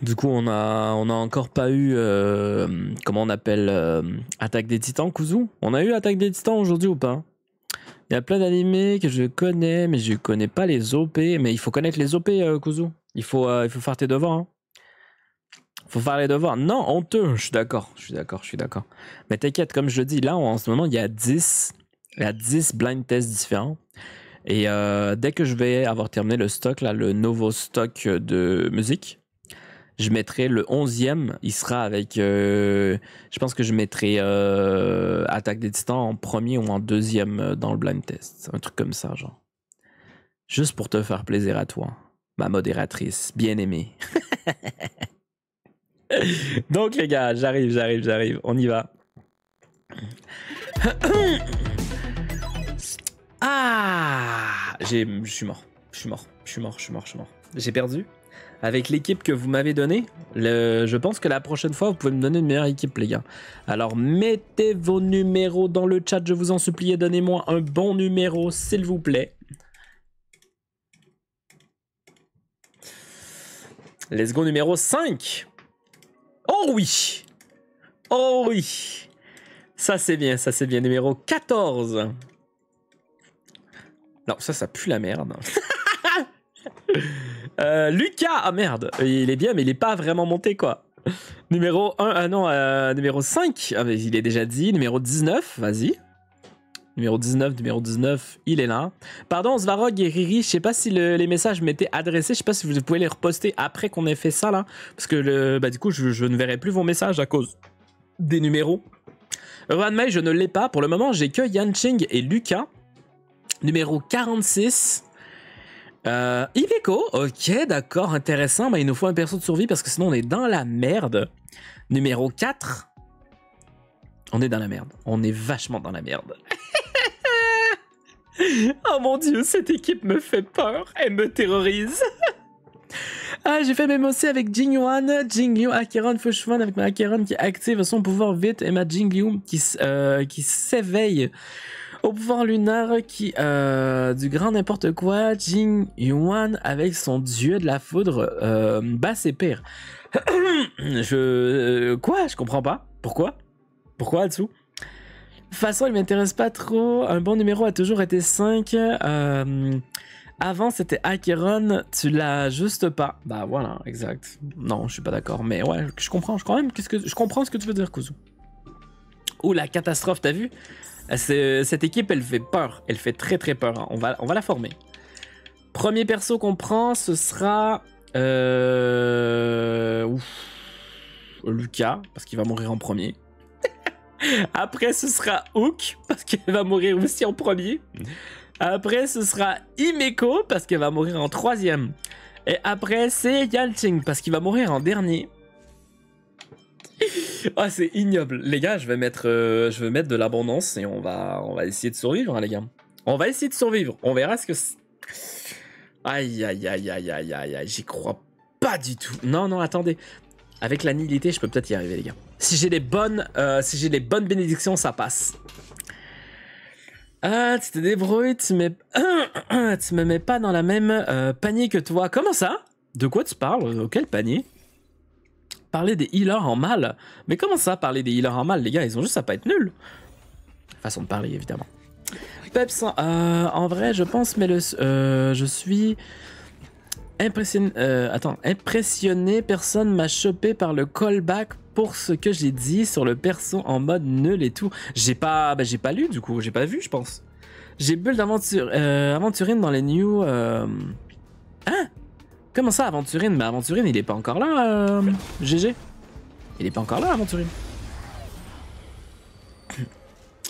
Du coup, on a, on a encore pas eu, euh, comment on appelle, euh, Attaque des Titans, Kuzu? On a eu Attaque des Titans aujourd'hui ou pas? Il y a plein d'animés que je connais, mais je connais pas les OP. Mais il faut connaître les OP, euh. Il faut, euh, il faut faire tes devoirs. Hein. Faut faire les devoirs. Non, honteux. Je suis d'accord, je suis d'accord, je suis d'accord. Mais t'inquiète, comme je dis, là, en ce moment, il y a 10, il y a 10 blind tests différents. Et dès que je vais avoir terminé le stock, là, le nouveau stock de musique, je mettrai le 11e. Il sera avec. euh, je pense que je mettrai euh, Attaque des Titans en premier ou en deuxième euh, dans le blind test. Un truc comme ça, genre. Juste pour te faire plaisir à toi, ma modératrice bien aimée. Donc, les gars, j'arrive, j'arrive, j'arrive. On y va. Ah Je suis mort. Je suis mort. Je suis mort. Je suis mort. Je suis mort. J'ai perdu? Avec l'équipe que vous m'avez donnée, je pense que la prochaine fois, vous pouvez me donner une meilleure équipe, les gars. Alors, mettez vos numéros dans le chat, je vous en supplie, donnez-moi un bon numéro, s'il vous plaît. Let's go numéro 5. Oh oui Oh oui Ça c'est bien, ça c'est bien. Numéro 14. Non, ça, ça pue la merde. Euh, Lucas, ah merde, il est bien, mais il est pas vraiment monté quoi. Numéro 1, ah non, euh, numéro 5, ah, mais il est déjà dit. Numéro 19, vas-y. Numéro 19, numéro 19, il est là. Pardon, Svarog et Riri, je sais pas si le- les messages m'étaient adressés, je sais pas si vous pouvez les reposter après qu'on ait fait ça là. Parce que bah, du coup, je, ne verrai plus vos messages à cause des numéros. Rohan Mei, je ne l'ai pas. Pour le moment, j'ai que Yanching et Lucas. Numéro 46. Euh, Iveco, ok, d'accord, intéressant. Bah, il nous faut un perso de survie parce que sinon on est dans la merde. Numéro 4. On est dans la merde. On est vachement dans la merde. oh mon dieu, cette équipe me fait peur. Elle me terrorise. Ah, j'ai fait même aussi avec Jingyuan, Jingyu, Akeron, Fushwan avec ma Akeron qui active son pouvoir vite et ma Jingyu qui, euh, qui s'éveille au pouvoir lunaire qui euh, du grand n'importe quoi, Jing Yuan avec son dieu de la foudre euh, basse et pire. je euh, quoi? Je comprends pas. Pourquoi? Pourquoi là-dessous De toute façon, il m'intéresse pas trop. Un bon numéro a toujours été 5. Euh, avant, c'était Acheron, tu l'as juste pas. Bah voilà, exact. Non, je suis pas d'accord. Mais ouais, je comprends, je, quand même, que, je comprends ce que tu veux dire, Kuzu. Ou la catastrophe, t'as vu? C'est- Cette équipe, elle fait peur. Elle fait très très peur. On, va, la former. Premier perso qu'on prend, ce sera. Euh... Lucas, parce qu'il va mourir en premier. Après, ce sera Hook, parce qu'il va mourir aussi en premier. Après, ce sera Imeko, parce qu'elle va mourir en troisième. Et après, c'est Yalching, parce qu'il va mourir en dernier. Ah, c'est ignoble. Les gars, je vais mettre, euh, je vais mettre de l'abondance et on va, on va essayer de survivre, hein, les gars. On va essayer de survivre. On verra ce que. Aïe, aïe, aïe, aïe, aïe, aïe, aïe. J'y crois pas du tout. Non, non, attendez. Avec la nihilité, je peux peut-être y arriver, les gars. Si j'ai les bonnes, euh, si j'ai les bonnes bénédictions, ça passe. Ah, tu te débrouilles, tu mets, tu me mets pas dans la même euh, panier que toi. Comment ça? De quoi tu parles? Auquel panier? Parler des healers en mal. Mais comment ça, parler des healers en mal, les gars? Ils ont juste à pas être nuls. Façon de parler, évidemment. Peps, euh, en vrai, je pense, mais euh, je suis impressionné. euh, attends, impressionné. Personne m'a chopé par le callback pour ce que j'ai dit sur le perso en mode nul et tout. J'ai pas, bah, j'ai pas lu du coup, j'ai pas vu, je pense. J'ai bulle d'aventure, aventurine dans les new. Hein? Comment ça, aventurine? Mais aventurine, il est pas encore là, euh, GG. Il est pas encore là, aventurine.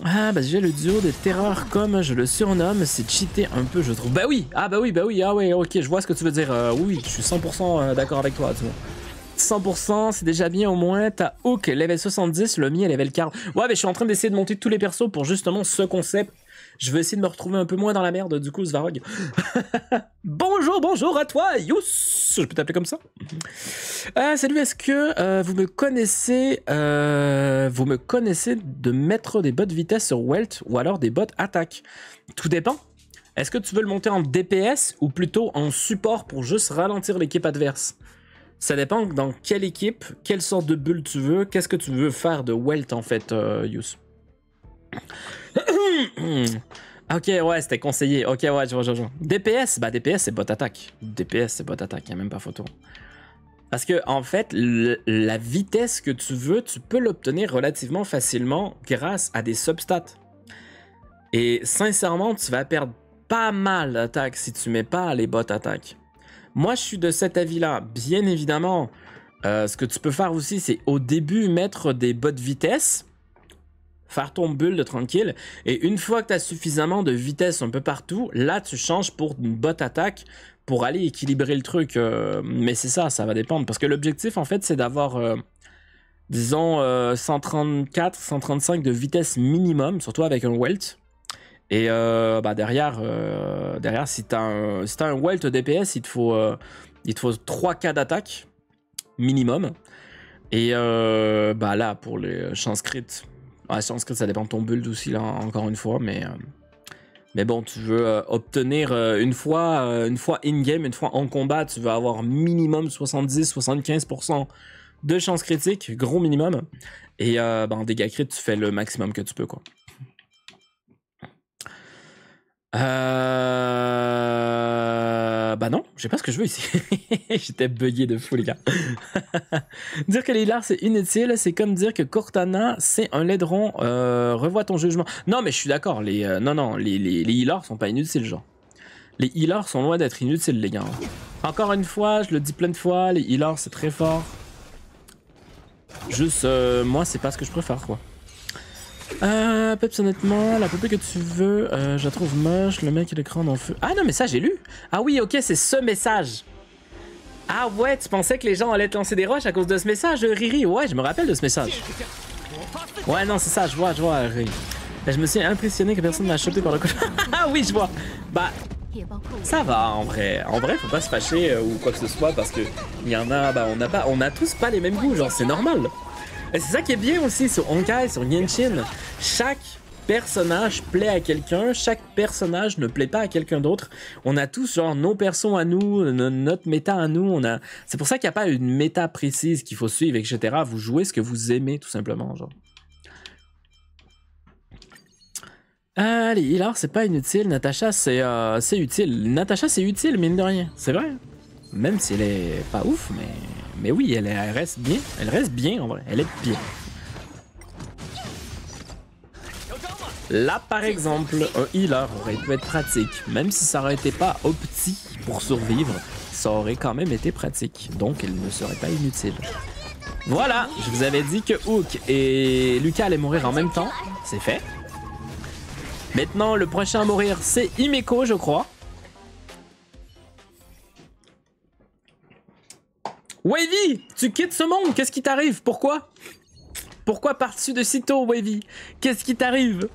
Ah bah j'ai le duo des terreurs comme je le surnomme, c'est cheaté un peu je trouve. Bah oui, ah bah oui, bah oui, ah ouais, ok, je vois ce que tu veux dire. Euh, oui, je suis 100% d'accord avec toi, tu vois. 100%, c'est déjà bien au moins. T'as Hook, level 70, le mien, level 40. Ouais, mais je suis en train d'essayer de monter tous les persos pour justement ce concept. Je vais essayer de me retrouver un peu moins dans la merde, du coup, Svarog. bonjour, bonjour à toi, Yous. Je peux t'appeler comme ça euh, Salut, est-ce que euh, vous me connaissez euh, Vous me connaissez de mettre des bots vitesse sur Welt ou alors des bots attaque? Tout dépend. Est-ce que tu veux le monter en DPS ou plutôt en support pour juste ralentir l'équipe adverse? Ça dépend dans quelle équipe, quelle sorte de bulle tu veux, qu'est-ce que tu veux faire de Welt en fait, euh, Yous? ok, ouais, c'était conseillé. Ok, ouais, je vois, je vois. DPS, bah DPS c'est bot attaque. DPS c'est bot attaque, y a même pas photo. Parce que en fait, la vitesse que tu veux, tu peux l'obtenir relativement facilement grâce à des substats. Et sincèrement, tu vas perdre pas mal d'attaques si tu mets pas les bots attaques. Moi, je suis de cet avis-là. Bien évidemment, euh, ce que tu peux faire aussi, c'est au début mettre des bots vitesse, faire ton build de tranquille, et une fois que tu as suffisamment de vitesse un peu partout, là, tu changes pour une bot attaque pour aller équilibrer le truc. euh, mais c'est ça, ça va dépendre. Parce que l'objectif, en fait, c'est d'avoir, euh, disons, euh, 134, 135 de vitesse minimum, surtout avec un welt. Et euh, bah derrière, euh, derrière, si t'as un, si welt DPS, il te faut, euh, il te faut 3K d'attaque minimum. Et euh, bah là, pour les chances crit, ouais, chances crit, ça dépend de ton build aussi, là, encore une fois, mais. euh, mais bon, tu veux euh, obtenir euh, une fois, une fois in-game, une fois en combat, tu veux avoir minimum 70-75% de chances critiques, gros minimum. Et bah, en dégâts crit, tu fais le maximum que tu peux, quoi. Euh... Bah non, je sais pas ce que je veux ici. J'étais bugué de fou, les gars. dire que les c'est inutile, c'est comme dire que Cortana c'est un laidron. Euh, revois ton jugement. Non, mais je suis d'accord. Les, euh, non, non, les, les, les healers sont pas inutiles, genre. Les healers sont loin d'être inutiles, les gars. Encore une fois, je le dis plein de fois, les healers c'est très fort. Juste, euh, moi, c'est pas ce que je préfère, quoi. Euh, Peps, honnêtement, la poupée que tu veux, euh, je la trouve moche. Le mec, il est crâne en feu. Ah non, mais ça, j'ai lu. Ah oui, ok, c'est ce message. Ah ouais, tu pensais que les gens allaient te lancer des roches à cause de ce message, Riri? Ouais, je me rappelle de ce message. Ouais, non, c'est ça, je vois, je vois, Riri. Ben, je me suis impressionné que personne m'a chopé par le cou. Ah oui, je vois. Bah, ça va en vrai. En vrai, faut pas se fâcher euh, ou quoi que ce soit parce que il y en a, bah, on n'a pas, on a tous pas les mêmes goûts, genre c'est normal. Et c'est ça qui est bien aussi sur Honkai, sur Genshin. Chaque personnage plaît à quelqu'un, chaque personnage ne plaît pas à quelqu'un d'autre. On a tous genre nos persos à nous, no- notre méta à nous. On a, c'est pour ça qu'il n'y a pas une méta précise qu'il faut suivre, etc. Vous jouez ce que vous aimez tout simplement, genre. Allez, Hilar, c'est pas inutile. Natacha, c'est euh, utile. Natacha, c'est utile, mine de rien. C'est vrai. Même si elle est pas ouf, mais, mais oui, elle, est- elle reste bien. Elle reste bien, en vrai. Elle est bien. Là, par exemple, un healer aurait pu être pratique. Même si ça aurait été pas opti pour survivre, ça aurait quand même été pratique. Donc, elle ne serait pas inutile. Voilà, je vous avais dit que Hook et Lucas allaient mourir en même temps. C'est fait. Maintenant, le prochain à mourir, c'est Imeko, je crois. Wavy, tu quittes ce monde, qu'est-ce qui t'arrive? Pourquoi? Pourquoi pars-tu de sitôt, Wavy? Qu'est-ce qui t'arrive?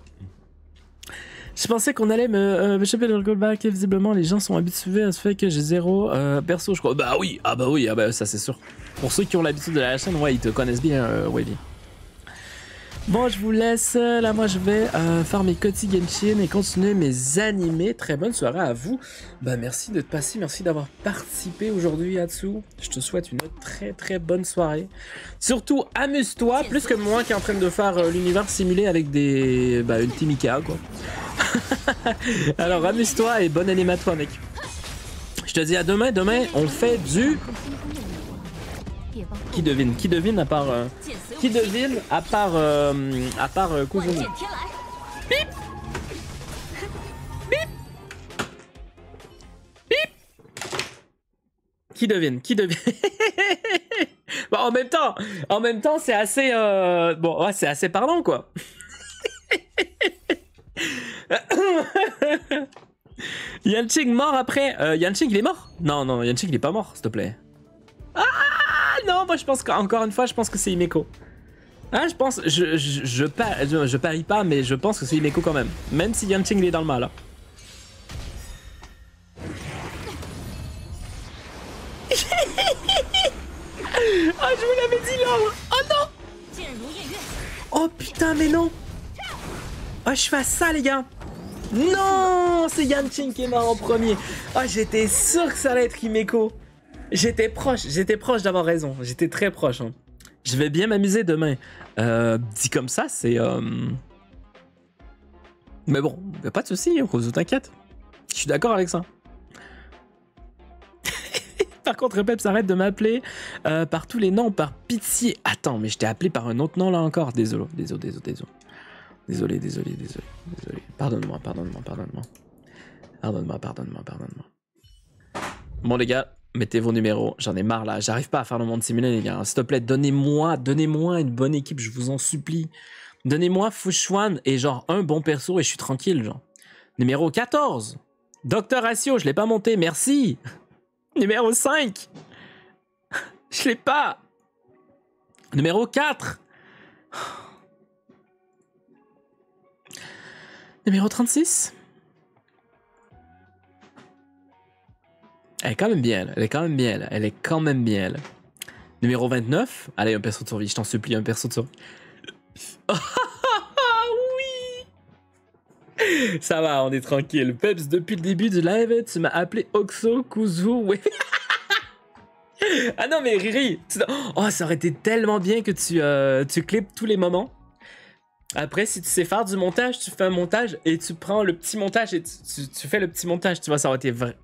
Je pensais qu'on allait me, euh, me choper le callback et visiblement les gens sont habitués à ce fait que j'ai zéro euh, perso, je crois. Bah oui, ah bah oui, ah bah ça c'est sûr. Pour ceux qui ont l'habitude de la chaîne, ouais, ils te connaissent bien, euh, Wavy. Bon, je vous laisse. Là, moi, je vais euh, faire mes Koti Genshin et continuer mes animés. Très bonne soirée à vous. Bah, merci d'être passé. Merci d'avoir participé aujourd'hui, Atsu. Je te souhaite une très très bonne soirée. Surtout, amuse-toi, plus que moi qui est en train de faire euh, l'univers simulé avec des. Bah, une team Ikea, quoi. Alors, amuse-toi et bonne anime à toi, mec. Je te dis à demain. Demain, on fait du. Qui devine Qui devine à part... Euh, qui devine à part... Euh, à part euh, Bip Bip Bip Qui devine Qui devine? Bon, en même temps, en même temps, c'est assez, euh, bon, ouais, c'est assez parlant, quoi. Yanching mort après. Euh, Yanching il est mort? Non, non, Yanching il est pas mort, s'il te plaît. Ah! Ah non, moi je pense qu'encore une fois, je pense que c'est Imeko. Hein, je pense, je, je, je, parie, je, parie pas, mais je pense que c'est Imeko quand même. Même si Yanqing il est dans le mal. Oh, je vous l'avais dit là Oh non Oh putain, mais non Oh, je fais ça, les gars Non C'est Yanqing qui est mort en premier Oh, j'étais sûr que ça allait être Imeko J'étais proche, j'étais proche d'avoir raison. J'étais très proche. hein. Je vais bien m'amuser demain. Euh, dit comme ça, c'est. euh, Mais bon, y a pas de souci, Rose, t'inquiète. Je suis d'accord avec ça. par contre, Pep s'arrête de m'appeler euh, par tous les noms, par pitié. Attends, mais je t'ai appelé par un autre nom là encore. Désolé, désolé, désolé, désolé. Désolé, désolé, désolé, désolé. Pardonne-moi, pardonne-moi, pardonne-moi. Pardonne-moi, pardonne-moi, pardonne-moi. Bon les gars, mettez vos numéros. J'en ai marre là. J'arrive pas à faire le monde simulé les gars. S'il te plaît, donnez-moi, donnez-moi une bonne équipe. Je vous en supplie. Donnez-moi Fouchouane et genre un bon perso et je suis tranquille genre. Numéro 14. Docteur Ratio, je l'ai pas monté. Merci. Numéro 5. Je l'ai pas. Numéro 4. Numéro 36. Elle est quand même bien, elle. Est quand même bien, elle. Est quand même bien. Numéro 29. Allez, un perso de survie, je t'en supplie, un perso de survie. oui Ça va, on est tranquille. Peps, depuis le début du live, tu m'as appelé Oxo, Kuzu, ah non, mais Riri, oh, ça aurait été tellement bien que tu, euh, tu clips tous les moments. Après, si tu sais faire du montage, tu fais un montage et tu prends le petit montage et tu, tu- tu fais le petit montage, tu vois, ça aurait été vrai.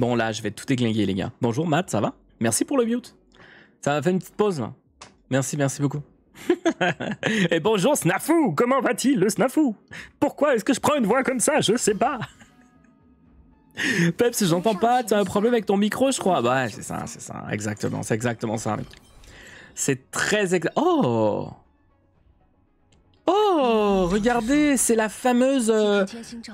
Bon, là, je vais tout églinguer, les gars. Bonjour, Matt, ça va? Merci pour le mute. Ça m'a fait une petite pause, là. Merci, merci beaucoup. Et bonjour, Snafou Comment va-t-il, le Snafou Pourquoi est-ce que je prends une voix comme ça? Je sais pas. Peps, j'entends pas, tu as un problème avec ton micro, je crois. Bah, c'est ça, c'est ça. Exactement, c'est exactement ça, mec. C'est très. Oh Oh Regardez, c'est la fameuse... euh,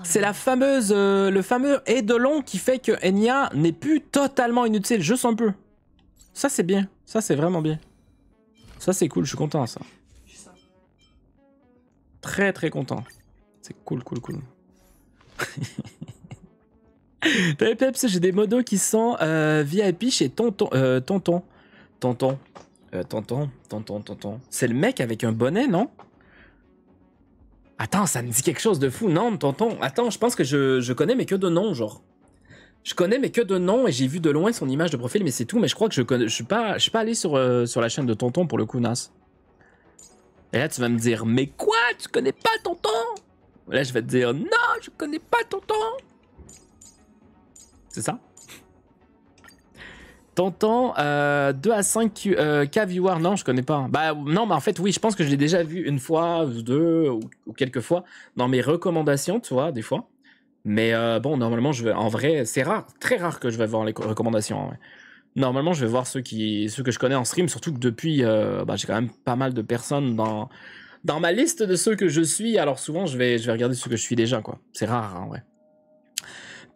c'est la fameuse, euh, le fameux et de long qui fait que Enya n'est plus totalement inutile, juste un peu. Ça c'est bien, ça c'est vraiment bien. Ça c'est cool, je suis content ça. Très très content. C'est cool, cool, cool. Peps, j'ai des modos qui sont euh, VIP chez Tonton. Euh, tonton. Tonton. Euh, tonton. Tonton, tonton. C'est le mec avec un bonnet, non? Attends, ça me dit quelque chose de fou. Non, tonton. Attends, je pense que je, connais, mais que de nom, genre. Je connais, mais que de nom, et j'ai vu de loin son image de profil, mais c'est tout. Mais je crois que je connais. Je suis pas, allé sur, euh, sur la chaîne de tonton pour le coup, Nas. Et là, tu vas me dire, mais quoi? Tu connais pas tonton? Là, je vais te dire, non, je connais pas tonton. C'est ça? Tonton, euh, 2 à 5 Q- euh, non, je connais pas. Bah non, mais en fait, oui, je pense que je l'ai déjà vu une fois, deux, ou, quelques fois dans mes recommandations, tu vois, des fois. Mais euh, bon, normalement, je vais, en vrai, c'est rare, très rare que je vais voir les co- recommandations. Normalement, je vais voir ceux, qui, ceux que je connais en stream, surtout que depuis, euh, bah, j'ai quand même pas mal de personnes dans, dans ma liste de ceux que je suis. Alors souvent, je vais, je vais regarder ceux que je suis déjà, quoi. C'est rare, en vrai.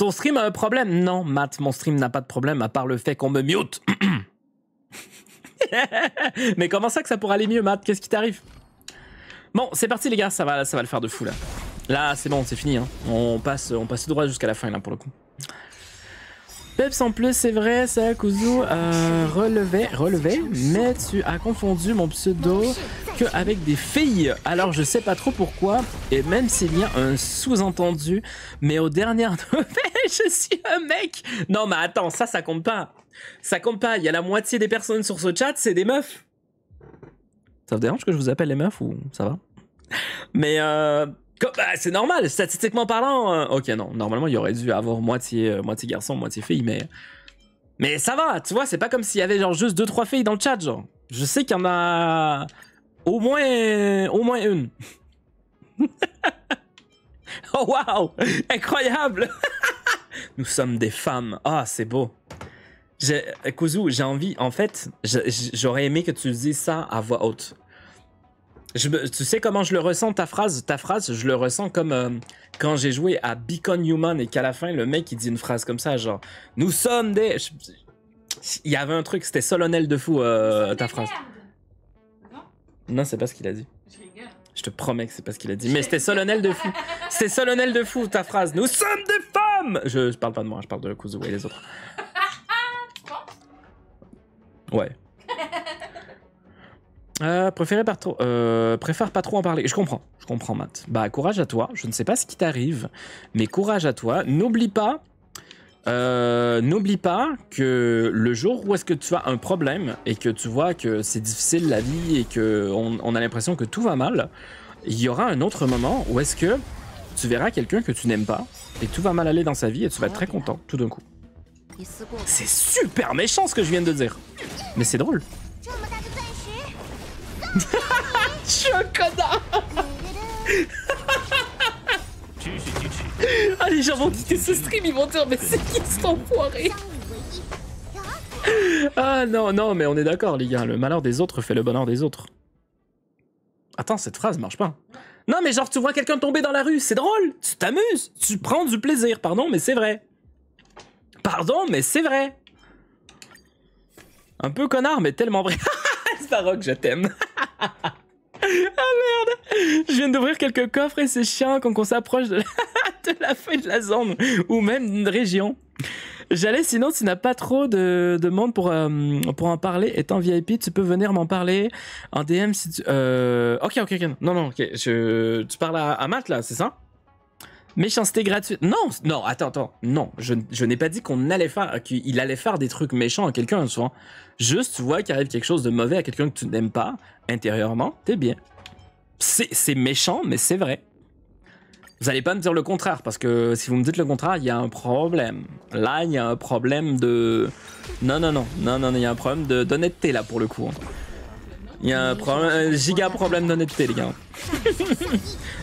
Ton stream a un problème? Non, Matt, mon stream n'a pas de problème, à part le fait qu'on me mute. Mais comment ça que ça pourrait aller mieux, Matt? Qu'est-ce qui t'arrive? Bon, c'est parti, les gars, ça va, ça va le faire de fou, là. Là, c'est bon, c'est fini. Hein. On, passe, on passe droit jusqu'à la fin, là, pour le coup. Peps, en plus, c'est vrai, ça, Kuzu, euh, relevait, relevait, mais tu as confondu mon pseudo que avec des filles. Alors, je sais pas trop pourquoi, et même s'il y a un sous-entendu, mais aux dernières nouvelles, je suis un mec. Non, mais attends, ça, ça compte pas. Ça compte pas. Il y a la moitié des personnes sur ce chat, c'est des meufs. Ça vous dérange que je vous appelle les meufs ou ça va? Mais euh, bah, c'est normal, statistiquement parlant. euh, ok, non, normalement, il aurait dû avoir moitié, euh, moitié garçon, moitié fille, mais. Mais ça va, tu vois, c'est pas comme s'il y avait genre juste deux, trois filles dans le chat, genre. Je sais qu'il y en a au moins, au moins une. oh waouh, incroyable. Nous sommes des femmes. Ah, c'est beau. Kuzu, j'ai envie, en fait, j'aurais aimé que tu dises ça à voix haute. Je tu sais comment je le ressens, ta phrase? Ta phrase, je le ressens comme euh, quand j'ai joué à Beacon Human et qu'à la fin, le mec, il dit une phrase comme ça, genre « Nous sommes des... Il y avait un truc, c'était solennel de fou, euh, ta phrase. Non, c'est pas ce qu'il a dit. Je te promets que c'est pas ce qu'il a dit. Mais c'était solennel de fou. C'était solennel de fou, ta phrase. Nous sommes des femmes je, je parle pas de moi, je parle de Kuzu et les autres. Ouais. Euh, pas trop, euh, préfère pas trop en parler. Je comprends, je comprends, Matt. Bah, courage à toi. Je ne sais pas ce qui t'arrive, mais courage à toi. N'oublie pas, euh, n'oublie pas que le jour où est-ce que tu as un problème et que tu vois que c'est difficile la vie et que on, a l'impression que tout va mal, il y aura un autre moment où est-ce que tu verras quelqu'un que tu n'aimes pas et tout va mal aller dans sa vie et tu vas être très content tout d'un coup. C'est super méchant ce que je viens de dire, mais c'est drôle. Je Ah les gens vont quitter ce stream, ils vont dire mais c'est qui cet enfoiré? Ah non, non, mais on est d'accord les gars, le malheur des autres fait le bonheur des autres. Attends, cette phrase marche pas. Non mais genre tu vois quelqu'un tomber dans la rue, c'est drôle, tu t'amuses, tu prends du plaisir, pardon mais c'est vrai. Pardon mais c'est vrai. Un peu connard mais tellement vrai. Sparrock, je t'aime ah merde Je viens d'ouvrir quelques coffres et c'est chiant quand on s'approche de, la... fin de la zone ou même d'une région. J'allais sinon, tu n'as pas trop de, de monde pour, euh, pour en parler. Étant VIP, tu peux venir m'en parler en DM si tu. Euh... Ok, ok, ok. Non, non, ok. Tu parles à, à Matt là, c'est ça? Méchanceté gratuite. Non, non, attends, attends. Non, je, je n'ai pas dit qu'on allait faire, qu'il allait faire des trucs méchants à quelqu'un, vois. Juste, tu vois qu'il arrive quelque chose de mauvais à quelqu'un que tu n'aimes pas, intérieurement, t'es bien. C'est méchant, mais c'est vrai. Vous allez pas me dire le contraire, parce que si vous me dites le contraire, il y a un problème. Là, il y a un problème de... Non, non, non, non, non, il y a un problème d'honnêteté, là, pour le coup. Il y a un problème, un giga problème d'honnêteté, les gars.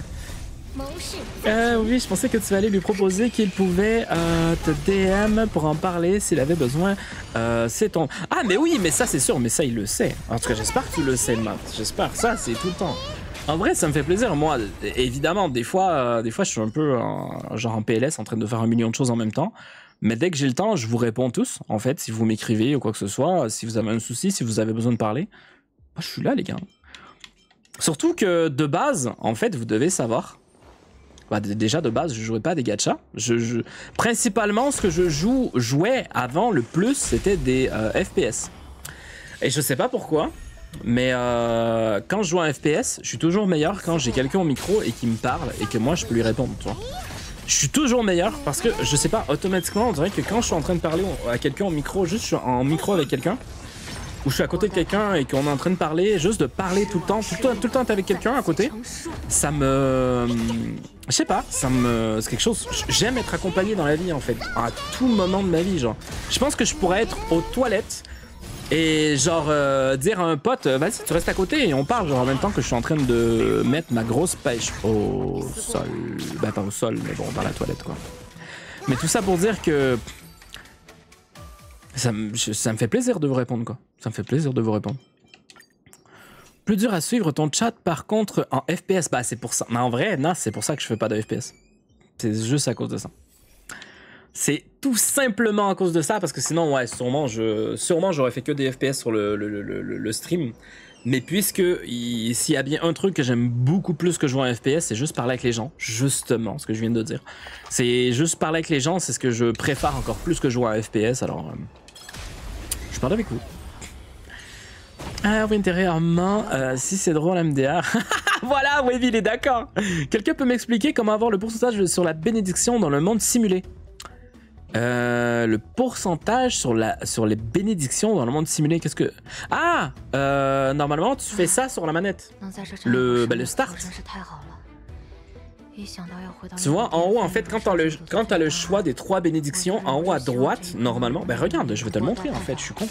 Euh, oui, je pensais que tu allais lui proposer qu'il pouvait euh, te DM pour en parler s'il avait besoin. Euh, c'est ton. Ah, mais oui, mais ça, c'est sûr, mais ça, il le sait. En tout cas, j'espère que tu le sais, Matt. J'espère. Ça, c'est tout le temps. En vrai, ça me fait plaisir. Moi, évidemment, des fois, euh, des fois, je suis un peu en- genre en PLS en train de faire un million de choses en même temps. Mais dès que j'ai le temps, je vous réponds tous. En fait, si vous m'écrivez ou quoi que ce soit, si vous avez un souci, si vous avez besoin de parler, je suis là, les gars. Surtout que de base, en fait, vous devez savoir bah, déjà de base, je jouais pas des gachas. Principalement, ce que je joue, jouais avant le plus, c'était des euh, FPS. Et je sais pas pourquoi, mais euh, quand je joue à un FPS, je suis toujours meilleur quand j'ai quelqu'un au micro et qui me parle et que moi je peux lui répondre, tu vois. Je suis toujours meilleur parce que je sais pas, automatiquement, on dirait que quand je suis en train de parler à quelqu'un au micro, juste je suis en micro avec quelqu'un, ou je suis à côté de quelqu'un et qu'on est en train de parler, juste de parler tout le temps, tout le temps, tout le temps avec quelqu'un à côté, ça me. Je sais pas. C'est quelque chose. J'aime être accompagné dans la vie en fait, à tout moment de ma vie, genre. Je pense que je pourrais être aux toilettes et genre euh, dire à un pote, euh, vas-y, tu restes à côté et on parle, genre en même temps que je suis en train de mettre ma grosse pêche au sol. Bah, pas au sol, mais bon, dans la toilette quoi. Mais tout ça pour dire que. Ça me fait plaisir de vous répondre quoi. Ça me fait plaisir de vous répondre. Plus dur à suivre ton chat par contre en FPS. Bah c'est pour ça. Mais en vrai, non, c'est pour ça que je fais pas de FPS. C'est juste à cause de ça. C'est tout simplement à cause de ça parce que sinon ouais sûrement je sûrement j'aurais fait que des FPS sur le, le, le- stream. Mais puisque il- s'il y a bien un truc que j'aime beaucoup plus que jouer en FPS, c'est juste parler avec les gens. Justement, ce que je viens de dire. C'est juste parler avec les gens, c'est ce que je préfère encore plus que jouer en FPS. Alors, euh, je parle avec vous. Ah, Winter en euh, si c'est drôle MDR. voilà, Wavy, il est d'accord. Quelqu'un peut m'expliquer comment avoir le pourcentage sur la bénédiction dans le monde simulé? Euh, le pourcentage sur, la, sur les bénédictions dans le monde simulé, qu'est-ce que... Ah euh, Normalement, tu fais ça sur la manette. Le, bah, le start. Tu vois, en haut, en fait, quand tu as, le choix des trois bénédictions, en haut à droite, normalement... Bah regarde, je vais te le montrer, en fait, je suis con.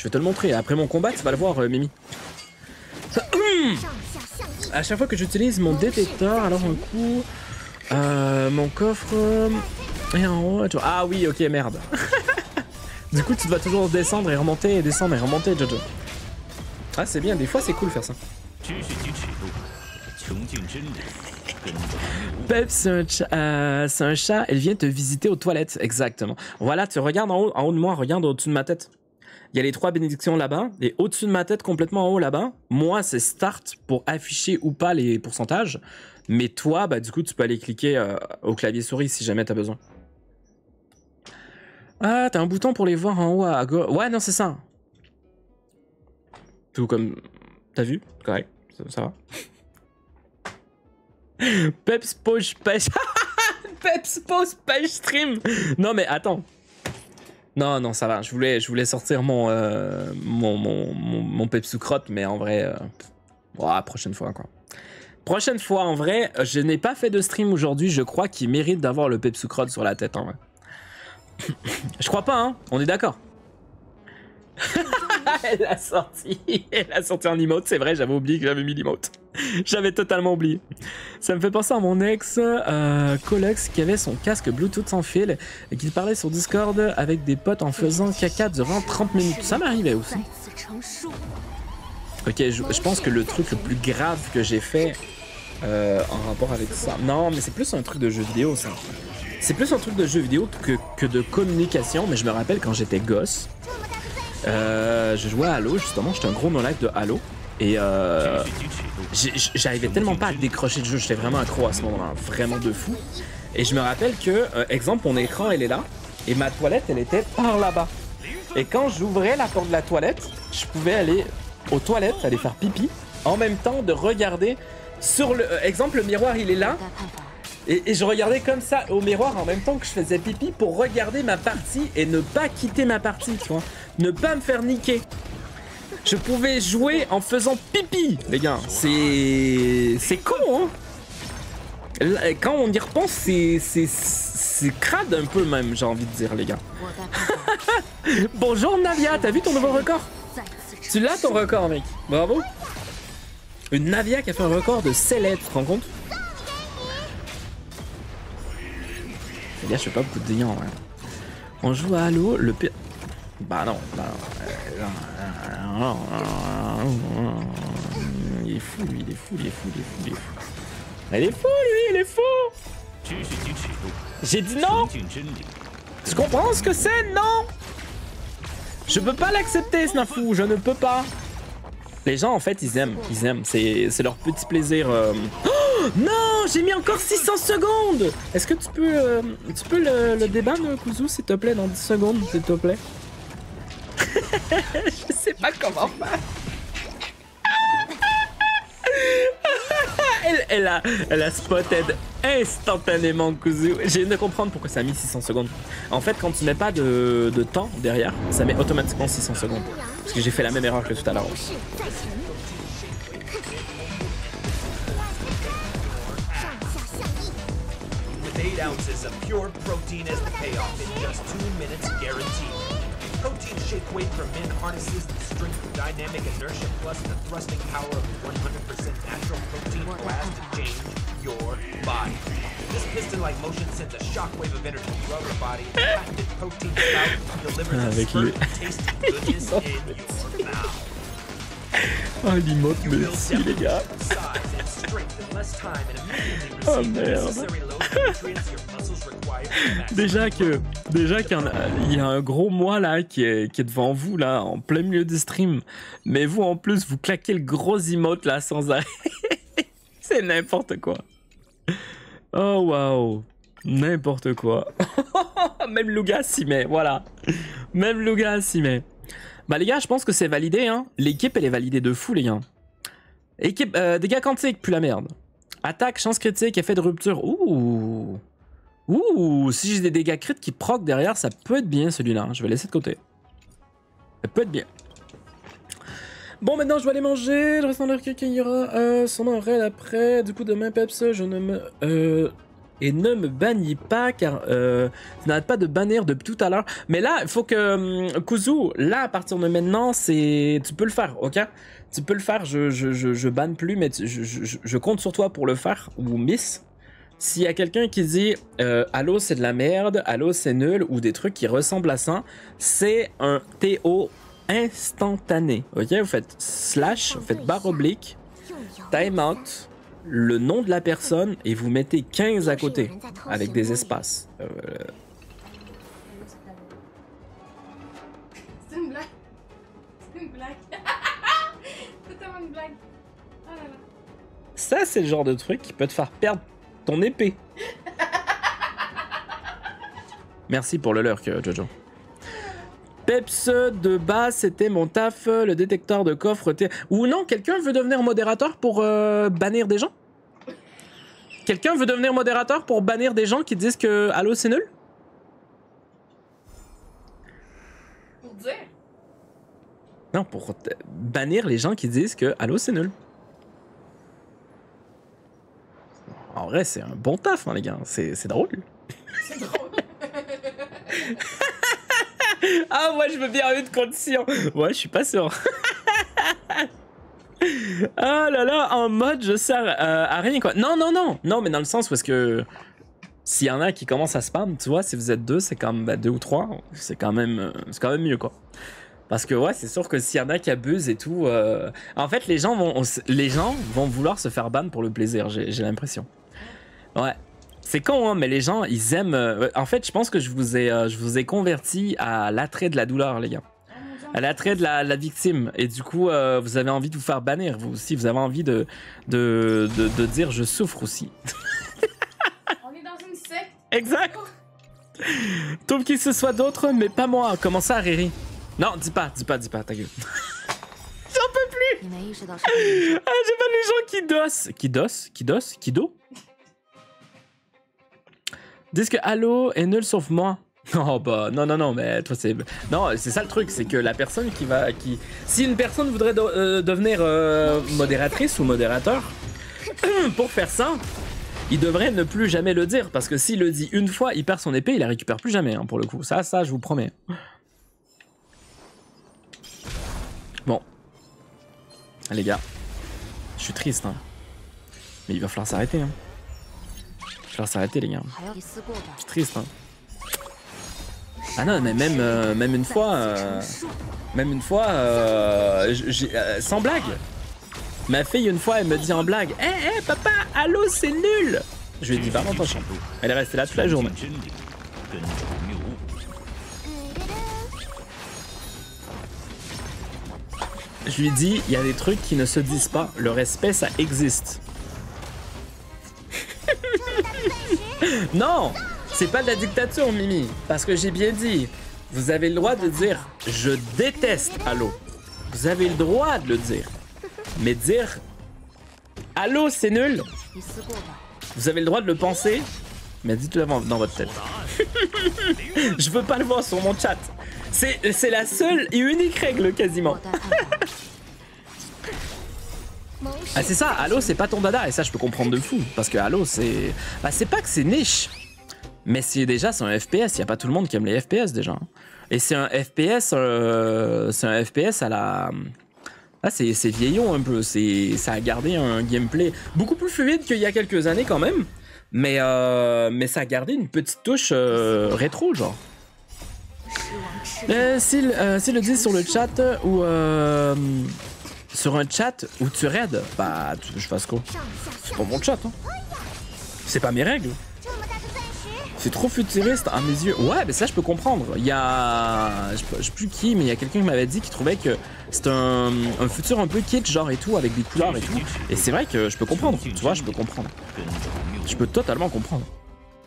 Je vais te le montrer. Après mon combat, tu vas le voir, euh, Mimi. Ça... Hum à chaque fois que j'utilise mon détecteur, alors un coup, euh, mon coffre euh, et en haut, tu vois. Ah oui, ok, merde. du coup, tu dois toujours descendre et remonter et descendre et remonter, Jojo. Ah, c'est bien. Des fois, c'est cool faire ça. Pep, c'est un, un, chat, elle vient te visiter aux toilettes, exactement. Voilà, tu regardes en haut, en haut de moi, regarde au-dessus de ma tête. Il y a les trois bénédictions là-bas, et au-dessus de ma tête, complètement en haut là-bas, moi, c'est start pour afficher ou pas les pourcentages. Mais toi, bah, du coup, tu peux aller cliquer euh, au clavier souris si jamais t'as besoin. Ah, t'as un bouton pour les voir en haut à gauche. Ouais, non, c'est ça. Tout comme. T'as vu? Correct. Ça, ça va. Peps Poche Pêche. Peps Poche Pêche Stream. Non, mais attends. Non, non, ça va. Je voulais, sortir mon, euh, mon, mon, mais en vrai. euh, prochaine fois, quoi. Prochaine fois, en vrai, je n'ai pas fait de stream aujourd'hui. Je crois qu'il mérite d'avoir le Peps ou crotte sur la tête, en vrai. je crois pas, hein. On est d'accord elle a sorti, elle a sorti un emote, c'est vrai, j'avais oublié que j'avais mis l'emote. j'avais totalement oublié. Ça me fait penser à mon ex, euh, Colex, qui avait son casque Bluetooth sans fil et qui parlait sur Discord avec des potes en faisant caca durant 30 minutes. Ça m'arrivait aussi. Ok, je, pense que le truc le plus grave que j'ai fait euh, en rapport avec ça. Non, mais c'est plus un truc de jeu vidéo, ça. C'est plus un truc de jeu vidéo que, que de communication, mais je me rappelle quand j'étais gosse, euh, je jouais à Halo, justement, j'étais un gros non-live de Halo. Et euh, j'arrivais tellement pas à décrocher le jeu, j'étais vraiment accro à ce moment-là, hein, vraiment de fou. Et je me rappelle que, euh, exemple, mon écran, elle est là, et ma toilette, elle était par là-bas. Et quand j'ouvrais la porte de la toilette, je pouvais aller aux toilettes, aller faire pipi, en même temps de regarder sur le... exemple, le miroir, il est là, et, je regardais comme ça au miroir en même temps que je faisais pipi pour regarder ma partie et ne pas quitter ma partie, tu vois. Ne pas me faire niquer. Je pouvais jouer en faisant pipi, les gars. C'est. C'est con, hein. Quand on y repense, c'est. C'est crade un peu, même, j'ai envie de dire, les gars. Bonjour Navia, t'as vu ton nouveau record? Tu l'as ton record, mec. Bravo. Une Navia qui a fait un record de 7 lettres, tu te rends compte? Eh Et là, je fais pas beaucoup de dégâts en hein. vrai. On joue à Halo, le P. Bah non, bah non. Il est fou, lui, il est fou, il est fou, il est fou, il est fou. Il est fou, lui, il est fou J'ai dit non Tu comprends ce que c'est Non? Je peux pas l'accepter, ce fou, je ne peux pas les gens, en fait, ils aiment, ils aiment. C'est leur petit plaisir. euh. Oh non, j'ai mis encore 600 secondes Est-ce que tu peux, euh, tu peux le, le déban, Kuzu, s'il te plaît, dans 10 secondes, s'il te plaît? Je sais pas comment faire. elle, a, spotted instantanément Kuzu. J'ai de comprendre pourquoi ça a mis 600 secondes. En fait, quand tu mets pas de, de temps derrière, ça met automatiquement 600 secondes. Parce que j'ai fait la même erreur que tout à l'heure. Eight ounces of pure protein as the payoff in just two minutes guaranteed. Protein shake weight for men harnesses the strength of dynamic inertia plus the thrusting power of 100% natural protein blast to change your body. This piston-like motion sends a shockwave of energy throughout your body. and The patented protein spout delivers a ah, Avec spurt lui. of tasty goodness in your mouth. Strength in less time and immediately Oh, merde. Déjà que, déjà qu'il y, a- il y a un gros moi là qui est, qui est devant vous là, en plein milieu du stream. Mais vous en plus, vous claquez le gros emote là sans arrêt. C'est n'importe quoi. Oh waouh, n'importe quoi. Même Luga s'y met, voilà. Même Luga s'y met. Bah les gars, je pense que c'est validé hein. L'équipe elle est validée de fou les gars. Équipe, euh, dégâts quantiques, plus la merde. Attaque, chance critique, effet de rupture. Ouh. Ouh, si j'ai des dégâts crits qui proc derrière, ça peut être bien celui-là. hein. Je vais laisser de côté. Ça peut être bien. Bon, maintenant je dois aller manger. Je reste dans recueil qu'il y aura euh, son après. Du coup, demain, Peps, je ne me. Euh, et ne me bannis pas car euh, tu n'arrêtes pas de bannir depuis tout à l'heure. Mais là, il faut que. hum, Kuzu, là, à partir de maintenant, c'est. Tu peux le faire, ok? Tu peux le faire. Je, je, je, je banne plus, mais tu- je, je, je compte sur toi pour le faire. Ou Miss. S'il y a quelqu'un qui dit euh, Allô, c'est de la merde, Allô, c'est nul, ou des trucs qui ressemblent à ça, c'est un TO instantané. Ok, vous faites slash, vous faites barre oblique, time out, le nom de la personne et vous mettez 15 à côté avec des espaces. Euh, C'est une blague. C'est une blague. C'est tellement une blague. Oh là là. ça, c'est le genre de truc qui peut te faire perdre ton épée. Merci pour le lurk, euh, Jojo. Peps de base, c'était mon taf, le détecteur de coffre. Ou non, quelqu'un veut devenir modérateur pour euh, bannir des gens? Quelqu'un veut devenir modérateur pour bannir des gens qui disent que Allô, c'est nul? Pour dire. Non, pour bannir les gens qui disent que Allô, c'est nul. En vrai, c'est un bon taf, hein, les gars. C'est c'est drôle. C'est drôle. Ah, moi, je veux bien une condition. Ouais, je suis pas sûr. ah là là, en mode, je sers euh, à rien, quoi. Non, non, non. Non, mais dans le sens où est-ce que... S'il y en a qui commencent à spam, tu vois, si vous êtes deux, c'est comme ben, deux ou trois, c'est quand même, euh, c'est quand même mieux, quoi. Parce que ouais, c'est sûr que s'il y en a qui abusent et tout, euh, en fait, les gens vont, les gens vont vouloir se faire ban pour le plaisir. J'ai l'impression. Ouais. C'est con, hein, mais les gens, ils aiment. En fait, je pense que je vous ai, je vous ai converti à l'attrait de la douleur, les gars à l'attrait de la, la, victime. Et du coup, euh, vous avez envie de vous faire bannir, vous aussi. Vous avez envie de, de, de, dire je souffre aussi. On est dans une secte. Exact. Trouve qu'il se soit d'autres, mais pas moi. Comment ça, Riri? Non, dis pas, dis pas, dis pas, ta gueule. J'en peux plus. Ah, j'ai pas les gens qui dossent. Qui dossent? Qui dossent? Qui do Disent que Halo est nul sauf moi. Non, bah, non, non, non, mais toi, c'est. Non, c'est ça le truc, c'est que la personne qui va. Qui... Si une personne voudrait euh, devenir euh, modératrice ou modérateur, pour faire ça, il devrait ne plus jamais le dire, parce que s'il le dit une fois, il perd son épée, il la récupère plus jamais, hein, pour le coup. Ça, ça, je vous promets. Bon. Ah, les gars, je suis triste, hein. Mais il va falloir s'arrêter, hein. Il va falloir s'arrêter, les gars. je suis triste, hein. Ah non, mais même, euh, même une fois, euh, même une fois, euh, euh sans blague. Ma fille, une fois, elle me dit en blague Hé, hey, hé, papa, allô, c'est nul Je lui ai dit, pardon, ton shampoo. Elle est restée là toute la journée. Je lui dis, il y a des trucs qui ne se disent pas. Le respect, ça existe. non c'est pas de la dictature, Mimi, parce que j'ai bien dit. Vous avez le droit de dire je déteste Allô. Vous avez le droit de le dire. Mais dire Allô, c'est nul. Vous avez le droit de le penser, mais dites-le dans votre tête. je veux pas le voir sur mon chat. C'est la seule et unique règle quasiment. ah c'est ça, Allô c'est pas ton dada et ça je peux comprendre de fou parce que Allô c'est bah c'est pas que c'est niche mais c'est déjà c'est un FPS, y a pas tout le monde qui aime les FPS déjà. Et c'est un FPS euh, c'est un FPS à la Là, c'est c'est vieillot un peu. C'est ça a gardé un gameplay beaucoup plus fluide qu'il y a quelques années quand même. Mais euh, mais ça a gardé une petite touche euh, rétro genre. S'ils le disent sur le chat ou sur un chat où tu raides, bah tu veux que je fasse quoi? C'est pas mon chat, hein. C'est pas mes règles. C'est trop futuriste à mes yeux. Ouais, mais ça, je peux comprendre. Il y a. Je sais plus qui, mais il y a quelqu'un qui m'avait dit qu'il trouvait que c'est un, futur un peu kitsch, genre et tout, avec des couleurs et tout. Et c'est vrai que je peux comprendre. Tu vois, je peux comprendre. Je peux totalement comprendre.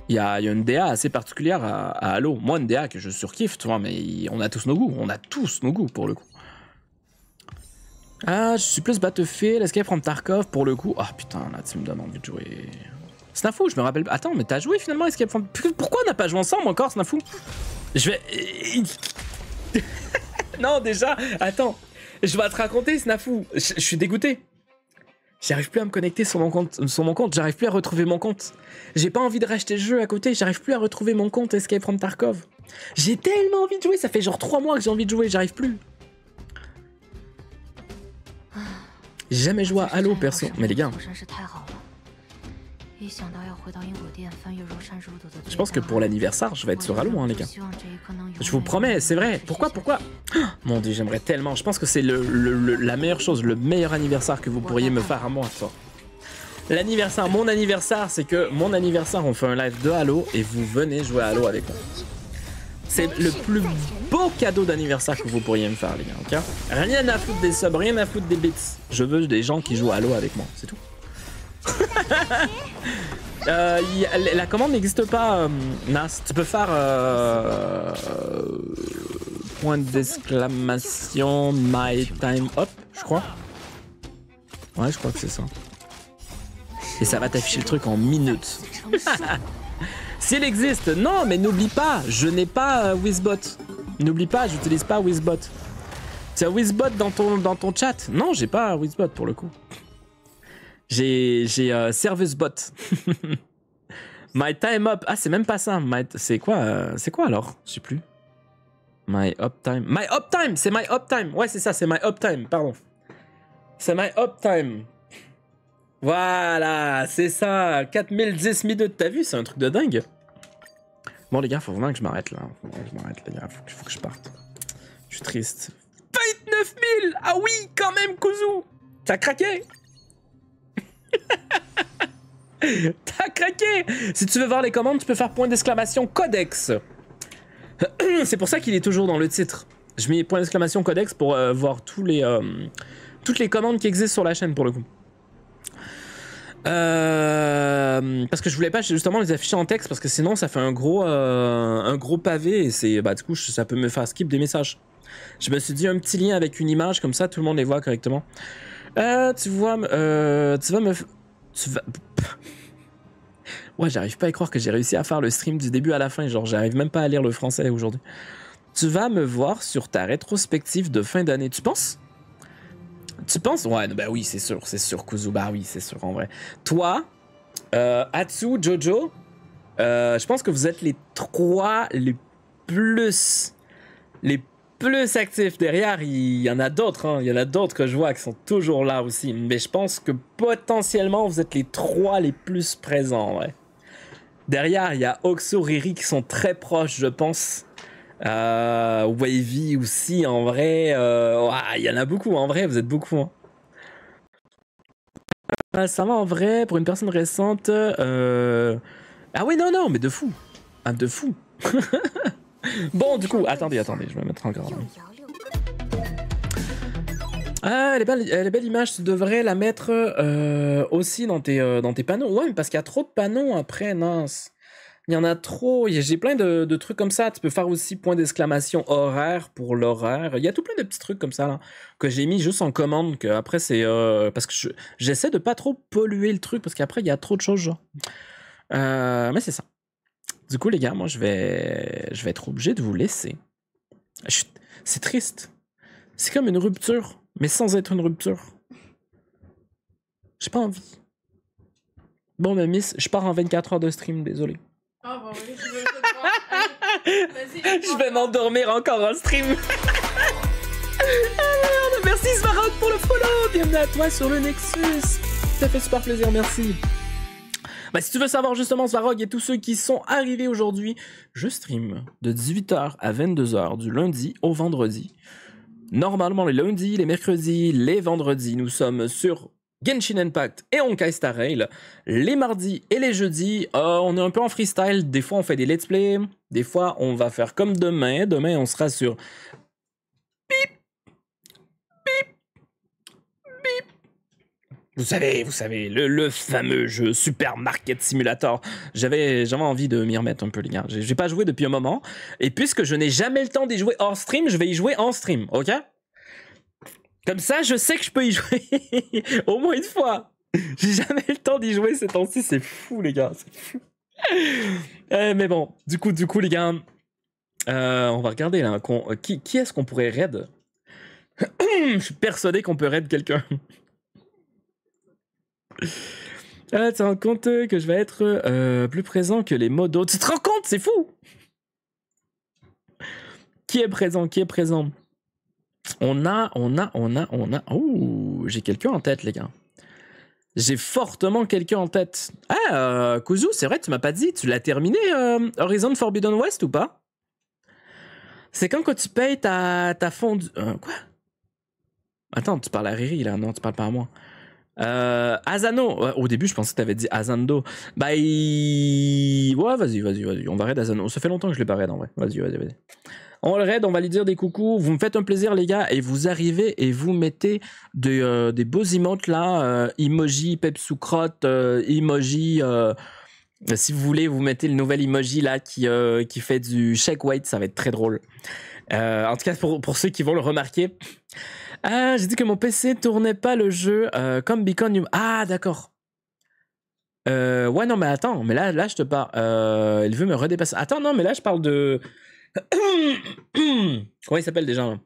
Il y, a, une DA assez particulière à, Halo. Moi, une DA que je surkiffe, tu vois, mais on a tous nos goûts. On a tous nos goûts pour le coup. Ah, je suis plus Battlefield. Est-ce qu'elle prend Tarkov pour le coup Ah putain, là, tu me donnes envie de jouer. Snafou, je me rappelle. Attends, mais t'as joué finalement Escape from. Pourquoi on n'a pas joué ensemble encore, Snafou Je vais. non, déjà, attends. Je vais te raconter, Snafou. Je, je suis dégoûté. J'arrive plus à me connecter sur mon compte. Sur mon compte. J'arrive plus à retrouver mon compte. J'ai pas envie de racheter le jeu à côté. J'arrive plus à retrouver mon compte Escape from Tarkov. J'ai tellement envie de jouer. Ça fait genre 3 mois que j'ai envie de jouer. J'arrive plus. J'ai jamais joué à Halo perso. Mais les gars, je pense que pour l'anniversaire, je vais être sur Halo, hein, les gars. Je vous promets, c'est vrai. Pourquoi Pourquoi? Mon dieu, j'aimerais tellement. Je pense que c'est le, le, la meilleure chose, le meilleur anniversaire que vous pourriez me faire à moi. L'anniversaire, mon anniversaire, c'est que mon anniversaire, on fait un live de Halo et vous venez jouer à Halo avec moi. C'est le plus beau cadeau d'anniversaire que vous pourriez me faire, les gars. Rien à foutre des subs, rien à foutre des bits. Je veux des gens qui jouent à Halo avec moi, c'est tout. Euh, la commande n'existe pas, euh. Tu peux faire euh, point d'exclamation my time up, je crois. Ouais, je crois que c'est ça. Et ça va t'afficher le truc en minutes. S'il existe, non, mais n'oublie pas, je n'ai pas Wizbot. N'oublie pas, j'utilise pas Wizbot. As Wizbot dans ton, dans ton chat? Non, j'ai pas Wizbot pour le coup. J'ai euh, Service Bot. My time up. Ah, c'est même pas ça. C'est quoi euh, C'est quoi alors? Je sais plus. My uptime. My uptime C'est my uptime Ouais, c'est ça, c'est my uptime, pardon. C'est my uptime. Voilà, c'est ça. 4010 minutes, t'as vu C'est un truc de dingue. Bon, les gars, faut vraiment que je m'arrête là. Faut vraiment que je m'arrête, les gars. Faut que, faut que je parte. Je suis triste. 29 000 Ah oui, quand même, Kuzu T'as craqué? T'as craqué Si tu veux voir les commandes, tu peux faire point d'exclamation codex. C'est pour ça qu'il est toujours dans le titre. Je mets point d'exclamation codex pour euh, voir euh, toutes les commandes qui existent sur la chaîne pour le coup. Euh, parce que je voulais pas justement les afficher en texte parce que sinon ça fait un gros, un gros pavé et c'est bah du coup ça peut me faire skip des messages. Je me suis dit un petit lien avec une image comme ça tout le monde les voit correctement. Euh, tu vois, euh, tu vas me, tu vas, ouais j'arrive pas à y croire que j'ai réussi à faire le stream du début à la fin. Genre j'arrive même pas à lire le français aujourd'hui. Tu vas me voir sur ta rétrospective de fin d'année. Tu penses? Tu penses? Ouais, bah oui, c'est sûr, c'est sûr, Kuzu. Bah oui, c'est sûr, en vrai. Toi, euh, Atsu, Jojo, je pense que vous êtes les trois les plus. les plus actifs. Derrière, il y en a d'autres, hein. Il y en a d'autres que je vois qui sont toujours là aussi. Mais je pense que potentiellement, vous êtes les trois les plus présents. Derrière, il y a Oxo, Riri qui sont très proches, je pense. Euh, Wavy aussi, en vrai. euh, ouah, Il y en a beaucoup, en vrai, vous êtes beaucoup. hein. Euh, ça va en vrai, pour une personne récente. euh, Ah oui, non, non, mais de fou. Ah, de fou. Bon, du coup, attendez, attendez, je vais me mettre en grande. Hein. Ah, les belles belle, tu devrais la mettre euh, aussi dans tes, euh, dans tes panneaux. Ouais, mais parce qu'il y a trop de panneaux après, Nance. Il y en a trop. J'ai plein de, trucs comme ça. Tu peux faire aussi point d'exclamation horaire pour l'horaire. Il y a tout plein de petits trucs comme ça là, que j'ai mis juste en commande. Que après, c'est. Euh, parce que j'essaie de pas trop polluer le truc parce qu'après, il y a trop de choses. Mais c'est ça. Du coup, les gars, moi, je vais, je vais être obligé de vous laisser. Je C'est triste. C'est comme une rupture, mais sans être une rupture. J'ai pas envie. Bon, mais Miss, je pars en 24 heures de stream, désolé. Ah, bah oui, je Vas-y. Je vais m'endormir encore en stream. ah merde, merci Svarog pour le follow. Bienvenue à toi sur le Nexus. Ça fait super plaisir, merci. Bah, si tu veux savoir justement Svarog et tous ceux qui sont arrivés aujourd'hui, je stream de 18h à 22h du lundi au vendredi. Normalement les lundis, les mercredis, les vendredis, nous sommes sur Genshin Impact et Honkai Star Rail. Les mardis et les jeudis, euh, on est un peu en freestyle. Des fois, on fait des let's play. Des fois, on va faire comme demain. Demain, on sera sur Bip Bip Bip. Vous savez, vous savez, le, fameux jeu Super Market Simulator. J'avais, envie de m'y remettre un peu, les gars. J'ai j'ai pas joué depuis un moment. Et puisque je n'ai jamais le temps d'y jouer hors stream, je vais y jouer en stream, ok? Comme ça, je sais que je peux y jouer au moins une fois. J'ai jamais le temps d'y jouer ces temps-ci, c'est fou, les gars. Euh, mais bon, du coup, du coup, les gars, euh, on va regarder là. qu'on- qui qui est-ce qu'on pourrait raid? Je suis persuadé qu'on peut raid quelqu'un. Ah, tu te rends compte que je vais être euh, plus présent que les modos. Tu te rends compte, c'est fou! Qui est présent? Qui est présent? On a, on a, on a, on a. Ouh, j'ai quelqu'un en tête, les gars. J'ai fortement quelqu'un en tête. Ah, euh, Kuzu, c'est vrai, tu m'as pas dit. Tu l'as terminé, euh, Horizon Forbidden West ou pas? C'est quand que tu payes ta, ta fondue. euh, quoi? Attends, tu parles à Riri là, non, tu parles pas à moi. Euh, Asano, au début je pensais que t'avais dit Azando. Bah, ouais, vas-y, vas-y, vas-y, on va raid Asano. Ça fait longtemps que je l'ai pas raid en vrai. Vas-y, vas-y, vas-y. On le raid, on va lui dire des coucous. Vous me faites un plaisir, les gars, et vous arrivez et vous mettez des, euh, des beaux emotes là. euh, emoji, Pepsou crotte, euh, emoji. si vous voulez, vous mettez le nouvel emoji là qui, qui fait du shake weight, ça va être très drôle. Euh, en tout cas, pour, pour ceux qui vont le remarquer. Ah, j'ai dit que mon PC tournait pas le jeu euh, comme Beacon Ah, d'accord. Euh, ouais, non, mais attends, mais là, là, je te parle. Il veut me redépasser. Attends, non, mais là, je parle de. Comment il s'appelle déjà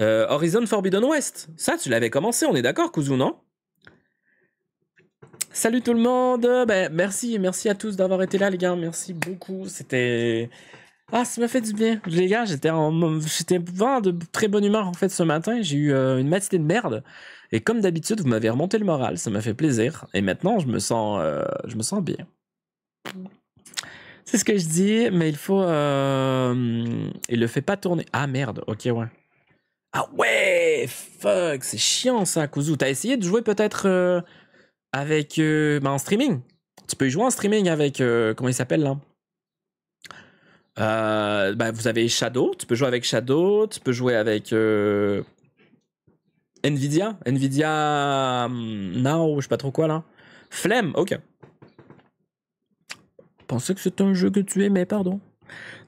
Euh, Horizon Forbidden West. Ça, tu l'avais commencé, on est d'accord, Kuzu, non? Salut tout le monde. Ben, merci, merci à tous d'avoir été là, les gars. Merci beaucoup. C'était. Ah, ça m'a fait du bien. Les gars, j'étais en... j'étais vraiment de très bonne humeur en fait ce matin. J'ai eu euh, une matinée de merde. Et comme d'habitude, vous m'avez remonté le moral. Ça m'a fait plaisir. Et maintenant, je me sens, euh, je me sens bien. C'est ce que je dis, mais il faut. euh, Il le fait pas tourner. Ah merde, ok, ouais. Ah ouais, fuck, c'est chiant ça, Kuzu. T'as essayé de jouer peut-être euh, avec. ben, en streaming? Tu peux y jouer en streaming avec. comment il s'appelle là? Euh, bah, vous avez Shadow, tu peux jouer avec Shadow, tu peux jouer avec euh, Nvidia, Nvidia hum, Now, je sais pas trop quoi là. Flemme, ok. Pensais que c'était un jeu que tu aimais, pardon.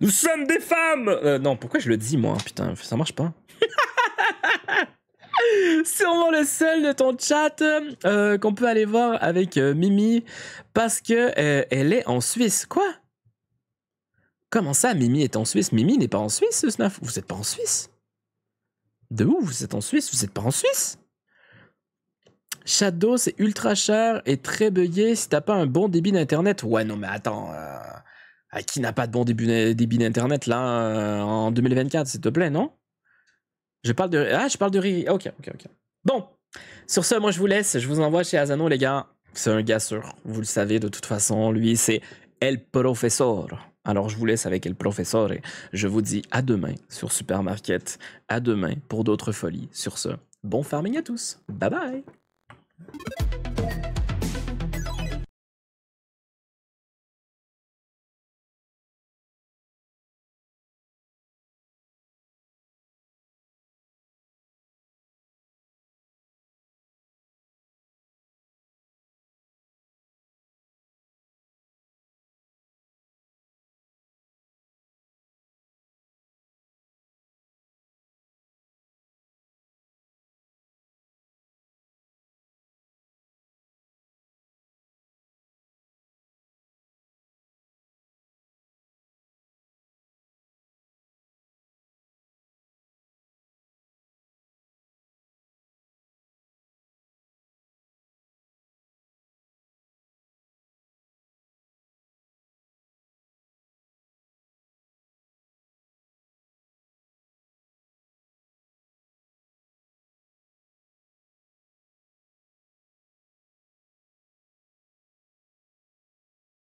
Nous sommes des femmes Euh, Non, pourquoi je le dis moi? Putain, ça marche pas. Sûrement le seul de ton chat euh, qu'on peut aller voir avec euh, Mimi parce que elle est en Suisse. Quoi? Comment ça, Mimi est en Suisse? Mimi n'est pas en Suisse, Snaf. Vous êtes pas en Suisse? De où vous êtes en Suisse? Vous êtes pas en Suisse? Shadow, c'est ultra cher et très bugué si t'as pas un bon débit d'internet. Ouais, non, mais attends. euh, qui n'a pas de bon débit d'internet là euh, en 2024, s'il te plaît, non? Je parle de. Ah, je parle de Riri. Ok, ok, ok. Bon, sur ce, moi je vous laisse. Je vous envoie chez Asano, les gars. C'est un gars sûr. Vous le savez de toute façon. Lui, c'est El Professor. Alors je vous laisse avec El Professor et je vous dis à demain sur Supermarket. À demain pour d'autres folies. Sur ce, bon farming à tous. Bye bye.